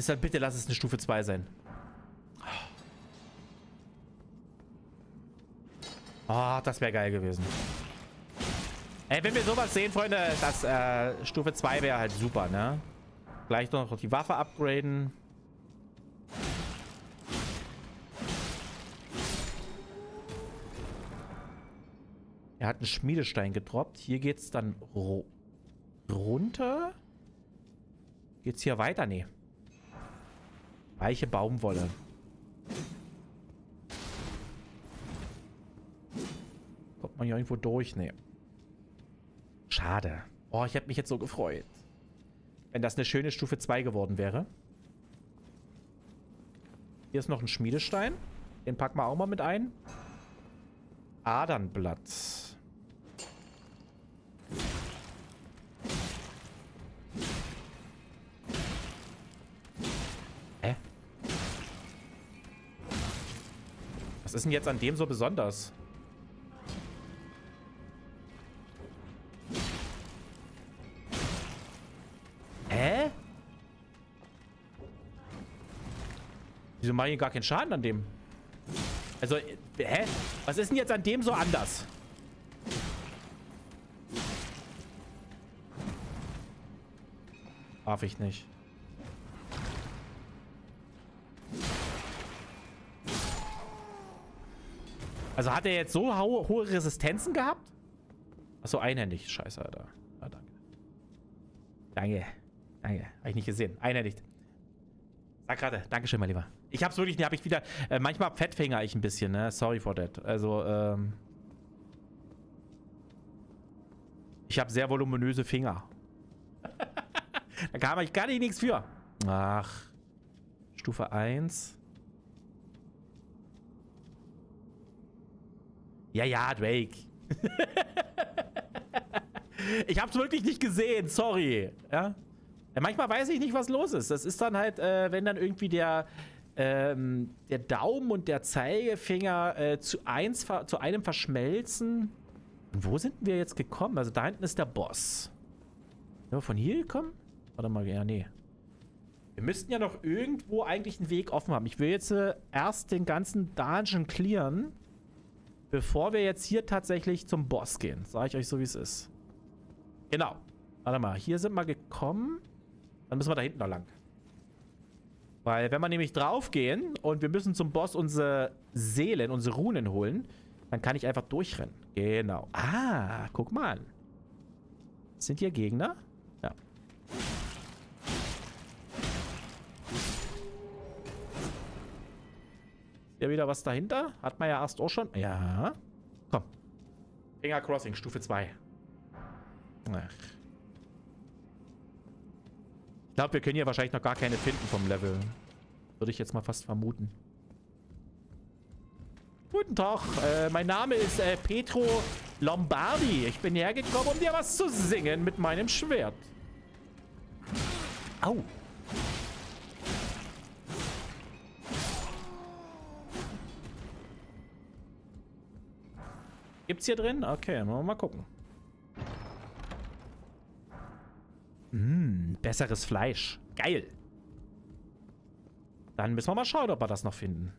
Ist dann bitte, lass es eine Stufe 2 sein. Oh, das wäre geil gewesen. Ey, wenn wir sowas sehen, Freunde, das äh, Stufe 2 wäre halt super, ne? Gleich noch die Waffe upgraden. Er hat einen Schmiedestein gedroppt. Hier geht's dann runter. Geht's hier weiter? Nee. Weiche Baumwolle. Kommt man hier irgendwo durch? Nee. Schade. Oh, ich hätte mich jetzt so gefreut. Wenn das eine schöne Stufe 2 geworden wäre. Hier ist noch ein Schmiedestein. Den packen wir auch mal mit ein. Adernblatt. Ist denn jetzt an dem so besonders? Hä? Wieso mache ich gar keinen Schaden an dem? Also, äh, hä? Was ist denn jetzt an dem so anders? Darf ich nicht. Also hat er jetzt so ho hohe Resistenzen gehabt? Achso, einhändig. Scheiße, Alter. Ah, danke. Danke. Danke. Habe ich nicht gesehen. Einhändig. Sag gerade. Dankeschön, mein Lieber. Ich hab's wirklich, hab ich wieder. Äh, manchmal fettfinger ich ein bisschen, ne? Sorry for that. Also, ähm. Ich habe sehr voluminöse Finger. da kann ich gar nicht nichts für. Ach. Stufe 1. Ja, ja, Drake. ich hab's wirklich nicht gesehen, sorry. Ja? Manchmal weiß ich nicht, was los ist. Das ist dann halt, äh, wenn dann irgendwie der, ähm, der Daumen und der Zeigefinger äh, zu, eins, zu einem verschmelzen. Und wo sind wir jetzt gekommen? Also da hinten ist der Boss. Sind wir von hier gekommen? Warte mal, ja, nee. Wir müssten ja noch irgendwo eigentlich einen Weg offen haben. Ich will jetzt äh, erst den ganzen Dungeon clearen, bevor wir jetzt hier tatsächlich zum Boss gehen. Sag ich euch so, wie es ist. Genau. Warte mal, hier sind wir gekommen. Dann müssen wir da hinten noch lang. Weil wenn wir nämlich draufgehen und wir müssen zum Boss unsere Seelen, unsere Runen holen, dann kann ich einfach durchrennen. Genau. Ah, guck mal. Sind hier Gegner? Ja. Hier wieder was dahinter? Hat man ja erst auch schon. Ja. Komm. Finger Crossing, Stufe 2. Ach. Ich glaube, wir können hier wahrscheinlich noch gar keine finden vom Level. Würde ich jetzt mal fast vermuten. Guten Tag, äh, mein Name ist äh, Petro Lombardi. Ich bin hergekommen, um dir was zu singen mit meinem Schwert. Au. Gibt's hier drin? Okay, wollen wir mal gucken. Mmh, besseres Fleisch. Geil. Dann müssen wir mal schauen, ob wir das noch finden.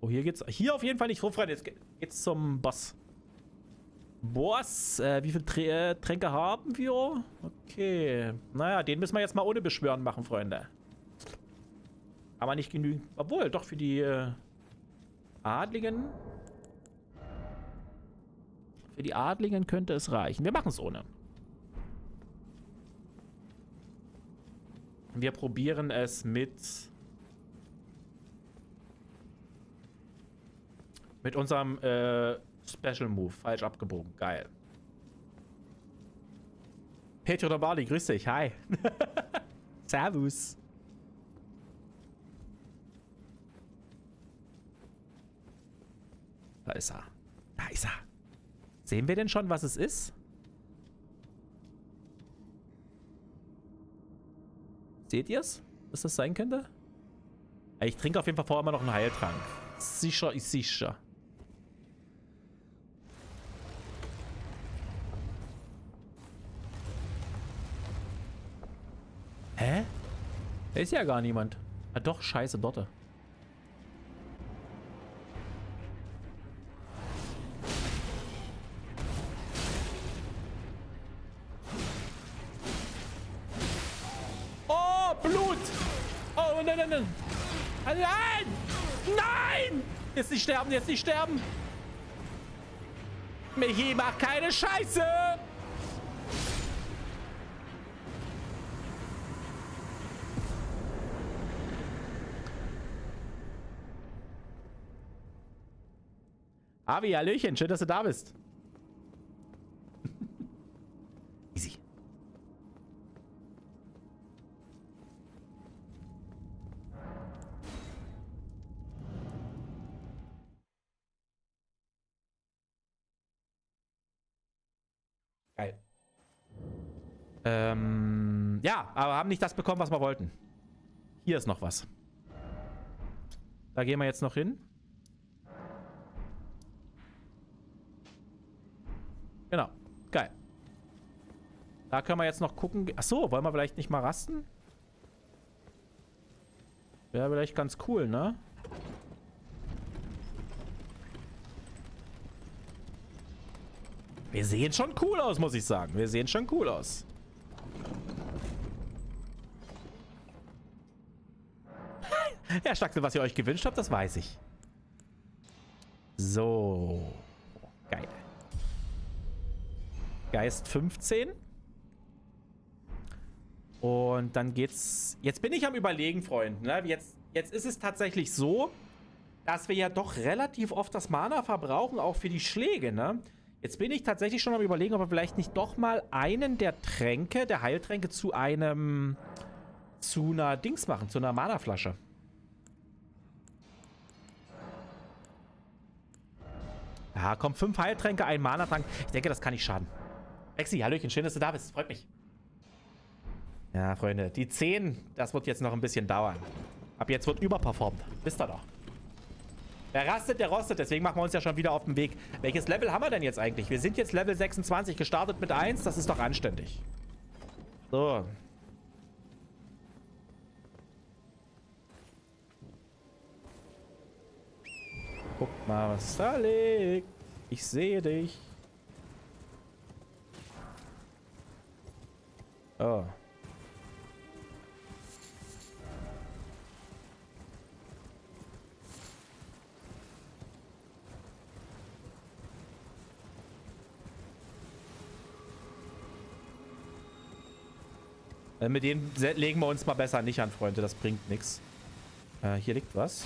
Oh, hier geht's. Hier auf jeden Fall nicht rum, Freunde. Jetzt geht's zum Boss. Boss, äh, wie viele Tr äh, Tränke haben wir? Okay. Naja, den müssen wir jetzt mal ohne Beschwören machen, Freunde. Aber nicht genügend. Obwohl, doch für die äh, Adligen. Für die Adligen könnte es reichen. Wir machen es ohne. Wir probieren es mit... Mit unserem äh, Special Move. Falsch abgebogen. Geil. Petro der Bali, grüß dich. Hi. Servus. Da ist er. Da ist er. Sehen wir denn schon, was es ist? Seht ihr es? Was das sein könnte? Ich trinke auf jeden Fall vorher immer noch einen Heiltrank. Sicher ist sicher. Hä? Da ist ja gar niemand. Ah doch, scheiße, dort. Jetzt nicht sterben. Michi, mach keine Scheiße! Avi, Hallöchen, schön, dass du da bist. Aber haben nicht das bekommen, was wir wollten. Hier ist noch was. Da gehen wir jetzt noch hin. Genau. Geil. Da können wir jetzt noch gucken. Achso, wollen wir vielleicht nicht mal rasten? Wäre vielleicht ganz cool, ne? Wir sehen schon cool aus, muss ich sagen. Wir sehen schon cool aus. Ja, Staxel, was ihr euch gewünscht habt, das weiß ich. So. Geil. Geist 15. Und dann geht's... Jetzt bin ich am überlegen, Freunde. Ne? Jetzt, jetzt ist es tatsächlich so, dass wir ja doch relativ oft das Mana verbrauchen, auch für die Schläge, ne? Jetzt bin ich tatsächlich schon am überlegen, ob wir vielleicht nicht doch mal einen der Tränke, der Heiltränke, zu einem... zu einer Dings machen, zu einer Mana-Flasche. Ja, komm, fünf Heiltränke, ein Mana-Trank. Ich denke, das kann nicht schaden. Lexi, Hallöchen, schön, dass du da bist. Freut mich. Ja, Freunde, die 10, das wird jetzt noch ein bisschen dauern. Ab jetzt wird überperformt. Wisst ihr doch. Wer rastet, der rostet. Deswegen machen wir uns ja schon wieder auf den Weg. Welches Level haben wir denn jetzt eigentlich? Wir sind jetzt Level 26, gestartet mit 1. Das ist doch anständig. So. Guck mal, was da liegt. Ich sehe dich. Oh. Mit denen legen wir uns mal besser nicht an, Freunde. Das bringt nichts. Äh, hier liegt was.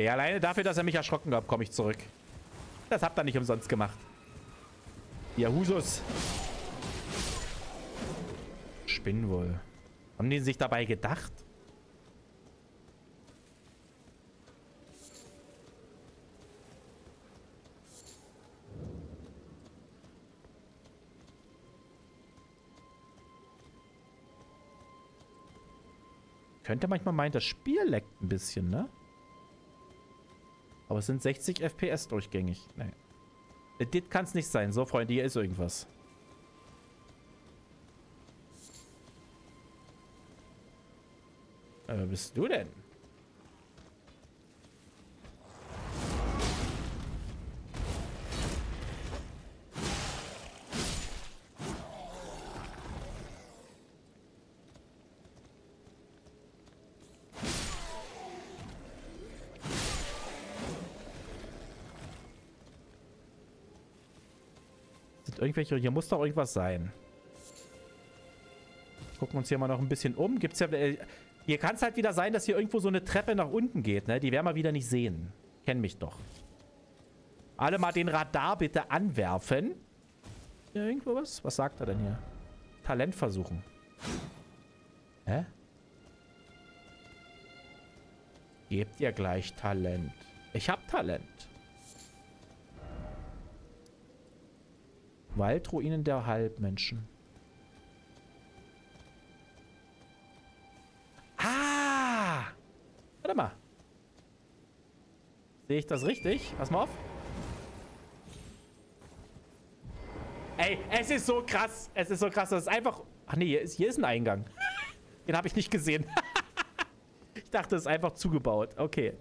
Ey, alleine dafür, dass er mich erschrocken hat, komme ich zurück. Das habt ihr nicht umsonst gemacht. Ihr Husus. Spinnen wohl. Haben die sich dabei gedacht? Könnte manchmal meinen, das Spiel leckt ein bisschen, ne? Aber es sind 60 FPS durchgängig. Nee. Das kann es nicht sein. So, Freunde, hier ist irgendwas. Äh, wer bist du denn? Irgendwelche... Hier muss doch irgendwas sein. Gucken uns hier mal noch ein bisschen um. Gibt's ja... Äh, hier kann es halt wieder sein, dass hier irgendwo so eine Treppe nach unten geht, ne? Die werden wir wieder nicht sehen. Kennen mich doch. Alle mal den Radar bitte anwerfen. Hier irgendwo was? Was sagt er denn hier? Talent versuchen. Hä? Gebt ihr gleich Talent. Ich hab Talent. Waldruinen der Halbmenschen. Ah! Warte mal. Sehe ich das richtig? Pass mal auf. Ey, es ist so krass. Es ist so krass. Das ist einfach... Ach nee, hier ist, hier ist ein Eingang. Den habe ich nicht gesehen. ich dachte, es ist einfach zugebaut. Okay.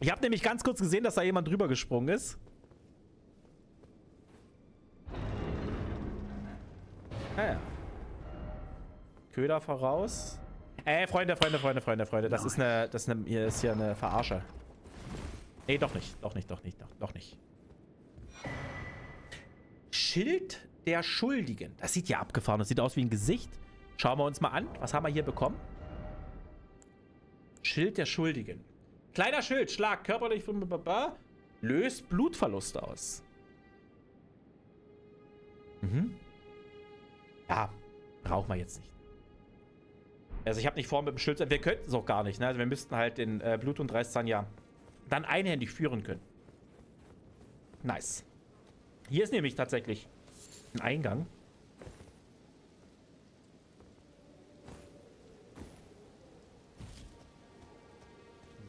Ich habe nämlich ganz kurz gesehen, dass da jemand drüber gesprungen ist. Köder voraus. Ey, Freunde, Freunde, Freunde, Freunde, Freunde. Das ist eine, das ist eine, hier ist hier eine Verarsche. Nee, doch nicht. Doch nicht, doch nicht, doch, doch nicht. Schild der Schuldigen. Das sieht ja abgefahren. Das sieht aus wie ein Gesicht. Schauen wir uns mal an. Was haben wir hier bekommen? Schild der Schuldigen. Kleiner Schild. Schlag. Körperlich. Löst Blutverlust aus. Mhm. Ja. Brauchen wir jetzt nicht. Also ich habe nicht vor mit dem Schild. Wir könnten es auch gar nicht. Ne? Also wir müssten halt den äh, Blut- und Reißzahn ja dann einhändig führen können. Nice. Hier ist nämlich tatsächlich ein Eingang.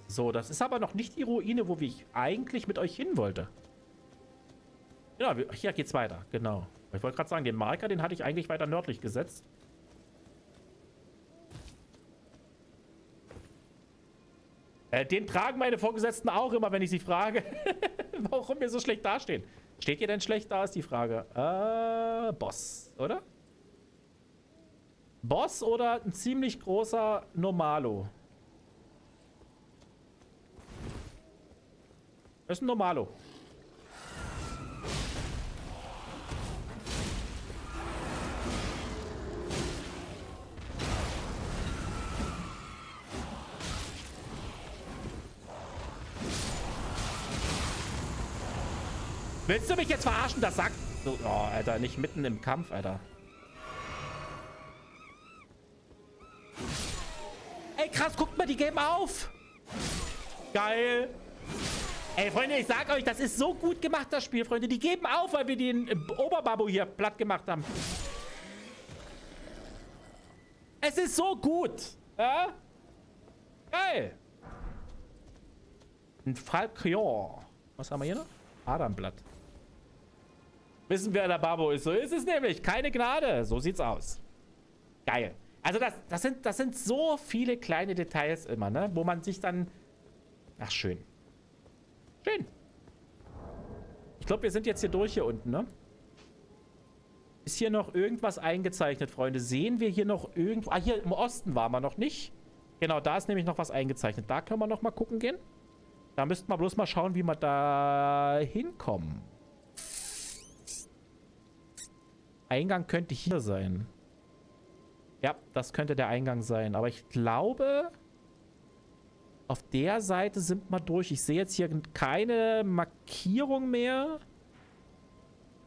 So, das ist aber noch nicht die Ruine, wo ich eigentlich mit euch hin wollte. Ja, hier geht's weiter, genau. Ich wollte gerade sagen, den Marker, den hatte ich eigentlich weiter nördlich gesetzt. Äh, den tragen meine Vorgesetzten auch immer, wenn ich sie frage, warum wir so schlecht dastehen. Steht ihr denn schlecht da, ist die Frage. Äh, Boss, oder? Boss oder ein ziemlich großer Normalo? Das ist ein Normalo. Willst du mich jetzt verarschen? Das sagt... So, oh, Alter, nicht mitten im Kampf, Alter. Ey, krass, guckt mal, die geben auf. Geil. Ey, Freunde, ich sag euch, das ist so gut gemacht, das Spiel, Freunde. Die geben auf, weil wir den Oberbabo hier platt gemacht haben. Es ist so gut. Ja? Geil. Ein Falkior. Was haben wir hier noch? Adamblatt. Wissen, wer der Babo ist. So ist es nämlich. Keine Gnade. So sieht's aus. Geil. Also das, das, sind, das sind so viele kleine Details immer, ne? Wo man sich dann... Ach, schön. Schön. Ich glaube, wir sind jetzt hier durch hier unten, ne? Ist hier noch irgendwas eingezeichnet, Freunde? Sehen wir hier noch irgendwo... Ah, hier im Osten waren wir noch nicht. Genau, da ist nämlich noch was eingezeichnet. Da können wir noch mal gucken gehen. Da müssten wir bloß mal schauen, wie wir da hinkommen. Eingang könnte hier sein. Ja, das könnte der Eingang sein. Aber ich glaube, auf der Seite sind wir durch. Ich sehe jetzt hier keine Markierung mehr.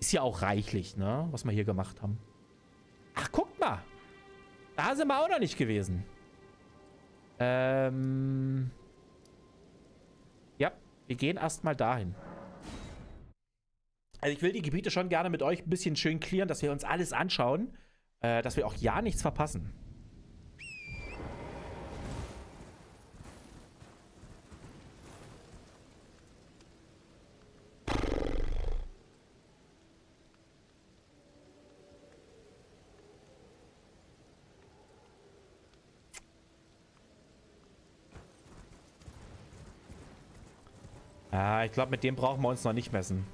Ist ja auch reichlich, ne? Was wir hier gemacht haben. Ach, guckt mal. Da sind wir auch noch nicht gewesen. Ähm... Ja, wir gehen erstmal dahin. Also ich will die Gebiete schon gerne mit euch ein bisschen schön klären, dass wir uns alles anschauen. Äh, dass wir auch ja nichts verpassen. Ah, ich glaube, mit dem brauchen wir uns noch nicht messen.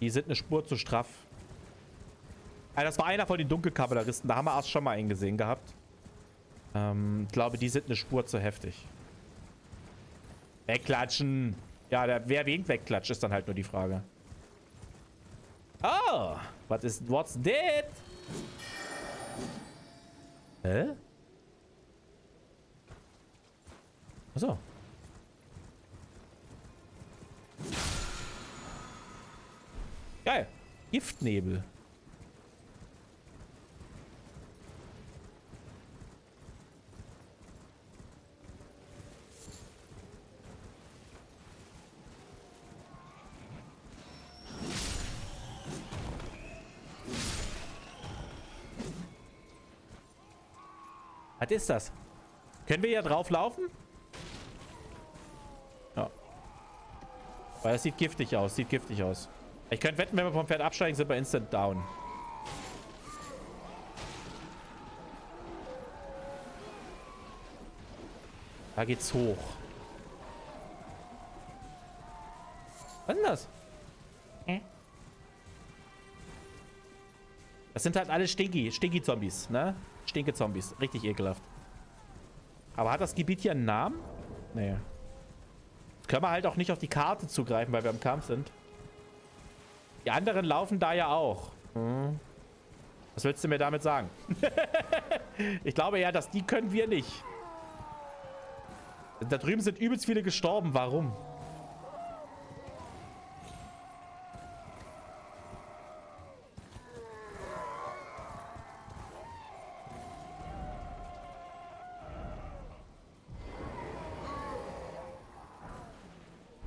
Die sind eine Spur zu straff. Also das war einer von den Dunkelkavalleristen. Da haben wir erst schon mal einen gesehen gehabt. Ähm, ich glaube, die sind eine Spur zu heftig. Wegklatschen. Ja, der, wer wen wegklatscht, ist dann halt nur die Frage. Oh, what is, what's that? Hä? Achso. Geil. Giftnebel. Was ist das? Können wir hier drauf laufen? Ja. Weil es sieht giftig aus. Sieht giftig aus. Ich könnte wetten, wenn wir vom Pferd absteigen, sind wir instant down. Da geht's hoch. Was ist denn das? Äh? Das sind halt alle Stinky, Stinky-Zombies, ne? Stinke-Zombies. Richtig ekelhaft. Aber hat das Gebiet hier einen Namen? Nee. Jetzt können wir halt auch nicht auf die Karte zugreifen, weil wir im Kampf sind. Die anderen laufen da ja auch. Hm. Was willst du mir damit sagen? ich glaube ja, dass die können wir nicht. Da drüben sind übelst viele gestorben. Warum?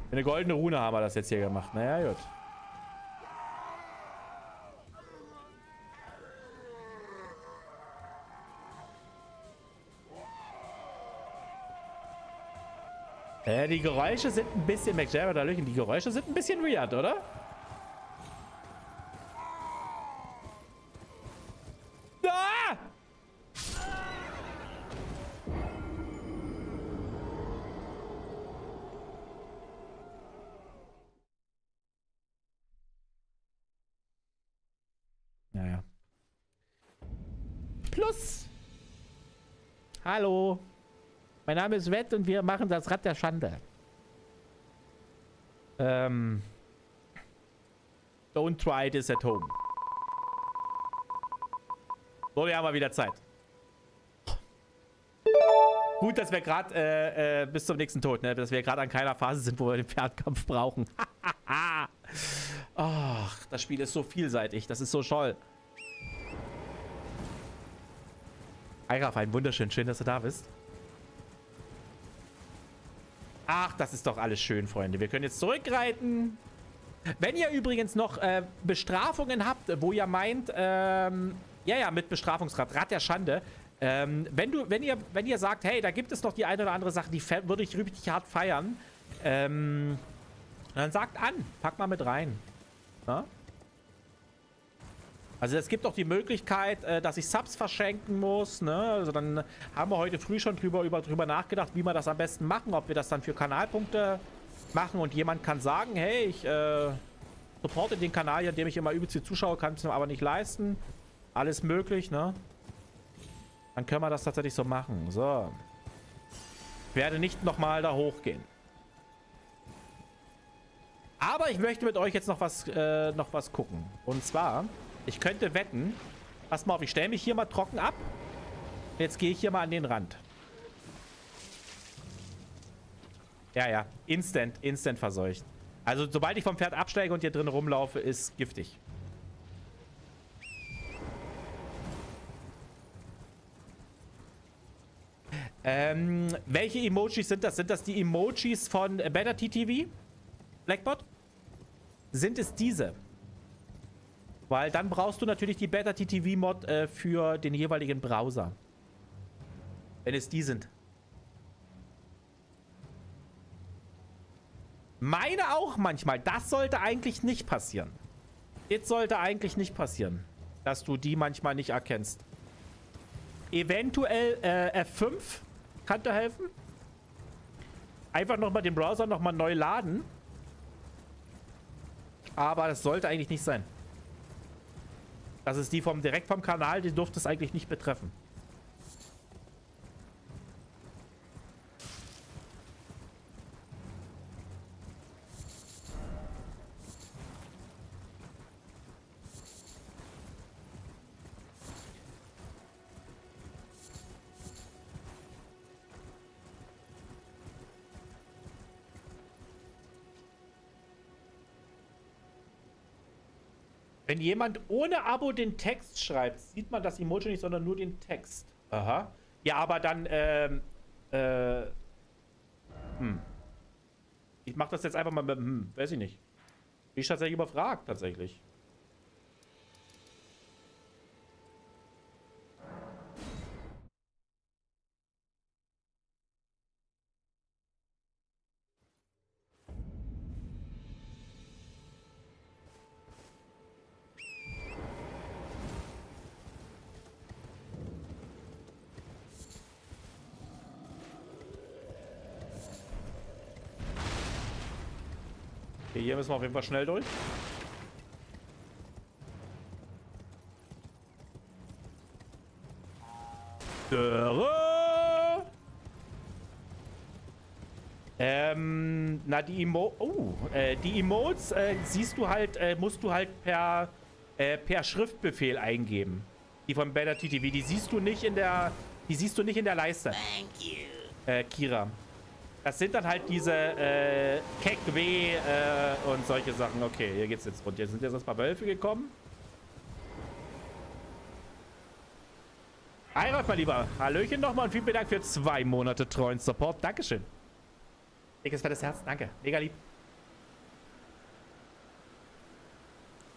Eine goldene Rune haben wir das jetzt hier gemacht. Naja, gut. Äh, die Geräusche sind ein bisschen, McJabber da Löchen, die Geräusche sind ein bisschen weird, oder? Ah! Naja. Plus. Hallo. Mein Name ist Wett und wir machen das Rad der Schande. Ähm. Don't try this at home. So, wir haben mal wieder Zeit. Gut, dass wir gerade äh, äh, bis zum nächsten Tod, ne? Dass wir gerade an keiner Phase sind, wo wir den Pferdkampf brauchen. Ach, das Spiel ist so vielseitig. Das ist so toll. Hi, ein wunderschön. Schön, dass du da bist. Ach, das ist doch alles schön, Freunde. Wir können jetzt zurückreiten. Wenn ihr übrigens noch äh, Bestrafungen habt, wo ihr meint, ähm, ja, ja, mit Bestrafungsrat, Rat der Schande. Ähm, wenn, du, wenn, ihr, wenn ihr sagt, hey, da gibt es noch die eine oder andere Sache, die würde ich richtig hart feiern, ähm, dann sagt an, pack mal mit rein. Na? Also es gibt auch die Möglichkeit, äh, dass ich Subs verschenken muss. Ne? Also dann haben wir heute früh schon drüber, über, drüber nachgedacht, wie wir das am besten machen. Ob wir das dann für Kanalpunkte machen und jemand kann sagen, hey, ich äh, supporte den Kanal, indem ich immer übelst viel zuschaue, kann es mir aber nicht leisten. Alles möglich, ne? Dann können wir das tatsächlich so machen. So. Ich werde nicht nochmal da hochgehen. Aber ich möchte mit euch jetzt noch was, äh, noch was gucken. Und zwar... Ich könnte wetten. Pass mal auf, ich stelle mich hier mal trocken ab. Jetzt gehe ich hier mal an den Rand. Ja, ja. Instant, instant verseucht. Also, sobald ich vom Pferd absteige und hier drin rumlaufe, ist giftig. Ähm, welche Emojis sind das? Sind das die Emojis von Better TTV? Blackbot? Sind es diese? Weil dann brauchst du natürlich die Beta TTV Mod äh, für den jeweiligen Browser. Wenn es die sind. Meine auch manchmal. Das sollte eigentlich nicht passieren. Das sollte eigentlich nicht passieren. Dass du die manchmal nicht erkennst. Eventuell äh, F5 kann dir helfen. Einfach nochmal den Browser nochmal neu laden. Aber das sollte eigentlich nicht sein. Das ist die vom direkt vom Kanal, die durfte es eigentlich nicht betreffen. Wenn jemand ohne Abo den Text schreibt, sieht man das Emoji nicht, sondern nur den Text. Aha. Ja, aber dann, ähm, äh, hm. Ich mach das jetzt einfach mal mit, hm, weiß ich nicht. Bin ich tatsächlich überfragt, tatsächlich. müssen wir auf jeden Fall schnell durch. Dörre! Ähm, na, die Emo... Oh, äh, die Emotes äh, siehst du halt, äh, musst du halt per, äh, per Schriftbefehl eingeben. Die von Better TTV, die siehst du nicht in der... Die siehst du nicht in der Leiste. Thank you. Äh, Kira. Das sind dann halt diese äh, Keck W äh, und solche Sachen. Okay, hier geht's jetzt rund. Hier sind jetzt erstmal Wölfe gekommen. Heirat, mein Lieber. Hallöchen nochmal und vielen Dank für zwei Monate treuen Support. Dankeschön. Dickes, fettes Herz. Danke. Mega lieb.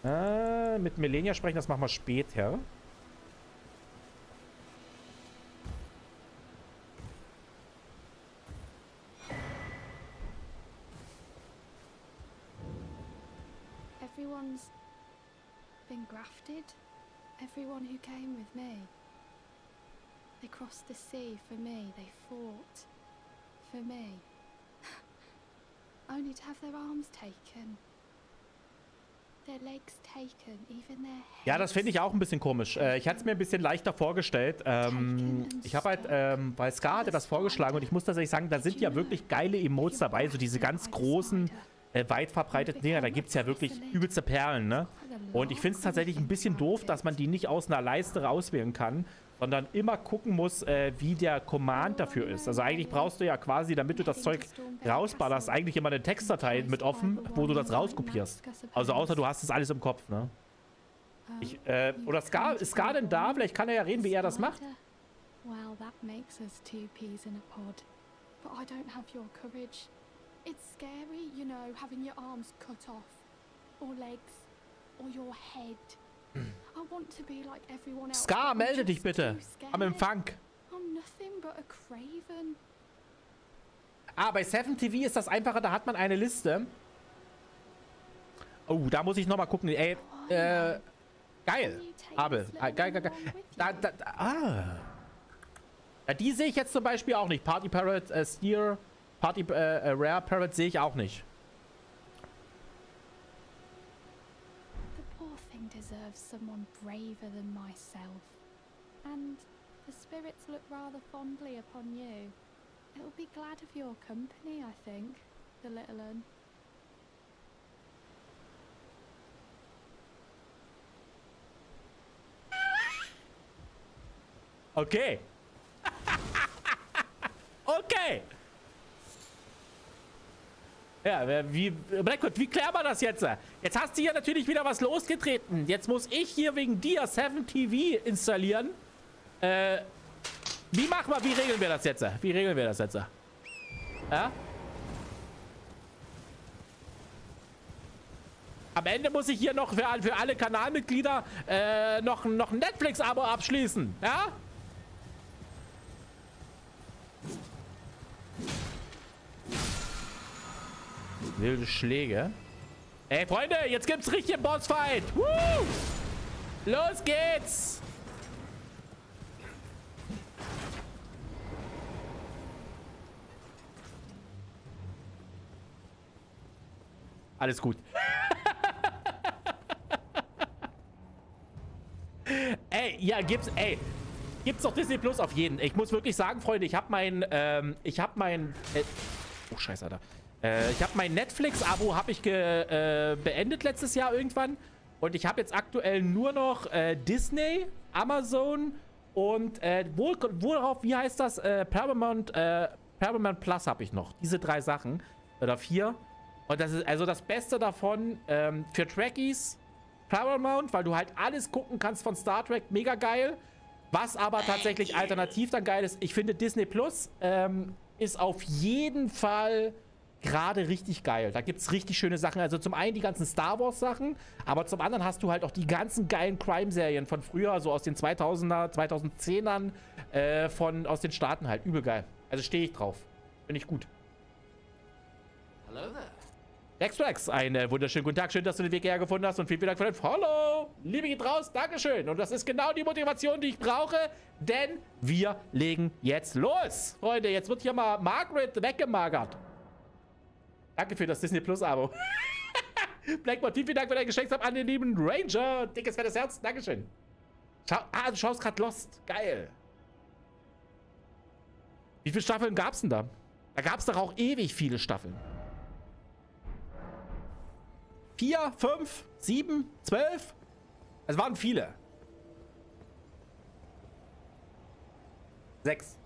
Äh, mit Melenia sprechen, das machen wir später. Grafted. Everyone who came with me. They crossed the sea for me. They fought for me. Only to have their arms taken. Their legs taken, even their heads. Ja, das finde ich auch ein bisschen komisch. Äh, ich hatte es mir ein bisschen leichter vorgestellt. Ähm, ich habe halt, ähm, weil Ska hatte das vorgeschlagen und ich muss tatsächlich sagen, da sind ja wirklich geile Emotes dabei. So diese ganz großen, äh, weit verbreiteten Dinger. Da gibt es ja wirklich übelste Perlen, ne? Und ich finde es tatsächlich ein bisschen doof, dass man die nicht aus einer Leiste rauswählen kann, sondern immer gucken muss, äh, wie der Command dafür ist. Also eigentlich brauchst du ja quasi, damit du das Zeug rausballerst, eigentlich immer eine Textdatei mit offen, wo du das rauskopierst. Also außer du hast das alles im Kopf, ne? Ich, äh, oder Scar, ist Scar denn da? Vielleicht kann er ja reden, wie er das macht. Well, that makes us two peas in a pod. But I don't have your courage. It's scary, you know, having your arms cut off. Or legs. Scar, melde dich bitte. Am Empfang. Ah, bei 7TV ist das einfacher, da hat man eine Liste. Oh, da muss ich nochmal gucken. Ey, äh, geil. Abel. Ah, geil, geil, geil. Da, da, da, ah. Ja, die sehe ich jetzt zum Beispiel auch nicht. Party Parrot, äh, Steer, Party äh, äh, Rare Parrot sehe ich auch nicht. Someone braver than myself. And the spirits look rather fondly upon you. It'll be glad of your company, I think, the little un. Okay. okay. Ja, wie, Blackwood, wie klären wir das jetzt? Jetzt hast du hier natürlich wieder was losgetreten. Jetzt muss ich hier wegen dir 7TV installieren. Äh, wie machen wir, wie regeln wir das jetzt? Wie regeln wir das jetzt? Ja? Am Ende muss ich hier noch für, für alle Kanalmitglieder äh, noch, noch ein Netflix-Abo abschließen. Ja? Wilde Schläge. Ey, Freunde, jetzt gibt's richtig Bossfight. Woo! Los geht's! Alles gut. ey, ja, gibt's, ey, gibt's doch Disney Plus auf jeden. Ich muss wirklich sagen, Freunde, ich habe mein, ähm, ich habe mein, äh, oh Scheiße, Alter. Äh, ich habe mein Netflix-Abo habe ich äh, beendet letztes Jahr irgendwann. Und ich habe jetzt aktuell nur noch äh, Disney, Amazon und äh, wo, worauf, wie heißt das? Äh, Paramount, äh, Paramount Plus habe ich noch. Diese drei Sachen. Oder vier. Und das ist also das Beste davon ähm, für Trekkies, Paramount, weil du halt alles gucken kannst von Star Trek. Mega geil. Was aber tatsächlich alternativ dann geil ist, ich finde Disney Plus ähm, ist auf jeden Fall gerade richtig geil. Da gibt es richtig schöne Sachen. Also zum einen die ganzen Star Wars Sachen, aber zum anderen hast du halt auch die ganzen geilen Crime-Serien von früher, so aus den 2000er, 2010ern, äh, von, aus den Staaten halt. Übel geil. Also stehe ich drauf. Finde ich gut. Hello there. Dextrax, einen wunderschönen guten Tag. Schön, dass du den Weg hierher gefunden hast und vielen, vielen Dank für dein Follow. Liebe geht raus. Dankeschön. Und das ist genau die Motivation, die ich brauche, denn wir legen jetzt los. Freunde, jetzt wird hier mal Margaret weggemagert. Danke für das Disney Plus Abo. Blackboard, vielen, vielen Dank für dein Geschenk an den lieben Ranger. Dickes, fettes Herz. Dankeschön. Schau, ah, du schaust gerade Lost. Geil. Wie viele Staffeln gab es denn da? Da gab es doch auch ewig viele Staffeln. Vier, fünf, sieben, zwölf? Es waren viele. Sechs.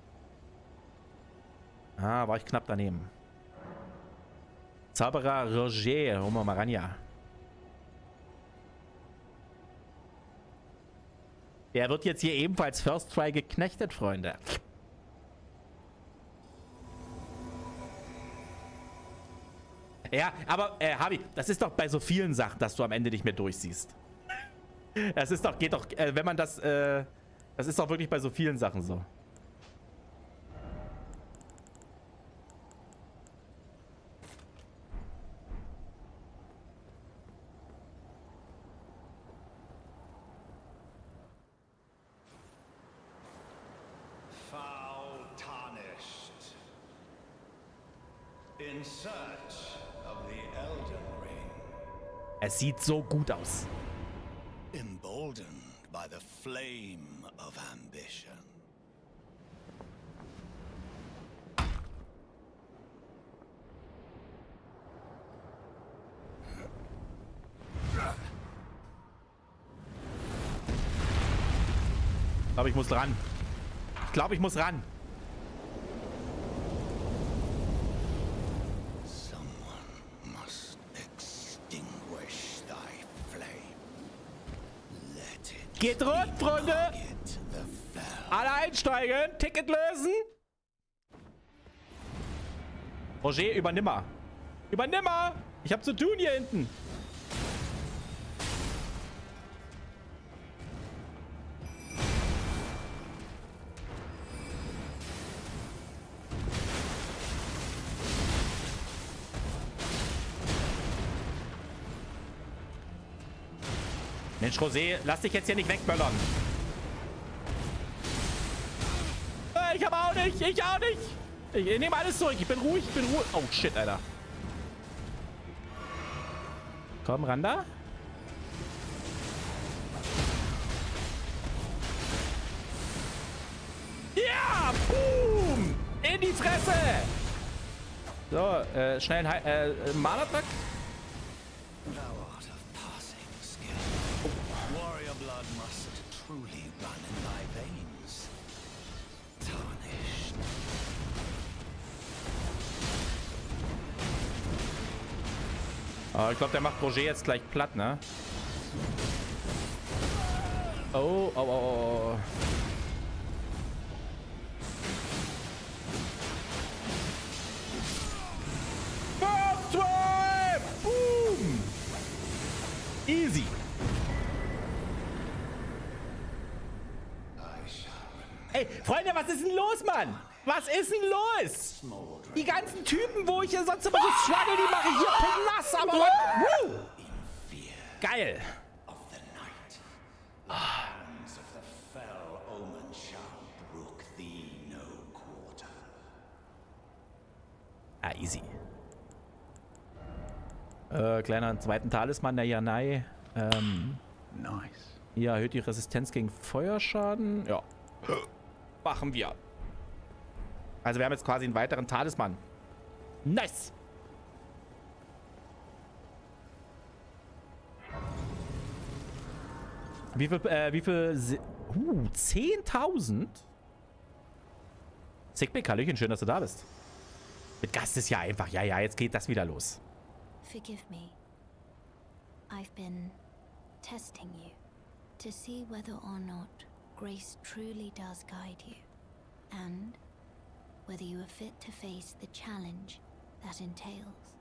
Ah, war ich knapp daneben. Zauberer Roger Roma Maranja. Der wird jetzt hier ebenfalls First Try geknechtet, Freunde. Ja, aber, äh, Harvey, das ist doch bei so vielen Sachen, dass du am Ende nicht mehr durchsiehst. Das ist doch, geht doch, äh, wenn man das, äh, das ist doch wirklich bei so vielen Sachen so. Foul tarnished. In search of the Elden Ring. Es sieht so gut aus. Emboldened by the flame of ambition. Ich glaube, ich muss ran. Ich glaube, ich muss ran. Someone must extinguish thy flame. Let it Geht rund, Freunde! Alle einsteigen, Ticket lösen. Roger, übernimm mal. Übernimm mal. Ich hab zu tun hier hinten. Mensch, Rosé, lass dich jetzt hier nicht wegböllern. Äh, Ich hab auch nicht, ich auch nicht. Ich nehme alles zurück, ich bin ruhig, ich bin ruhig. Oh, shit, Alter. Komm, Randa. Ja, boom. In die Fresse. So, äh, schnell äh, äh, Oh, ich glaube, der macht Roger jetzt gleich platt, ne? Oh, oh, oh, oh. Boom! Easy. Ey, Freunde, was ist denn los, Mann? Was ist denn los? Die ganzen Typen, wo ich hier sonst immer so struggle, die mache ich hier nass, aber? Woo! Geil. Ah, easy. Äh, kleiner zweiten Talisman, der Yanai. Ähm, Nice. hier erhöht die Resistenz gegen Feuerschaden. Ja. Machen wir. Also wir haben jetzt quasi einen weiteren Talisman. Nice. Wie viel, äh, wie viel, uh, 10.000? Sigbeck, Hallöchen, schön, dass du da bist. Mit Gast ist ja einfach, ja, ja, jetzt geht das wieder los. Forgive me. I've been testing you to see whether or not grace truly does guide you, and whether you are fit to face the challenge that entails.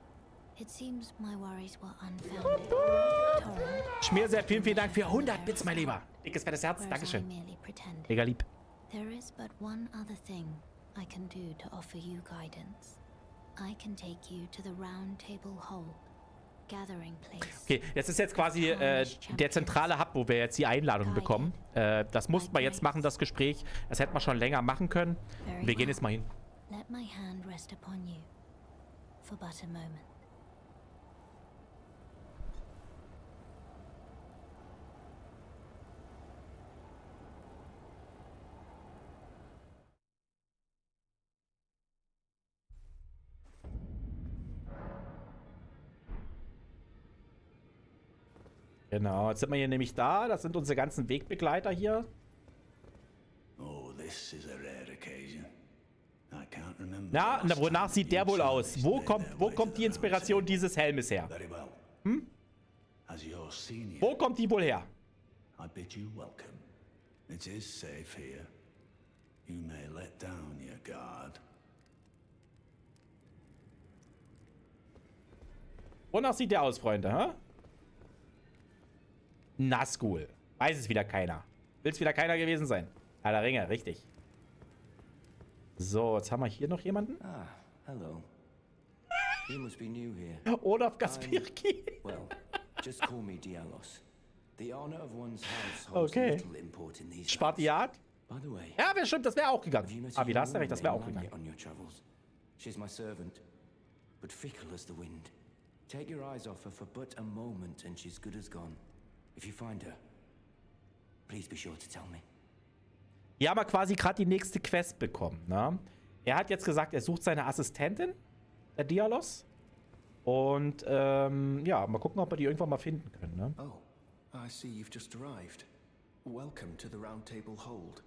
It seems my worries were unfounded. Torrent, Schmierser, vielen, vielen Dank für 100 Bits, mein Lieber. Dickes, fettes Herz, Dankeschön. merely. Mega lieb. There is but one other thing I can do to offer you guidance. I can take you to the Round Table Hall, gathering place. Okay, das ist jetzt quasi äh, der zentrale Hub, wo wir jetzt die Einladung bekommen. Äh, das mussten wir jetzt machen, das Gespräch. Das hätten wir schon länger machen können. Wir gehen jetzt mal hin. Let my hand rest upon you for but a moment. Genau, jetzt sind wir hier nämlich da. Das sind unsere ganzen Wegbegleiter hier. Oh, this is a rare occasion. I can't remember. Na, na wonach sieht der wohl aus? Wo kommt, wo kommt die Inspiration dieses Helmes her? Hm? Wo kommt die wohl her? I bid you welcome. It is safe here. You may let down your guard. Wonach sieht der aus, Freunde, hä? Nazgul. Weiß es wieder keiner. Will es wieder keiner gewesen sein. Herr der Ringe, richtig. So, jetzt haben wir hier noch jemanden. Ah, hello. You must be new here. Olaf Gaspirki. Well, just call me Dialos. The honor of one's house holds Okay. little import in these Spartiat. By the way, Ja, wäre stimmt, das wäre auch gegangen. Ah, wie, da hast du recht, das wäre auch gegangen. on your travels. She's my servant, but fickle as the wind. Take your eyes off her for but a moment, and she's good as gone. If you find her, please be sure to tell me. Haben wir quasi gerade die nächste Quest bekommen. Ne? Er hat jetzt gesagt, er sucht seine Assistentin, der Dialos. Und ähm, ja, mal gucken, ob wir die irgendwann mal finden können. Ne? Oh, I see you've just arrived. Welcome to the Round Table Hold.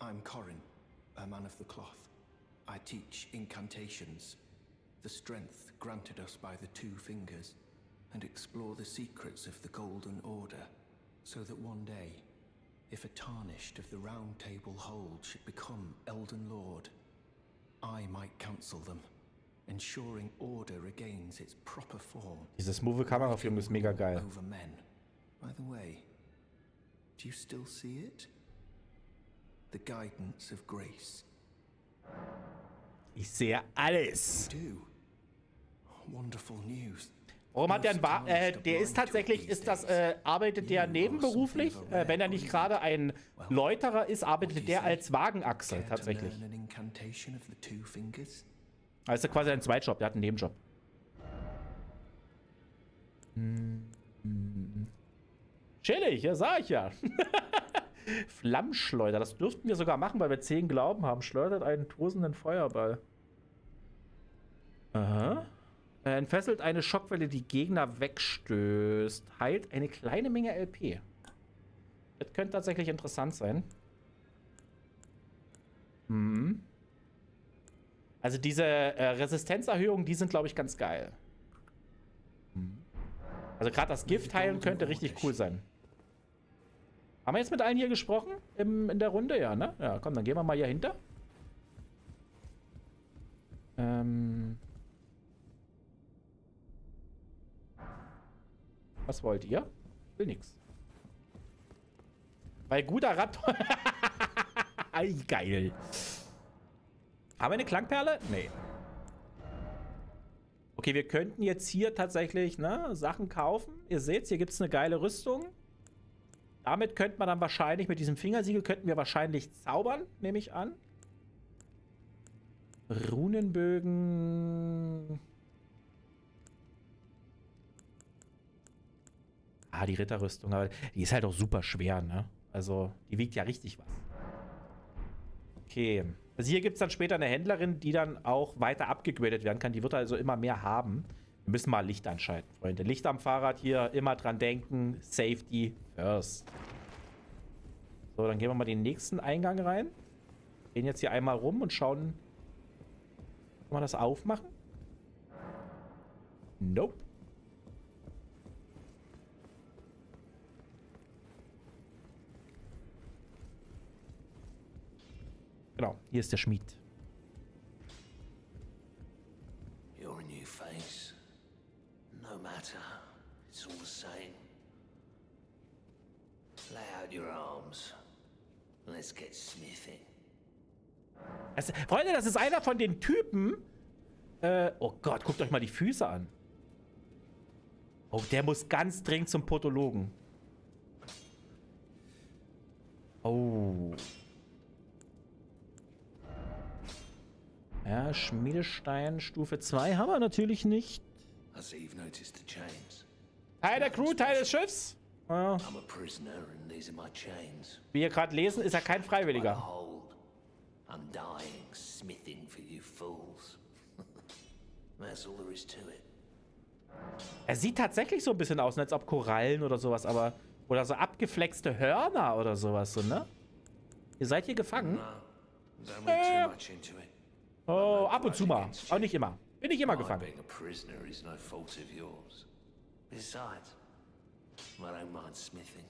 I'm Corin, a man of the cloth. I teach incantations, the strength granted us by the two fingers, and explore the secrets of the Golden Order, so that one day, if a tarnished of the Round Table Hold should become Elden Lord, I might counsel them, ensuring order regains its proper form. Diese smooth Kameraführung ist mega geil. over men. By the way, do you still see it? The guidance of grace. Ich sehe alles. Do. Wonderful news. Warum hat der ein Wa äh, Der ist tatsächlich, ist das, äh, arbeitet der nebenberuflich? Äh, wenn er nicht gerade ein Läuterer ist, arbeitet der als Wagenachse tatsächlich. Also quasi ein Zweitjob, der hat einen Nebenjob. Chillig, ja, sag ich ja. Flammschleuder, das dürften wir sogar machen, weil wir 10 Glauben haben. Schleudert einen tosenden Feuerball. Aha. Er entfesselt eine Schockwelle, die Gegner wegstößt. Heilt eine kleine Menge LP. Das könnte tatsächlich interessant sein. Hm. Also diese äh, Resistenzerhöhungen, die sind, glaube ich, ganz geil. Hm. Also gerade das Gift heilen könnte richtig cool sein. Haben wir jetzt mit allen hier gesprochen? Im, in der Runde? Ja, ne? Ja, komm, dann gehen wir mal hier hinter. Ähm... Was wollt ihr? Will nix. Weil guter Rat... Ei, geil. Haben wir eine Klangperle? Nee. Okay, wir könnten jetzt hier tatsächlich ne, Sachen kaufen. Ihr seht, hier gibt es eine geile Rüstung. Damit könnte man dann wahrscheinlich, mit diesem Fingersiegel könnten wir wahrscheinlich zaubern, nehme ich an. Runenbögen. Ah, die Ritterrüstung, aber die ist halt auch super schwer, ne? Also, die wiegt ja richtig was. Okay. Also hier gibt es dann später eine Händlerin, die dann auch weiter abgegradet werden kann. Die wird also immer mehr haben. Wir müssen mal Licht anschalten, Freunde. Licht am Fahrrad hier, immer dran denken. Safety first. So, dann gehen wir mal den nächsten Eingang rein. Gehen jetzt hier einmal rum und schauen. Kann man das aufmachen? Nope. Genau, hier ist der Schmied. You're a new face. No matter. It's all the same. Lay out your arms. Let's get smithing. Das, Freunde, das ist einer von den Typen. Äh, oh Gott, guckt euch mal die Füße an. Oh, der muss ganz dringend zum Podologen. Oh. Ja, Schmiedestein Stufe 2 haben wir natürlich nicht. Teil der Crew, Teil des Schiffs. Ja. I'm a prisoner and these are my chains. Wie ihr gerade lesen, ist er kein Freiwilliger. Hold. I'm dying, smithing for you fools. That's all there is to it. Er sieht tatsächlich so ein bisschen aus, als ob Korallen oder sowas, aber... Oder so abgeflexte Hörner oder sowas, so, ne? Ihr seid hier gefangen? Don't read too much into it. Oh, ab und zu mal. Auch nicht immer. Bin nicht immer gefangen. Besides, I don't mind smithing.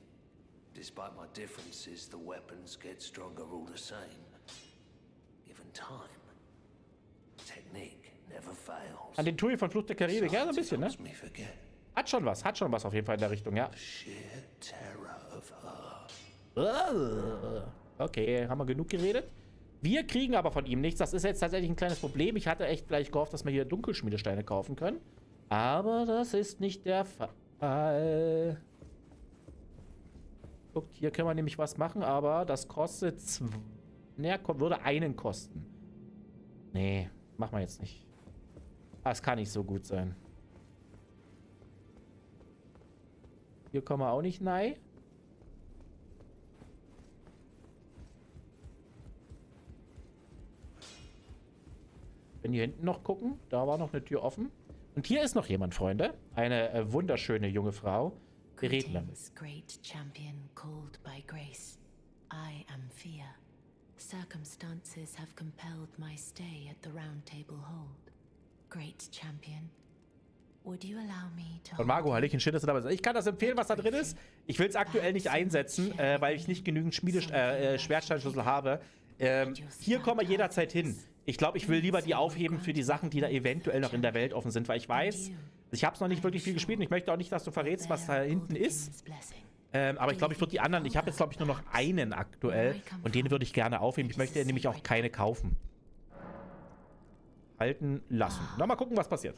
Despite my differences, the weapons get stronger all the same. Given time, technique never fails. An den Tui von Flucht der Karibik. Ja, so ein bisschen, ne? Hat schon was. Hat schon was auf jeden Fall in der Richtung, ja. Okay, haben wir genug geredet. Wir kriegen aber von ihm nichts. Das ist jetzt tatsächlich ein kleines Problem. Ich hatte echt gleich gehofft, dass wir hier Dunkelschmiedesteine kaufen können. Aber das ist nicht der Fall. Guckt, hier können wir nämlich was machen, aber das kostet... zw- Ne, ko- würde einen kosten. Nee, machen wir jetzt nicht. Das kann nicht so gut sein. Hier kommen wir auch nicht nein. Wenn hier hinten noch gucken, da war noch eine Tür offen. Und hier ist noch jemand, Freunde. Eine äh, wunderschöne junge Frau. Wir reden damit. Great champion called by grace. I am Fia. Circumstances have compelled my stay at the Round Table Hold. Great champion, would you allow me to Von Margot Hallöchen, schön, dass du dabei bist. Ich kann das empfehlen, was da drin ist. Ich will es aktuell nicht einsetzen, äh, weil ich nicht genügend Schmiede äh, äh, Schwertsteinschlüssel habe. Ähm, hier kommen wir jederzeit hin. Ich glaube, ich will lieber die aufheben für die Sachen, die da eventuell noch in der Welt offen sind, weil ich weiß, ich habe es noch nicht wirklich viel gespielt und ich möchte auch nicht, dass du verrätst, was da hinten ist. Ähm, aber ich glaube, ich würde die anderen, ich habe jetzt glaube ich nur noch einen aktuell und den würde ich gerne aufheben. Ich möchte nämlich auch keine kaufen. Halten lassen. Na, mal gucken, was passiert.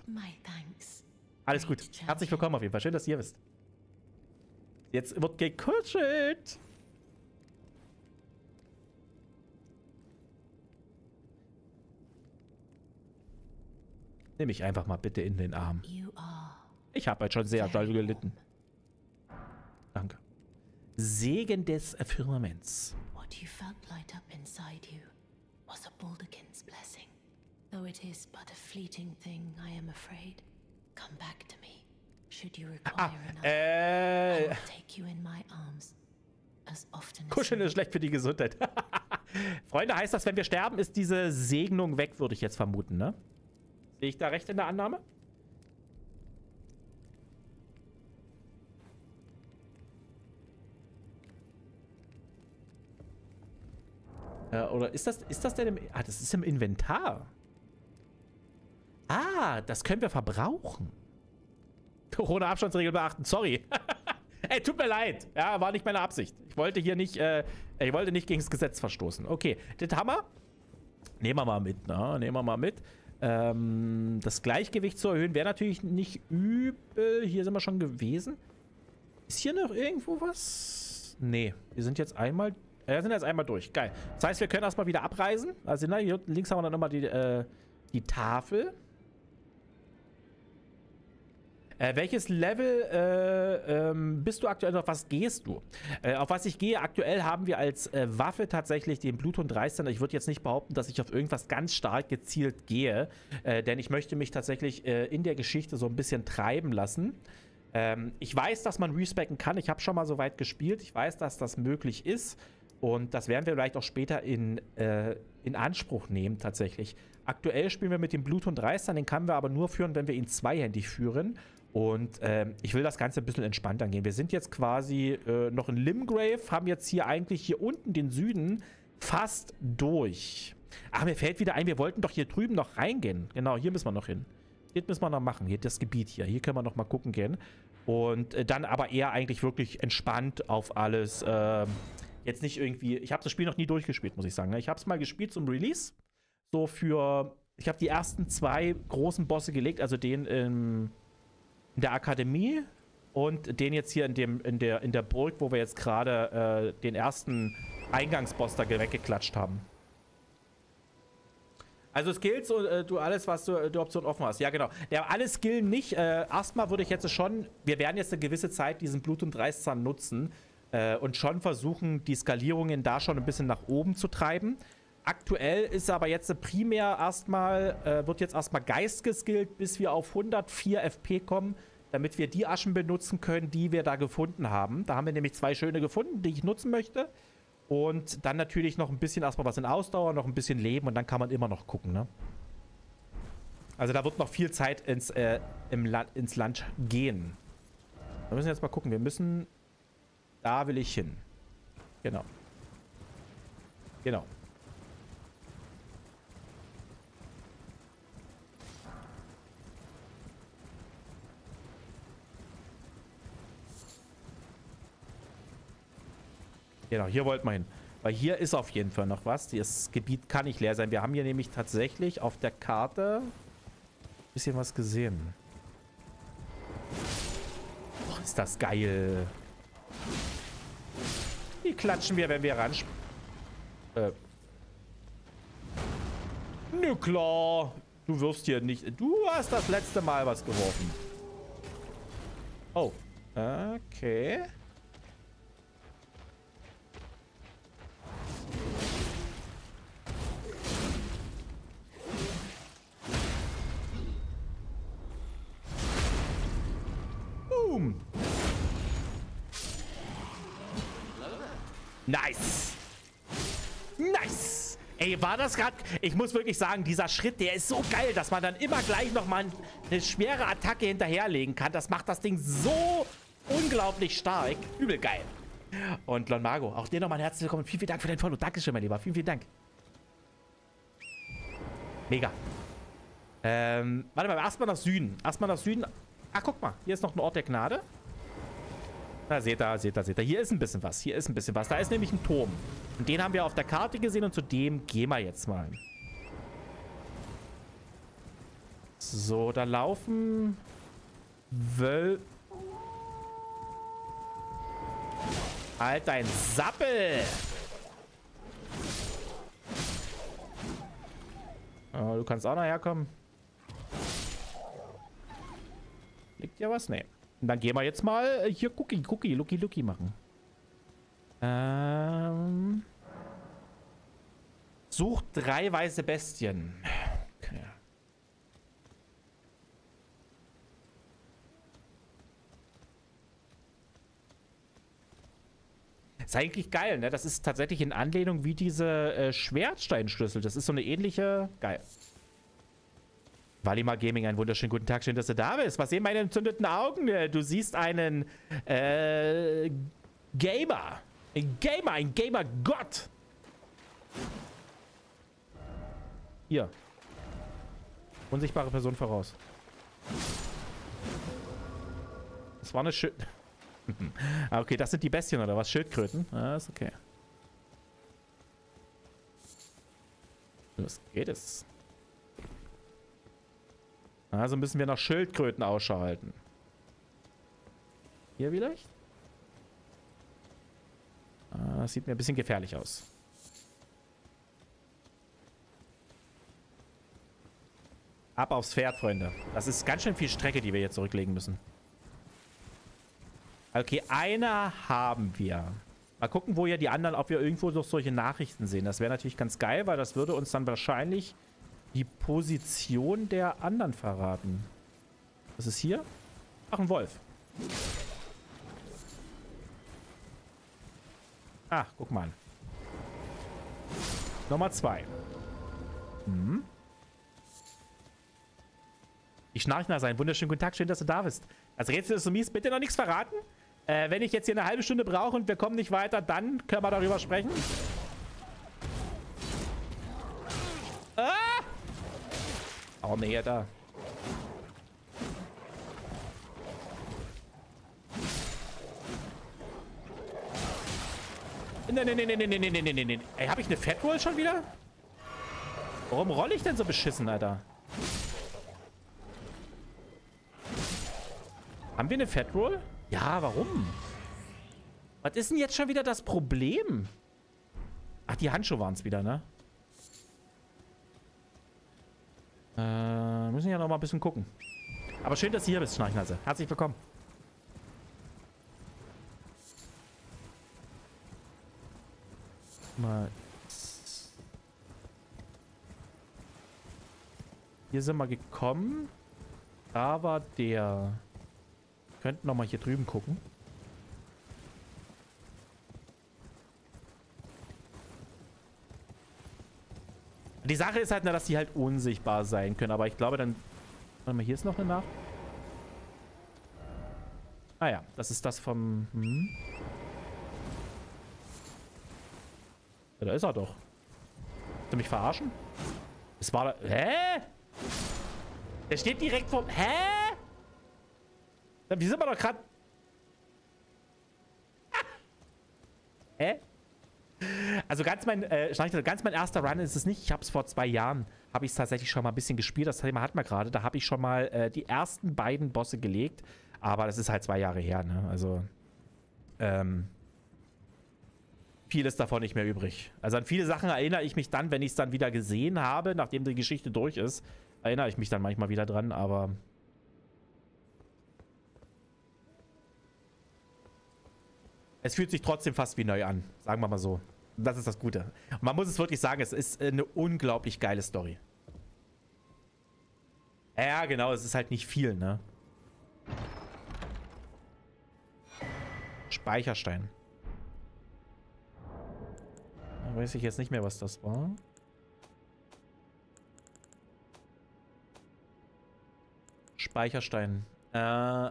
Alles gut. Herzlich willkommen auf jeden Fall. Schön, dass ihr hier bist. Jetzt wird gekuschelt. Nimm mich einfach mal bitte in den Arm. Ich habe halt schon sehr doll gelitten. Danke. Segen des Firmaments. what you felt light up inside you was a Baldekin's blessing. Though it is but a fleeting thing, I am afraid. Come back to me. Should you require another, I Äh, will take you in my arms as often Kuscheln ist schlecht für die Gesundheit. Freunde, heißt das, wenn wir sterben, ist diese Segnung weg, würde ich jetzt vermuten, ne? Sehe ich da recht in der Annahme? Äh, oder ist das, ist das denn im... Ah, das ist im Inventar. Ah, das können wir verbrauchen. Corona-Abstandsregel beachten, sorry. Ey, tut mir leid. Ja, war nicht meine Absicht. Ich wollte hier nicht, äh, ich wollte nicht gegen das Gesetz verstoßen. Okay, das haben wir. Nehmen wir mal mit, ne? Nehmen wir mal mit. Ähm, das Gleichgewicht zu erhöhen wäre natürlich nicht übel. Hier sind wir schon gewesen. Ist hier noch irgendwo was? Nee, wir sind jetzt einmal, äh, wir sind jetzt einmal durch. Geil. Das heißt, wir können erstmal wieder abreisen. Also na, hier links haben wir dann nochmal die, äh, die Tafel. Äh, welches Level äh, ähm, bist du aktuell? Auf was gehst du? Äh, auf was ich gehe aktuell haben wir als äh, Waffe tatsächlich den Bluthund Reißer. Ich würde jetzt nicht behaupten, dass ich auf irgendwas ganz stark gezielt gehe, äh, denn ich möchte mich tatsächlich äh, in der Geschichte so ein bisschen treiben lassen. Ähm, ich weiß, dass man respecken kann. Ich habe schon mal so weit gespielt. Ich weiß, dass das möglich ist. Und das werden wir vielleicht auch später in, äh, in Anspruch nehmen, tatsächlich. Aktuell spielen wir mit dem Bluthund Reißer. Den können wir aber nur führen, wenn wir ihn zweihändig führen. Und ähm, ich will das Ganze ein bisschen entspannt angehen. Wir sind jetzt quasi äh, noch in Limgrave, haben jetzt hier eigentlich hier unten den Süden fast durch. Ach, mir fällt wieder ein, wir wollten doch hier drüben noch reingehen. Genau, hier müssen wir noch hin. Hier müssen wir noch machen, hier das Gebiet hier. Hier können wir noch mal gucken gehen. Und äh, dann aber eher eigentlich wirklich entspannt auf alles. ähm, jetzt nicht irgendwie, ich habe das Spiel noch nie durchgespielt, muss ich sagen. ne? Ich habe es mal gespielt zum Release. So für, ich habe die ersten zwei großen Bosse gelegt, also den im in der Akademie und den jetzt hier in, dem, in, der, in der Burg, wo wir jetzt gerade äh, den ersten Eingangsboss da weggeklatscht haben. Also Skills und äh, du alles, was du die Option offen hast. Ja, genau. Der alle Skill nicht. Äh, erstmal würde ich jetzt schon, wir werden jetzt eine gewisse Zeit diesen Blut- und Reißzahn nutzen äh, und schon versuchen, die Skalierungen da schon ein bisschen nach oben zu treiben. Aktuell ist aber jetzt primär erstmal, äh, wird jetzt erstmal Geist geskillt, bis wir auf 104 FP kommen. damit wir die Aschen benutzen können, die wir da gefunden haben. Da haben wir nämlich zwei schöne gefunden, die ich nutzen möchte. Und dann natürlich noch ein bisschen erstmal was in Ausdauer, noch ein bisschen Leben und dann kann man immer noch gucken, ne? Also da wird noch viel Zeit ins, äh, La ins Land gehen. Wir müssen jetzt mal gucken. Wir müssen... Da will ich hin. Genau. Genau. Genau, hier wollten wir hin. Weil hier ist auf jeden Fall noch was. Das Gebiet kann nicht leer sein. Wir haben hier nämlich tatsächlich auf der Karte ein bisschen was gesehen. Oh, ist das geil. Die klatschen wir, wenn wir ran... Äh. Nö, klar. Du wirfst hier nicht... Du hast das letzte Mal was geworfen. Oh. Okay. Boom. Nice. Nice. Ey, war das gerade... Ich muss wirklich sagen, dieser Schritt, der ist so geil, dass man dann immer gleich nochmal eine schwere Attacke hinterherlegen kann. Das macht das Ding so unglaublich stark. Übel geil. Und Lon Margo, auch dir nochmal ein herzlich willkommen. Vielen, vielen Dank für dein Follow. Dankeschön, mein Lieber. Vielen, vielen Dank. Mega. Ähm, warte mal, erstmal nach Süden. Erstmal nach Süden. Ach, guck mal. Hier ist noch ein Ort der Gnade. Da seht ihr, seht ihr, seht ihr. Hier ist ein bisschen was. Hier ist ein bisschen was. Da ist nämlich ein Turm. Und den haben wir auf der Karte gesehen und zu dem gehen wir jetzt mal. So, da laufen Wöl... Halt dein Sappel! Oh, du kannst auch noch herkommen. Liegt ja was? Nee. Und dann gehen wir jetzt mal hier Cookie, Cookie, Lucky, Lucky machen. Ähm. Sucht drei weiße Bestien. Okay. Ist eigentlich geil, ne? Das ist tatsächlich in Anlehnung wie diese äh, Schwertsteinschlüssel. Das ist so eine ähnliche... Geil. Walima Gaming, einen wunderschönen guten Tag. Schön, dass du da bist. Was sehen meine entzündeten Augen? Du siehst einen äh, Gamer. Ein Gamer, ein Gamer-Gott. Hier. Unsichtbare Person voraus. Das war eine Schild... ah, okay, das sind die Bestien oder was? Schildkröten? Ah, ist okay. Los geht es. Also müssen wir nach Schildkröten Ausschau halten. Hier vielleicht? Ah, das sieht mir ein bisschen gefährlich aus. Ab aufs Pferd, Freunde. Das ist ganz schön viel Strecke, die wir jetzt zurücklegen müssen. Okay, einer haben wir. Mal gucken, wo ja die anderen, ob wir irgendwo noch solche Nachrichten sehen. Das wäre natürlich ganz geil, weil das würde uns dann wahrscheinlich die Position der anderen verraten. Was ist hier? Ach, ein Wolf. Ach, guck mal. Nummer zwei. Hm. Die Schnarchner sein. Wunderschönen guten Tag. Schön, dass du da bist. Das Rätsel ist so mies. Bitte noch nichts verraten. Äh, wenn ich jetzt hier eine halbe Stunde brauche und wir kommen nicht weiter, dann können wir darüber sprechen. Oh, nee, da. Nee, nee, nee, nee, nee, nee, nee, nee, nee, nee. Ey, hab ich eine Fetroll schon wieder? Warum rolle ich denn so beschissen, Alter? Haben wir eine Fetroll? Ja, warum? Was ist denn jetzt schon wieder das Problem? Ach, die Handschuhe waren es wieder, ne? Äh, müssen ja noch mal ein bisschen gucken. Aber schön, dass du hier bist, Schnarchnase. Herzlich willkommen. Mal. Hier sind wir gekommen. Da war der könnten noch mal hier drüben gucken. Die Sache ist halt nur, dass die halt unsichtbar sein können. Aber ich glaube dann... Warte mal, hier ist noch eine Nach... Ah ja, das ist das vom... Hm. Ja, da ist er doch. Willst du mich verarschen? Es war da... Hä? Der steht direkt vor... Hä? Wie sind wir doch gerade... Hä? Also ganz mein, äh, ganz mein erster Run ist es nicht. Ich habe es vor zwei Jahren, habe ich es tatsächlich schon mal ein bisschen gespielt. Das Thema hat man gerade. Da habe ich schon mal äh, die ersten beiden Bosse gelegt. Aber das ist halt zwei Jahre her, ne? Also, ähm, viel ist davon nicht mehr übrig. Also an viele Sachen erinnere ich mich dann, wenn ich es dann wieder gesehen habe, nachdem die Geschichte durch ist, erinnere ich mich dann manchmal wieder dran, aber... Es fühlt sich trotzdem fast wie neu an, sagen wir mal so. Das ist das Gute. Man muss es wirklich sagen, es ist eine unglaublich geile Story. Ja, genau, es ist halt nicht viel, ne? Speicherstein. Da weiß ich jetzt nicht mehr, was das war. Speicherstein. Äh.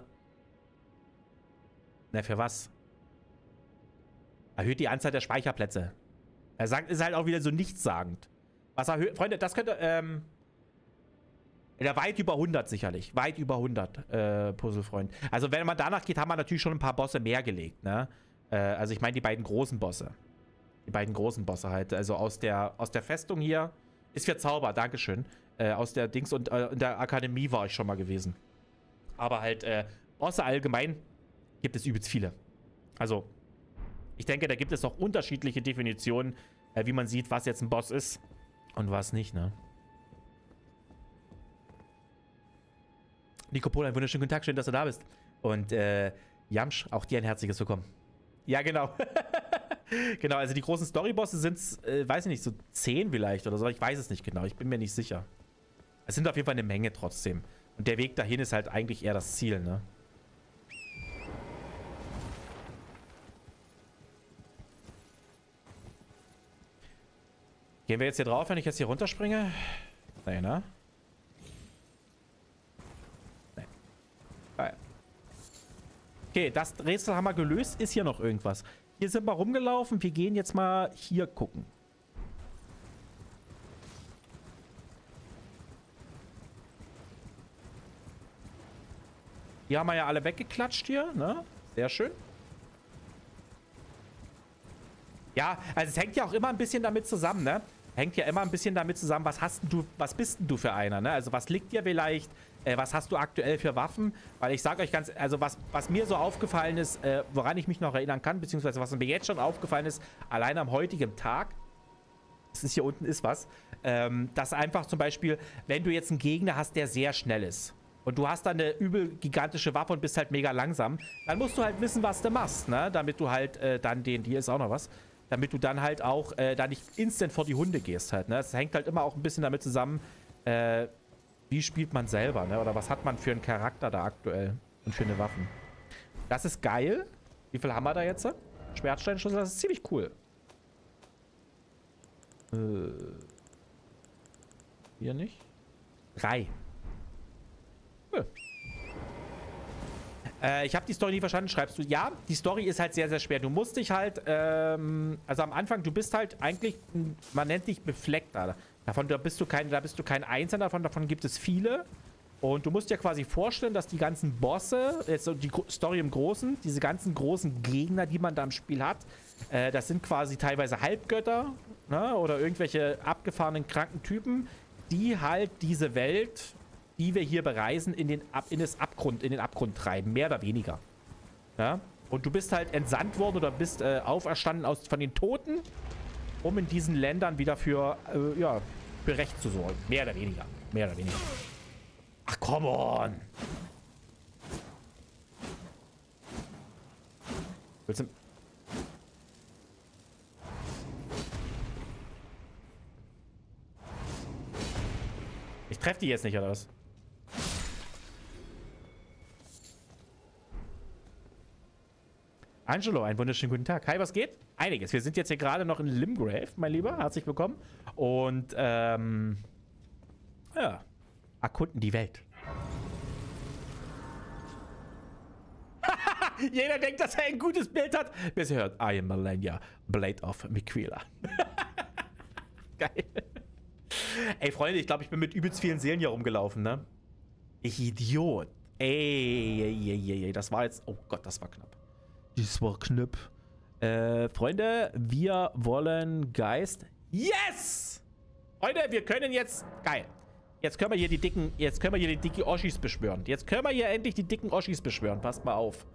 Na, für was? Erhöht die Anzahl der Speicherplätze. Er sagt, ist halt auch wieder so nichtssagend. Was erhöht. Freunde, das könnte, ähm. Ja, weit über 100 sicherlich. Weit über 100, äh, Puzzlefreund. Also, wenn man danach geht, haben wir natürlich schon ein paar Bosse mehr gelegt, ne? Äh, also, ich meine die beiden großen Bosse. Die beiden großen Bosse halt. Also, aus der, aus der Festung hier. Ist für Zauber, Dankeschön. Äh, aus der Dings und äh, in der Akademie war ich schon mal gewesen. Aber halt, äh, Bosse allgemein gibt es übelst viele. Also, ich denke, da gibt es auch unterschiedliche Definitionen, äh, wie man sieht, was jetzt ein Boss ist und was nicht, ne? Nico Pol, einen wunderschönen guten Tag, schön, dass du da bist. Und äh, Jamsch, auch dir ein herzliches Willkommen. Ja, genau. genau, also die großen Storybosse sind, äh, weiß ich nicht, so 10 vielleicht oder so. Ich weiß es nicht genau, ich bin mir nicht sicher. Es sind auf jeden Fall eine Menge trotzdem. Und der Weg dahin ist halt eigentlich eher das Ziel, ne? Gehen wir jetzt hier drauf, wenn ich jetzt hier runterspringe? Nee, ne? Nee. Geil. Okay, das Rätsel haben wir gelöst. Ist hier noch irgendwas? Hier sind wir rumgelaufen. Wir gehen jetzt mal hier gucken. Die haben wir ja alle weggeklatscht hier, ne? Sehr schön. Ja, also es hängt ja auch immer ein bisschen damit zusammen, ne? Hängt ja immer ein bisschen damit zusammen, was hast du, was bist denn du für einer, ne? Also was liegt dir vielleicht, äh, was hast du aktuell für Waffen? Weil ich sage euch ganz, also was, was mir so aufgefallen ist, äh, woran ich mich noch erinnern kann, beziehungsweise was mir jetzt schon aufgefallen ist, allein am heutigen Tag, das ist hier unten ist was, ähm, dass einfach zum Beispiel, wenn du jetzt einen Gegner hast, der sehr schnell ist, und du hast dann eine übel gigantische Waffe und bist halt mega langsam, dann musst du halt wissen, was du machst, ne? Damit du halt äh, dann den, hier ist auch noch was, damit du dann halt auch äh, da nicht instant vor die Hunde gehst halt. Ne? Das hängt halt immer auch ein bisschen damit zusammen, äh, wie spielt man selber, ne? Oder was hat man für einen Charakter da aktuell und für eine Waffen. Das ist geil. Wie viel haben wir da jetzt? Schwertsteinschlüssel, das ist ziemlich cool. Äh, hier nicht? Drei. Cool. Äh, ich habe die Story nie verstanden, schreibst du. Ja, die Story ist halt sehr, sehr schwer. Du musst dich halt, ähm, also am Anfang, du bist halt eigentlich, man nennt dich Befleckter. Davon da bist du kein, da bist du kein Einzelner, davon, davon gibt es viele. Und du musst dir quasi vorstellen, dass die ganzen Bosse, jetzt die Story im Großen, diese ganzen großen Gegner, die man da im Spiel hat, äh, das sind quasi teilweise Halbgötter ne, oder irgendwelche abgefahrenen kranken Typen, die halt diese Welt die wir hier bereisen, in den, Ab in, das Abgrund, in den Abgrund treiben. Mehr oder weniger. Ja? Und du bist halt entsandt worden oder bist äh, auferstanden aus, von den Toten, um in diesen Ländern wieder für, äh, ja, für Recht zu sorgen. Mehr oder weniger. Mehr oder weniger. Ach, come on! Willst du... Ich treffe die jetzt nicht, oder was? Angelo, einen wunderschönen guten Tag. Hi, was geht? Einiges. Wir sind jetzt hier gerade noch in Limgrave, mein Lieber. Herzlich willkommen. Und, ähm, ja, erkunden die Welt. Jeder denkt, dass er ein gutes Bild hat, bis er hört, I am Melania, Blade of Miquela. Geil. Ey, Freunde, ich glaube, ich bin mit übelst vielen Seelen hier rumgelaufen, ne? Ich Idiot. Ey, ey, ey, ey, das war jetzt... Oh Gott, das war knapp. Das war knapp. Äh, Freunde, wir wollen Geist... Yes! Freunde, wir können jetzt... Geil. Jetzt können wir hier die dicken... Jetzt können wir hier die dicken Oschis beschwören. Jetzt können wir hier endlich die dicken Oschis beschwören. Passt mal auf.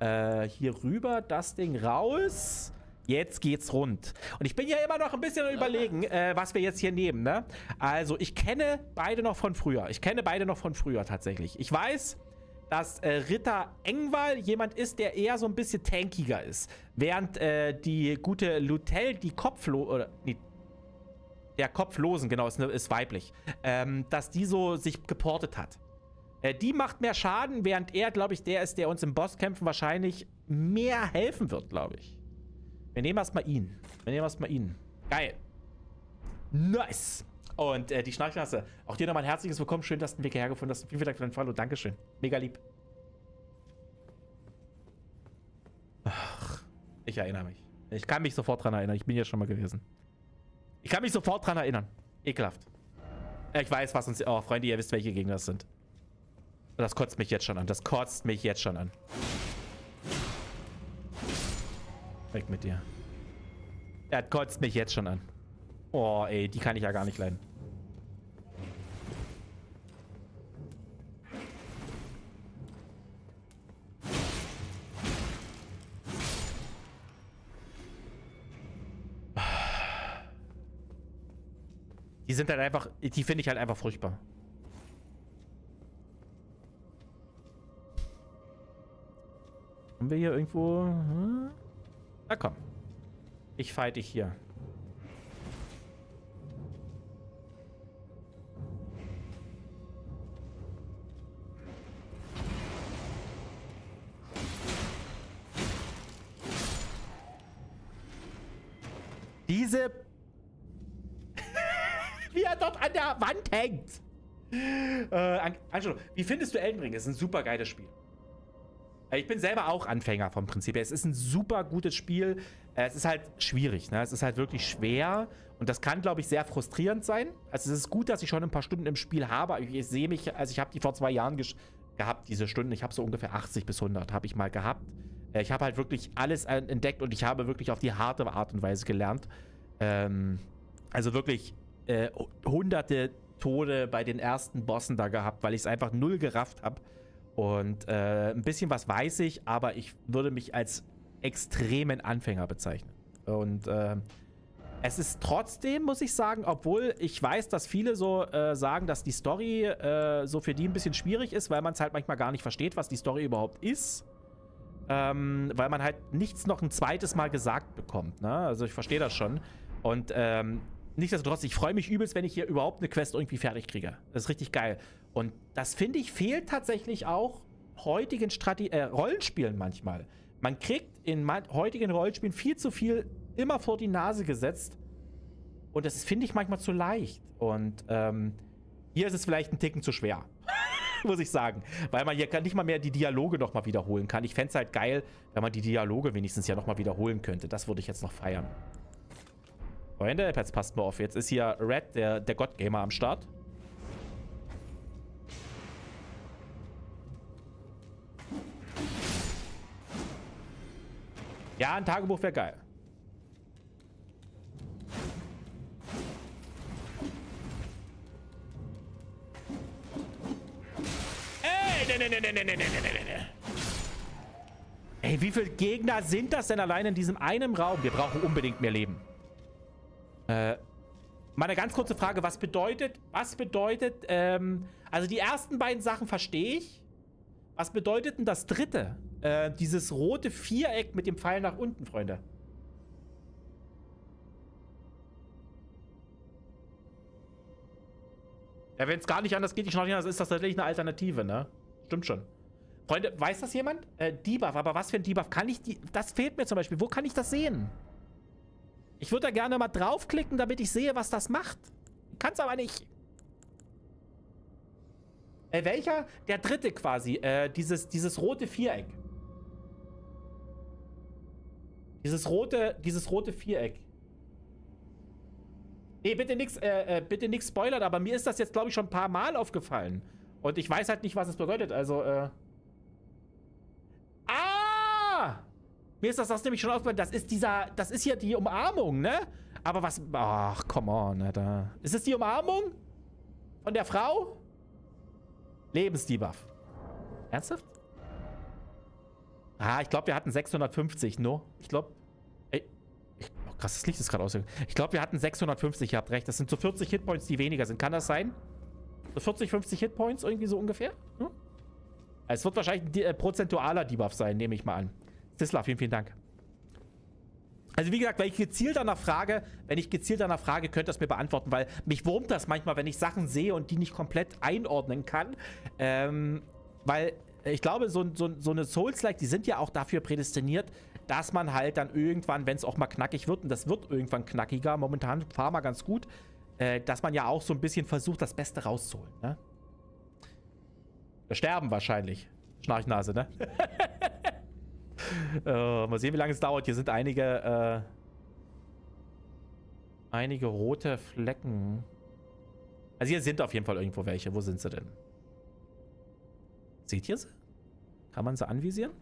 Äh, hier rüber, das Ding raus. Jetzt geht's rund. Und ich bin ja immer noch ein bisschen überlegen, äh, was wir jetzt hier nehmen, ne? Also, ich kenne beide noch von früher. Ich kenne beide noch von früher tatsächlich. Ich weiß, dass äh, Ritter Engwall jemand ist, der eher so ein bisschen tankiger ist. Während äh, die gute Lutel, die Kopflo... Oder, nee, der Kopflosen, genau, ist, ist weiblich. Ähm, dass die so sich geportet hat. Äh, die macht mehr Schaden, während er, glaube ich, der ist, der uns im Bosskämpfen wahrscheinlich mehr helfen wird, glaube ich. Wir nehmen erstmal ihn. Wir nehmen erstmal ihn. Geil. Nice. Und äh, die Schnarchklasse. Auch dir nochmal ein herzliches Willkommen. Schön, dass du den Weg hergefunden hast. Vielen, vielen Dank für deinen Follow. Dankeschön. Mega lieb. Ach, ich erinnere mich. Ich kann mich sofort dran erinnern. Ich bin hier schon mal gewesen. Ich kann mich sofort dran erinnern. Ekelhaft. Ich weiß, was uns... Oh, Freunde, ihr wisst, welche Gegner das sind. Das kotzt mich jetzt schon an. Das kotzt mich jetzt schon an. Weg mit dir. Er kotzt mich jetzt schon an. Oh, ey, die kann ich ja gar nicht leiden. Die sind halt einfach, die finde ich halt einfach furchtbar. Haben wir hier irgendwo... Hm? Na komm. Ich fight dich hier. Diese... wie er dort an der Wand hängt. Äh, Angelo, wie findest du Elden Ring? Es ist ein super geiles Spiel. Äh, ich bin selber auch Anfänger vom Prinzip her. Es ist ein super gutes Spiel. Äh, es ist halt schwierig. Ne? Es ist halt wirklich schwer. Und das kann, glaube ich, sehr frustrierend sein. Also es ist gut, dass ich schon ein paar Stunden im Spiel habe. Ich, ich sehe mich, also ich habe die vor zwei Jahren gehabt, diese Stunden. Ich habe so ungefähr 80 bis 100 habe ich mal gehabt. Ich habe halt wirklich alles entdeckt und ich habe wirklich auf die harte Art und Weise gelernt. Ähm, also wirklich äh, hunderte Tode bei den ersten Bossen da gehabt, weil ich es einfach null gerafft habe. Und äh, ein bisschen was weiß ich, aber ich würde mich als extremen Anfänger bezeichnen. Und äh, es ist trotzdem, muss ich sagen, obwohl ich weiß, dass viele so äh, sagen, dass die Story äh, so für die ein bisschen schwierig ist, weil man es halt manchmal gar nicht versteht, was die Story überhaupt ist. Ähm, weil man halt nichts noch ein zweites Mal gesagt bekommt. Ne? Also ich verstehe das schon. Und ähm, nichtsdestotrotz, ich freue mich übelst, wenn ich hier überhaupt eine Quest irgendwie fertig kriege. Das ist richtig geil. Und das finde ich fehlt tatsächlich auch heutigen Strate äh, Rollenspielen manchmal. Man kriegt in heutigen Rollenspielen viel zu viel immer vor die Nase gesetzt. Und das finde ich manchmal zu leicht. Und ähm, hier ist es vielleicht ein Ticken zu schwer. Muss ich sagen. Weil man hier nicht mal mehr die Dialoge nochmal wiederholen kann. Ich fände es halt geil, wenn man die Dialoge wenigstens ja nochmal wiederholen könnte. Das würde ich jetzt noch feiern. Freunde, jetzt passt mal auf. Jetzt ist hier Red, der, der Gott-Gamer, am Start. Ja, ein Tagebuch wäre geil. nee, nee, nee, nee, nee, nee, nee, nee. Ey, wie viele Gegner sind das denn allein in diesem einen Raum? Wir brauchen unbedingt mehr Leben. Äh, meine ganz kurze Frage, was bedeutet, was bedeutet, ähm, also die ersten beiden Sachen verstehe ich. Was bedeutet denn das dritte? Äh, dieses rote Viereck mit dem Pfeil nach unten, Freunde. Ja, wenn es gar nicht anders geht, ich schnau nicht anders, ist das tatsächlich eine Alternative, ne? Stimmt schon. Freunde, weiß das jemand? Äh, Debuff, aber was für ein Debuff? Kann ich die... Das fehlt mir zum Beispiel. Wo kann ich das sehen? Ich würde da gerne mal draufklicken, damit ich sehe, was das macht. Kann's aber nicht. Äh, welcher? Der dritte quasi. Äh, dieses, dieses rote Viereck. Dieses rote, dieses rote Viereck. Nee, bitte nix, äh, äh, bitte nix spoilern, aber mir ist das jetzt, glaube ich, schon ein paar Mal aufgefallen. Und ich weiß halt nicht, was es bedeutet, also, äh... Ah! Mir ist das, das nämlich schon aufgefallen. Das ist dieser, das ist hier die Umarmung, ne? Aber was, ach, come on, Alter. Ist es die Umarmung? Von der Frau? Lebensdebuff. Ernsthaft? Ah, ich glaube, wir hatten 650, no? Ich glaube, Oh, krass, das Licht ist gerade ausgegangen. Ich glaube, wir hatten 650, ihr habt recht. Das sind so 40 Hitpoints, die weniger sind. Kann das sein? So 40, 50 Hitpoints irgendwie so ungefähr? Hm? Es wird wahrscheinlich ein äh, prozentualer Debuff sein, nehme ich mal an. Sisla, vielen, vielen Dank. Also wie gesagt, wenn ich gezielt danach frage, wenn ich gezielt danach frage, könnt ihr das mir beantworten, weil mich wurmt das manchmal, wenn ich Sachen sehe und die nicht komplett einordnen kann. Ähm, weil ich glaube, so, so, so eine Souls-like, die sind ja auch dafür prädestiniert, dass man halt dann irgendwann, wenn es auch mal knackig wird, und das wird irgendwann knackiger, momentan fahr mal ganz gut, äh, dass man ja auch so ein bisschen versucht, das Beste rauszuholen, ne? Sterben wahrscheinlich. Schnarchnase, ne? äh, mal sehen, wie lange es dauert. Hier sind einige, äh, einige rote Flecken. Also hier sind auf jeden Fall irgendwo welche. Wo sind sie denn? Seht ihr sie? Kann man sie anvisieren?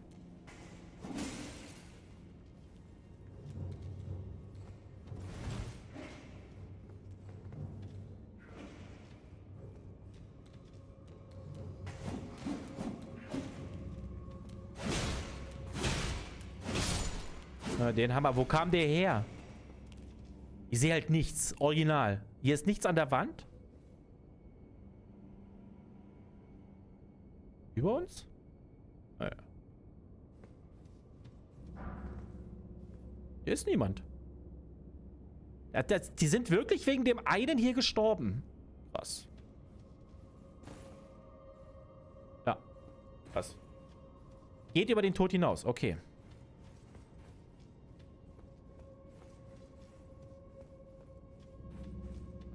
Den Hammer. Wo kam der her? Ich sehe halt nichts. Original. Hier ist nichts an der Wand. Über uns? Naja. Hier ist niemand. Die sind wirklich wegen dem einen hier gestorben. Was? Ja. Was? Geht über den Tod hinaus. Okay.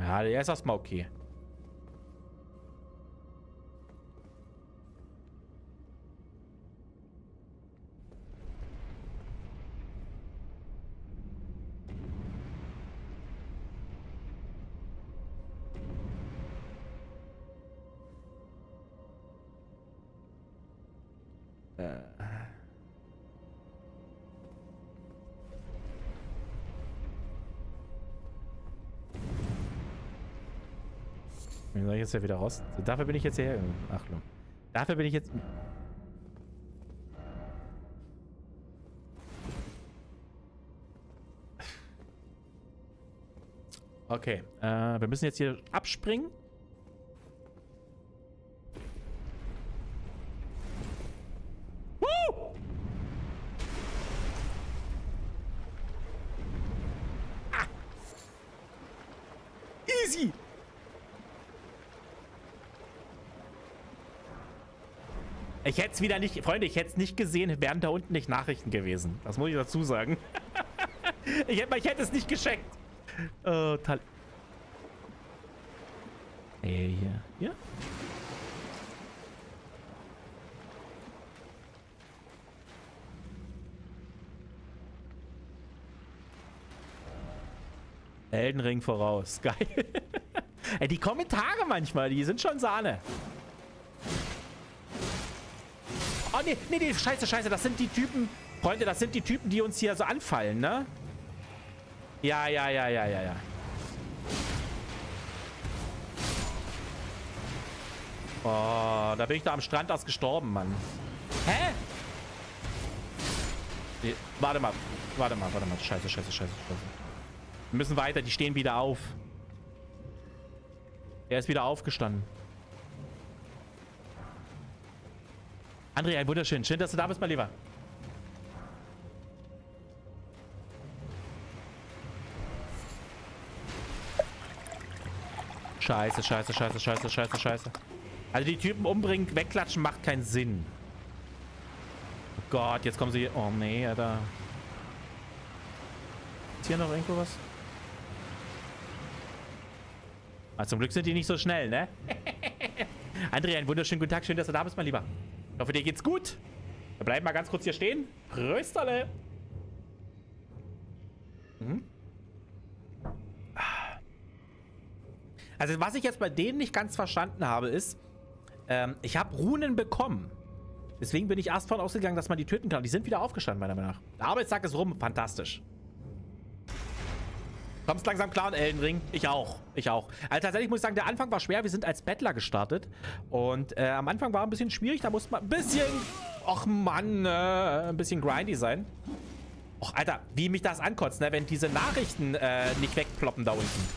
Ja, der ist erstmal okay. Ich jetzt ja wieder raus? Dafür bin ich jetzt hier. Achtung. Dafür bin ich jetzt. Okay. Äh, wir müssen jetzt hier abspringen. Hätte es wieder nicht, Freunde, ich hätte es nicht gesehen, wären da unten nicht Nachrichten gewesen. Das muss ich dazu sagen. ich, hätte, ich hätte es nicht gescheckt. Äh, tal hey, hier. Hier? Eldenring voraus. Geil. Ey, die Kommentare manchmal, die sind schon Sahne. Oh, nee, nee, nee, scheiße, scheiße. Das sind die Typen, Freunde, das sind die Typen, die uns hier so anfallen, ne? Ja, ja, ja, ja, ja, ja. Oh, da bin ich da am Strand aus gestorben, Mann. Hä? Nee, warte mal. Warte mal, warte mal. Scheiße, scheiße, scheiße, scheiße. Wir müssen weiter. Die stehen wieder auf. Er ist wieder aufgestanden. André, ein wunderschön. Schön, dass du da bist, mein Lieber. Scheiße, scheiße, scheiße, scheiße, scheiße, scheiße. Also die Typen umbringen, wegklatschen macht keinen Sinn. Oh Gott, jetzt kommen sie hier. Oh nee, Alter. Ist hier noch irgendwo was? Ah, zum Glück sind die nicht so schnell, ne? André, einen wunderschönen guten Tag. Schön, dass du da bist, mein Lieber. Ich hoffe, dir geht's gut. Wir bleiben mal ganz kurz hier stehen. Prösterle. Mhm. Also, was ich jetzt bei denen nicht ganz verstanden habe, ist, ähm, ich habe Runen bekommen. Deswegen bin ich erst von ausgegangen, dass man die töten kann. Die sind wieder aufgestanden, meiner Meinung nach. Der Arbeitstag ist rum. Fantastisch. Kommst langsam klar in Elden Ring? Ich auch. Ich auch. Also tatsächlich muss ich sagen, der Anfang war schwer. Wir sind als Bettler gestartet. Und äh, am Anfang war ein bisschen schwierig. Da musste man ein bisschen... Och Mann, äh, ein bisschen grindy sein. Och, Alter, wie mich das ankotzt, ne? Wenn diese Nachrichten äh, nicht wegploppen da unten.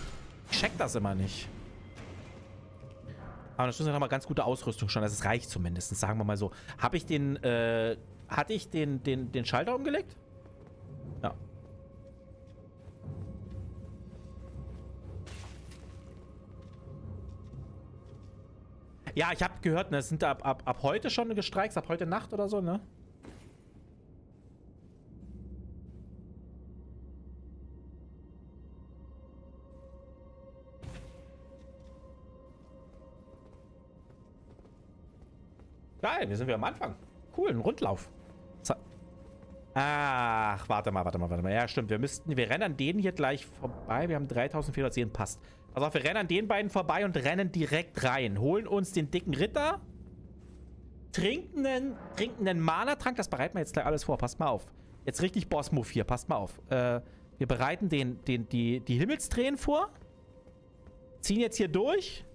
Ich check das immer nicht. Aber das ist ja nochmal ganz gute Ausrüstung schon. Also es reicht zumindest, sagen wir mal so. Habe ich den, äh, hatte ich den, den, den Schalter umgelegt? Ja, ich habe gehört, ne, es sind ab, ab, ab heute schon Gestreiks, ab heute Nacht oder so, ne? Geil, wir sind wieder am Anfang. Cool, ein Rundlauf. Ach, warte mal, warte mal, warte mal. Ja, stimmt. Wir müssten, wir rennen an denen hier gleich vorbei. Wir haben 3410, passt. Also wir rennen an den beiden vorbei und rennen direkt rein. Holen uns den dicken Ritter. Trinken einen, trinken einen Mana-Trank. Das bereiten wir jetzt gleich alles vor. Passt mal auf. Jetzt richtig Boss-Move hier. Passt mal auf. Äh, wir bereiten den, den, die, die Himmelstränen vor. Ziehen jetzt hier durch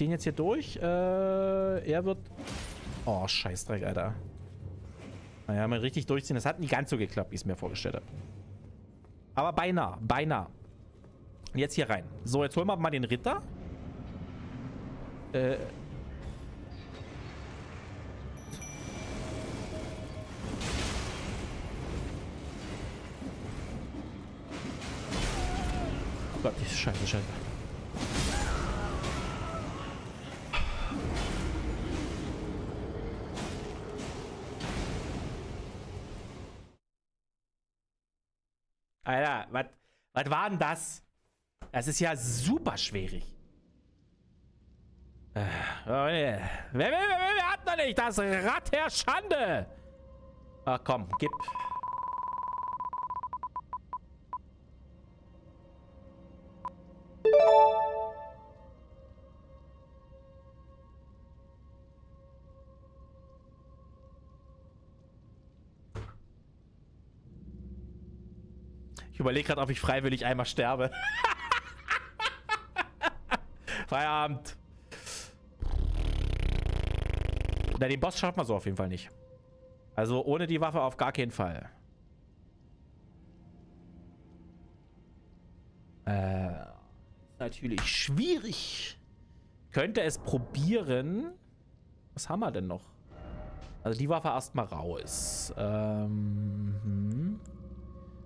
ziehen jetzt hier durch. Äh, er wird... Oh, Scheißdreck, Alter. Naja, mal richtig durchziehen. Das hat nicht ganz so geklappt, wie ich es mir vorgestellt habe. Aber beinahe, beinahe. Jetzt hier rein. So, jetzt holen wir mal den Ritter. Äh... Oh Gott, scheiße, scheiße. Alter, was war denn das? Das ist ja super schwierig. Äh, oh wer, wer, wer, wer hat noch nicht das Rad der Schande? Ach komm, gib. Ich überlege gerade, ob ich freiwillig einmal sterbe. Feierabend. Na, den Boss schafft man so auf jeden Fall nicht. Also ohne die Waffe auf gar keinen Fall. Äh, natürlich schwierig. Könnte es probieren. Was haben wir denn noch? Also die Waffe erstmal raus. Ähm, hm.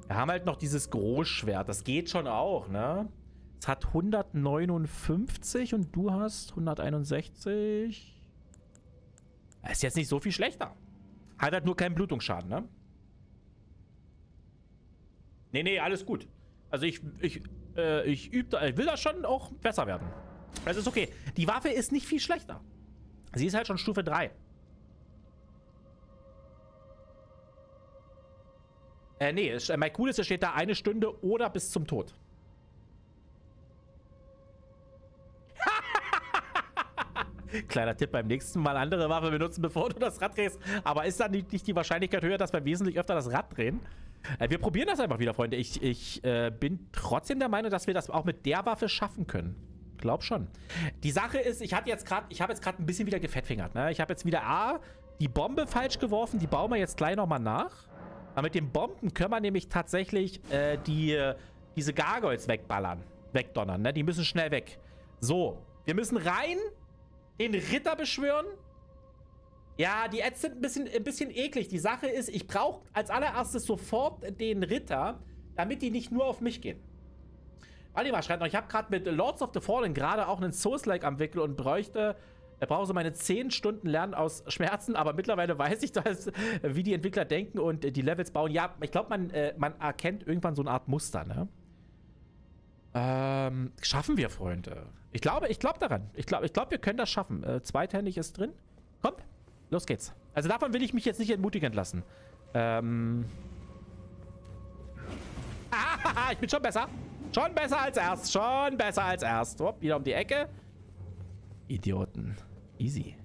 Wir haben halt noch dieses Großschwert. Das geht schon auch, ne? Es hat 159 und du hast 161. ist jetzt nicht so viel schlechter. Hat halt nur keinen Blutungsschaden, ne? Nee, nee, alles gut. Also ich, ich, äh, ich übe, ich will da schon auch besser werden. Das ist okay. Die Waffe ist nicht viel schlechter. Sie ist halt schon Stufe 3. Äh, nee, es, äh, mein Cooles, steht da eine Stunde oder bis zum Tod. Kleiner Tipp, beim nächsten Mal andere Waffe benutzen, bevor du das Rad drehst. Aber ist dann nicht, die Wahrscheinlichkeit höher, dass wir wesentlich öfter das Rad drehen? Äh, wir probieren das einfach wieder, Freunde. Ich, ich äh, bin trotzdem der Meinung, dass wir das auch mit der Waffe schaffen können. Glaub schon. Die Sache ist, ich hatte jetzt gerade, ich habe jetzt gerade ein bisschen wieder gefettfingert. Ne? Ich habe jetzt wieder A, die Bombe falsch geworfen. Die bauen wir jetzt gleich nochmal nach. Aber mit den Bomben können wir nämlich tatsächlich äh, die, diese Gargoyles wegballern. Wegdonnern, ne? Die müssen schnell weg. So, wir müssen rein, den Ritter beschwören. Ja, die Ads sind ein bisschen, ein bisschen eklig. Die Sache ist, ich brauche als allererstes sofort den Ritter, damit die nicht nur auf mich gehen. Warte mal, schreibt noch, ich habe gerade mit Lords of the Fallen gerade auch einen Souls-like am Wickel und bräuchte Er braucht so meine 10 Stunden Lernen aus Schmerzen, aber mittlerweile weiß ich, dass, wie die Entwickler denken und die Levels bauen. Ja, ich glaube, man, äh, man erkennt irgendwann so eine Art Muster, ne? Ähm, schaffen wir, Freunde. Ich glaube, ich glaube daran. Ich glaube, ich glaube, wir können das schaffen. Äh, zweithändig ist drin. Kommt, los geht's. Also davon will ich mich jetzt nicht entmutigen lassen. Ähm. Ah, ich bin schon besser. Schon besser als erst. Schon besser als erst. Hopp, wieder um die Ecke. Idioten. Easy.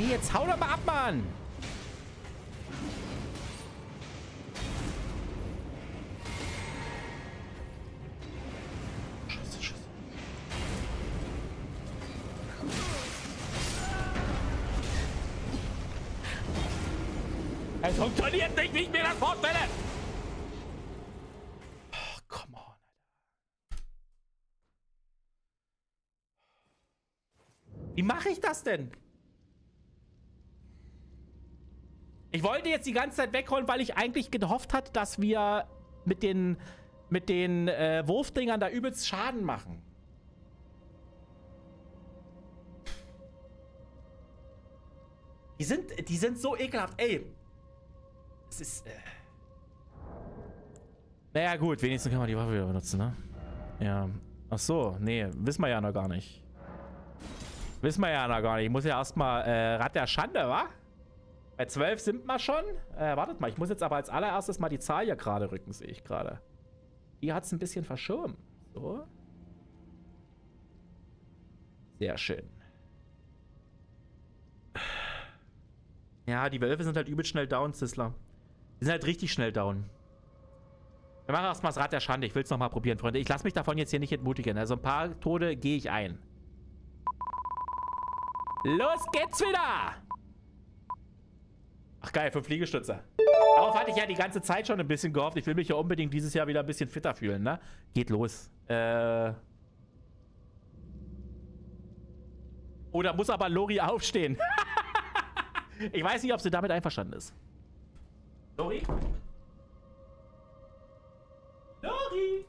Ey, jetzt hau doch mal ab, Mann! Es funktioniert nicht, wie ich mir das vorstelle! Oh, come on, Alter. Wie mache ich das denn? Ich wollte jetzt die ganze Zeit wegrollen, weil ich eigentlich gehofft hatte, dass wir mit den, mit den äh, Wurfdingern da übelst Schaden machen. Die sind, die sind so ekelhaft. Ey. Es ist... Äh naja gut, wenigstens kann man die Waffe wieder benutzen, ne? Ja. Ach so, nee, wissen wir ja noch gar nicht. Wissen wir ja noch gar nicht. Ich muss ja erstmal äh, Rad der Schande, wa? Bei 12 sind wir schon. Äh, wartet mal, ich muss jetzt aber als allererstes mal die Zahl hier gerade rücken, sehe ich gerade. Die hat es ein bisschen verschoben. So. Sehr schön. Ja, die Wölfe sind halt übel schnell down, Sizzler. Die sind halt richtig schnell down. Wir machen erstmal das Rad der Schande. Ich will es nochmal probieren, Freunde. Ich lasse mich davon jetzt hier nicht entmutigen. Also ein paar Tode gehe ich ein. Los geht's wieder! Ach geil, fünf Liegestütze. Darauf hatte ich ja die ganze Zeit schon ein bisschen gehofft. Ich will mich ja unbedingt dieses Jahr wieder ein bisschen fitter fühlen, ne? Geht los. Äh... Oder muss aber Lori aufstehen? ich weiß nicht, ob sie damit einverstanden ist. Lori? Lori!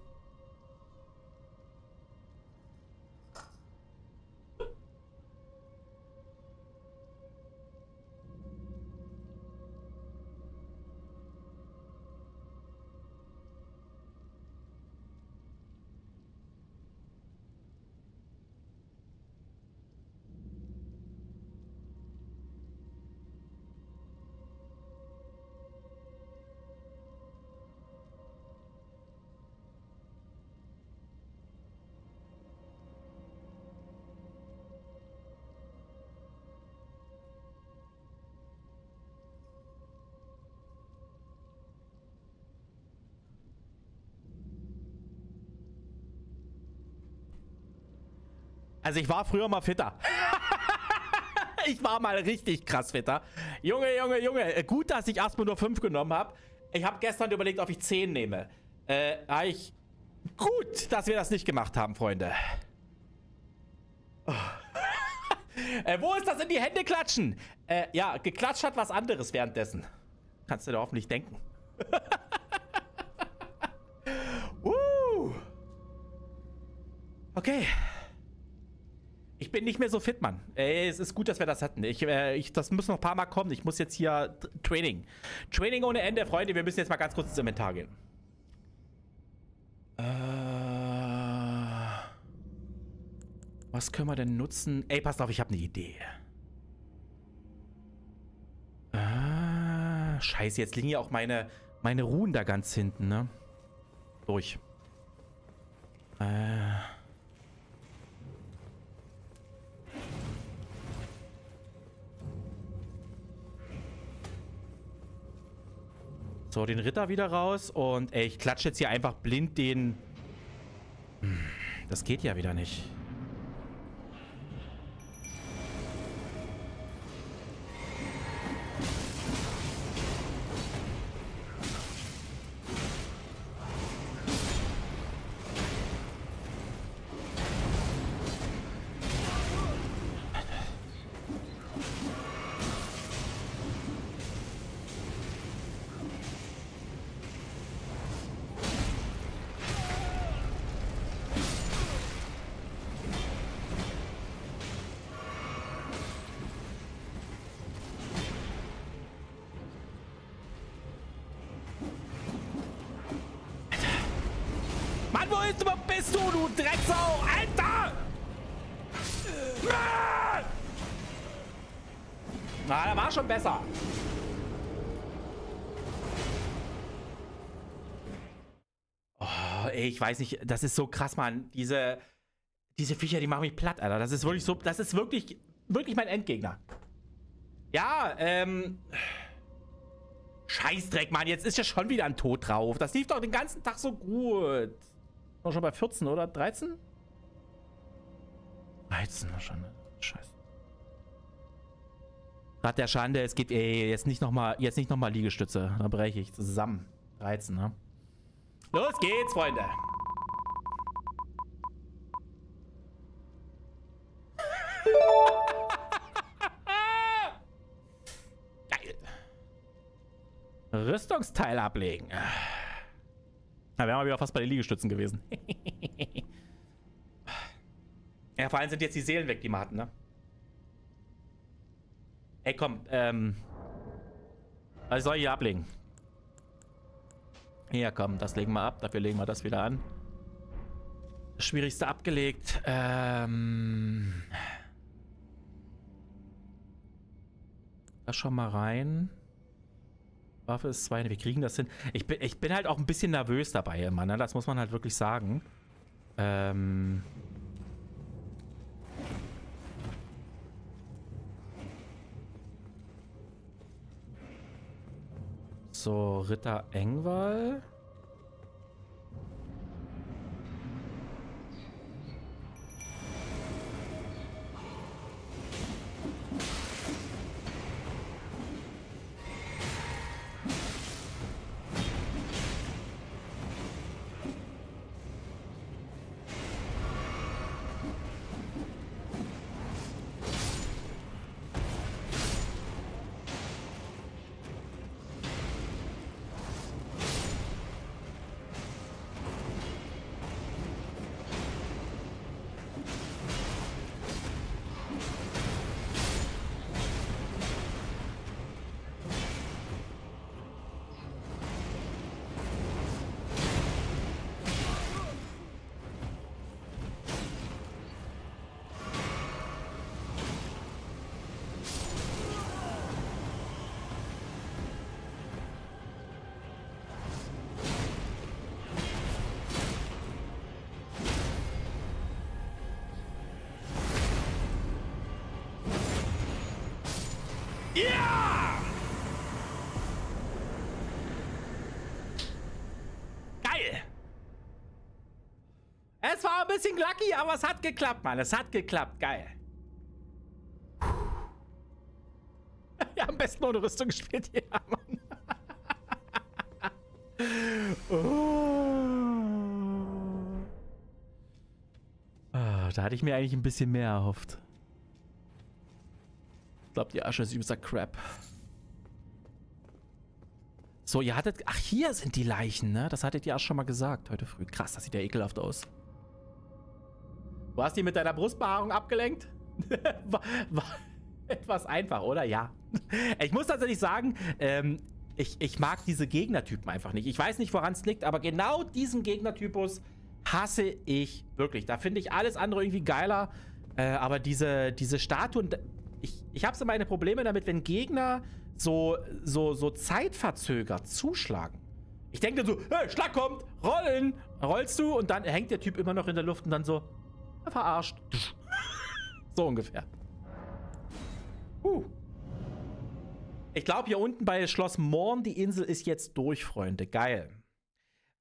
Also ich war früher mal fitter. ich war mal richtig krass fitter. Junge, Junge, Junge. äh, Gut, dass ich erstmal nur 5 genommen habe. Ich habe gestern überlegt, ob ich 10 nehme. Äh, ah, ich... Gut, dass wir das nicht gemacht haben, Freunde. Oh. äh, wo ist das in die Hände klatschen? Äh, ja, geklatscht hat was anderes währenddessen. Kannst du dir hoffentlich denken. uh. Okay. Ich bin nicht mehr so fit, Mann. Ey, es ist gut, dass wir das hatten. Ich, äh, ich, das muss noch ein paar Mal kommen. Ich muss jetzt hier Training. Training ohne Ende, Freunde. Wir müssen jetzt mal ganz kurz ins Inventar gehen. Äh, was können wir denn nutzen? Ey, passt auf, ich habe eine Idee. Ah, scheiße, jetzt liegen ja auch meine, meine Ruhen da ganz hinten, ne? Durch. Äh... So, den Ritter wieder raus. Und ey, ich klatsche jetzt hier einfach blind den... Hm, das geht ja wieder nicht. Weiß nicht, das ist so krass, Mann. Diese, diese Viecher, die machen mich platt, Alter. Das ist wirklich so, das ist wirklich, wirklich mein Endgegner. Ja, ähm... Scheißdreck, Mann. Jetzt ist ja schon wieder ein Tod drauf. Das lief doch den ganzen Tag so gut. War schon bei 14, oder? 13? 13 schon. Scheiße. Rad der Schande, es gibt ey, jetzt nicht nochmal noch Liegestütze. Da breche ich zusammen. 13, ne? Los geht's, Freunde. Rüstungsteil ablegen. Da wären wir wieder fast bei den Liegestützen gewesen. ja, vor allem sind jetzt die Seelen weg, die wir hatten, ne? Ey, komm, ähm... Was soll ich hier ablegen? Ja, komm, das legen wir ab. Dafür legen wir das wieder an. Das Schwierigste abgelegt. Ähm... Das schon mal rein. Waffe ist zwei. Wir kriegen das hin. Ich bin, ich bin halt auch ein bisschen nervös dabei immer, ne? Das muss man halt wirklich sagen. Ähm... So, Ritter Engwall. Ein bisschen lucky, aber es hat geklappt, Mann. Es hat geklappt. Geil. Ja, am besten ohne Rüstung gespielt. Ja, Mann. oh. Ah, da hatte ich mir eigentlich ein bisschen mehr erhofft. Ich glaube, die Asche ist übelster Crap. So, ihr hattet... Ach, hier sind die Leichen, ne? Das hattet ihr auch schon mal gesagt heute früh. Krass, das sieht ja ekelhaft aus. Du hast die mit deiner Brustbehaarung abgelenkt? war, war etwas einfach, oder? Ja. Ich muss tatsächlich sagen, ähm, ich, ich mag diese Gegnertypen einfach nicht. Ich weiß nicht, woran es liegt, aber genau diesen Gegnertypus hasse ich wirklich. Da finde ich alles andere irgendwie geiler. Äh, aber diese, diese Statuen, ich, ich habe so meine Probleme damit, wenn Gegner so, so, so zeitverzögert zuschlagen. Ich denke so, hey, Schlag kommt, rollen. Rollst du und dann hängt der Typ immer noch in der Luft und dann so, verarscht. so ungefähr. Uh. Ich glaube, hier unten bei Schloss Morn, die Insel ist jetzt durch, Freunde. Geil.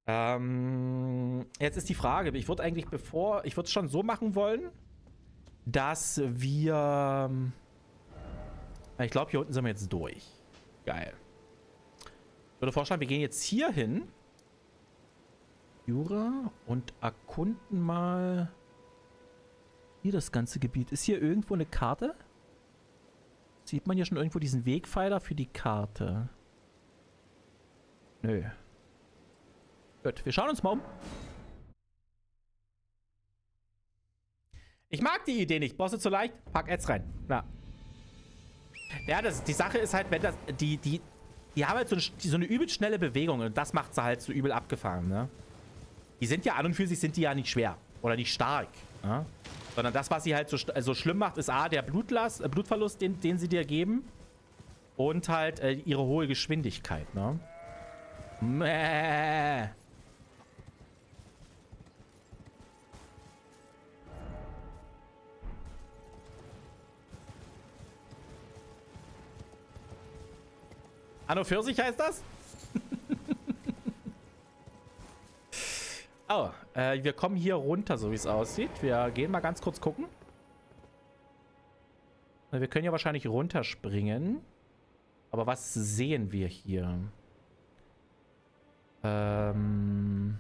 Ähm, jetzt ist die Frage, ich würde eigentlich bevor, ich würde es schon so machen wollen, dass wir ich glaube, hier unten sind wir jetzt durch. Geil. Ich würde vorschlagen, wir gehen jetzt hier hin. Jura und erkunden mal hier das ganze Gebiet. Ist hier irgendwo eine Karte? Sieht man hier schon irgendwo diesen Wegpfeiler für die Karte? Nö. Gut, wir schauen uns mal um. Ich mag die Idee nicht. Bosse zu leicht, pack Ads rein. Na, ja, das, die Sache ist halt, wenn das, die, die, die haben halt so eine, so eine übel schnelle Bewegung und das macht sie halt so übel abgefahren, ne? Die sind ja an und für sich sind die ja nicht schwer. Oder nicht stark. Ja? Sondern das, was sie halt so, äh, so schlimm macht, ist A, der Blutlast, äh, Blutverlust, den, den sie dir geben. Und halt äh, ihre hohe Geschwindigkeit, ne? Mäh. Anno Pfirsich heißt das? oh, äh, wir kommen hier runter, so wie es aussieht. Wir gehen mal ganz kurz gucken. Wir können ja wahrscheinlich runterspringen. Aber was sehen wir hier? Ähm...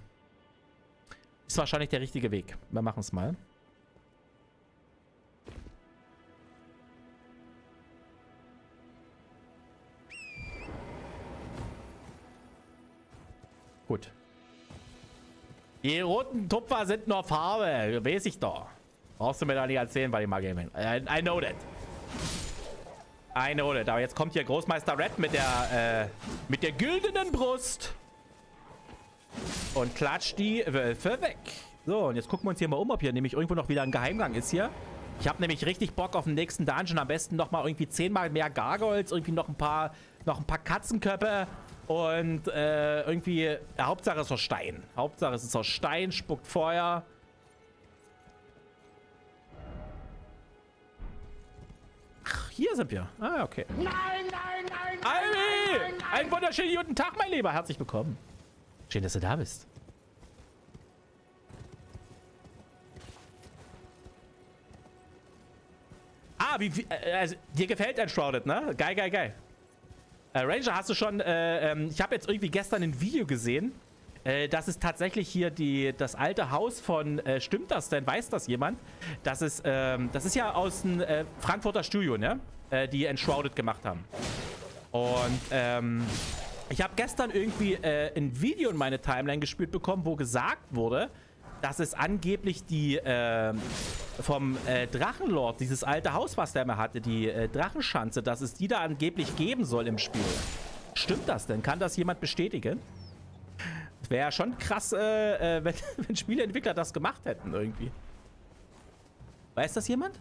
Ist wahrscheinlich der richtige Weg. Wir machen es mal. Gut. Die roten Tupfer sind nur Farbe. Weiß ich doch. Brauchst du mir da nicht erzählen bei dem Gaming. I, I know that. I know that. Aber jetzt kommt hier Großmeister Red mit der, äh, mit der güldenen Brust. Und klatscht die Wölfe weg. So, und jetzt gucken wir uns hier mal um, ob hier nämlich irgendwo noch wieder ein Geheimgang ist hier. Ich habe nämlich richtig Bock auf den nächsten Dungeon. Am besten nochmal irgendwie zehnmal mehr Gargoyles, irgendwie noch ein paar, noch ein paar Katzenköpfe und äh, irgendwie, ja, Hauptsache es ist aus Stein. Hauptsache es ist aus Stein, spuckt Feuer. Ach, hier sind wir. Ah, okay. Nein, nein, nein! Ivy! Nein, nein, Einen wunderschönen guten Tag, mein Lieber. Herzlich willkommen. Schön, dass du da bist. Ah, wie, wie äh, also, dir gefällt Enshrouded, ne? Geil, geil, geil. Äh, Ranger, hast du schon, äh, ähm, ich habe jetzt irgendwie gestern ein Video gesehen. Äh, das ist tatsächlich hier die, das alte Haus von, äh, stimmt das denn? Weiß das jemand? Das ist, ähm, das ist ja aus dem äh, Frankfurter Studio, ne? Äh, die Enshrouded gemacht haben. Und, ähm, ich habe gestern irgendwie ein Video in meine Timeline gespielt bekommen, wo gesagt wurde, dass es angeblich die äh, vom äh, Drachenlord, dieses alte Haus, was der immer hatte, die äh, Drachenschanze, dass es die da angeblich geben soll im Spiel. Stimmt das denn? Kann das jemand bestätigen? Wäre ja schon krass, äh, äh, wenn, wenn Spieleentwickler das gemacht hätten irgendwie. Weiß das jemand?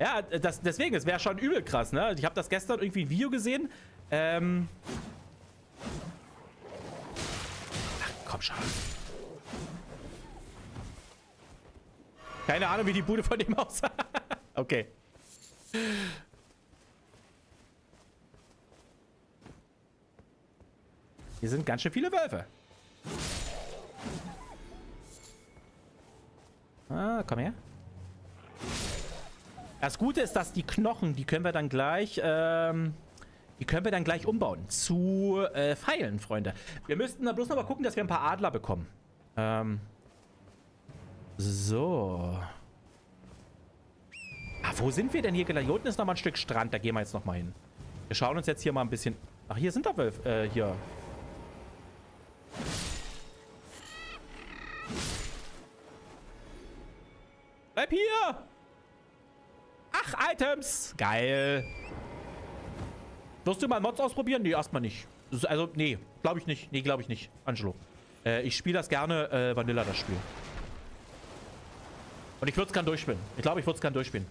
Ja, das, deswegen, es wäre schon übel krass, ne? Ich habe das gestern irgendwie ein Video gesehen. Ähm, komm schon. Keine Ahnung, wie die Bude von dem aussah. okay. Hier sind ganz schön viele Wölfe. Ah, komm her. Das Gute ist, dass die Knochen, die können wir dann gleich, ähm, die können wir dann gleich umbauen zu äh, Pfeilen, Freunde. Wir müssten da bloß noch mal gucken, dass wir ein paar Adler bekommen. Ähm. So. Ah, wo sind wir denn hier? Hier unten ist noch mal ein Stück Strand. Da gehen wir jetzt noch mal hin. Wir schauen uns jetzt hier mal ein bisschen... Ach, hier sind doch Wölfe. Äh, hier. Bleib hier! Ach, Items! Geil. Wirst du mal Mods ausprobieren? Nee, erstmal nicht. Also, nee, glaube ich nicht. Nee, glaube ich nicht. Angelo. Äh, ich spiele das gerne äh, Vanilla, das Spiel. Und ich würde es gerne durchspielen. Ich glaube, ich würde es gerne durchspielen.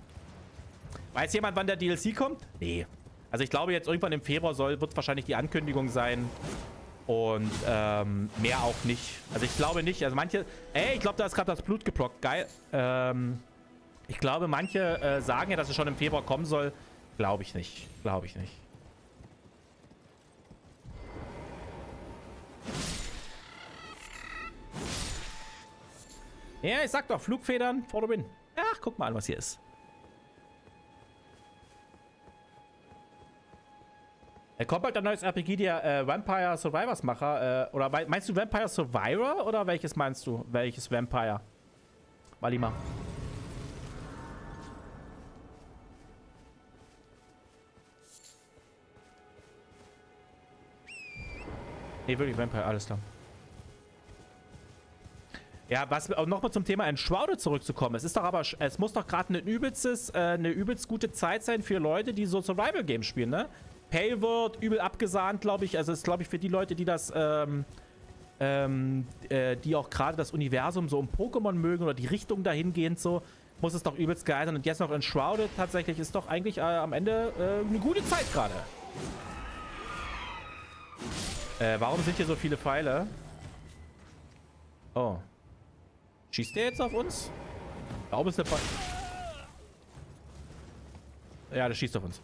Weiß jemand, wann der DLC kommt? Nee. Also ich glaube, jetzt irgendwann im Februar soll, wird wahrscheinlich die Ankündigung sein. Und ähm, mehr auch nicht. Also ich glaube nicht. Also manche... Ey, ich glaube, da ist gerade das Blut geplockt. Geil. Ähm, ich glaube, manche äh, sagen ja, dass es schon im Februar kommen soll. Glaube ich nicht. Glaube ich nicht. Ja, ich sag doch, Flugfedern der Win. Ach, guck mal an, was hier ist. Er kommt bald ein neues RPG, der äh, Vampire Survivors Macher. Äh, oder meinst du Vampire Survivor oder welches meinst du? Welches Vampire? Malima. Nee, wirklich Vampire, alles klar. Ja, was nochmal zum Thema Enshrouded zurückzukommen. Es ist doch aber, es muss doch gerade ein übelstes, äh, eine übelst gute Zeit sein für Leute, die so Survival-Games spielen, ne? Pale wird übel abgesahnt, glaube ich. Also ist, glaube ich, für die Leute, die das, ähm, ähm, äh, die auch gerade das Universum so um Pokémon mögen oder die Richtung dahingehend so, muss es doch übelst geil sein. Und jetzt noch Enshrouded tatsächlich ist doch eigentlich äh, am Ende äh, eine gute Zeit gerade. Äh, warum sind hier so viele Pfeile? Oh. Schießt der jetzt auf uns? Warum ist der Pfeil... Ja, der schießt auf uns.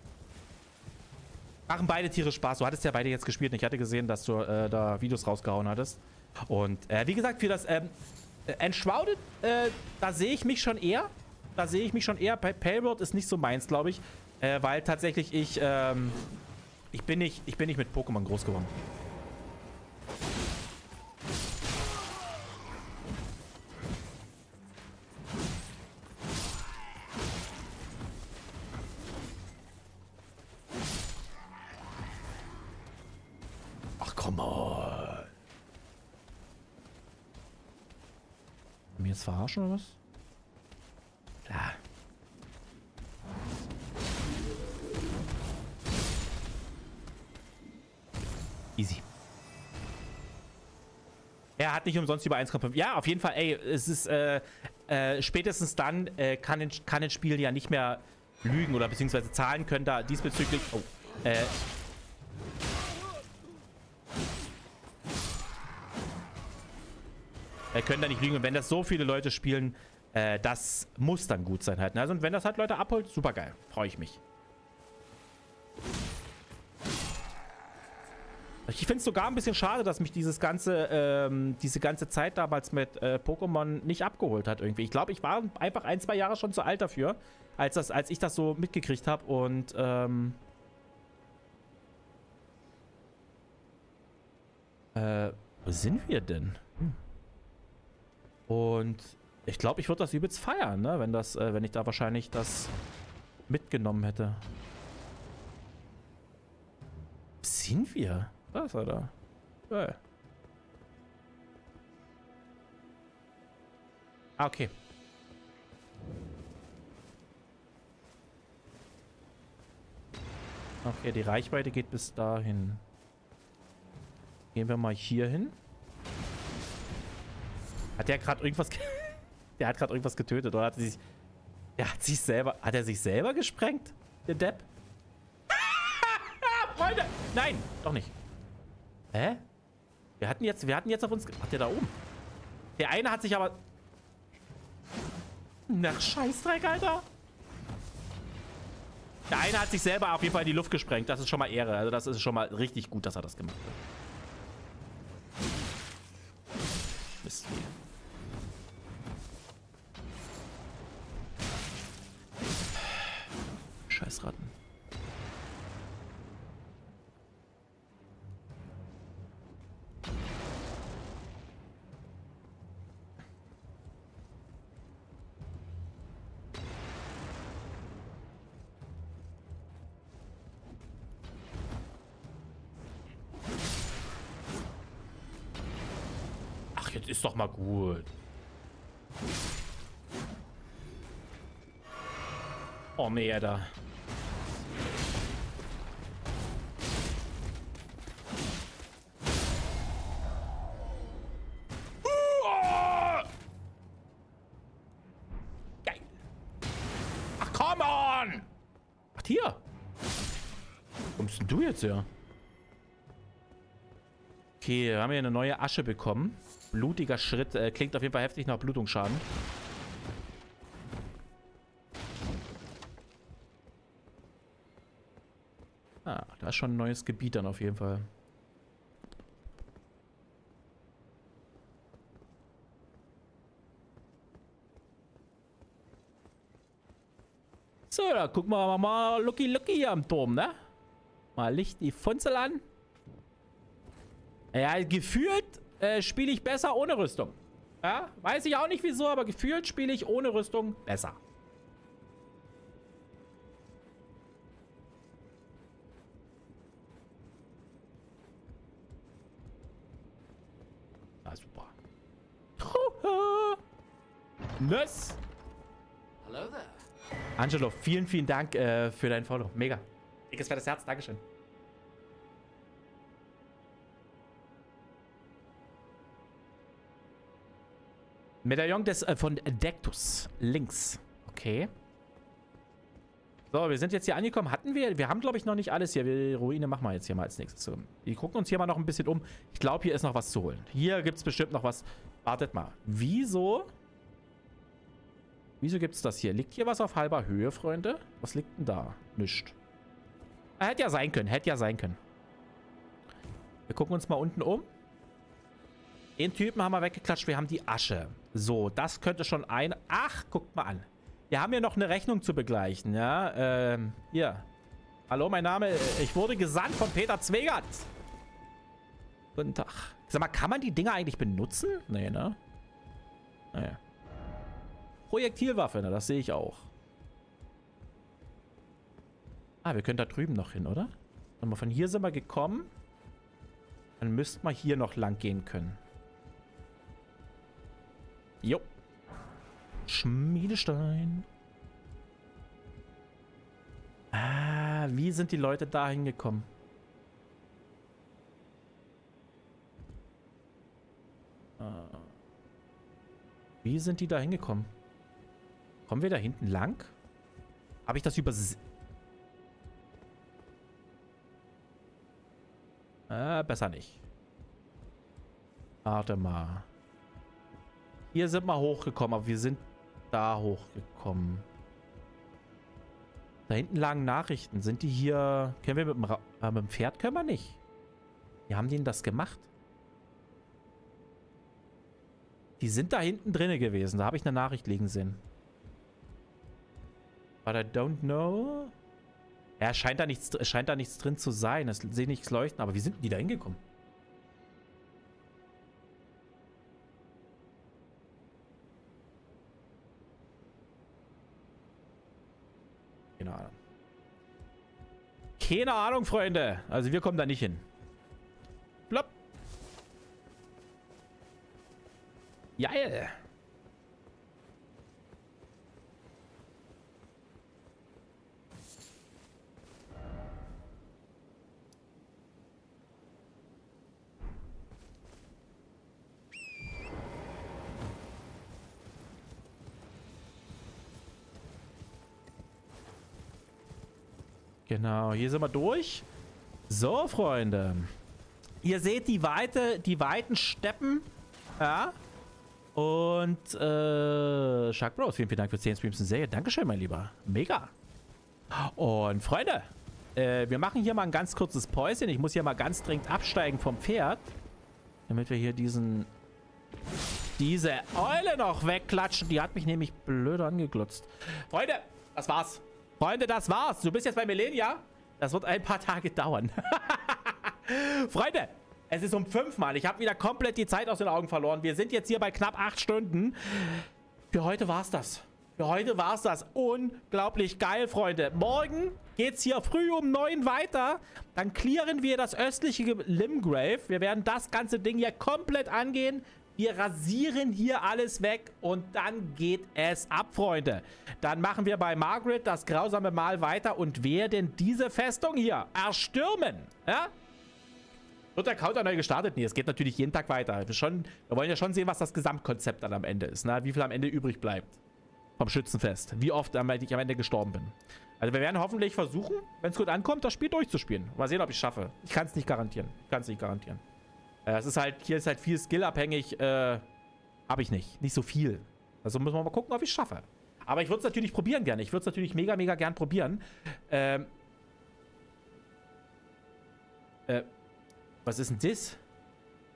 Machen beide Tiere Spaß. Du hattest ja beide jetzt gespielt ich hatte gesehen, dass du äh, da Videos rausgehauen hattest. Und äh, wie gesagt, für das ähm, Enshrouded, äh, da sehe ich mich schon eher. Da sehe ich mich schon eher. Palworld ist nicht so meins, glaube ich. Äh, weil tatsächlich ich, ähm, ich bin nicht, ich bin nicht mit Pokémon groß geworden. Verarschen oder was? Klar. Easy. Er hat nicht umsonst über 1,5. Ja, auf jeden Fall, ey, es ist, äh, äh, spätestens dann äh, kann, kann ein Spiel ja nicht mehr lügen oder beziehungsweise Zahlen können da diesbezüglich, oh, äh, äh, können da nicht lügen. Und wenn das so viele Leute spielen, äh, das muss dann gut sein halt. Ne? Also, und wenn das halt Leute abholt, super geil. Freue ich mich. Ich finde es sogar ein bisschen schade, dass mich dieses ganze, ähm, diese ganze Zeit damals mit äh, Pokémon nicht abgeholt hat irgendwie. Ich glaube, ich war einfach ein, zwei Jahre schon zu alt dafür, als, das, als ich das so mitgekriegt habe. Und ähm, äh, wo sind wir denn? Und ich glaube, ich würde das übelst feiern, ne? Wenn das, äh, wenn ich da wahrscheinlich das mitgenommen hätte. Wo sind wir? Da ist er da. Geil. Ah, okay. Okay, die Reichweite geht bis dahin. Gehen wir mal hier hin. Hat der gerade irgendwas... der hat gerade irgendwas getötet, oder hat er sich... Der hat sich selber... Hat er sich selber gesprengt? Der Depp? Freunde! Nein, doch nicht. Hä? Wir hatten jetzt... Wir hatten jetzt auf uns... Ach, der da oben. Der eine hat sich aber... Nach Scheißdreck, Alter. Der eine hat sich selber auf jeden Fall in die Luft gesprengt. Das ist schon mal Ehre. Also das ist schon mal richtig gut, dass er das gemacht hat. Mist. Scheißratten. Ach, jetzt ist doch mal gut. Oh nee, Alter. Jetzt her? Okay, wir haben hier eine neue Asche bekommen. Blutiger Schritt. Äh, klingt auf jeden Fall heftig nach Blutungsschaden. Ah, da ist schon ein neues Gebiet dann auf jeden Fall. So, da gucken wir mal Lucky Lucky hier am Turm, ne? Mal Licht die Funzel an. Ja, gefühlt äh, spiele ich besser ohne Rüstung. Ja, weiß ich auch nicht wieso, aber gefühlt spiele ich ohne Rüstung besser. Ah, super. Nöss. Hello there. Angelo, vielen, vielen Dank äh, für dein Follow. Mega. Dickes fettes Herz, Dankeschön. Medaillon des, äh, von Dektus. Links. Okay. So, wir sind jetzt hier angekommen. Hatten wir, wir haben glaube ich noch nicht alles hier. Wir, Ruine machen wir jetzt hier mal als nächstes. So, wir gucken uns hier mal noch ein bisschen um. Ich glaube, hier ist noch was zu holen. Hier gibt es bestimmt noch was. Wartet mal. Wieso? Wieso gibt es das hier? Liegt hier was auf halber Höhe, Freunde? Was liegt denn da? Nichts. Hätte ja sein können. Hätte ja sein können. Wir gucken uns mal unten um. Den Typen haben wir weggeklatscht. Wir haben die Asche. So, das könnte schon ein... Ach, guckt mal an. Wir haben hier noch eine Rechnung zu begleichen, ja. Ähm, hier. Hallo, mein Name... Ich wurde gesandt von Peter Zwegert. Guten Tag. Sag mal, kann man die Dinger eigentlich benutzen? Nee, ne? Naja. Projektilwaffe, ne? Das sehe ich auch. Ah, wir können da drüben noch hin, oder? Von hier sind wir gekommen. Dann müssten wir hier noch lang gehen können. Jo. Schmiedestein. Ah, wie sind die Leute da hingekommen? Ah. Wie sind die da hingekommen? Kommen wir da hinten lang? Habe ich das übersehen? Äh, besser nicht. Warte mal. Hier sind wir hochgekommen, aber wir sind da hochgekommen. Da hinten lagen Nachrichten. Sind die hier... Können wir mit dem, Ra äh, mit dem Pferd? Können wir nicht. Wie haben die denn das gemacht? Die sind da hinten drinne gewesen. Da habe ich eine Nachricht liegen sehen. But I don't know. Ja, scheint da nichts, scheint da nichts drin zu sein. Es sehe nichts leuchten. Aber wie sind die da hingekommen? Keine Ahnung. Keine Ahnung, Freunde. Also wir kommen da nicht hin. Plopp. Geil. Genau, hier sind wir durch. So, Freunde. Ihr seht die Weite, die weiten Steppen. Ja. Und, äh, Shark Bros, vielen, vielen Dank für 10 Streams und Serie. Dankeschön, mein Lieber. Mega. Und, Freunde, äh, wir machen hier mal ein ganz kurzes Päuschen. Ich muss hier mal ganz dringend absteigen vom Pferd. Damit wir hier diesen, diese Eule noch wegklatschen. Die hat mich nämlich blöd angeglotzt. Freunde, das war's. Freunde, das war's. Du bist jetzt bei Melenia. Das wird ein paar Tage dauern. Freunde, es ist um fünf Mal. Ich habe wieder komplett die Zeit aus den Augen verloren. Wir sind jetzt hier bei knapp acht Stunden. Für heute war's das. Für heute war's das. Unglaublich geil, Freunde. Morgen geht's hier früh um neun weiter. Dann clearen wir das östliche Limgrave. Wir werden das ganze Ding hier komplett angehen. Wir rasieren hier alles weg und dann geht es ab, Freunde. Dann machen wir bei Margaret das grausame Mal weiter und werden diese Festung hier erstürmen. Ja? Wird der Counter neu gestartet? Nee, es geht natürlich jeden Tag weiter. Wir, schon, wir wollen ja schon sehen, was das Gesamtkonzept dann am Ende ist. Ne? Wie viel am Ende übrig bleibt vom Schützenfest. Wie oft ich am Ende gestorben bin. Also wir werden hoffentlich versuchen, wenn es gut ankommt, das Spiel durchzuspielen. Mal sehen, ob ich es schaffe. Ich kann es nicht garantieren. Ich kann es nicht garantieren. Äh, es ist halt, hier ist halt viel skillabhängig. Äh, habe ich nicht. Nicht so viel. Also müssen wir mal gucken, ob ich es schaffe. Aber ich würde es natürlich probieren gerne. Ich würde es natürlich mega, mega gern probieren. Ähm. Äh. Was ist denn das?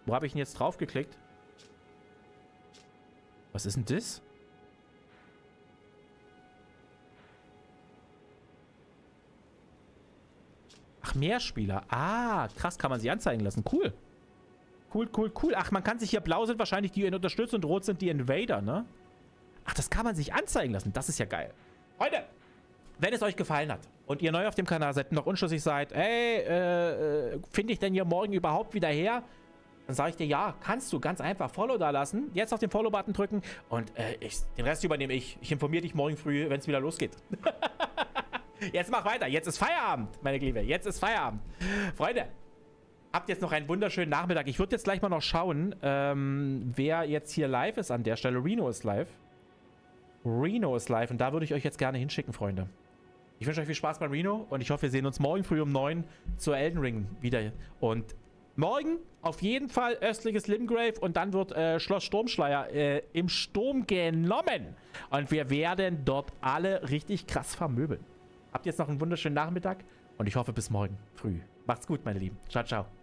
Wo habe ich denn jetzt draufgeklickt? Was ist denn das? Ach, Mehrspieler. Ah, krass, kann man sie anzeigen lassen. Cool. Cool, cool, cool. Ach, man kann sich hier blau sind wahrscheinlich die unterstützen und rot sind die Invader, ne? Ach, das kann man sich anzeigen lassen. Das ist ja geil. Freunde, wenn es euch gefallen hat und ihr neu auf dem Kanal seid und noch unschlüssig seid, ey, äh, äh, finde ich denn hier morgen überhaupt wieder her? Dann sage ich dir, ja, kannst du ganz einfach Follow da lassen. Jetzt auf den Follow-Button drücken und äh, ich, den Rest übernehme ich. Ich informiere dich morgen früh, wenn es wieder losgeht. Jetzt mach weiter. Jetzt ist Feierabend, meine Liebe. Jetzt ist Feierabend. Freunde, Habt jetzt noch einen wunderschönen Nachmittag. Ich würde jetzt gleich mal noch schauen, ähm, wer jetzt hier live ist an der Stelle. Reno ist live. Reno ist live und da würde ich euch jetzt gerne hinschicken, Freunde. Ich wünsche euch viel Spaß bei Reno und ich hoffe, wir sehen uns morgen früh um 9 zur Elden Ring wieder. Und morgen auf jeden Fall östliches Limgrave und dann wird äh, Schloss Sturmschleier äh, im Sturm genommen. Und wir werden dort alle richtig krass vermöbeln. Habt jetzt noch einen wunderschönen Nachmittag und ich hoffe bis morgen früh. Macht's gut, meine Lieben. Ciao, ciao.